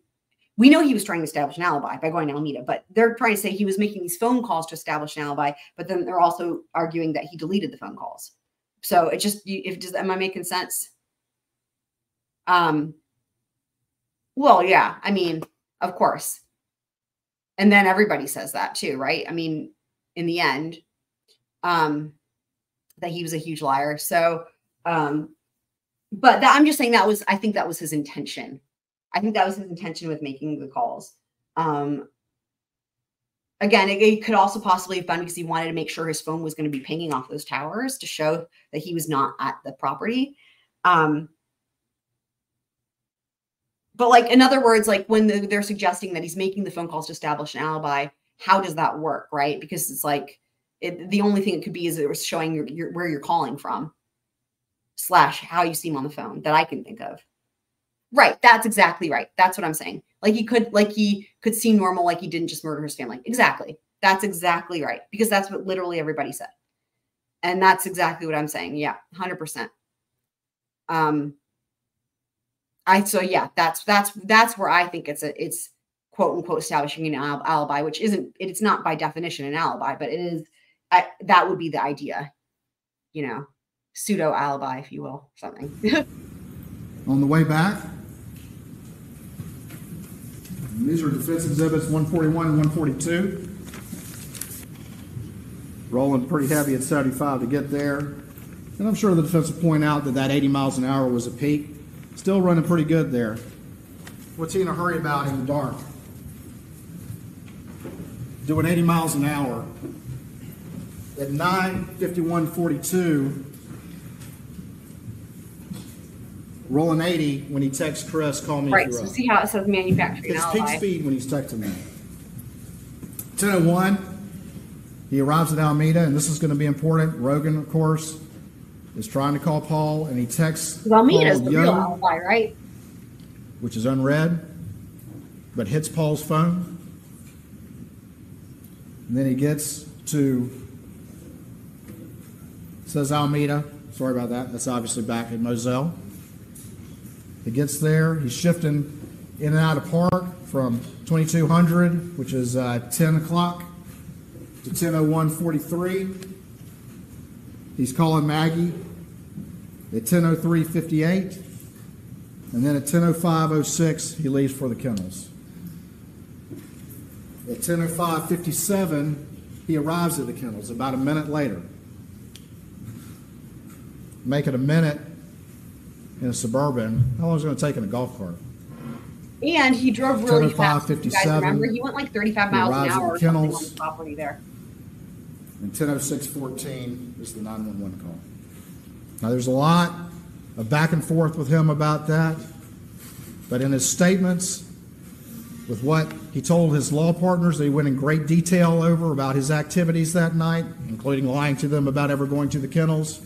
we know he was trying to establish an alibi by going to Almeda, but they're trying to say he was making these phone calls to establish an alibi. But then they're also arguing that he deleted the phone calls. So it just, if does, am I making sense? Um. Well, yeah. I mean, of course. And then everybody says that too, right? I mean, in the end, um, that he was a huge liar. So, um, but that, I'm just saying that was, I think that was his intention. I think that was his intention with making the calls. Um, again, it, it could also possibly have been because he wanted to make sure his phone was going to be pinging off those towers to show that he was not at the property. Um, but like in other words like when the, they're suggesting that he's making the phone calls to establish an alibi how does that work right because it's like it, the only thing it could be is it was showing your, your, where you're calling from slash how you seem on the phone that i can think of right that's exactly right. That's what i'm saying. Like he could like he could seem normal like he didn't just murder his family. Exactly. That's exactly right because that's what literally everybody said. And that's exactly what i'm saying. Yeah 100% um I so yeah, that's that's that's where I think it's a it's quote unquote establishing an al- alibi, which isn't it's not by definition an alibi, but it is I, that would be the idea, you know, pseudo alibi, if you will, something. On the way back, these are defense exhibits 141 and 142. Rolling pretty heavy at 75 to get there. And I'm sure the defense will point out that that 80 miles an hour was a peak. Still running pretty good there. What's he in a hurry about in the dark? Doing 80 miles an hour. At 9:51:42, rolling 80 when he texts Chris, "Call me." right. So up. see how it says manufacturing It's peak speed when he's texting me. 10:01, he arrives at Almeda, and this is going to be important. Rogan, of course, is trying to call Paul, and he texts Almeida's Paul, real alibi, right? which is unread, but hits Paul's phone. And then he gets to says Almeda. Sorry about that. That's obviously back at Moselle. He gets there. He's shifting in and out of park from 2200, which is uh, 10 o'clock, to 100143. He's calling Maggie at 100358. And then at 100506, he leaves for the kennels. At 100557, he arrives at the kennels about a minute later. Make it a minute in a suburban. How long is it going to take in a golf cart? And he drove really 10:05, fast. if You guys 57. remember? He went like 35 miles an hour the or something on kennels. the property there. And 100614 is the 911 call. Now, there's a lot of back and forth with him about that, but in his statements, with what he told his law partners, that he went in great detail over about his activities that night, including lying to them about ever going to the kennels.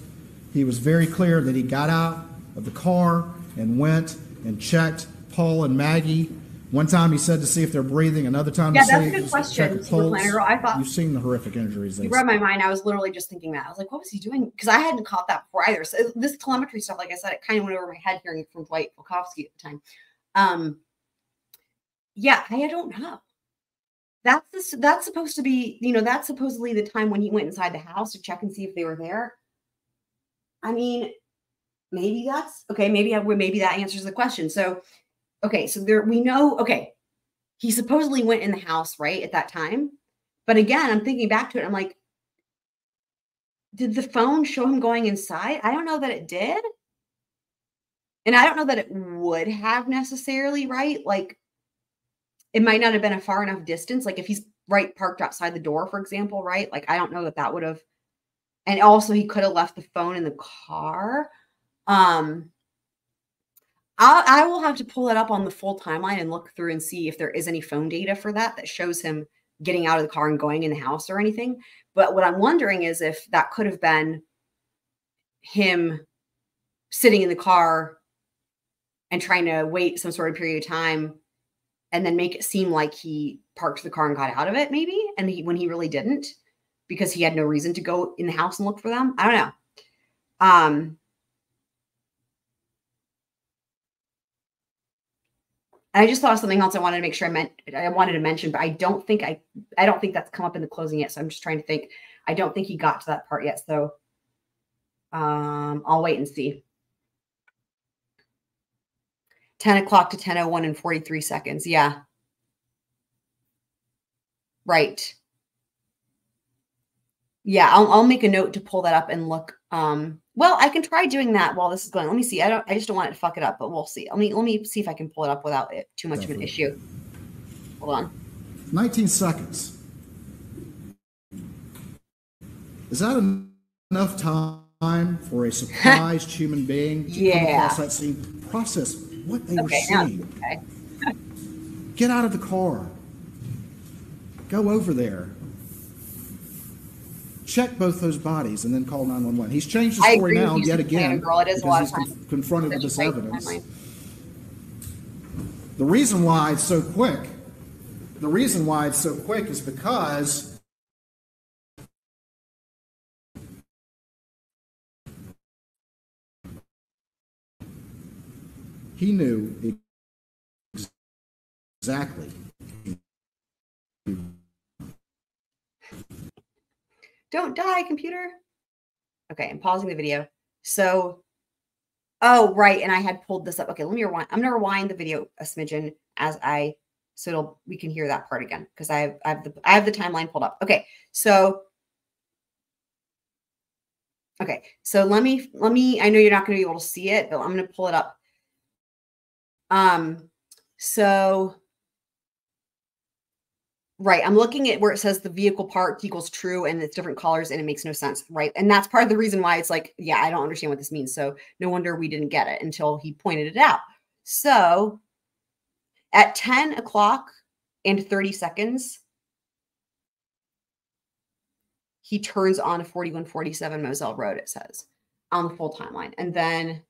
He was very clear that he got out of the car and went and checked Paul and Maggie. One time he said to see if they're breathing, another time Yeah, to that's see a good question, check pulse. I thought- You've seen the horrific injuries. You read my mind. I was literally just thinking that. I was like, what was he doing? Because I hadn't caught that before either. So this telemetry stuff, like I said, it kind of went over my head hearing from Dwight Volkovsky at the time. Um, yeah, I don't know. That's this, that's supposed to be, you know, that's supposedly the time when he went inside the house to check and see if they were there. I mean, maybe that's okay. Maybe maybe that answers the question. So, okay, so there we know. Okay, he supposedly went in the house right at that time, but again, I'm thinking back to it. I'm like, did the phone show him going inside? I don't know that it did, and I don't know that it would have necessarily. Right, like it might not have been a far enough distance. Like if he's right parked outside the door, for example, right? Like I don't know that that would have. And also, he could have left the phone in the car. Um, I, I will have to pull it up on the full timeline and look through and see if there is any phone data for that that shows him getting out of the car and going in the house or anything. But what I'm wondering is if that could have been him sitting in the car and trying to wait some sort of period of time and then make it seem like he parked the car and got out of it, maybe, and he when he really didn't because he had no reason to go in the house and look for them. I don't know. Um, I just thought of something else I wanted to make sure I meant I wanted to mention, but I don't think I I don't think that's come up in the closing yet. So I'm just trying to think. I don't think he got to that part yet. So um I'll wait and see. 10 o'clock to 10.01 and 43 seconds. Yeah. Right. Yeah, I'll, I'll make a note to pull that up and look. Um, well, I can try doing that while this is going. Let me see. I don't. I just don't want it to fuck it up, but we'll see. Let me let me see if I can pull it up without it too much of an issue. Hold on. 19 seconds. Is that enough time for a surprised human being to come Yeah. across that scene? Process what they Okay, were now seeing. okay. Get out of the car. Go over there. Check both those bodies and then call 911. He's changed his I story now yet again girl. It is a because lot he's confronted with this evidence. The reason why it's so quick, the reason why it's so quick is because he knew exactly. Don't die, computer. Okay, I'm pausing the video. So, oh, right. And I had pulled this up. Okay, let me rewind. I'm gonna rewind the video a smidgen as I so it'll we can hear that part again because I have I have the I have the timeline pulled up. Okay, so okay, so let me let me I know you're not gonna be able to see it, but I'm gonna pull it up. Um, so Right. I'm looking at where it says the vehicle part equals true and it's different colors and it makes no sense. Right. And that's part of the reason why it's like, yeah, I don't understand what this means. So no wonder we didn't get it until he pointed it out. So at 10 o'clock and 30 seconds, he turns on a 4147 Moselle Road, it says on the full timeline. And then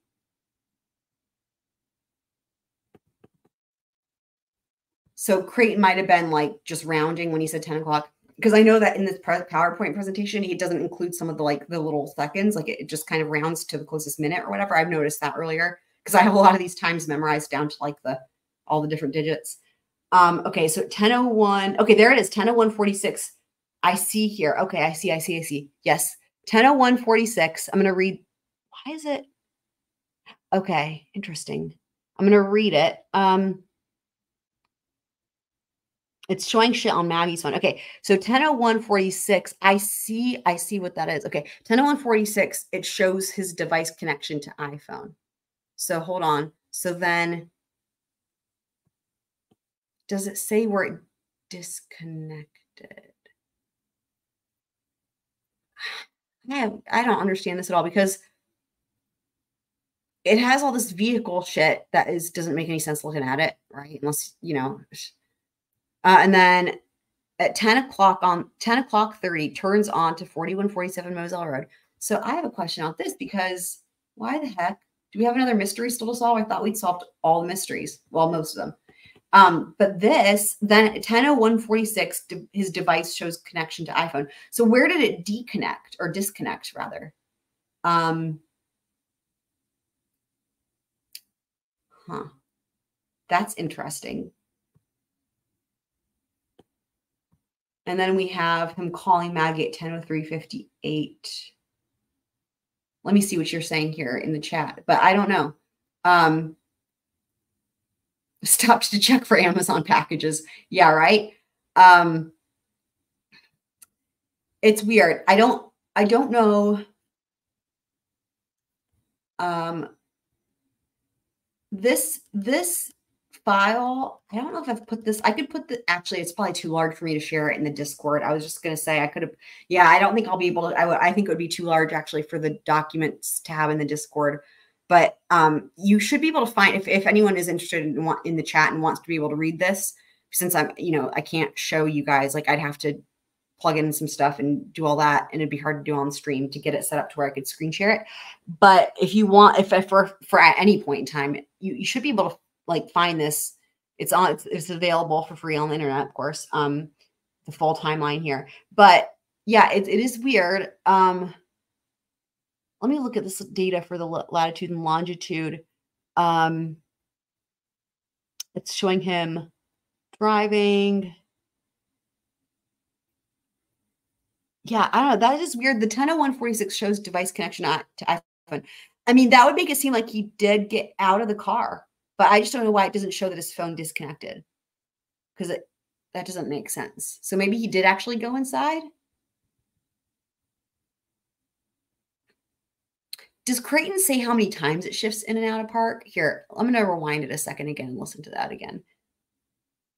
So Creighton might have been like just rounding when he said 10 o'clock. Because I know that in this PowerPoint presentation, he doesn't include some of the like the little seconds, like it, just kind of rounds to the closest minute or whatever. I've noticed that earlier because I have a lot of these times memorized down to like the all the different digits. Um, okay, so 1001. Okay, there it is, 100146. I see here. Okay, I see, I see, I see. Yes, 100146. I'm gonna read. Why is it? Okay, interesting. I'm gonna read it. Um, it's showing shit on Maggie's phone. Okay, so 100146. I see, I see what that is. Okay, 100146, it shows his device connection to iPhone. So hold on. So then does it say where it disconnected? I I don't understand this at all because it has all this vehicle shit that is doesn't make any sense looking at it, right? Unless you know. Uh, and then at 10 o'clock on 10 o'clock 30 turns on to 4147 Moselle Road. So I have a question on this because why the heck do we have another mystery still to solve? I thought we'd solved all the mysteries. Well, most of them. Um, but this then at 100146, de- his device shows connection to iPhone. So where did it deconnect or disconnect rather? Um, huh. That's interesting. And then we have him calling Maggie at 100358. Let me see what you're saying here in the chat, but I don't know. Um, stopped to check for Amazon packages. Yeah, right. Um, it's weird. I don't. I don't know. Um, this this file. I don't know if I've put this. I could put the. Actually, it's probably too large for me to share it in the Discord. I was just gonna say I could have. Yeah, I don't think I'll be able to. I. I think it would be too large actually for the documents to have in the Discord but um, you should be able to find if, if anyone is interested in want in the chat and wants to be able to read this since i'm you know i can't show you guys like i'd have to plug in some stuff and do all that and it'd be hard to do on stream to get it set up to where i could screen share it but if you want if, if for for at any point in time you, you should be able to like find this It's on. It's, it's available for free on the internet, of course. Um, the full timeline here, but yeah, it, it is weird. Um, let me look at this data for the latitude and longitude. Um, it's showing him driving. Yeah, I don't know. That is weird. The 100146 shows device connection to iPhone. I mean, that would make it seem like he did get out of the car, but I just don't know why it doesn't show that his phone disconnected. Because that doesn't make sense. So maybe he did actually go inside. Does Creighton say how many times it shifts in and out of park? Here, I'm going to rewind it a second again and listen to that again.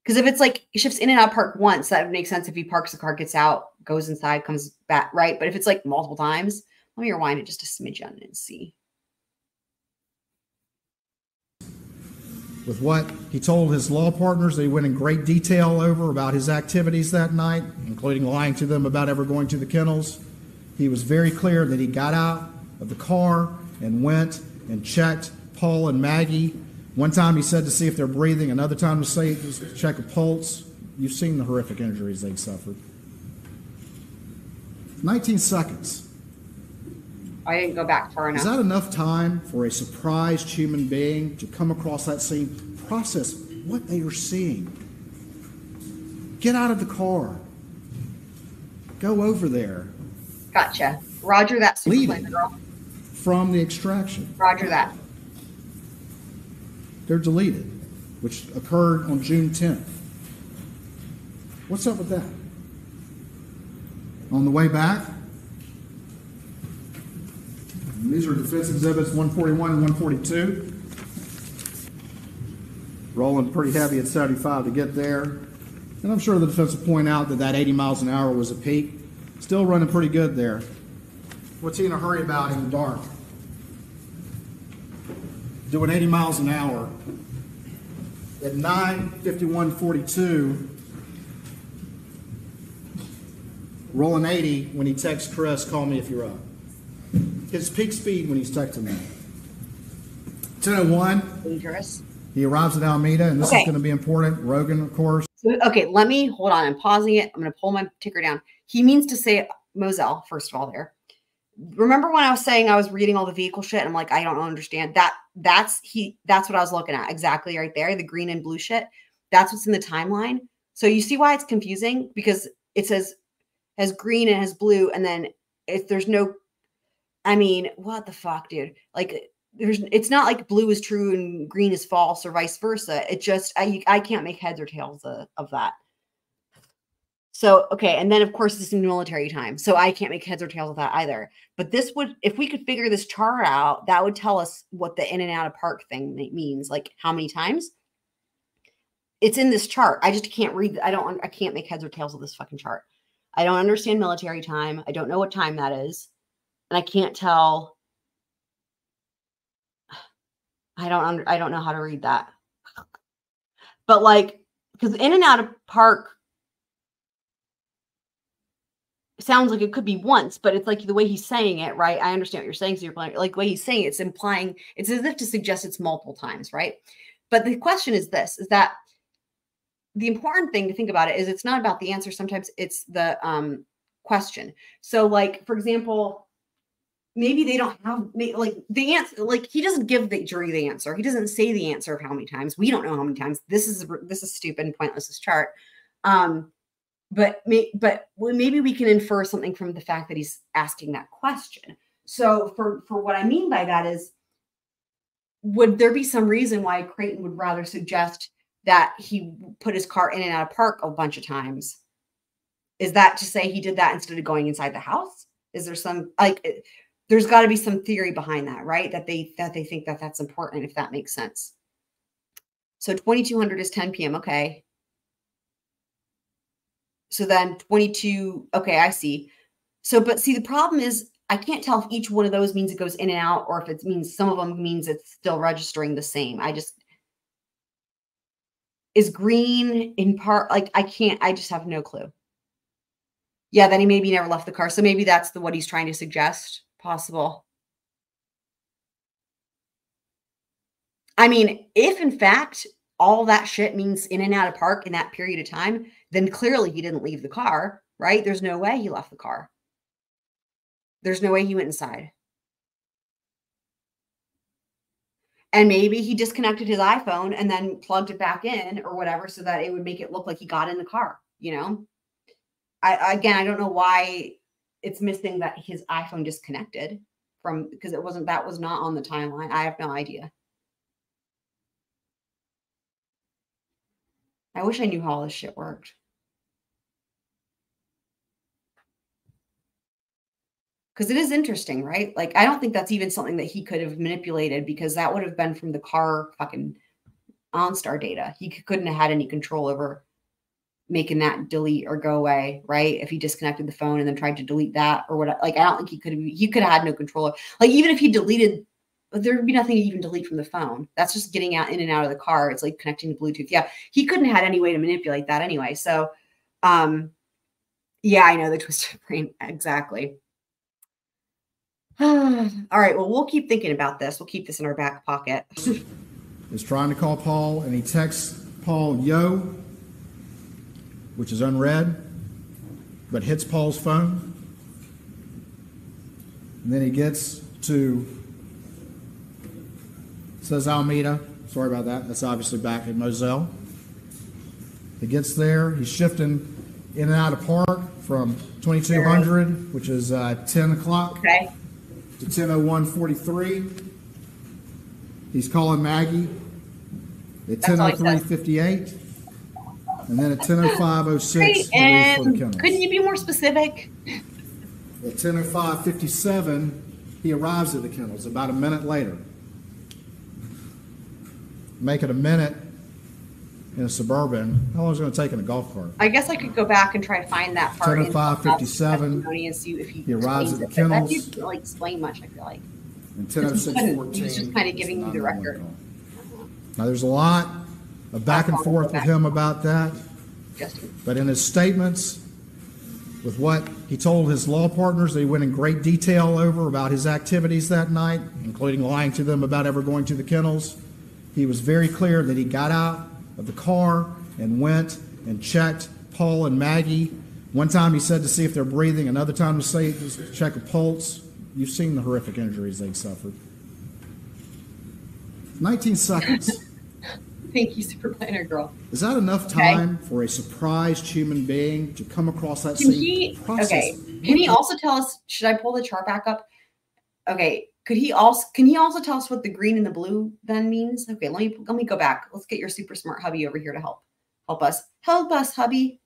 Because if it's like it shifts in and out of park once, that would make sense if he parks the car, gets out, goes inside, comes back, right? But if it's like multiple times, let me rewind it just a smidgen and see. With what he told his law partners. They went in great detail over about his activities that night, including lying to them about ever going to the kennels. He was very clear that he got out of the car and went and checked Paul and Maggie. One time he said to see if they're breathing, another time to say to check a pulse. You've seen the horrific injuries they suffered. 19 seconds. I didn't go back far enough. Is that enough time for a surprised human being to come across that scene, process what they are seeing? Get out of the car. Go over there Gotcha. Roger that, it. from the extraction. Roger that. They're deleted, which occurred on June 10th. What's up with that? On the way back, these are defense exhibits 141 and 142. Rolling pretty heavy at 75 to get there. And I'm sure the defense will point out that that 80 miles an hour was a peak. Still running pretty good there. What's he in a hurry about in the dark? Doing 80 miles an hour. At 9:51:42, rolling 80 when he texts Chris, "Call me if you're up." His peak speed when he's texting me. 10:01. Dangerous. He arrives at Almeda, and this Okay. is going to be important. Rogan, of course. So, okay, let me hold on. I'm pausing it. I'm going to pull my ticker down. He means to say Moselle, first of all, there. Remember when I was saying I was reading all the vehicle shit? And I'm like, I don't understand that. That's he. That's what I was looking at exactly right there. The green and blue shit. That's what's in the timeline. So you see why it's confusing because it says has green and has blue, and then if there's no, I mean, what the fuck, dude? Like there's it's not like blue is true and green is false or vice versa. It just I I can't make heads or tails of, of that. So okay, and then of course this is military time, so I can't make heads or tails of that either. But this would, if we could figure this chart out, that would tell us what the in and out of park thing means, like how many times. It's in this chart. I just can't read. I don't. I can't make heads or tails of this fucking chart. I don't understand military time. I don't know what time that is, and I can't tell. I don't. Under, I don't know how to read that. But like, because in and out of park sounds like it could be once, but it's like the way he's saying it, right? I understand what you're saying. So you're playing like the way he's saying it, it's implying it's as if to suggest it's multiple times, right? But the question is this: is that the important thing to think about it is it's not about the answer. Sometimes it's the um, question. So, like for example, maybe they don't have like the answer. Like he doesn't give the jury the answer. He doesn't say the answer of how many times. We don't know how many times. This is this is stupid and pointless. This chart. Um, but may, but maybe we can infer something from the fact that he's asking that question. So for for what I mean by that is, would there be some reason why Creighton would rather suggest that he put his car in and out of park a bunch of times? Is that to say he did that instead of going inside the house? Is there some like? There's got to be some theory behind that, right? That they that they think that that's important, if that makes sense. So 2200 is 10 p.m. Okay. So then 22, okay, I see. So, but see, the problem is I can't tell if each one of those means it goes in and out or if it means some of them means it's still registering the same. I just, is green in part, like I can't, I just have no clue. Yeah, then he maybe never left the car. So maybe that's the what he's trying to suggest. Possible. I mean, if in fact all that shit means in and out of park in that period of time, then clearly he didn't leave the car, right? There's no way he left the car. There's no way he went inside. And maybe he disconnected his iPhone and then plugged it back in or whatever so that it would make it look like he got in the car, you know? I again, I don't know why it's missing that his iPhone disconnected from because it wasn't that was not on the timeline. I have no idea. I wish I knew how all this shit worked. Because it is interesting, right? Like, I don't think that's even something that he could have manipulated because that would have been from the car fucking OnStar data. He couldn't have had any control over making that delete or go away, right? If he disconnected the phone and then tried to delete that or what, like, I don't think he could have, he could have had no control. Like, even if he deleted, there would be nothing to even delete from the phone. That's just getting out in and out of the car. It's like connecting to Bluetooth. Yeah. He couldn't have had any way to manipulate that anyway. So, um, yeah, I know the twisted brain. Exactly. All right. Well, we'll keep thinking about this. We'll keep this in our back pocket. is trying to call Paul, and he texts Paul, yo, which is unread, but hits Paul's phone. And then he gets to, says Almeda. Sorry about that. That's obviously back at Moselle. He gets there. He's shifting in and out of park from 2200, which is uh, 10 o'clock, Okay. to 100143. He's calling Maggie at That's all he 100358. And then at 100506, Great. he leaves for the kennels. couldn't you be more specific? At 10:05:57, he arrives at the kennels about a minute later. Make it a minute in a suburban. How long is it going to take in a golf cart? I guess I could go back and try to find that part. in 10:05:57, testimony and he, arrives at the it, but That kennels. didn't really explain much. I feel like And Because he couldn't. 10:06:14. He was just kind of giving you the record. Now, there's a lot of back and forth with him about that. But in his statements, with what he told his law partners, that he went in great detail over about his activities that night, including lying to them about ever going to the kennels. He was very clear that he got out of the car and went and checked Paul and Maggie. One time he said to see if they're breathing, another time to say to check a pulse. You've seen the horrific injuries they suffered. 19 seconds. Thank you, Super Planner Girl. Is that enough time for a surprised human being to come across that Can same he? process? Okay. Can he also tell us? Should I pull the chart back up? Okay. Could he also? Can he also tell us what the green and the blue then means? Okay. Let me let me go back. Let's get your super smart hubby over here to help help us. Help us, hubby.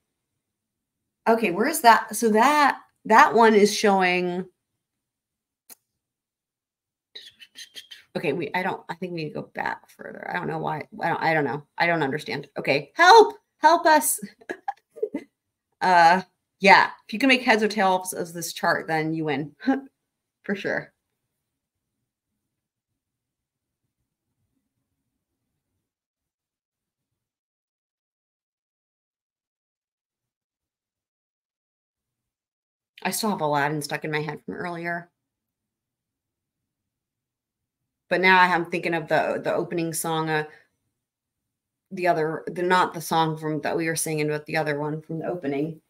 Okay. Where is that? So that that one is showing. Okay, we I don't I think we need to go back further. I don't know why. I don't I don't know. I don't understand. Okay. Help! Help us. uh yeah, if you can make heads or tails of this chart, then you win. For sure. I still have Aladdin stuck in my head from earlier. But now I am thinking of the the opening song, uh, the other, the not the song from that we were singing, but the other one from the opening.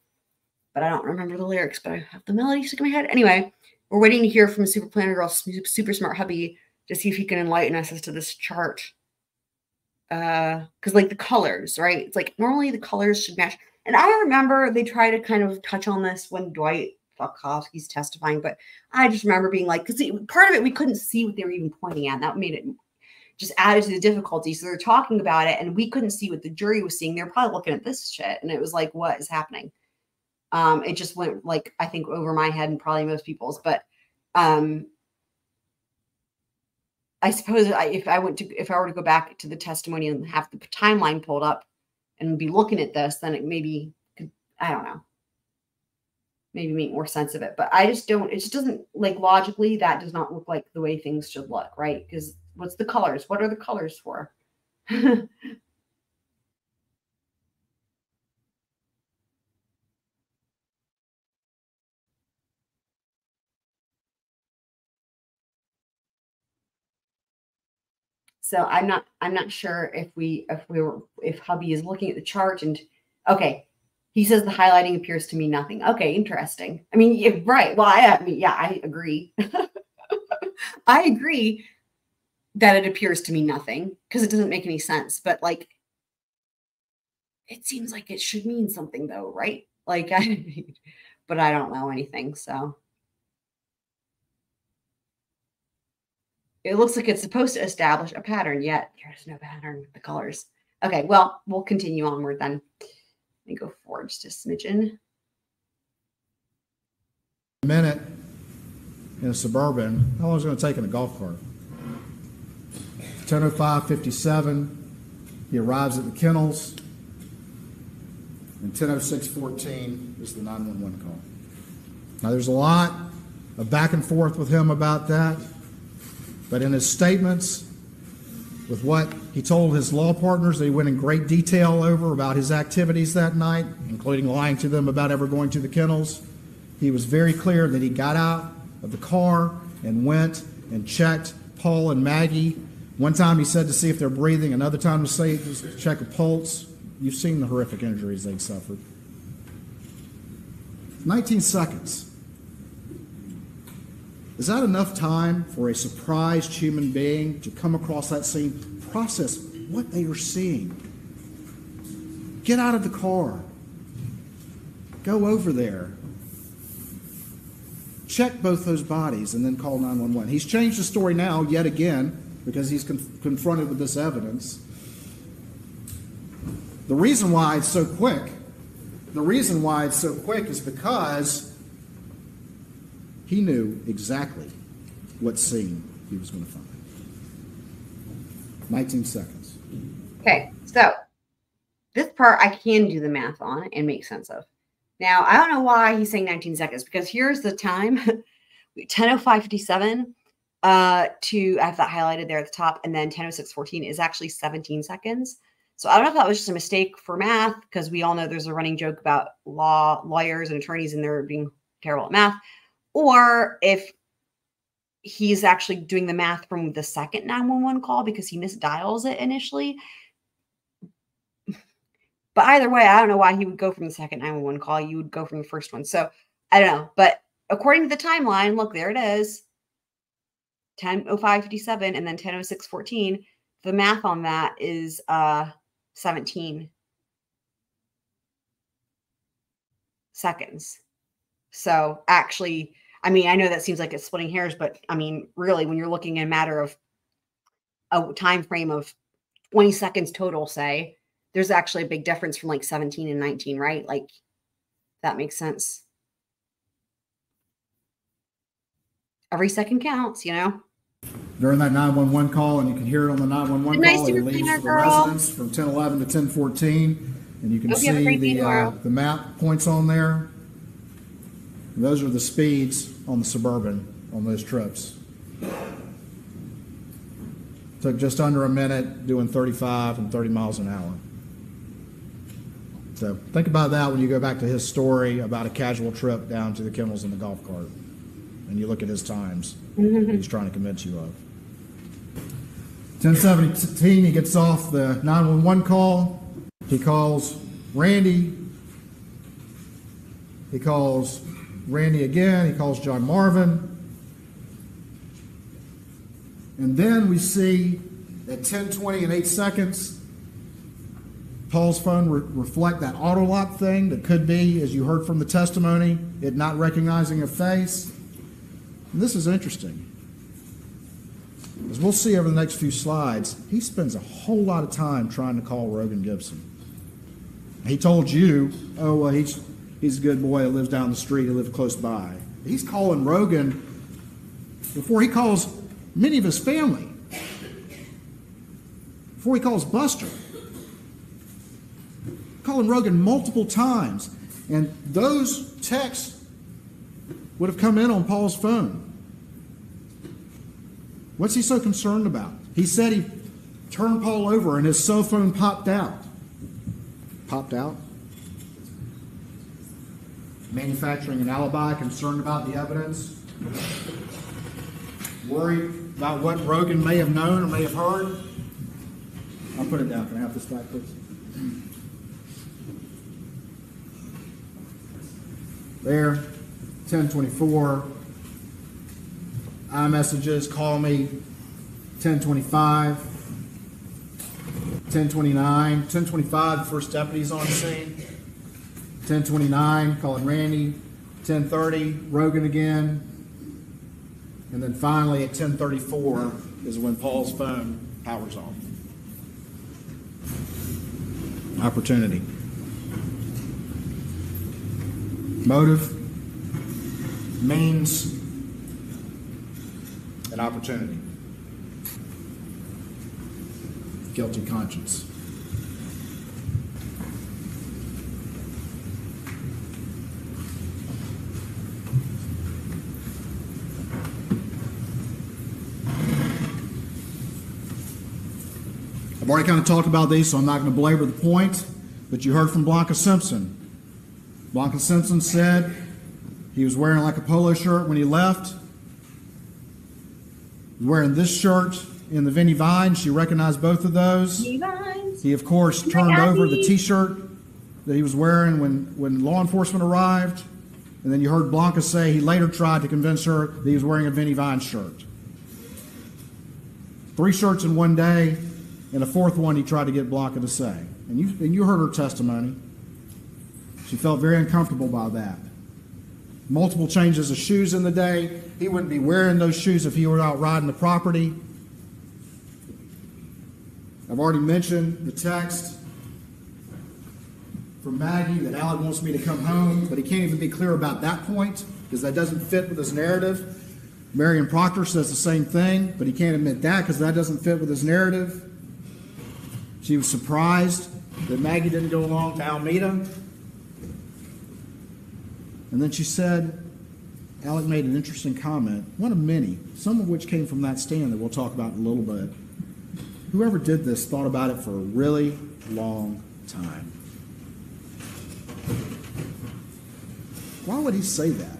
But I don't remember the lyrics, but I have the melody stuck in my head. Anyway, we're waiting to hear from Super Planner Girl, Super Smart Hubby, to see if he can enlighten us as to this chart. Uh, because like the colors, right? It's like normally the colors should match. And I remember they try to kind of touch on this when Dwight Falkowski's testifying, but I just remember being like, because part of it we couldn't see what they were even pointing at. and That made it just added to the difficulty. So they're talking about it, and we couldn't see what the jury was seeing. They're probably looking at this shit, and it was like, what is happening? Um, it just went like I think over my head and probably most people's, but um, I suppose I, if I went to if I were to go back to the testimony and have the timeline pulled up and be looking at this, then it maybe I don't know maybe make more sense of it. But I just don't, it just doesn't like logically, that does not look like the way things should look, right? Because what's the colors? What are the colors for? So I'm not I'm not sure if we if we were if hubby is looking at the chart and okay, he says the highlighting appears to mean nothing. Okay, interesting. I mean, yeah, right. Well, I, I mean, yeah, I agree. I agree that it appears to mean nothing because it doesn't make any sense. But like, it seems like it should mean something though, right? Like, I, but I don't know anything. So it looks like it's supposed to establish a pattern, yet there's no pattern with the colors. Okay, well, we'll continue onward then. Me go forward just a smidgen. A minute in a suburban. How long is it going to take in a golf cart? 10:05:57. He arrives at the kennels. And 10:06:14 is the 911 call. Now, there's a lot of back and forth with him about that, but in his statements, with what he told his law partners, that he went in great detail over about his activities that night, including lying to them about ever going to the kennels. He was very clear that he got out of the car and went and checked Paul and Maggie. One time he said to see if they're breathing, another time to say to check a pulse. You've seen the horrific injuries they suffered. 19 seconds. Is that enough time for a surprised human being to come across that scene, process what they are seeing? Get out of the car. Go over there. Check both those bodies and then call 911. He's changed the story now yet again because he's con- confronted with this evidence. The reason why it's so quick, the reason why it's so quick is because he knew exactly what scene he was going to find. 19 seconds. Okay, so this part I can do the math on and make sense of. Now, I don't know why he's saying 19 seconds because here's the time 10.05.57 uh, to I have that highlighted there at the top, and then 10.06.14 is actually 17 seconds. So I don't know if that was just a mistake for math because we all know there's a running joke about law lawyers and attorneys and they're being terrible at math, or if he's actually doing the math from the second 911 call because he misdials it initially. But either way, I don't know why he would go from the second 911 call. You would go from the first one. So I don't know. But according to the timeline, look, there it is 10.05.57 and then 10.06.14. The math on that is uh 17 seconds. So actually, I mean, I know that seems like it's splitting hairs, but I mean, really, when you're looking in a matter of a time frame of 20 seconds total, say, there's actually a big difference from like 17 and 19, right? Like that makes sense. Every second counts, you know? During that 911 call, and you can hear it on the 911 Nice call, it leaves you, the girl. residents from 1011 to 1014. And you can Hope you see day the, uh, the map points on there. And those are the speeds on the Suburban on those trips. Took just under a minute doing 35 and 30 miles an hour. So think about that when you go back to his story about a casual trip down to the kennels in the golf cart. And you look at his times he's trying to convince you of. 1017, he gets off the 911 call. He calls Randy. He calls Randy again. He calls John Marvin. And then we see at 10:20 and 8 seconds, Paul's phone re- reflect that auto lock thing that could be, as you heard from the testimony, it not recognizing a face. And this is interesting. As we'll see over the next few slides, he spends a whole lot of time trying to call Rogan Gibson. He told you, oh, well, he's, he's a good boy that lives down the street, he lives close by. He's calling Rogan before he calls many of his family, before he calls Buster. Calling Rogan multiple times. And those texts would have come in on Paul's phone. What's he so concerned about? He said he turned Paul over and his cell phone popped out. Popped out? Manufacturing an alibi, concerned about the evidence, worried about what Rogan may have known or may have heard. I'll put it down. Can I have this back, please? There, 1024. iMessages, call me, 1025. 1029, 1025, the first deputy's on scene. 1029, calling Randy. 1030, Rogan again. And then finally at 1034 is when Paul's phone powers on. Opportunity. Motive, means, and opportunity. Guilty conscience. I've already kind of talked about these, so I'm not going to belabor the point, but you heard from Blanca Simpson. Blanca Simpson said he was wearing like a polo shirt when he left. He was wearing this shirt in the Vinnie Vine. She recognized both of those. He, of course, turned over the t shirt that he was wearing when, when law enforcement arrived. And then you heard Blanca say he later tried to convince her that he was wearing a Vinnie Vine shirt. Three shirts in one day, and a fourth one he tried to get Blanca to say. And you, and you heard her testimony. She felt very uncomfortable by that. Multiple changes of shoes in the day. He wouldn't be wearing those shoes if he were out riding the property. I've already mentioned the text from Maggie that Alec wants me to come home, but he can't even be clear about that point because that doesn't fit with his narrative. Marian Proctor says the same thing, but he can't admit that because that doesn't fit with his narrative. She was surprised that Maggie didn't go along to Almeda. And then she said, Alec made an interesting comment, one of many, some of which came from that stand that we'll talk about in a little bit. Whoever did this thought about it for a really long time. Why would he say that?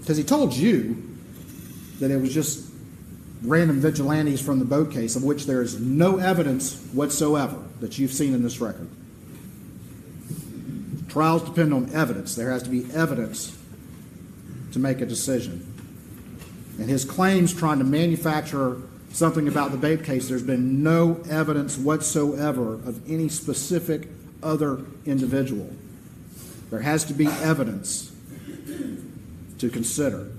Because he told you that it was just random vigilantes from the boat case, of which there is no evidence whatsoever that you've seen in this record. Trials depend on evidence. There has to be evidence to make a decision. And his claims trying to manufacture something about the Babe case, there's been no evidence whatsoever of any specific other individual. There has to be evidence to consider,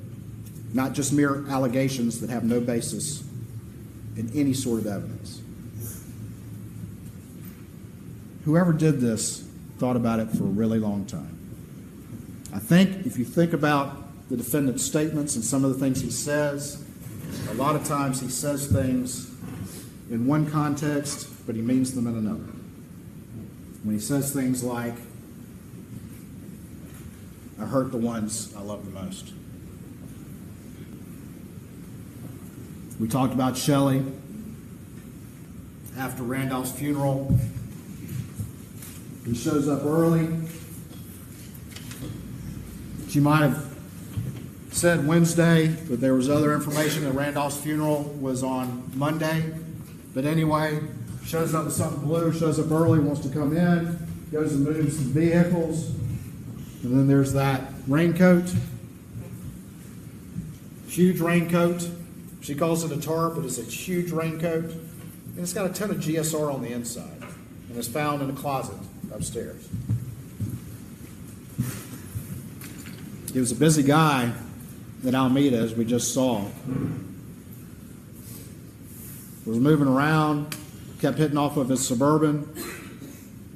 not just mere allegations that have no basis in any sort of evidence. Whoever did this thought about it for a really long time. I think if you think about the defendant's statements and some of the things he says, a lot of times he says things in one context, but he means them in another. When he says things like, I hurt the ones I love the most. We talked about Shelley after Randolph's funeral. He shows up early. She might have said Wednesday, but there was other information that Randolph's funeral was on Monday. But anyway, shows up with something blue, shows up early, wants to come in, goes and moves some vehicles. And then there's that raincoat. Huge raincoat. She calls it a tarp, but it's a huge raincoat. And it's got a ton of GSR on the inside. And it's found in a closet upstairs. He was a busy guy at Almeda, as we just saw. Was moving around, kept hitting off of his suburban.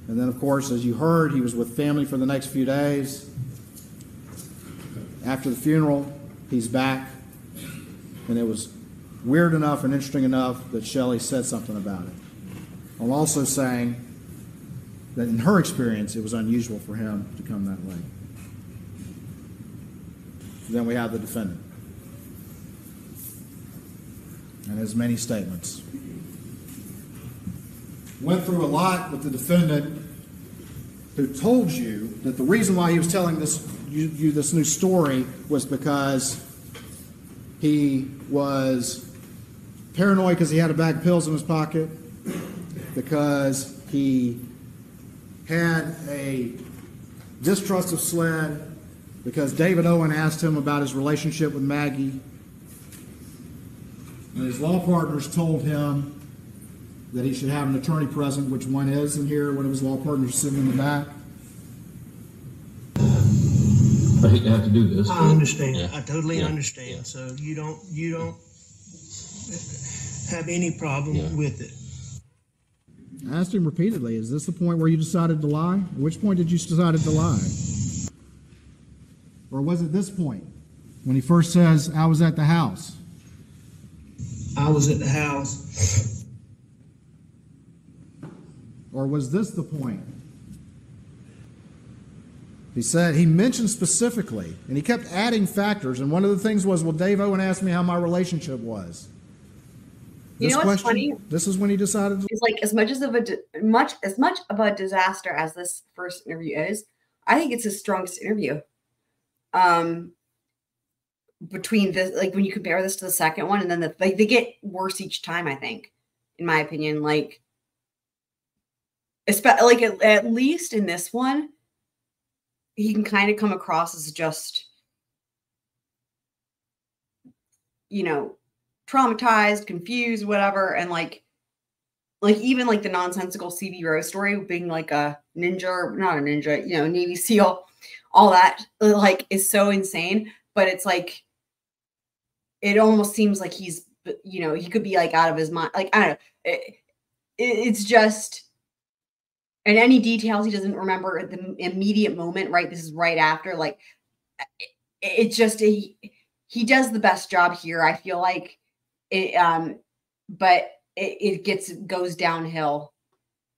And then, of course, as you heard, he was with family for the next few days. After the funeral, he's back. And it was weird enough and interesting enough that Shelley said something about it. I'm also saying that in her experience, it was unusual for him to come that late. Then we have the defendant and his many statements. Went through a lot with the defendant who told you that the reason why he was telling this you, you this new story was because he was paranoid because he had a bag of pills in his pocket, because he had a distrust of SLED, because David Owen asked him about his relationship with Maggie. And his law partners told him that he should have an attorney present, which one is in here, one of his law partners sitting in the back. I hate to have to do this. I understand. Yeah. I totally Yeah. understand. So you don't you don't have any problem with it. I asked him repeatedly, is this the point where you decided to lie? At which point did you decide to lie? Or was it this point, when he first says, I was at the house? I was at the house. Or was this the point? He said, he mentioned specifically, and he kept adding factors, and one of the things was, well, Dave Owen asked me how my relationship was. You This know what's question, funny? this is when he decided to is like as much as of a much as much of a disaster as this first interview is i think it's his strongest interview um between this like when you compare this to the second one and then the like they get worse each time i think in my opinion like especially like at, at least in this one he can kind of come across as just you know traumatized confused whatever and like like even like the nonsensical CB Rose story being like a ninja not a ninja, you know, Navy SEAL, all that like is so insane. But it's like it almost seems like he's you know he could be like out of his mind. Like I don't know, it, it, it's just and any details he doesn't remember at the immediate moment. Right, this is right after. Like it, it just he he does the best job here. I feel like it. Um, but it, it gets goes downhill.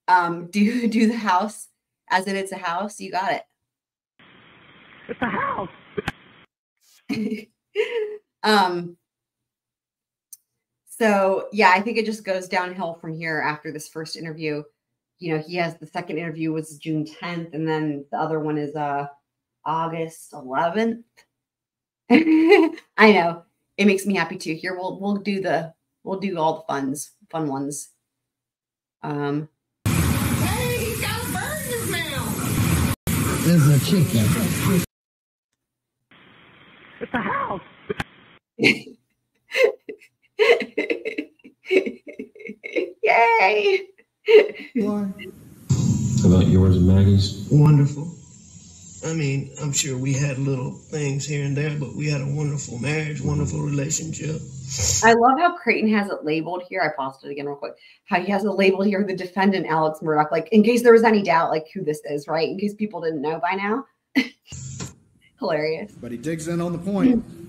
Um, do do the house as if it's a house. You got it. It's a house. um. So yeah, I think it just goes downhill from here after this first interview. You know, he has the second interview was June 10th, and then the other one is uh August 11th. I know it makes me happy too. Here we'll we'll do the we'll do all the funs fun ones. Um, Hey, he's got a bird in his mouth. This is a chicken. It's a house. Yay! Why? About yours and Maggie's? Wonderful. I mean, I'm sure we had little things here and there, but we had a wonderful marriage, mm-hmm. wonderful relationship. I love how Creighton has it labeled here. I paused it again real quick. How he has it labeled here, the defendant Alex Murdaugh, like in case there was any doubt, like who this is, right? In case people didn't know by now. Hilarious. But he digs in on the point. Hmm.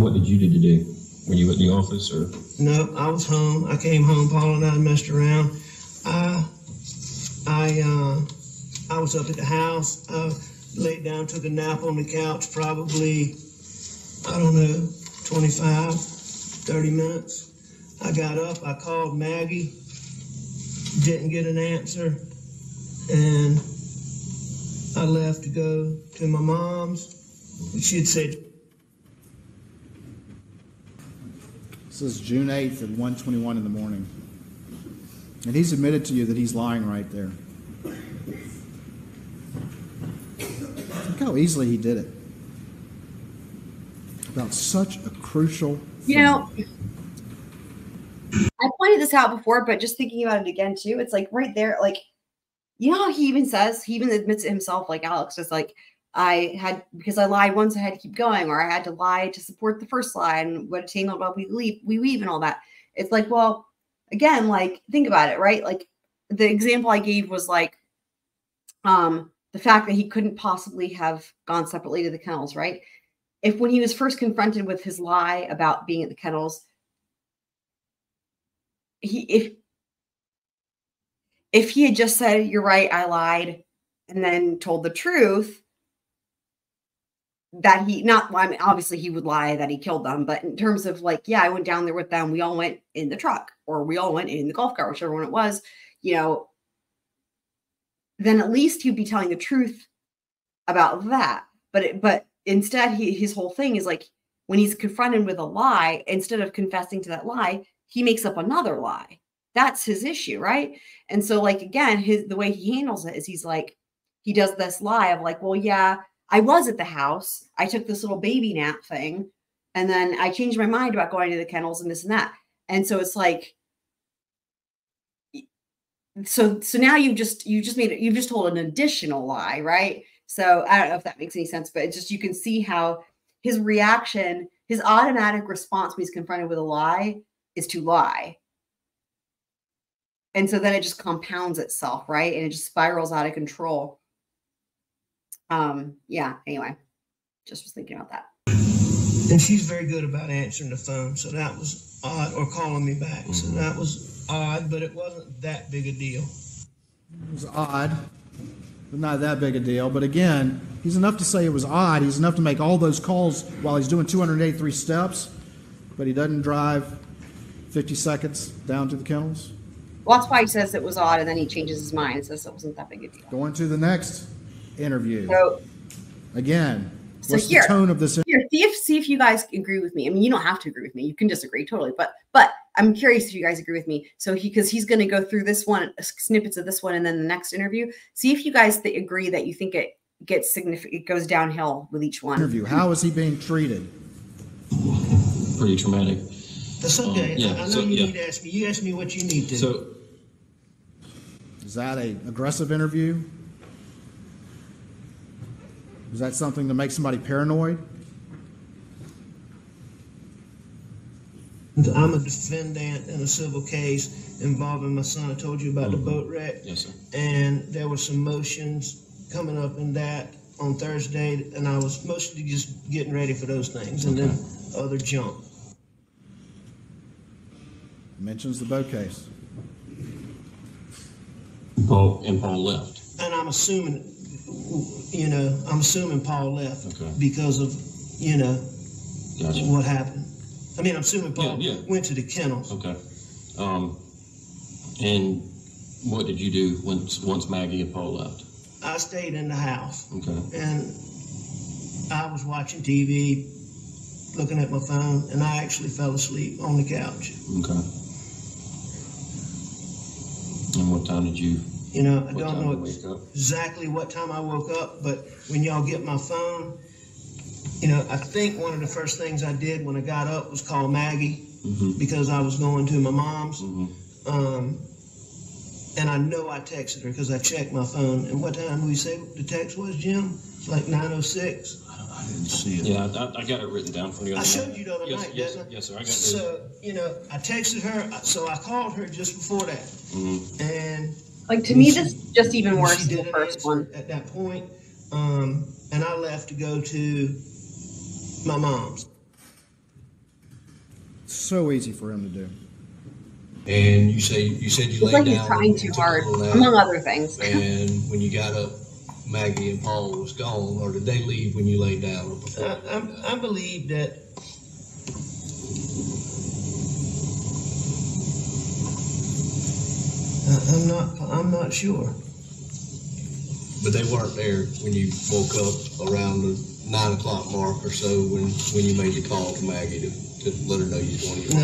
What did you do today? Were you at the office or? No, I was home. I came home. Paul and I messed around. I, I, uh, I was up at the house. I laid down, took a nap on the couch, probably, I don't know, 25, 30 minutes. I got up. I called Maggie. Didn't get an answer, and I left to go to my mom's. She had said This is June 8th at 1:21 in the morning. And he's admitted to you that he's lying right there. Look how easily he did it. About such a crucial. You know, I pointed this out before, but just thinking about it again too, it's like right there, like you know how he even says, he even admits it himself, like Alex is like, I had because I lied once, I had to keep going, or I had to lie to support the first lie and what a tangle about we leave, we weave and all that. It's like, well, again, like think about it, right? Like the example I gave was like um the fact that he couldn't possibly have gone separately to the kennels, right? If when he was first confronted with his lie about being at the kennels, he if if he had just said, You're right, I lied, and then told the truth, that he not I mean, obviously he would lie that he killed them, but in terms of like, yeah, I went down there with them, we all went in the truck, or we all went in the golf cart, whichever one it was, you know, then at least he'd be telling the truth about that. But it, but instead, he, his whole thing is like when he's confronted with a lie, instead of confessing to that lie, he makes up another lie. That's his issue, right? And so, like again, his the way he handles it is he's like, he does this lie of like, well, yeah, I was at the house. I took this little baby nap thing, and then I changed my mind about going to the kennels and this and that. And so it's like, so so now you've just you just made it you've just told an additional lie right so i don't know if that makes any sense but it's just you can see how his reaction his automatic response when he's confronted with a lie is to lie and so then it just compounds itself right and it just spirals out of control um yeah anyway just was thinking about that And she's very good about answering the phone, so that was odd, or calling me back. So that was odd, but it wasn't that big a deal. It was odd, but not that big a deal. But again, he's enough to say it was odd. He's enough to make all those calls while he's doing 283 steps, but he doesn't drive 50 seconds down to the kennels. well that's why he says it was odd and then he changes his mind and says it wasn't that big a deal Going to the next interview. so Again, So what's here, the tone of this? here, see if see if you guys agree with me. I mean, you don't have to agree with me. You can disagree totally, but but I'm curious if you guys agree with me. So he because he's going to go through this one snippets of this one and then the next interview. See if you guys th- agree that you think it gets significant. It goes downhill with each one. Interview. How is he being treated? Pretty traumatic. That's okay. Um, yeah, I know so, you yeah. need to ask me. You ask me what you need to. So, Is that a aggressive interview? Is that something to make somebody paranoid? I'm a defendant in a civil case involving my son. I told you about the boat wreck. yes, sir. And there were some motions coming up in that on Thursday, and I was mostly just getting ready for those things, and then other junk. Mentions the boat case. Paul and Paul left. And I'm assuming, you know, I'm assuming Paul left Okay. because of, you know, Gotcha. what happened. I mean, I'm assuming Paul Yeah, yeah. went to the kennels. Okay. Um, and what did you do once once Maggie and Paul left? I stayed in the house. Okay. and I was watching TV, looking at my phone, and I actually fell asleep on the couch. Okay. And what time did you? You know, I What don't time know wake up? exactly what time I woke up, but when y'all get my phone, you know, I think one of the first things I did when I got up was call Maggie Mm-hmm. because I was going to my mom's. Um, and I know I texted her because I checked my phone. And what time did we say the text was, Jim? It's like 9.06. I didn't see it. Yeah, I, I got it written down from the other I showed you the other yes, night, yes, didn't I? Yes, sir. I got So, you know, I texted her, so I called her just before that. Mm-hmm. And Like to me, this is just even worse than the first one. At that point, um, and I left to go to my mom's. So easy for him to do. And you say you said you It's laid like down. he's trying too hard, among other things. And when you got up, Maggie and Paul was gone, or did they leave when you laid down? Or before? I, I, I believe that. I- I'm not. I'm not sure. But they weren't there when you woke up around the nine o'clock mark or so when, when you made the call to Maggie to, to let her know you was going to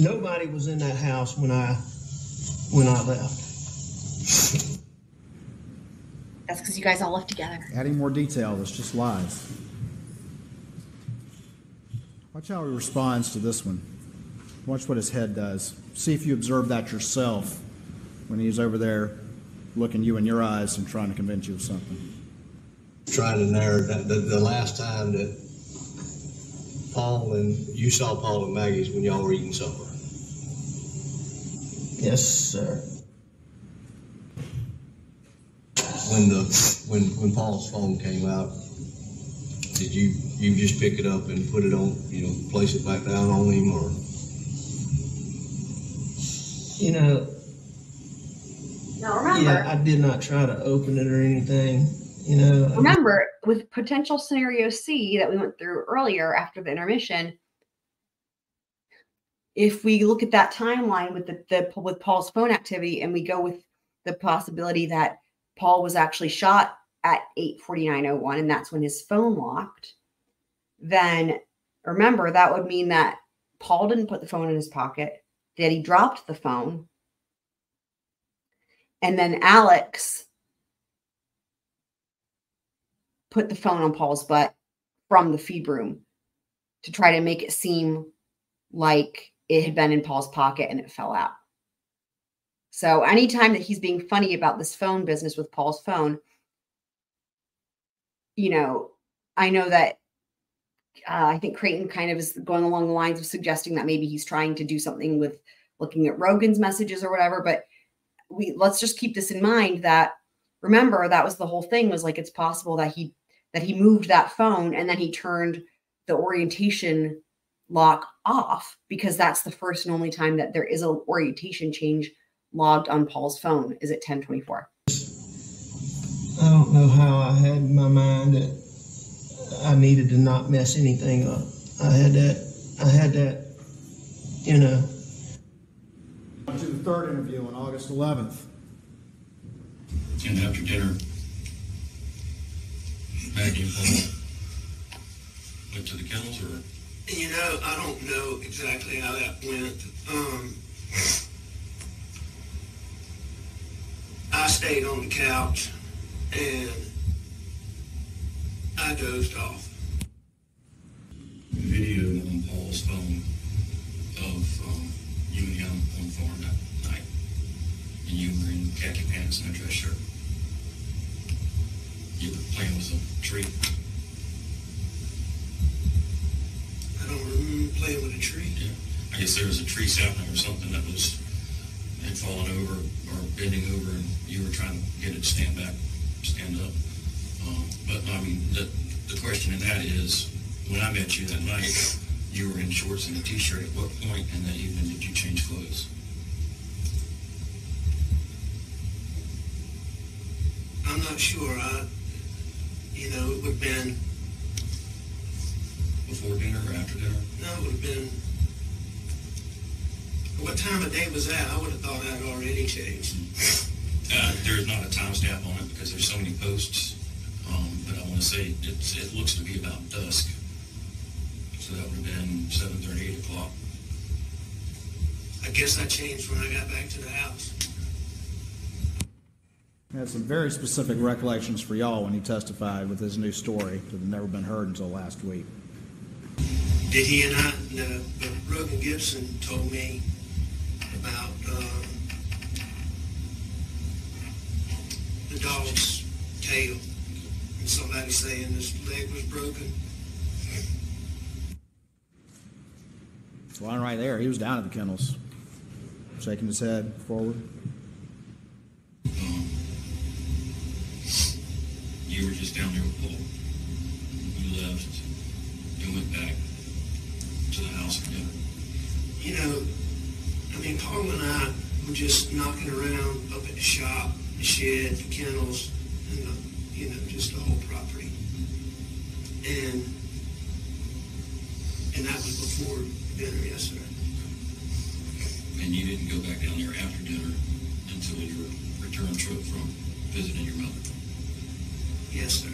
your No, nobody was in that house when I when I left. That's because you guys all left together. Adding more detail, that's just lies. Watch how he responds to this one. Watch what his head does. See if you observe that yourself when he's over there looking you in your eyes and trying to convince you of something. trying to narrow that the, the last time that Paul and you saw Paul and Maggie's when y'all were eating supper. Yes, sir. When the when when Paul's phone came out, did you you just pick it up and put it on you know place it back down on him or You know, Now remember, yeah, I did not try to open it or anything. You know, remember with potential scenario C that we went through earlier after the intermission, if we look at that timeline with the, the with Paul's phone activity and we go with the possibility that Paul was actually shot at 8:49:01 and that's when his phone locked, then remember that would mean that Paul didn't put the phone in his pocket, that he dropped the phone, and then Alex put the phone on Paul's butt from the feed room to try to make it seem like it had been in Paul's pocket and it fell out. So anytime that he's being funny about this phone business with Paul's phone, you know, I know that uh, I think Creighton kind of is going along the lines of suggesting that maybe he's trying to do something with looking at Rogan's messages or whatever. But we let's just keep this in mind that remember that was the whole thing was like it's possible that he that he moved that phone and then he turned the orientation lock off because that's the first and only time that there is an orientation change logged on Paul's phone is at 1024. I don't know how I had in my mind that I needed to not mess anything up. I had that, I had that, you know. To the third interview on August 11th. And after dinner, Maggie and Paul went to the kennels or? You know, I don't know exactly how that went. Um, I stayed on the couch and I dozed off. Video on Paul's phone of um, you and him on the that night. And you were in khaki pants and a dress shirt. You were playing with a tree. I don't remember playing with a tree. Yeah. I guess there was a tree sapling or something that was had fallen over or bending over, and you were trying to get it to stand back, stand up. Um, but I mean, the, the question in that is, when I met you that night, you were in shorts and a t-shirt. At what point in that evening did you change clothes? I'm not sure. I, you know, it would have been Before dinner or after dinner? No, it would have been. What time of day was that? I would have thought I'd already changed. Uh, there's not a timestamp on it because there's so many posts. Um, but I want to say it's, it looks to be about dusk. That would have been 7:30, 8 o'clock. I guess I changed when I got back to the house. He had some very specific recollections for y'all when he testified with his new story that had never been heard until last week. Did he and I? No, but Rogan Gibson told me about um, the dog's tail and somebody saying his leg was broken. The line right there, he was down at the kennels, shaking his head forward. You were just down there with Paul. You left and went back to the house for dinner. You know, I mean, Paul and I were just knocking around up at the shop, the shed, the kennels, and the, you know, just the whole property. And and that was before dinner yesterday. And you didn't go back down there after dinner until your return trip from visiting your mother. Yes, sir.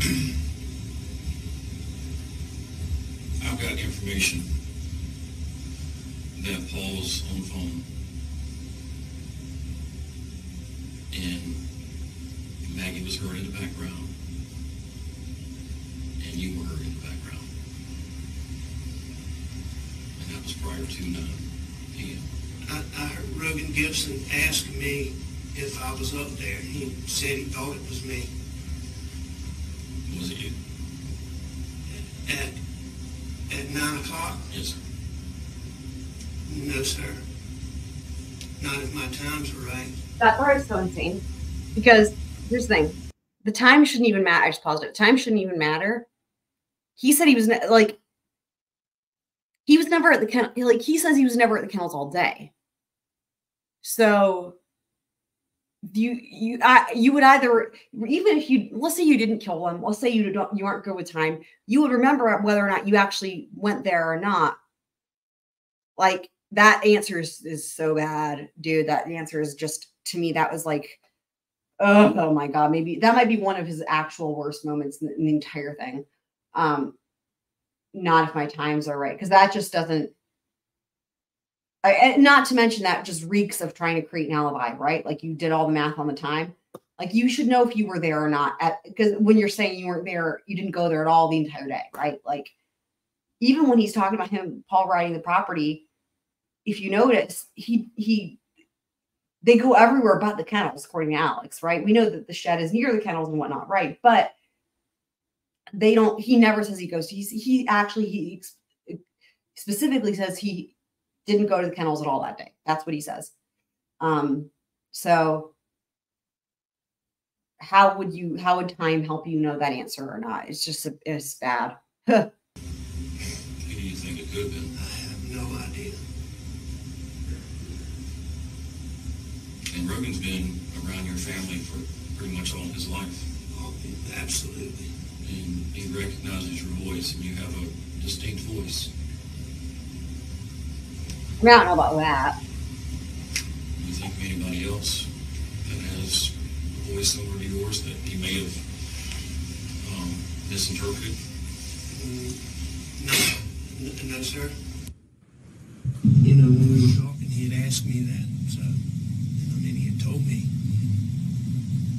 I've got information that Paul's on the phone and Maggie was heard in the background and you were in the background. And that was prior to 9 p.m. I, I heard Rogan Gibson ask me if I was up there. He said he thought it was me. Was it you? At at nine o'clock? Yes, sir. No, sir. Not if my times are right. That part is so insane because here's the thing the time shouldn't even matter. I just paused it. Time shouldn't even matter. He said he was ne- like, he was never at the kennel. Like, he says he was never at the kennels all day. So, you you I, you would either even if you let's say you didn't kill them let's say you don't you aren't good with time you would remember whether or not you actually went there or not like that answer is, is so bad dude that answer is just to me that was like oh, oh my god, maybe that might be one of his actual worst moments in the, in the entire thing. Um, not if my times are right, because that just doesn't. I, not to mention that just reeks of trying to create an alibi, right? Like you did all the math on the time. Like you should know if you were there or not. At because when you're saying you weren't there, you didn't go there at all the entire day, right? Like even when he's talking about him, Paul riding the property, if you notice, he he they go everywhere but the kennels, according to Alex, right? We know that the shed is near the kennels and whatnot, right? But they don't, he never says he goes, he's, he actually, he ex- specifically says he didn't go to the kennels at all that day. That's what he says. Um, so how would you, how would time help you know that answer or not? It's just, it's bad. Who do you think it could have? I have no idea. And Rogan's been around your family for pretty much all his life. Oh, Absolutely. And he recognizes your voice, and you have a distinct voice. I, don't know about that. Do you think of anybody else that has a voice similar to yours that he may have um, misinterpreted? No, no, sir. You know, when we were talking, he had asked me that, so, I mean, he had told me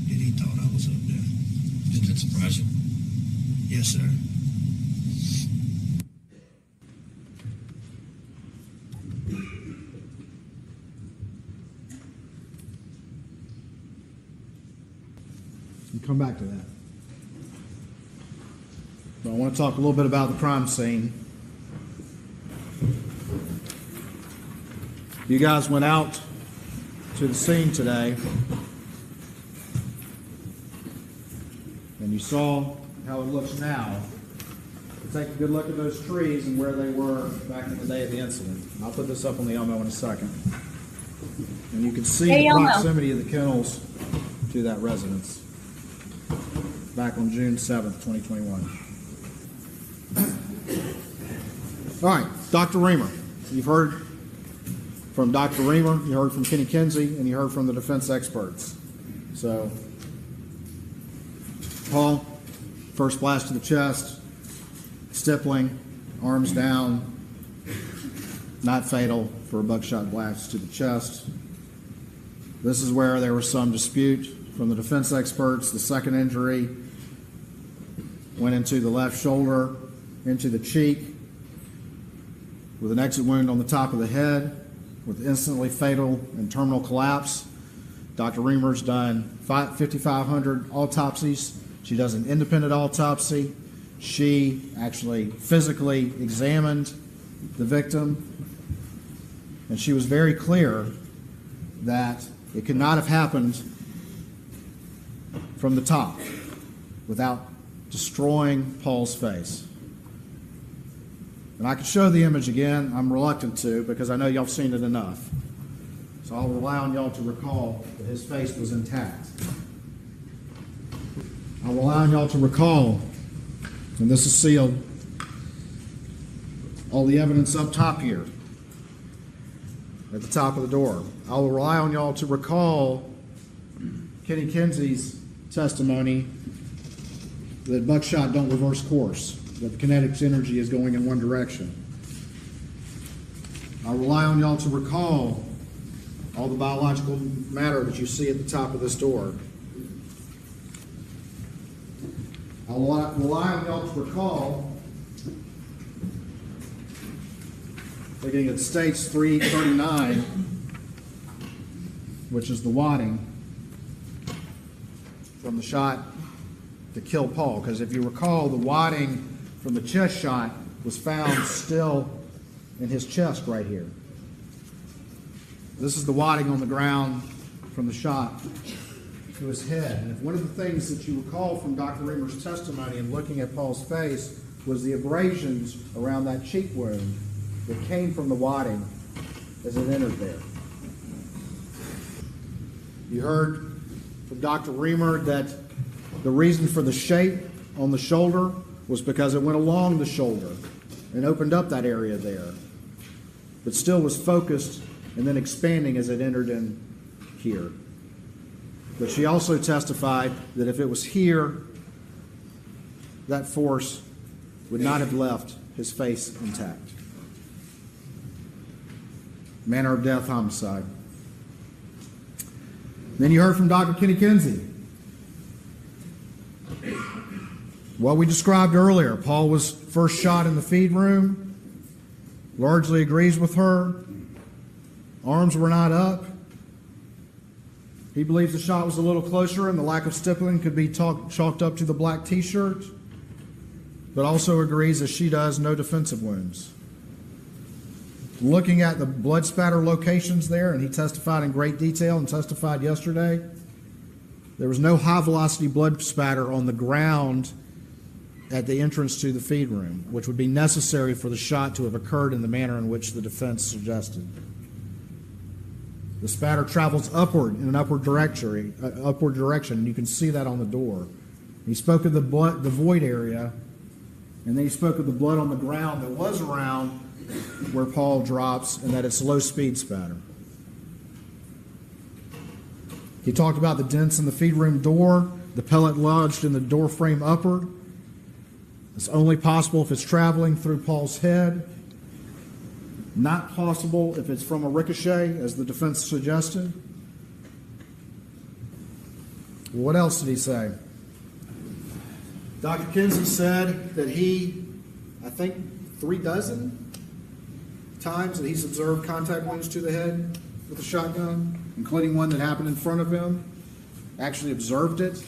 that he thought I was up there. Did that surprise you? Yes, sir. Come back to that. But I want to talk a little bit about the crime scene. You guys went out to the scene today and you saw how it looks now. Take a good look at those trees and where they were back in the day of the incident. I'll put this up on the Elmo in a second. And you can see Hey, the Elmo. proximity of the kennels to that residence back on June 7th, 2021. All right, Dr. Riemer. You've heard from Dr. Riemer, you heard from Kenny Kinsey, and you heard from the defense experts. So, Paul, first blast to the chest, stippling, arms down, not fatal for a buckshot blast to the chest. This is where there was some dispute from the defense experts. The second injury went into the left shoulder, into the cheek, with an exit wound on the top of the head, with instantly fatal and terminal collapse. Dr. Riemer's done 5,500 autopsies. She does an independent autopsy. She actually physically examined the victim, and she was very clear that it could not have happened from the top without destroying Paul's face. And I could show the image again. I'm reluctant to because I know y'all have seen it enough. So I'll rely on y'all to recall that his face was intact. I'll rely on y'all to recall, and this is sealed, all the evidence up top here at the top of the door. I will rely on y'all to recall Kenny Kinsey's testimony that buckshot don't reverse course, that the kinetics energy is going in one direction. I rely on y'all to recall all the biological matter that you see at the top of this door. Y'all to recall, looking at states 339, which is the wadding from the shot to kill Paul. Because if you recall, the wadding from the chest shot was found still in his chest right here. This is the wadding on the ground from the shot to his head. And if one of the things that you recall from Dr. Riemer's testimony and looking at Paul's face was the abrasions around that cheek wound that came from the wadding as it entered there. You heard from Dr. Reamer that the reason for the shape on the shoulder was because it went along the shoulder and opened up that area there, but still was focused and then expanding as it entered in here. But she also testified that if it was here, that force would not have left his face intact. Manner of death, homicide. Then you heard from Dr. Kenny Kinsey. What we described earlier, Paul was first shot in the feed room, largely agrees with her. Arms were not up. He believes the shot was a little closer and the lack of stippling could be talk, chalked up to the black t shirt, but also agrees, as she does, no defensive wounds. Looking at the blood spatter locations there, and he testified in great detail and testified yesterday, there was no high velocity blood spatter on the ground at the entrance to the feed room, which would be necessary for the shot to have occurred in the manner in which the defense suggested. The spatter travels upward in an upward direction, uh, upward direction, you can see that on the door. He spoke of the blood, the void area, and then he spoke of the blood on the ground that was around where Paul drops, and that it's low speed spatter. He talked about the dents in the feed room door, the pellet lodged in the door frame upward. It's only possible if it's traveling through Paul's head. Not possible if it's from a ricochet, as the defense suggested. What else did he say? Dr. Kinsey said that he, I think, three dozen times that he's observed contact wounds to the head with a shotgun, including one that happened in front of him, actually observed it.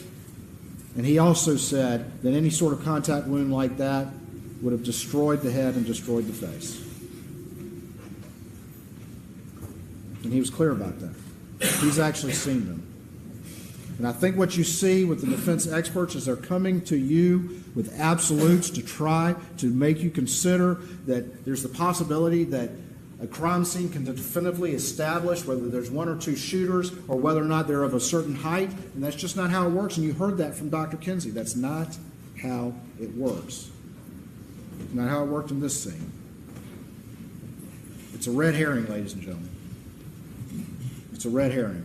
And he also said that any sort of contact wound like that would have destroyed the head and destroyed the face. And he was clear about that. He's actually seen them. And I think what you see with the defense experts is they're coming to you with absolutes to try to make you consider that there's the possibility that a crime scene can definitively establish whether there's one or two shooters or whether or not they're of a certain height. And that's just not how it works. And you heard that from Dr. Kinsey. That's not how it works. Not how it worked in this scene. It's a red herring, ladies and gentlemen. It's a red herring.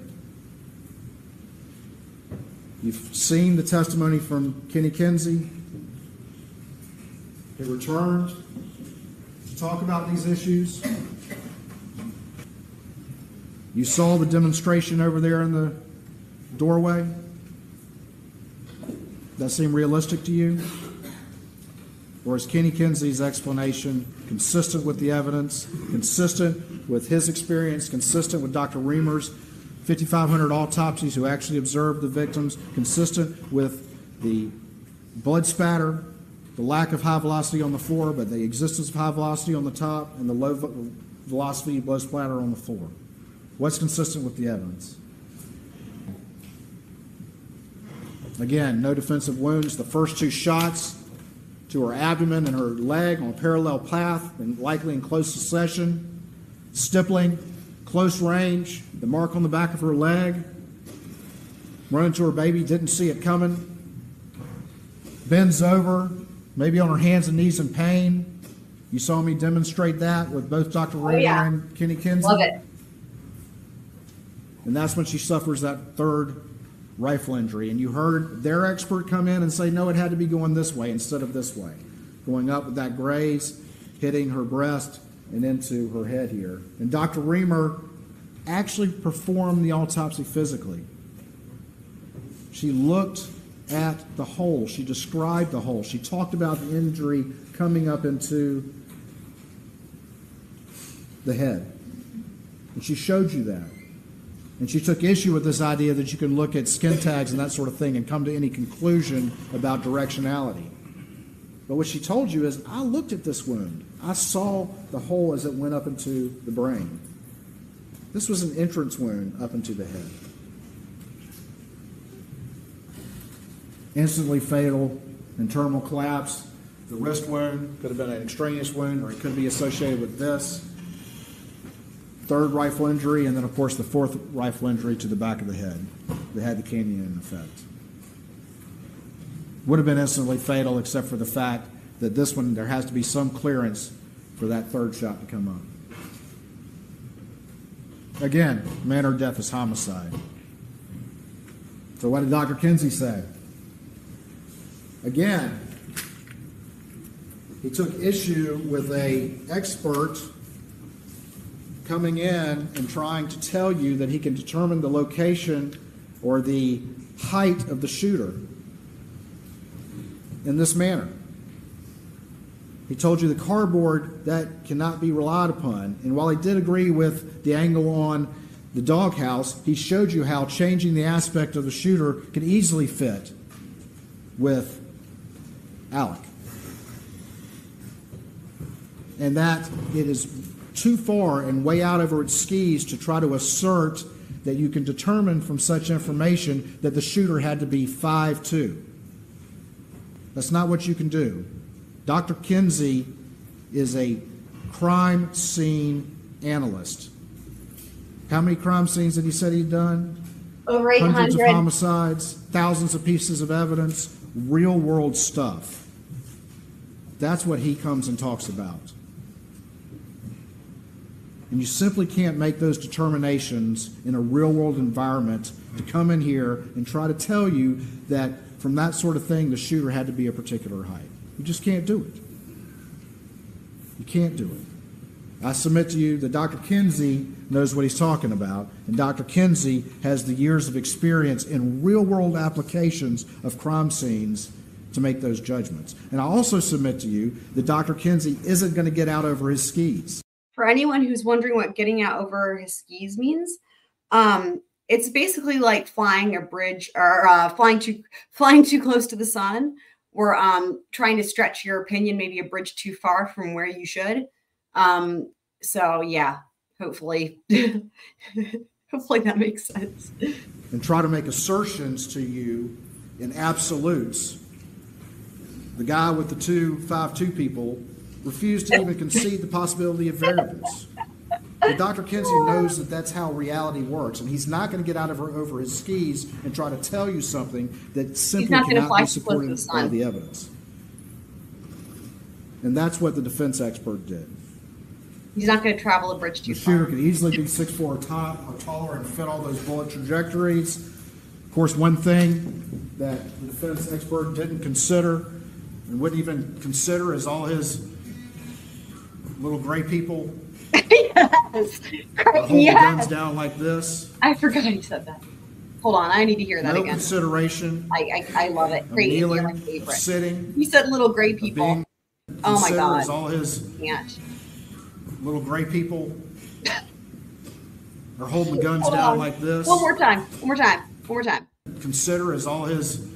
You've seen the testimony from Kenny Kinsey. He returned to talk about these issues. You saw the demonstration over there in the doorway. That seem realistic to you? Or is Kenny Kinsey's explanation consistent with the evidence, consistent with his experience, consistent with Dr. Riemer's 5,500 autopsies who actually observed the victims, consistent with the blood spatter, the lack of high velocity on the floor, but the existence of high velocity on the top, and the low velocity blood splatter on the floor? What's consistent with the evidence? Again, no defensive wounds. The first two shots to her abdomen and her leg on a parallel path, and likely in close succession. Stippling, close range, the mark on the back of her leg. Running to her baby, didn't see it coming. Bends over, maybe on her hands and knees in pain. You saw me demonstrate that with both Dr. Rader Oh, yeah. and Kenny Kinsey. Love it. And that's when she suffers that third rifle injury. And you heard their expert come in and say, no, it had to be going this way instead of this way. Going up with that graze, hitting her breast and into her head here. And Dr. Riemer actually performed the autopsy physically. She looked at the hole. She described the hole. She talked about the injury coming up into the head. And she showed you that. And she took issue with this idea that you can look at skin tags and that sort of thing and come to any conclusion about directionality. But what she told you is, I looked at this wound. I saw the hole as it went up into the brain. This was an entrance wound up into the head. Instantly fatal and terminal collapse. The wrist wound could have been an extraneous wound or it could be associated with this third rifle injury, and then, of course, the fourth rifle injury to the back of the head that had the canyon effect. Would have been instantly fatal, except for the fact that this one, there has to be some clearance for that third shot to come up. Again, manner of death is homicide. So what did Dr. Kinsey say? Again, he took issue with a expert coming in and trying to tell you that he can determine the location or the height of the shooter in this manner. He told you the cardboard that cannot be relied upon. And while he did agree with the angle on the doghouse, he showed you how changing the aspect of the shooter could easily fit with Alec. And that it is too far and way out over its skis to try to assert that you can determine from such information that the shooter had to be 5'2. That's not what you can do. Dr. Kinsey is a crime scene analyst. How many crime scenes did he said he'd done? Over 800. Hundreds of 800. homicides, thousands of pieces of evidence, real world stuff. That's what he comes and talks about. And you simply can't make those determinations in a real world environment to come in here and try to tell you that from that sort of thing, the shooter had to be a particular height. You just can't do it. You can't do it. I submit to you that Dr. Kinsey knows what he's talking about, and Dr. Kinsey has the years of experience in real world applications of crime scenes to make those judgments. And I also submit to you that Dr. Kinsey isn't going to get out over his skis. For anyone who's wondering what getting out over his skis means, um, it's basically like flying a bridge or uh, flying too flying too close to the sun, or um, trying to stretch your opinion maybe a bridge too far from where you should. Um, so yeah, hopefully, hopefully that makes sense. and try to make assertions to you in absolutes. The guy with the two five two people refused to even concede the possibility of variables. But Dr. Kinsey knows that that's how reality works, and he's not going to get out of her, over his skis and try to tell you something that simply not cannot be too close to the supported by the evidence. And that's what the defense expert did. He's not going to travel a bridge too The far. shooter could easily be six four ta- or taller and fit all those bullet trajectories. Of course, one thing that the defense expert didn't consider and wouldn't even consider is all his little gray people yes, that hold the yes. guns down like this. I forgot he said that. Hold on, I need to hear that No again. consideration I, I I love it. Great, you're my favorite. sitting, You said little gray people. Oh my god. all his Can't. little gray people are holding the guns Hold down on. like this. One more time. One more time. One more time. consider as all his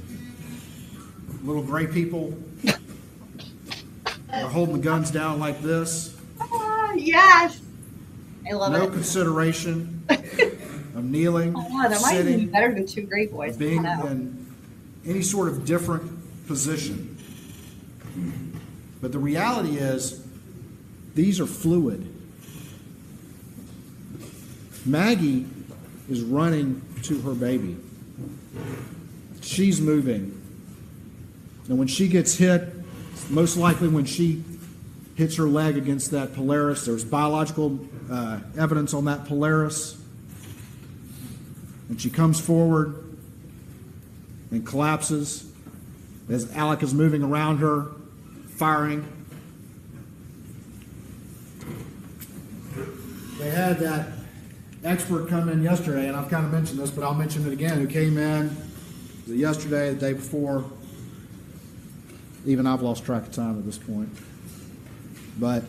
little gray people are holding the guns down like this. Yes. I love no it. No consideration of kneeling, Oh, wow, that might even be sitting, better than two great boys. being I don't know. in any sort of different position. But the reality is, these are fluid. Maggie is running to her baby. She's moving. And when she gets hit, most likely when she hits her leg against that Polaris, there's biological uh, evidence on that Polaris. And she comes forward and collapses as Alec is moving around her, firing. They had that expert come in yesterday, and I've kind of mentioned this, but I'll mention it again, who came in yesterday, the day before. Even I've lost track of time at this point. But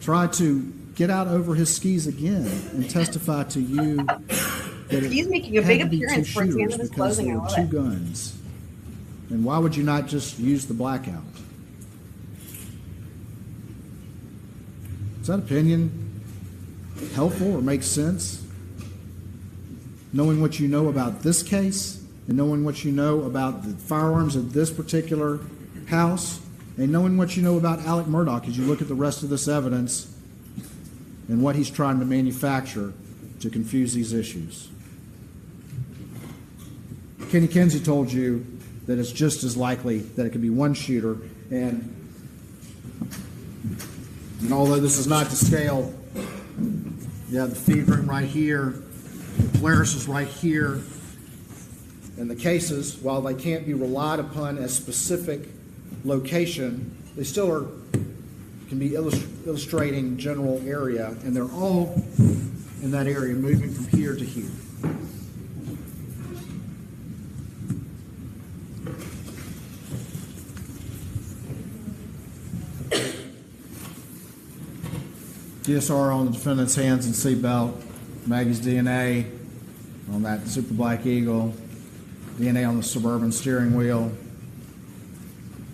try to get out over his skis again and testify to you that it He's making a big appearance towards the end shooters of his because closing. there were two it. guns. And why would you not just use the blackout? Is that opinion helpful or makes sense? Knowing what you know about this case and knowing what you know about the firearms at this particular house and knowing what you know about Alec Murdaugh as you look at the rest of this evidence and what he's trying to manufacture to confuse these issues. Kenny Kinsey told you that it's just as likely that it could be one shooter, and and although this is not to scale, you have the feed room right here, the Polaris is right here. And the cases, while they can't be relied upon as specific location, they still are, can be illust- illustrating general area, and they're all in that area, moving from here to here. GSR on the defendant's hands and seatbelt, Maggie's DNA on that Super Black Eagle, DNA on the Suburban steering wheel,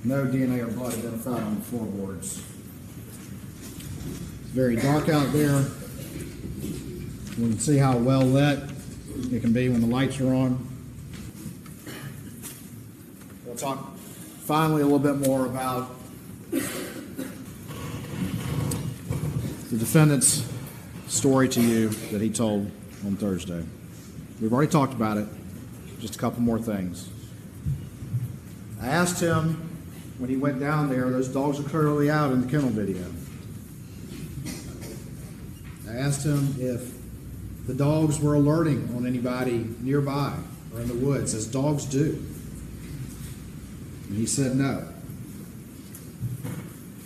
no DNA or blood identified on the floorboards. It's very dark out there. We can see how well lit it can be when the lights are on. We'll talk finally a little bit more about the defendant's story to you that he told on Thursday. We've already talked about it. Just a couple more things. I asked him when he went down there, those dogs are clearly out in the kennel video. I asked him if the dogs were alerting on anybody nearby or in the woods, as dogs do. And he said no.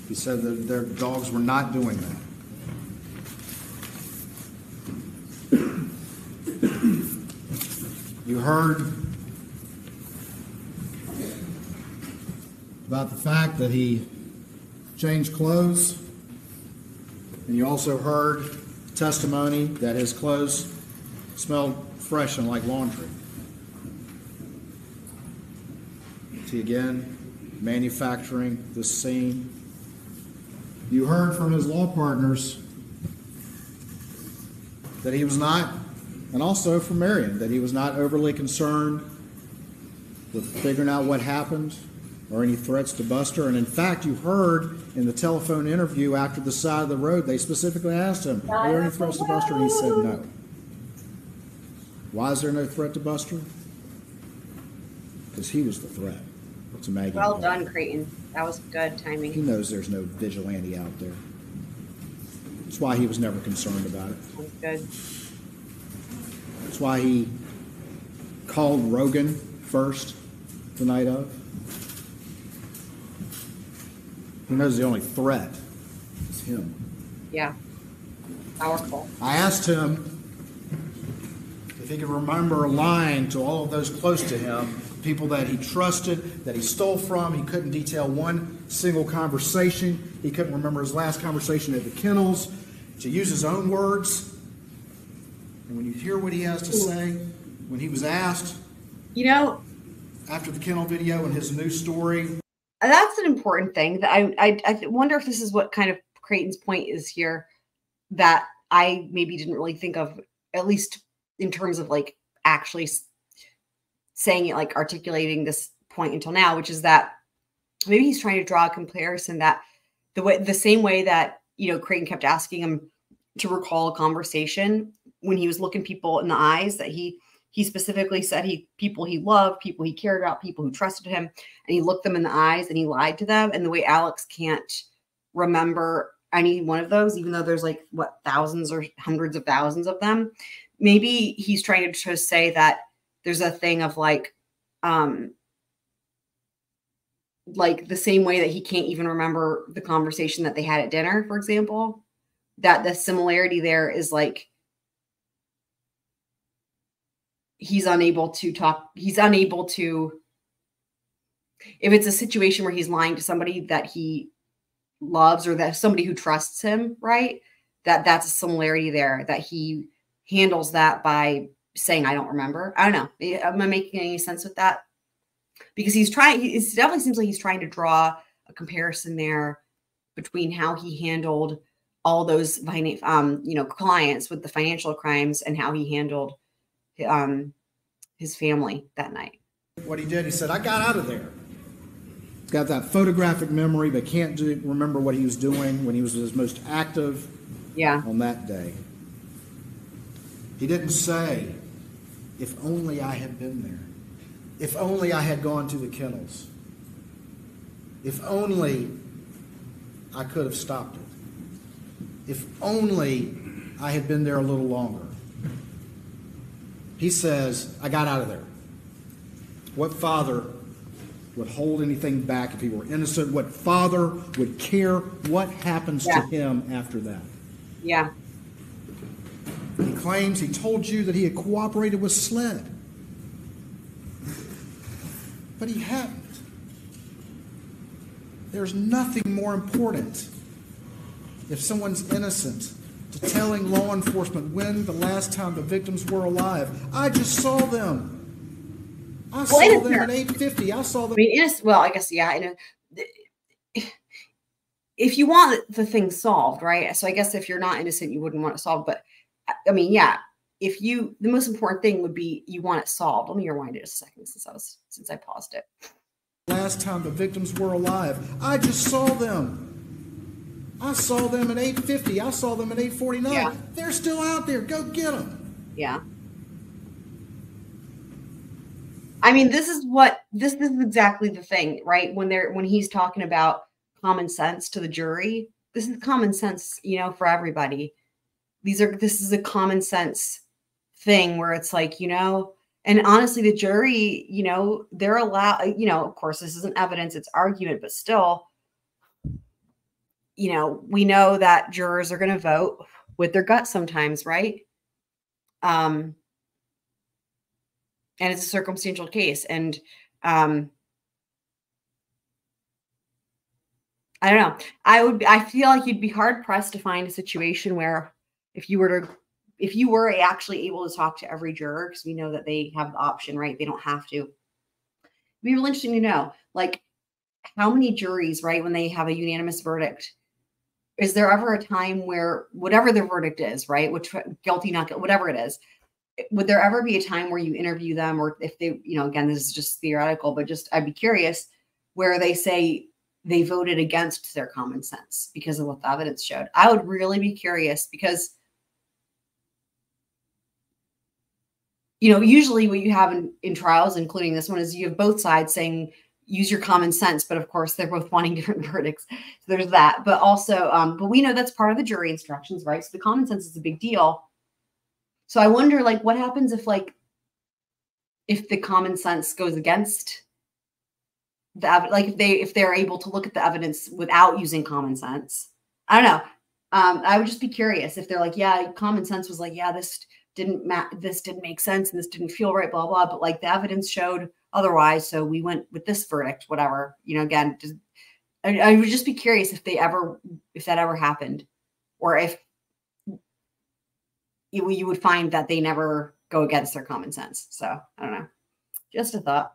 He said that their dogs were not doing that. You heard about the fact that he changed clothes, and you also heard testimony that his clothes smelled fresh and like laundry. See again, manufacturing the scene. You heard from his law partners that he was not, and also from Marian, that he was not overly concerned with figuring out what happened or any threats to Buster. And in fact, you heard in the telephone interview after the side of the road, they specifically asked him, Are there any threats to Buster? And he said no. Why is there no threat to Buster? Because he was the threat to Maggie. Well done, Creighton. That was good timing. He knows there's no vigilante out there. That's why he was never concerned about it. That's good. That's why he called Rogan first the night of. He knows the only threat is him. Yeah. Powerful. I asked him if he could remember lying to all of those close to him, people that he trusted, that he stole from. He couldn't detail one single conversation. He couldn't remember his last conversation at the kennels. To use his own words, and when you hear what he has to say, when he was asked You know, after the kennel video and his new story, that's an important thing that I, I I wonder if this is what kind of Creighton's point is here that I maybe didn't really think of at least in terms of like actually saying it like articulating this point until now which is that maybe he's trying to draw a comparison that the way the same way that you know Creighton kept asking him to recall a conversation when he was looking people in the eyes that he he specifically said he people he loved people he cared about people who trusted him and he looked them in the eyes and he lied to them. And the way alex can't remember any one of those even though there's like what thousands or hundreds of thousands of them maybe he's trying to just say that there's a thing of like um like the same way that he can't even remember the conversation that they had at dinner for example that the similarity there is like he's unable to talk he's unable to if it's a situation where he's lying to somebody that he loves or that somebody who trusts him right that that's a similarity there that he handles that by saying i don't remember. I don't know. Am i making any sense with that? Because he's trying it definitely seems like he's trying to draw a comparison there between how he handled all those um you know clients with the financial crimes and how he handled um his family that night what he did, he said, I got out of there. He's got that photographic memory, but can't do, remember what he was doing when he was his most active yeah on that day. He didn't say, if only I had been there. If only I had gone to the kennels. If only I could have stopped it. If only I had been there a little longer. He says, I got out of there. What father would hold anything back if he were innocent? What father would care what happens Yeah. to him after that? Yeah. He claims he told you that he had cooperated with SLED. But he hadn't. There's nothing more important if someone's innocent to telling law enforcement when the last time the victims were alive. I just saw them. I saw them at 850. I saw them. I mean, innocent, well, I guess, yeah. You know, if you want the thing solved, right? So I guess if you're not innocent, you wouldn't want it solved. But I- I mean, yeah, if you, the most important thing would be you want it solved. Let me rewind it a second since I was, since I paused it. last time the victims were alive. I just saw them. I saw them at 850. I saw them at 849. Yeah. They're still out there. Go get them. Yeah. I mean, this is what this, this is exactly the thing, right? When they're when he's talking about common sense to the jury, this is common sense, you know, for everybody. These are this is a common sense thing where it's like, you know, and honestly, the jury, you know, they're allowed, you know, of course, this isn't evidence, it's argument, but still, you know, we know that jurors are going to vote with their gut sometimes, right? Um, and it's a circumstantial case and um i don't know. I would i feel like you'd be hard pressed to find a situation where if you were to if you were actually able to talk to every juror because we know that they have the option right? They don't have to. It'd be really interesting to know like how many juries right when they have a unanimous verdict is there ever a time where whatever the verdict is right which guilty not guilty whatever it is would there ever be a time where you interview them or if they you know again this is just theoretical but just i'd be curious where they say they voted against their common sense because of what the evidence showed. I would really be curious because you know usually what you have in, in trials including this one is you have both sides saying use your common sense but of course they're both wanting different verdicts so there's that but also um, but we know that's part of the jury instructions right so the common sense is a big deal so I wonder, like, what happens if, like, if the common sense goes against the like if they if they're able to look at the evidence without using common sense. I don't know. Um, I would just be curious if they're like, yeah, common sense was like, yeah, this didn't ma- this didn't make sense and this didn't feel right, blah blah. But like the evidence showed otherwise, so we went with this verdict, whatever. You know, again, just, I, I would just be curious if they ever if that ever happened, or if you, you would find that they never go against their common sense. So I don't know. Just a thought.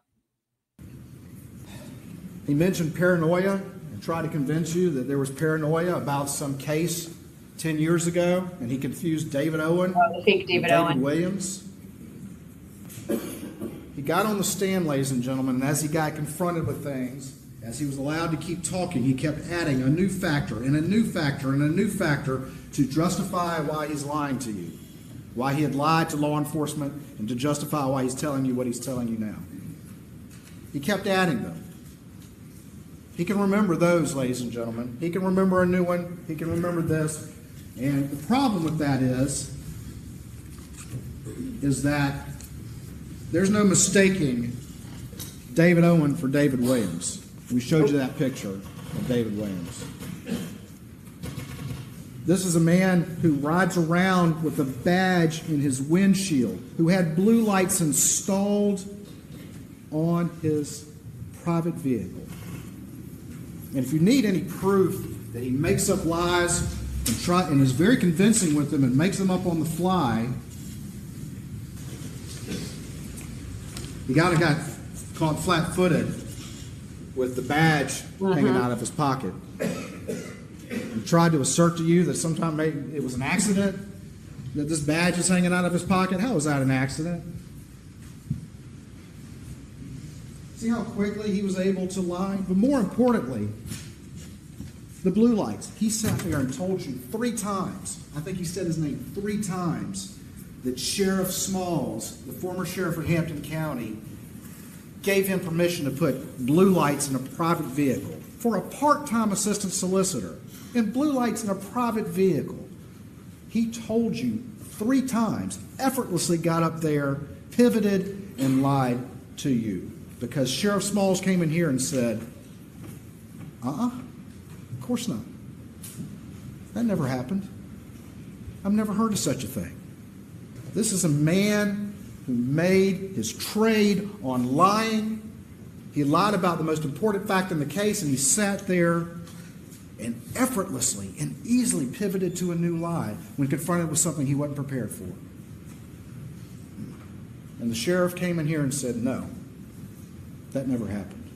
He mentioned paranoia and tried to convince you that there was paranoia about some case 10 years ago, and he confused David Owen Oh, fake with David David Owen. Williams. He got on the stand, ladies and gentlemen, and as he got confronted with things, as he was allowed to keep talking, he kept adding a new factor and a new factor and a new factor to justify why he's lying to you, why he had lied to law enforcement, and to justify why he's telling you what he's telling you now. He kept adding them. He can remember those, ladies and gentlemen. He can remember a new one. He can remember this. And the problem with that is, is that there's no mistaking David Owen for David Williams. We showed you that picture of David Williams. This is a man who rides around with a badge in his windshield, who had blue lights installed on his private vehicle. And if you need any proof that he makes up lies and try and is very convincing with them and makes them up on the fly, the guy got caught flat-footed with the badge hanging Mhm. out of his pocket and tried to assert to you that sometime maybe it was an accident that this badge is hanging out of his pocket. How was that an accident? See how quickly he was able to lie? But more importantly, the blue lights. He sat there and told you three times, I think he said his name three times, that Sheriff Smalls, the former sheriff of Hampton County, gave him permission to put blue lights in a private vehicle for a part time assistant solicitor and blue lights in a private vehicle. He told you three times, effortlessly got up there pivoted and lied to you because Sheriff Smalls came in here and said, uh uh of course not. That never happened. I've never heard of such a thing. This is a man who made his trade on lying. He lied about the most important fact in the case, and he sat there and effortlessly and easily pivoted to a new lie when confronted with something he wasn't prepared for. And the sheriff came in here and said, No, that never happened.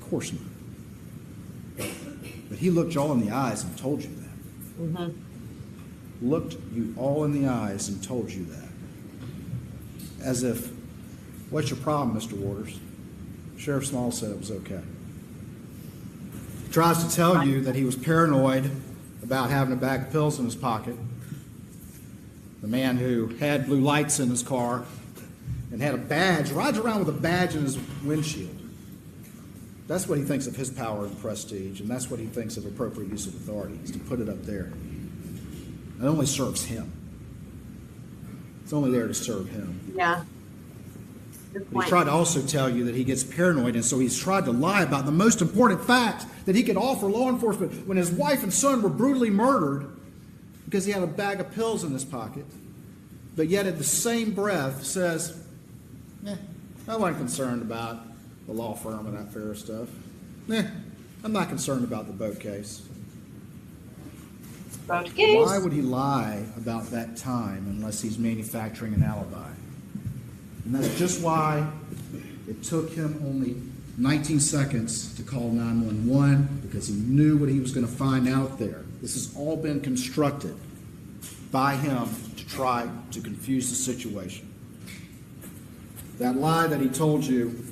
Of course not. But he looked y'all in the eyes and told you that. Mm-hmm. Looked you all in the eyes and told you that. As if, what's your problem, Mr. Waters? Sheriff Small said it was okay. He tries to tell you that he was paranoid about having a bag of pills in his pocket. The man who had blue lights in his car and had a badge, rides around with a badge in his windshield. That's what he thinks of his power and prestige, and that's what he thinks of appropriate use of authority, is to put it up there. It only serves him. It's only there to serve him. Yeah. Good But point. he tried to also tell you that he gets paranoid, and so he's tried to lie about the most important fact that he could offer law enforcement when his wife and son were brutally murdered because he had a bag of pills in his pocket. But yet, at the same breath, says, eh, I wasn't concerned about the law firm and that fair stuff. Eh, I'm not concerned about the boat case. Why would he lie about that time unless he's manufacturing an alibi? And that's just why it took him only 19 seconds to call 911 because he knew what he was going to find out there. This has all been constructed by him to try to confuse the situation. That lie that he told you,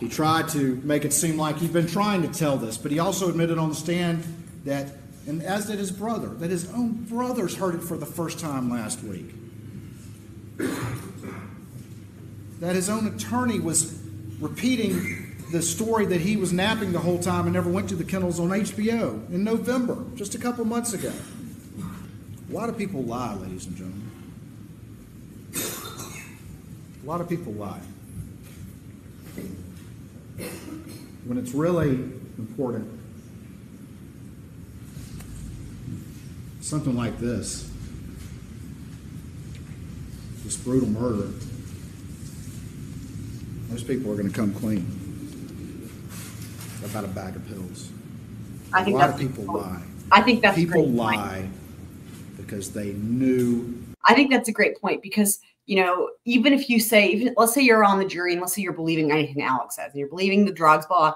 he tried to make it seem like he'd been trying to tell this, but he also admitted on the stand that, and as did his brother, that his own brothers heard it for the first time last week. That his own attorney was repeating the story that he was napping the whole time and never went to the kennels on HBO in November, just a couple months ago. A lot of people lie, ladies and gentlemen. A lot of people lie. When it's really important, something like this, this brutal murder, most people are going to come clean about a bag of pills. I think a lot of people lie. I think that's a people great point. lie because they knew I think that's a great point because you know even if you say even, let's say you're on the jury and let's say you're believing anything Alex says and you're believing the drugs blah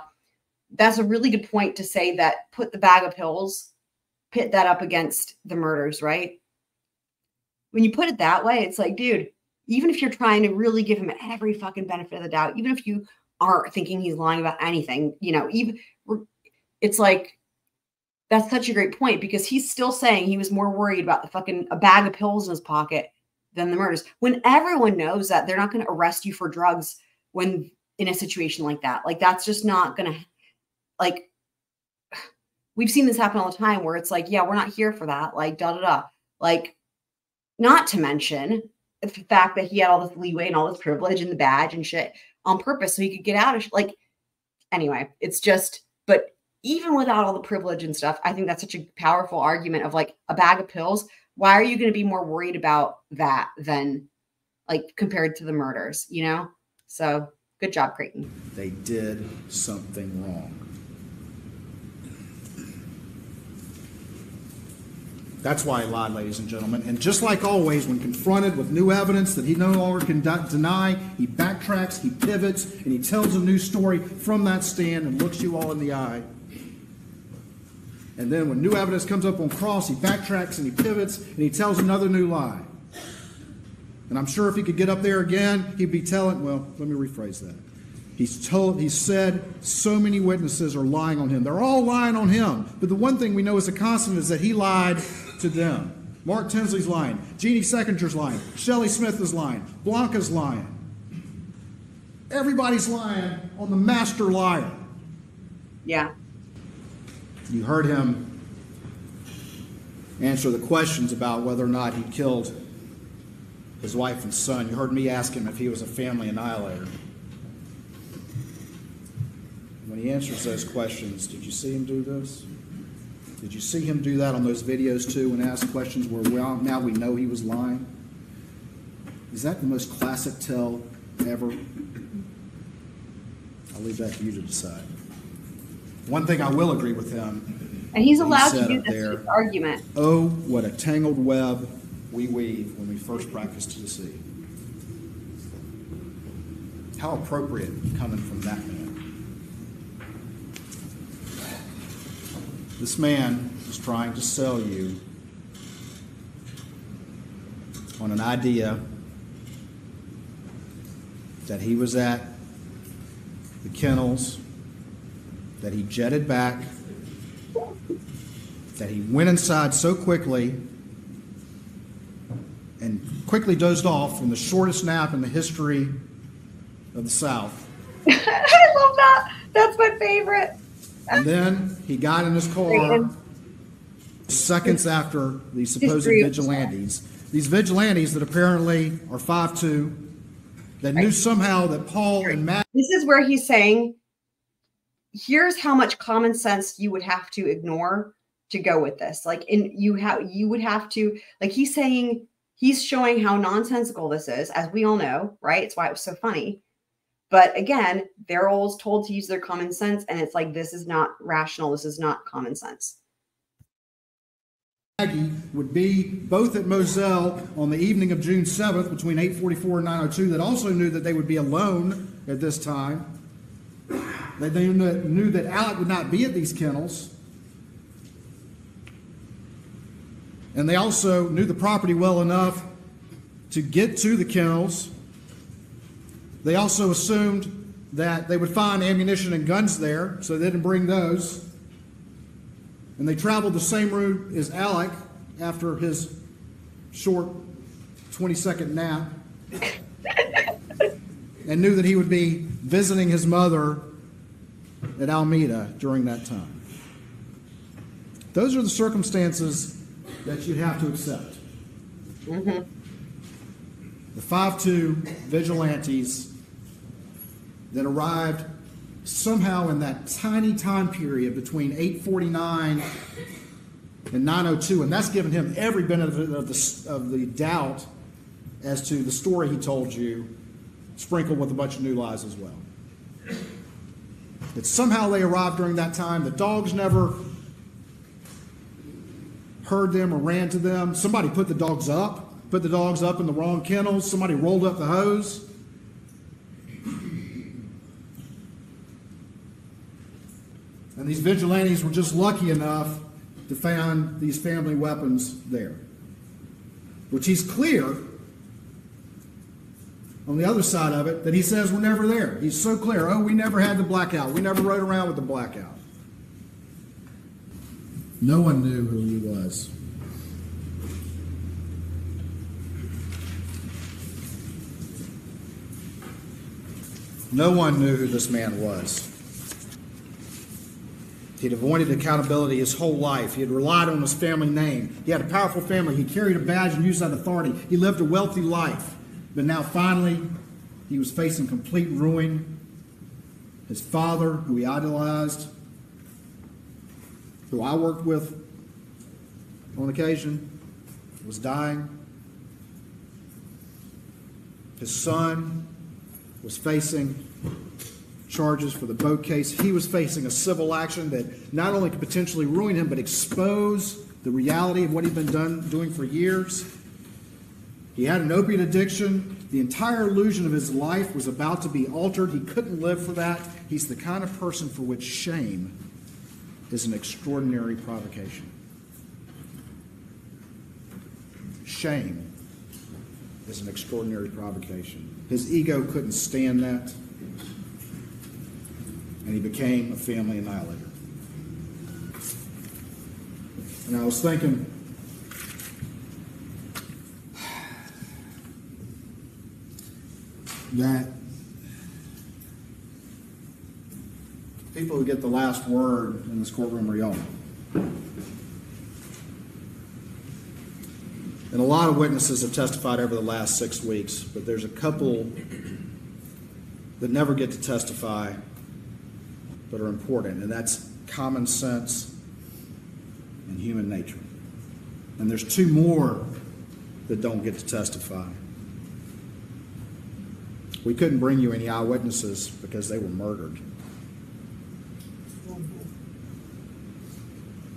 that's a really good point to say that put the bag of pills pit that up against the murders right when you put it that way it's like dude even if you're trying to really give him every fucking benefit of the doubt even if you aren't thinking he's lying about anything you know even it's like that's such a great point because he's still saying he was more worried about the fucking a bag of pills in his pocket than the murders. When everyone knows that they're not going to arrest you for drugs when in a situation like that. Like that's just not going to like we've seen this happen all the time where it's like, yeah, we're not here for that. Like da da da. Like not to mention the fact that he had all this leeway and all this privilege and the badge and shit on purpose so he could get out of like anyway, it's just but even without all the privilege and stuff, I think that's such a powerful argument of like a bag of pills. Why are you going to be more worried about that than like compared to the murders, you know? So good job, Creighton. they did something wrong. That's why he lied, ladies and gentlemen. And just like always, when confronted with new evidence that he no longer can de- deny, he backtracks, he pivots, and he tells a new story from that stand and looks you all in the eye. And then when new evidence comes up on cross, he backtracks and he pivots and he tells another new lie. And I'm sure if he could get up there again, he'd be telling, well, let me rephrase that. He's told, he said so many witnesses are lying on him. They're all lying on him. But the one thing we know is a constant is that he lied to them. Mark Tinsley's lying. Jeannie Seckinger's lying. Shelley Smith is lying. Blanca's lying. Everybody's lying on the master liar. Yeah. You heard him answer the questions about whether or not he killed his wife and son. You heard me ask him if he was a family annihilator. When he answers those questions, did you see him do this? Did you see him do that on those videos too and ask questions where well, now we know he was lying? Is that the most classic tell ever? I'll leave that to you to decide. One thing I will agree with him. And he's that he allowed to do up this there, argument. Oh, what a tangled web we weave when we first practice to deceive. How appropriate coming from that man. This man is trying to sell you on an idea that he was at the kennels, that he jetted back, that he went inside so quickly and quickly dozed off from the shortest nap in the history of the South. I love that. That's my favorite. And then he got in his car seconds after these supposed vigilantes. These vigilantes that apparently are five two, that knew somehow that Paul and Matt. This is where he's saying, here's how much common sense you would have to ignore to go with this. Like, in you have you would have to like he's saying he's showing how nonsensical this is, as we all know, right? It's why it was so funny. But again, they're always told to use their common sense, and it's like this is not rational. This is not common sense. Maggie would be both at Moselle on the evening of June 7th between 8:44 and 9:02 that also knew that they would be alone at this time. They they knew that Alec would not be at these kennels. And they also knew the property well enough to get to the kennels. They also assumed that they would find ammunition and guns there, so they didn't bring those. And they traveled the same route as Alec after his short 20 second nap and knew that he would be visiting his mother at Almeda during that time. Those are the circumstances that you'd have to accept. Mm-hmm. The 5 2 vigilantes that arrived somehow in that tiny time period between 849 and 902, and that's given him every benefit of the, of the doubt as to the story he told you, sprinkled with a bunch of new lies as well. That somehow they arrived during that time. The dogs never heard them or ran to them. Somebody put the dogs up, put the dogs up in the wrong kennels. Somebody rolled up the hose. And these vigilantes were just lucky enough to find these family weapons there. Which he's clear on the other side of it that he says were never there. He's so clear. Oh, we never had the blackout. We never rode around with the blackout. No one knew who he was. No one knew who this man was. He'd avoided accountability his whole life. He had relied on his family name. He had a powerful family. He carried a badge and used that authority. He lived a wealthy life. But now finally, he was facing complete ruin. His father, who he idolized, who I worked with on occasion, was dying. His son was facing charges for the boat case. He was facing a civil action that not only could potentially ruin him, but expose the reality of what he'd been done, doing for years. He had an opiate addiction. The entire illusion of his life was about to be altered. He couldn't live for that. He's the kind of person for which shame is an extraordinary provocation. Shame is an extraordinary provocation. His ego couldn't stand that, and he became a family annihilator. And I was thinking, that people who get the last word in this courtroom are y'all. And a lot of witnesses have testified over the last six weeks, but there's a couple that never get to testify but are important, and that's common sense and human nature. And there's two more that don't get to testify. We couldn't bring you any eyewitnesses because they were murdered.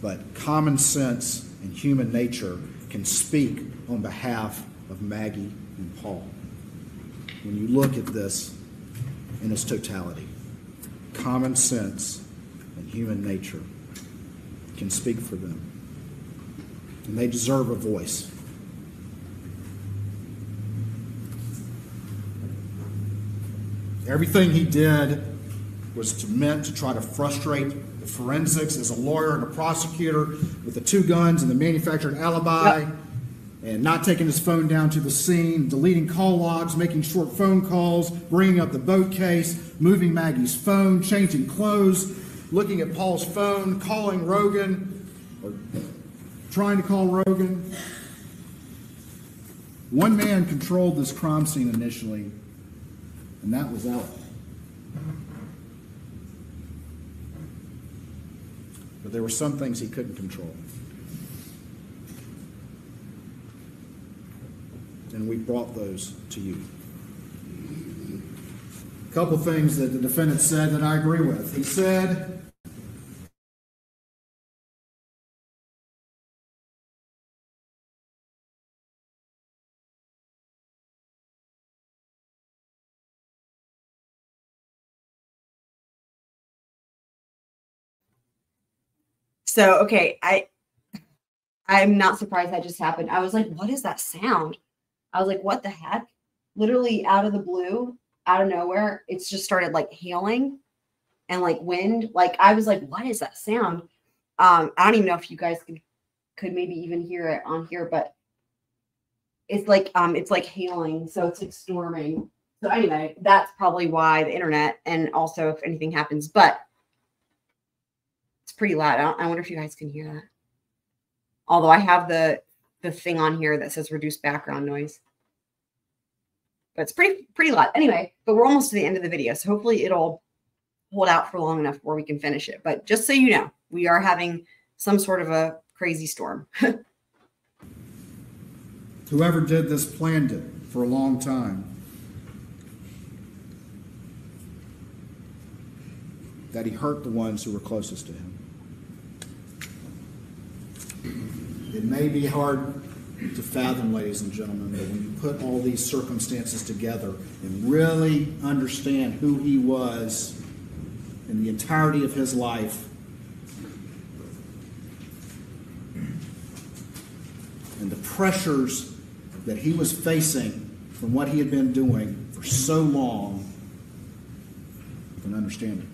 But common sense and human nature can speak on behalf of Maggie and Paul. When you look at this in its totality, common sense and human nature can speak for them. And they deserve a voice. Everything he did was to, meant to try to frustrate the forensics as a lawyer and a prosecutor with the two guns and the manufactured alibi and not taking his phone down to the scene, deleting call logs, making short phone calls, bringing up the boat case, moving Maggie's phone, changing clothes, looking at Paul's phone, calling Rogan, or trying to call Rogan. One man controlled this crime scene initially, and that was Alec. But there were some things he couldn't control. And we brought those to you. A couple things that the defendant said that I agree with. He said, So okay, I I'm not surprised that just happened. I was like, what is that sound? I was like, what the heck? Literally out of the blue, out of nowhere, it's just started like hailing and like wind. Like I was like, what is that sound? Um, I don't even know if you guys could could maybe even hear it on here, but it's like um it's like hailing, so it's like storming. So anyway, that's probably why the internet and also if anything happens, but it's pretty loud. I, I wonder if you guys can hear that. Although I have the the thing on here that says reduce background noise. But it's pretty pretty loud. Anyway, but we're almost to the end of the video, so hopefully it'll hold out for long enough where we can finish it. But just so you know, we are having some sort of a crazy storm. whoever did this planned it for a long time. That he hurt the ones who were closest to him. It may be hard to fathom, ladies and gentlemen, but when you put all these circumstances together and really understand who he was in the entirety of his life, and the pressures that he was facing from what he had been doing for so long, you can understand it.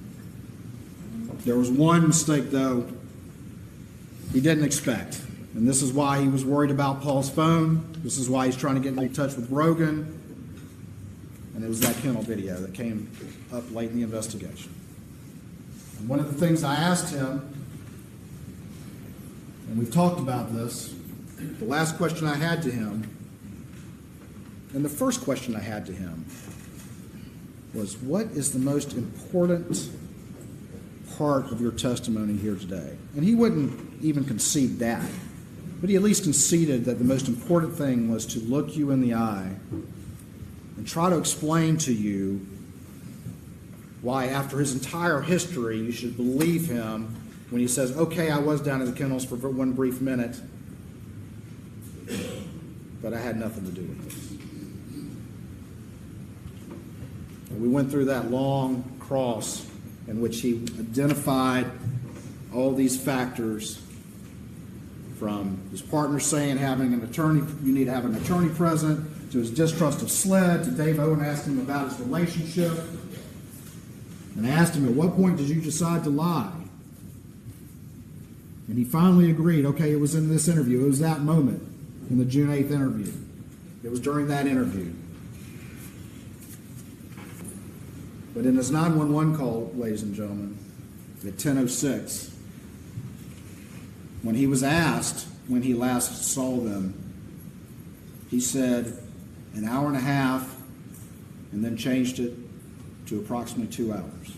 There was one mistake, though, he didn't expect. And this is why he was worried about Paul's phone. This is why he's trying to get in touch with Rogan. And it was that kennel video that came up late in the investigation. And one of the things I asked him, and we've talked about this, the last question I had to him, and the first question I had to him was, What is the most important part of your testimony here today? And he wouldn't even concede that. But he at least conceded that the most important thing was to look you in the eye and try to explain to you why, after his entire history, you should believe him when he says, Okay, I was down in the kennels for one brief minute, but I had nothing to do with this. And we went through that long cross in which he identified all these factors from his partner saying having an attorney, you need to have an attorney present, to his distrust of SLED, to Dave Owen asking him about his relationship. And I asked him, at what point did you decide to lie? And he finally agreed, okay, it was in this interview. It was that moment in the June 8th interview. It was during that interview. But in his 911 call, ladies and gentlemen, at 1006, when he was asked when he last saw them, he said an hour and a half and then changed it to approximately two hours.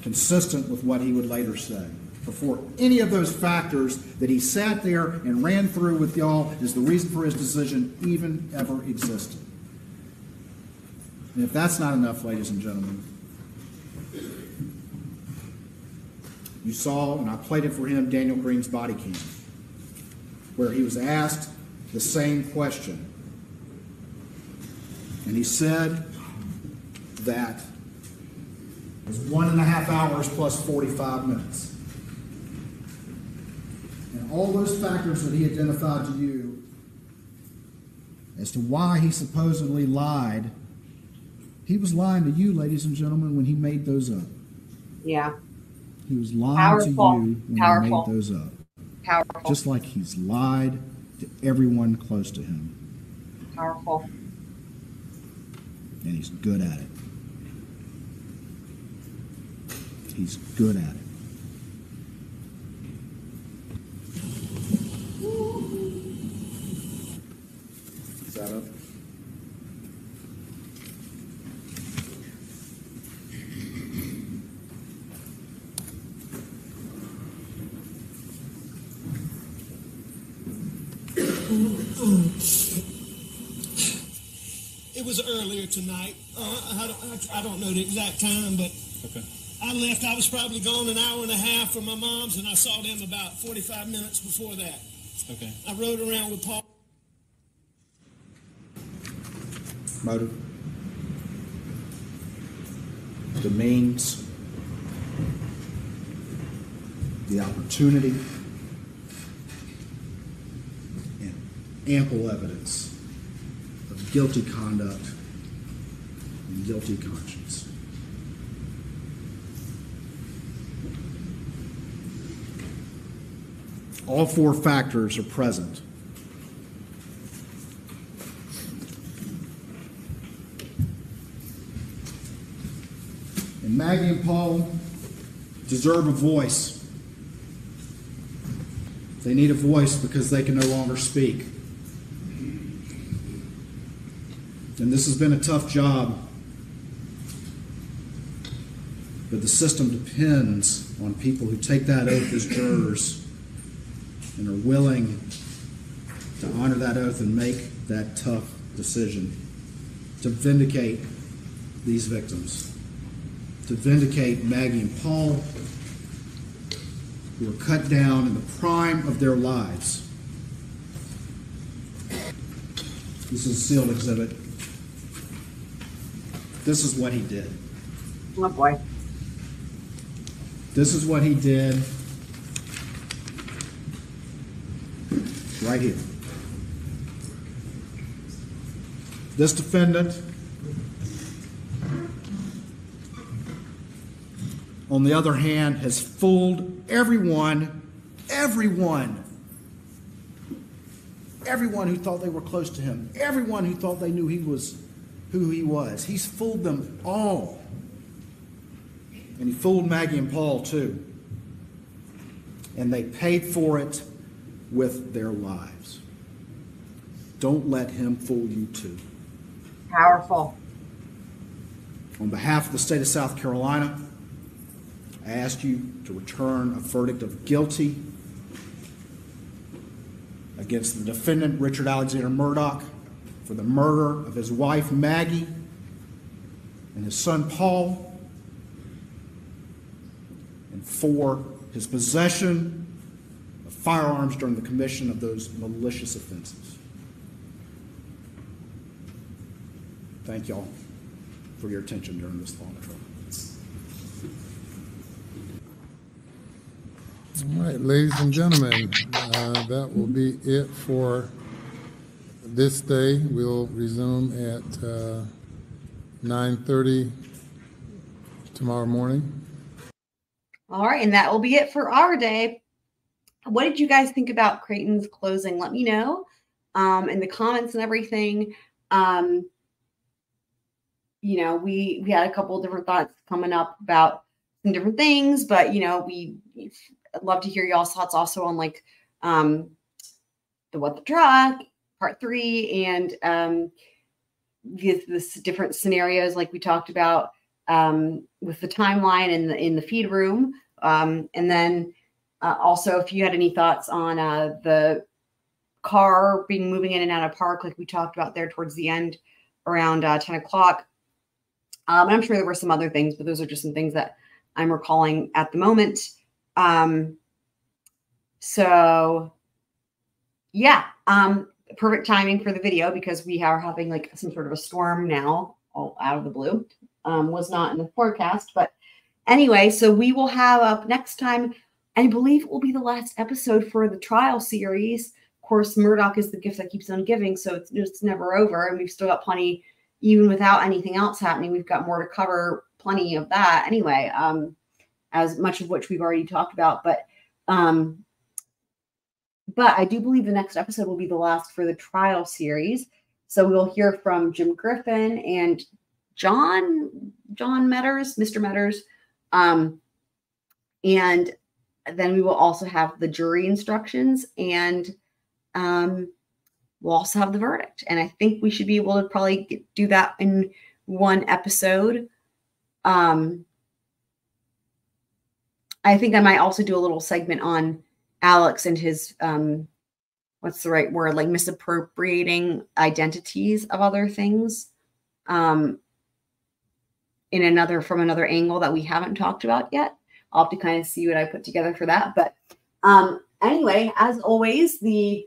Consistent with what he would later say. Before any of those factors that he sat there and ran through with y'all is the reason for his decision even ever existed. And if that's not enough, ladies and gentlemen, you saw, and I played it for him, Daniel Greene's body cam, where he was asked the same question. And he said that it was one and a half hours plus 45 minutes. And all those factors that he identified to you as to why he supposedly lied, he was lying to you, ladies and gentlemen, when he made those up. Yeah. He was lying Powerful. to you when Powerful. he made those up. Powerful. Just like he's lied to everyone close to him. Powerful. And he's good at it. He's good at it. Is that up? It was earlier tonight. Uh, I, don't, I don't know the exact time, but I left. I was probably gone an hour and a half from my mom's, and I saw them about 45 minutes before that. Okay. I rode around with Paul. Motive. The means. The opportunity. And ample evidence of guilty conduct and guilty conscience. All four factors are present. And Maggie and Paul deserve a voice. They need a voice because they can no longer speak. And this has been a tough job. But the system depends on people who take that oath as jurors and are willing to honor that oath and make that tough decision to vindicate these victims, to vindicate Maggie and Paul, who were cut down in the prime of their lives. This is a sealed exhibit. This is what he did. Oh boy. This is what he did right here. This defendant, on the other hand, has fooled everyone, everyone, everyone who thought they were close to him, everyone who thought they knew he was who he was. He's fooled them all. And he fooled Maggie and Paul too. And they paid for it with their lives. Don't let him fool you too. Powerful. On behalf of the state of South Carolina, I ask you to return a verdict of guilty against the defendant, Richard Alexander Murdaugh, for the murder of his wife, Maggie, and his son, Paul, and for his possession of firearms during the commission of those malicious offenses. Thank y'all for your attention during this long trial. All right, ladies and gentlemen, uh, that will be it for this day. We'll resume at uh, 9:30 tomorrow morning. All right, and that will be it for our day. What did you guys think about Creighton's closing? Let me know um, in the comments and everything. Um, you know, we we had a couple of different thoughts coming up about some different things, but you know, we love to hear y'all's thoughts also on like um, the what the truck part three and um, this, this different scenarios like we talked about um, with the timeline in the in the feed room. Um, and then uh, also, if you had any thoughts on uh, the car being moving in and out of park, like we talked about there towards the end around uh, 10 o'clock. Um, I'm sure there were some other things, but those are just some things that I'm recalling at the moment. Um, so, yeah, um, perfect timing for the video because we are having like some sort of a storm now, all out of the blue. Um, was not in the forecast, but anyway, so we will have up next time. I believe it will be the last episode for the trial series. Of course, Murdaugh is the gift that keeps on giving, so it's, it's never over, and we've still got plenty. Even without anything else happening, we've got more to cover. Plenty of that anyway. Um, as much of which we've already talked about, but um, but I do believe the next episode will be the last for the trial series. So we'll hear from Jim Griffin and John John Meadors, Mr. Meadors, um, and then we will also have the jury instructions and um, we'll also have the verdict. And I think we should be able to probably get, do that in one episode. Um, I think I might also do a little segment on Alex and his um, what's the right word like misappropriating identities of other things um, in another from another angle that we haven't talked about yet. I'll have to kind of see what I put together for that. But um, anyway, as always, the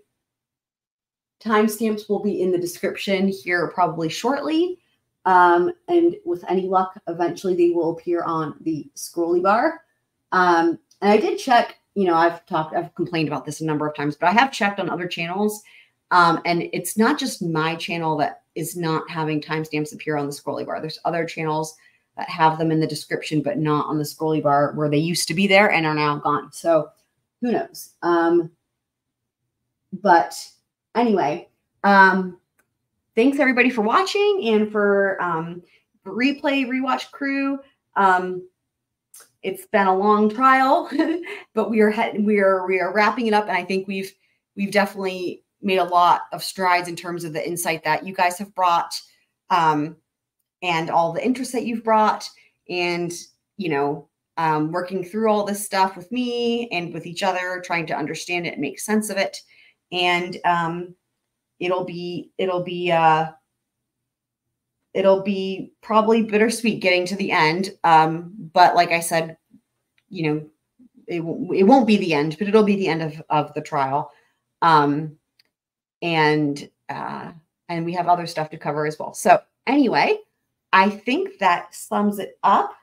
timestamps will be in the description here probably shortly. Um, and with any luck, eventually they will appear on the scrolly bar. Um, and I did check, you know, I've talked, I've complained about this a number of times, but I have checked on other channels. Um, and it's not just my channel that is not having timestamps appear on the scrolly bar. There's other channels that have them in the description, but not on the scrolly bar where they used to be there and are now gone. So who knows? Um, but anyway, um, thanks everybody for watching and for um, replay rewatch crew. Um, it's been a long trial, but we are we are we are wrapping it up, and I think we've we've definitely made a lot of strides in terms of the insight that you guys have brought, um, and all the interest that you've brought, and you know, um, working through all this stuff with me and with each other, trying to understand it make sense of it, and um, it'll be it'll be uh, it'll be probably bittersweet getting to the end. Um, but like I said, you know, it, it won't be the end, but it'll be the end of, of the trial. Um, and, uh, and we have other stuff to cover as well. So anyway, I think that sums it up.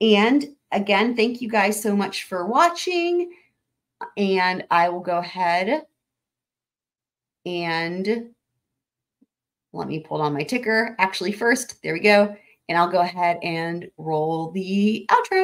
And again, thank you guys so much for watching. And I will go ahead and let me pull down my ticker. Actually, first, there we go. And I'll go ahead and roll the outro.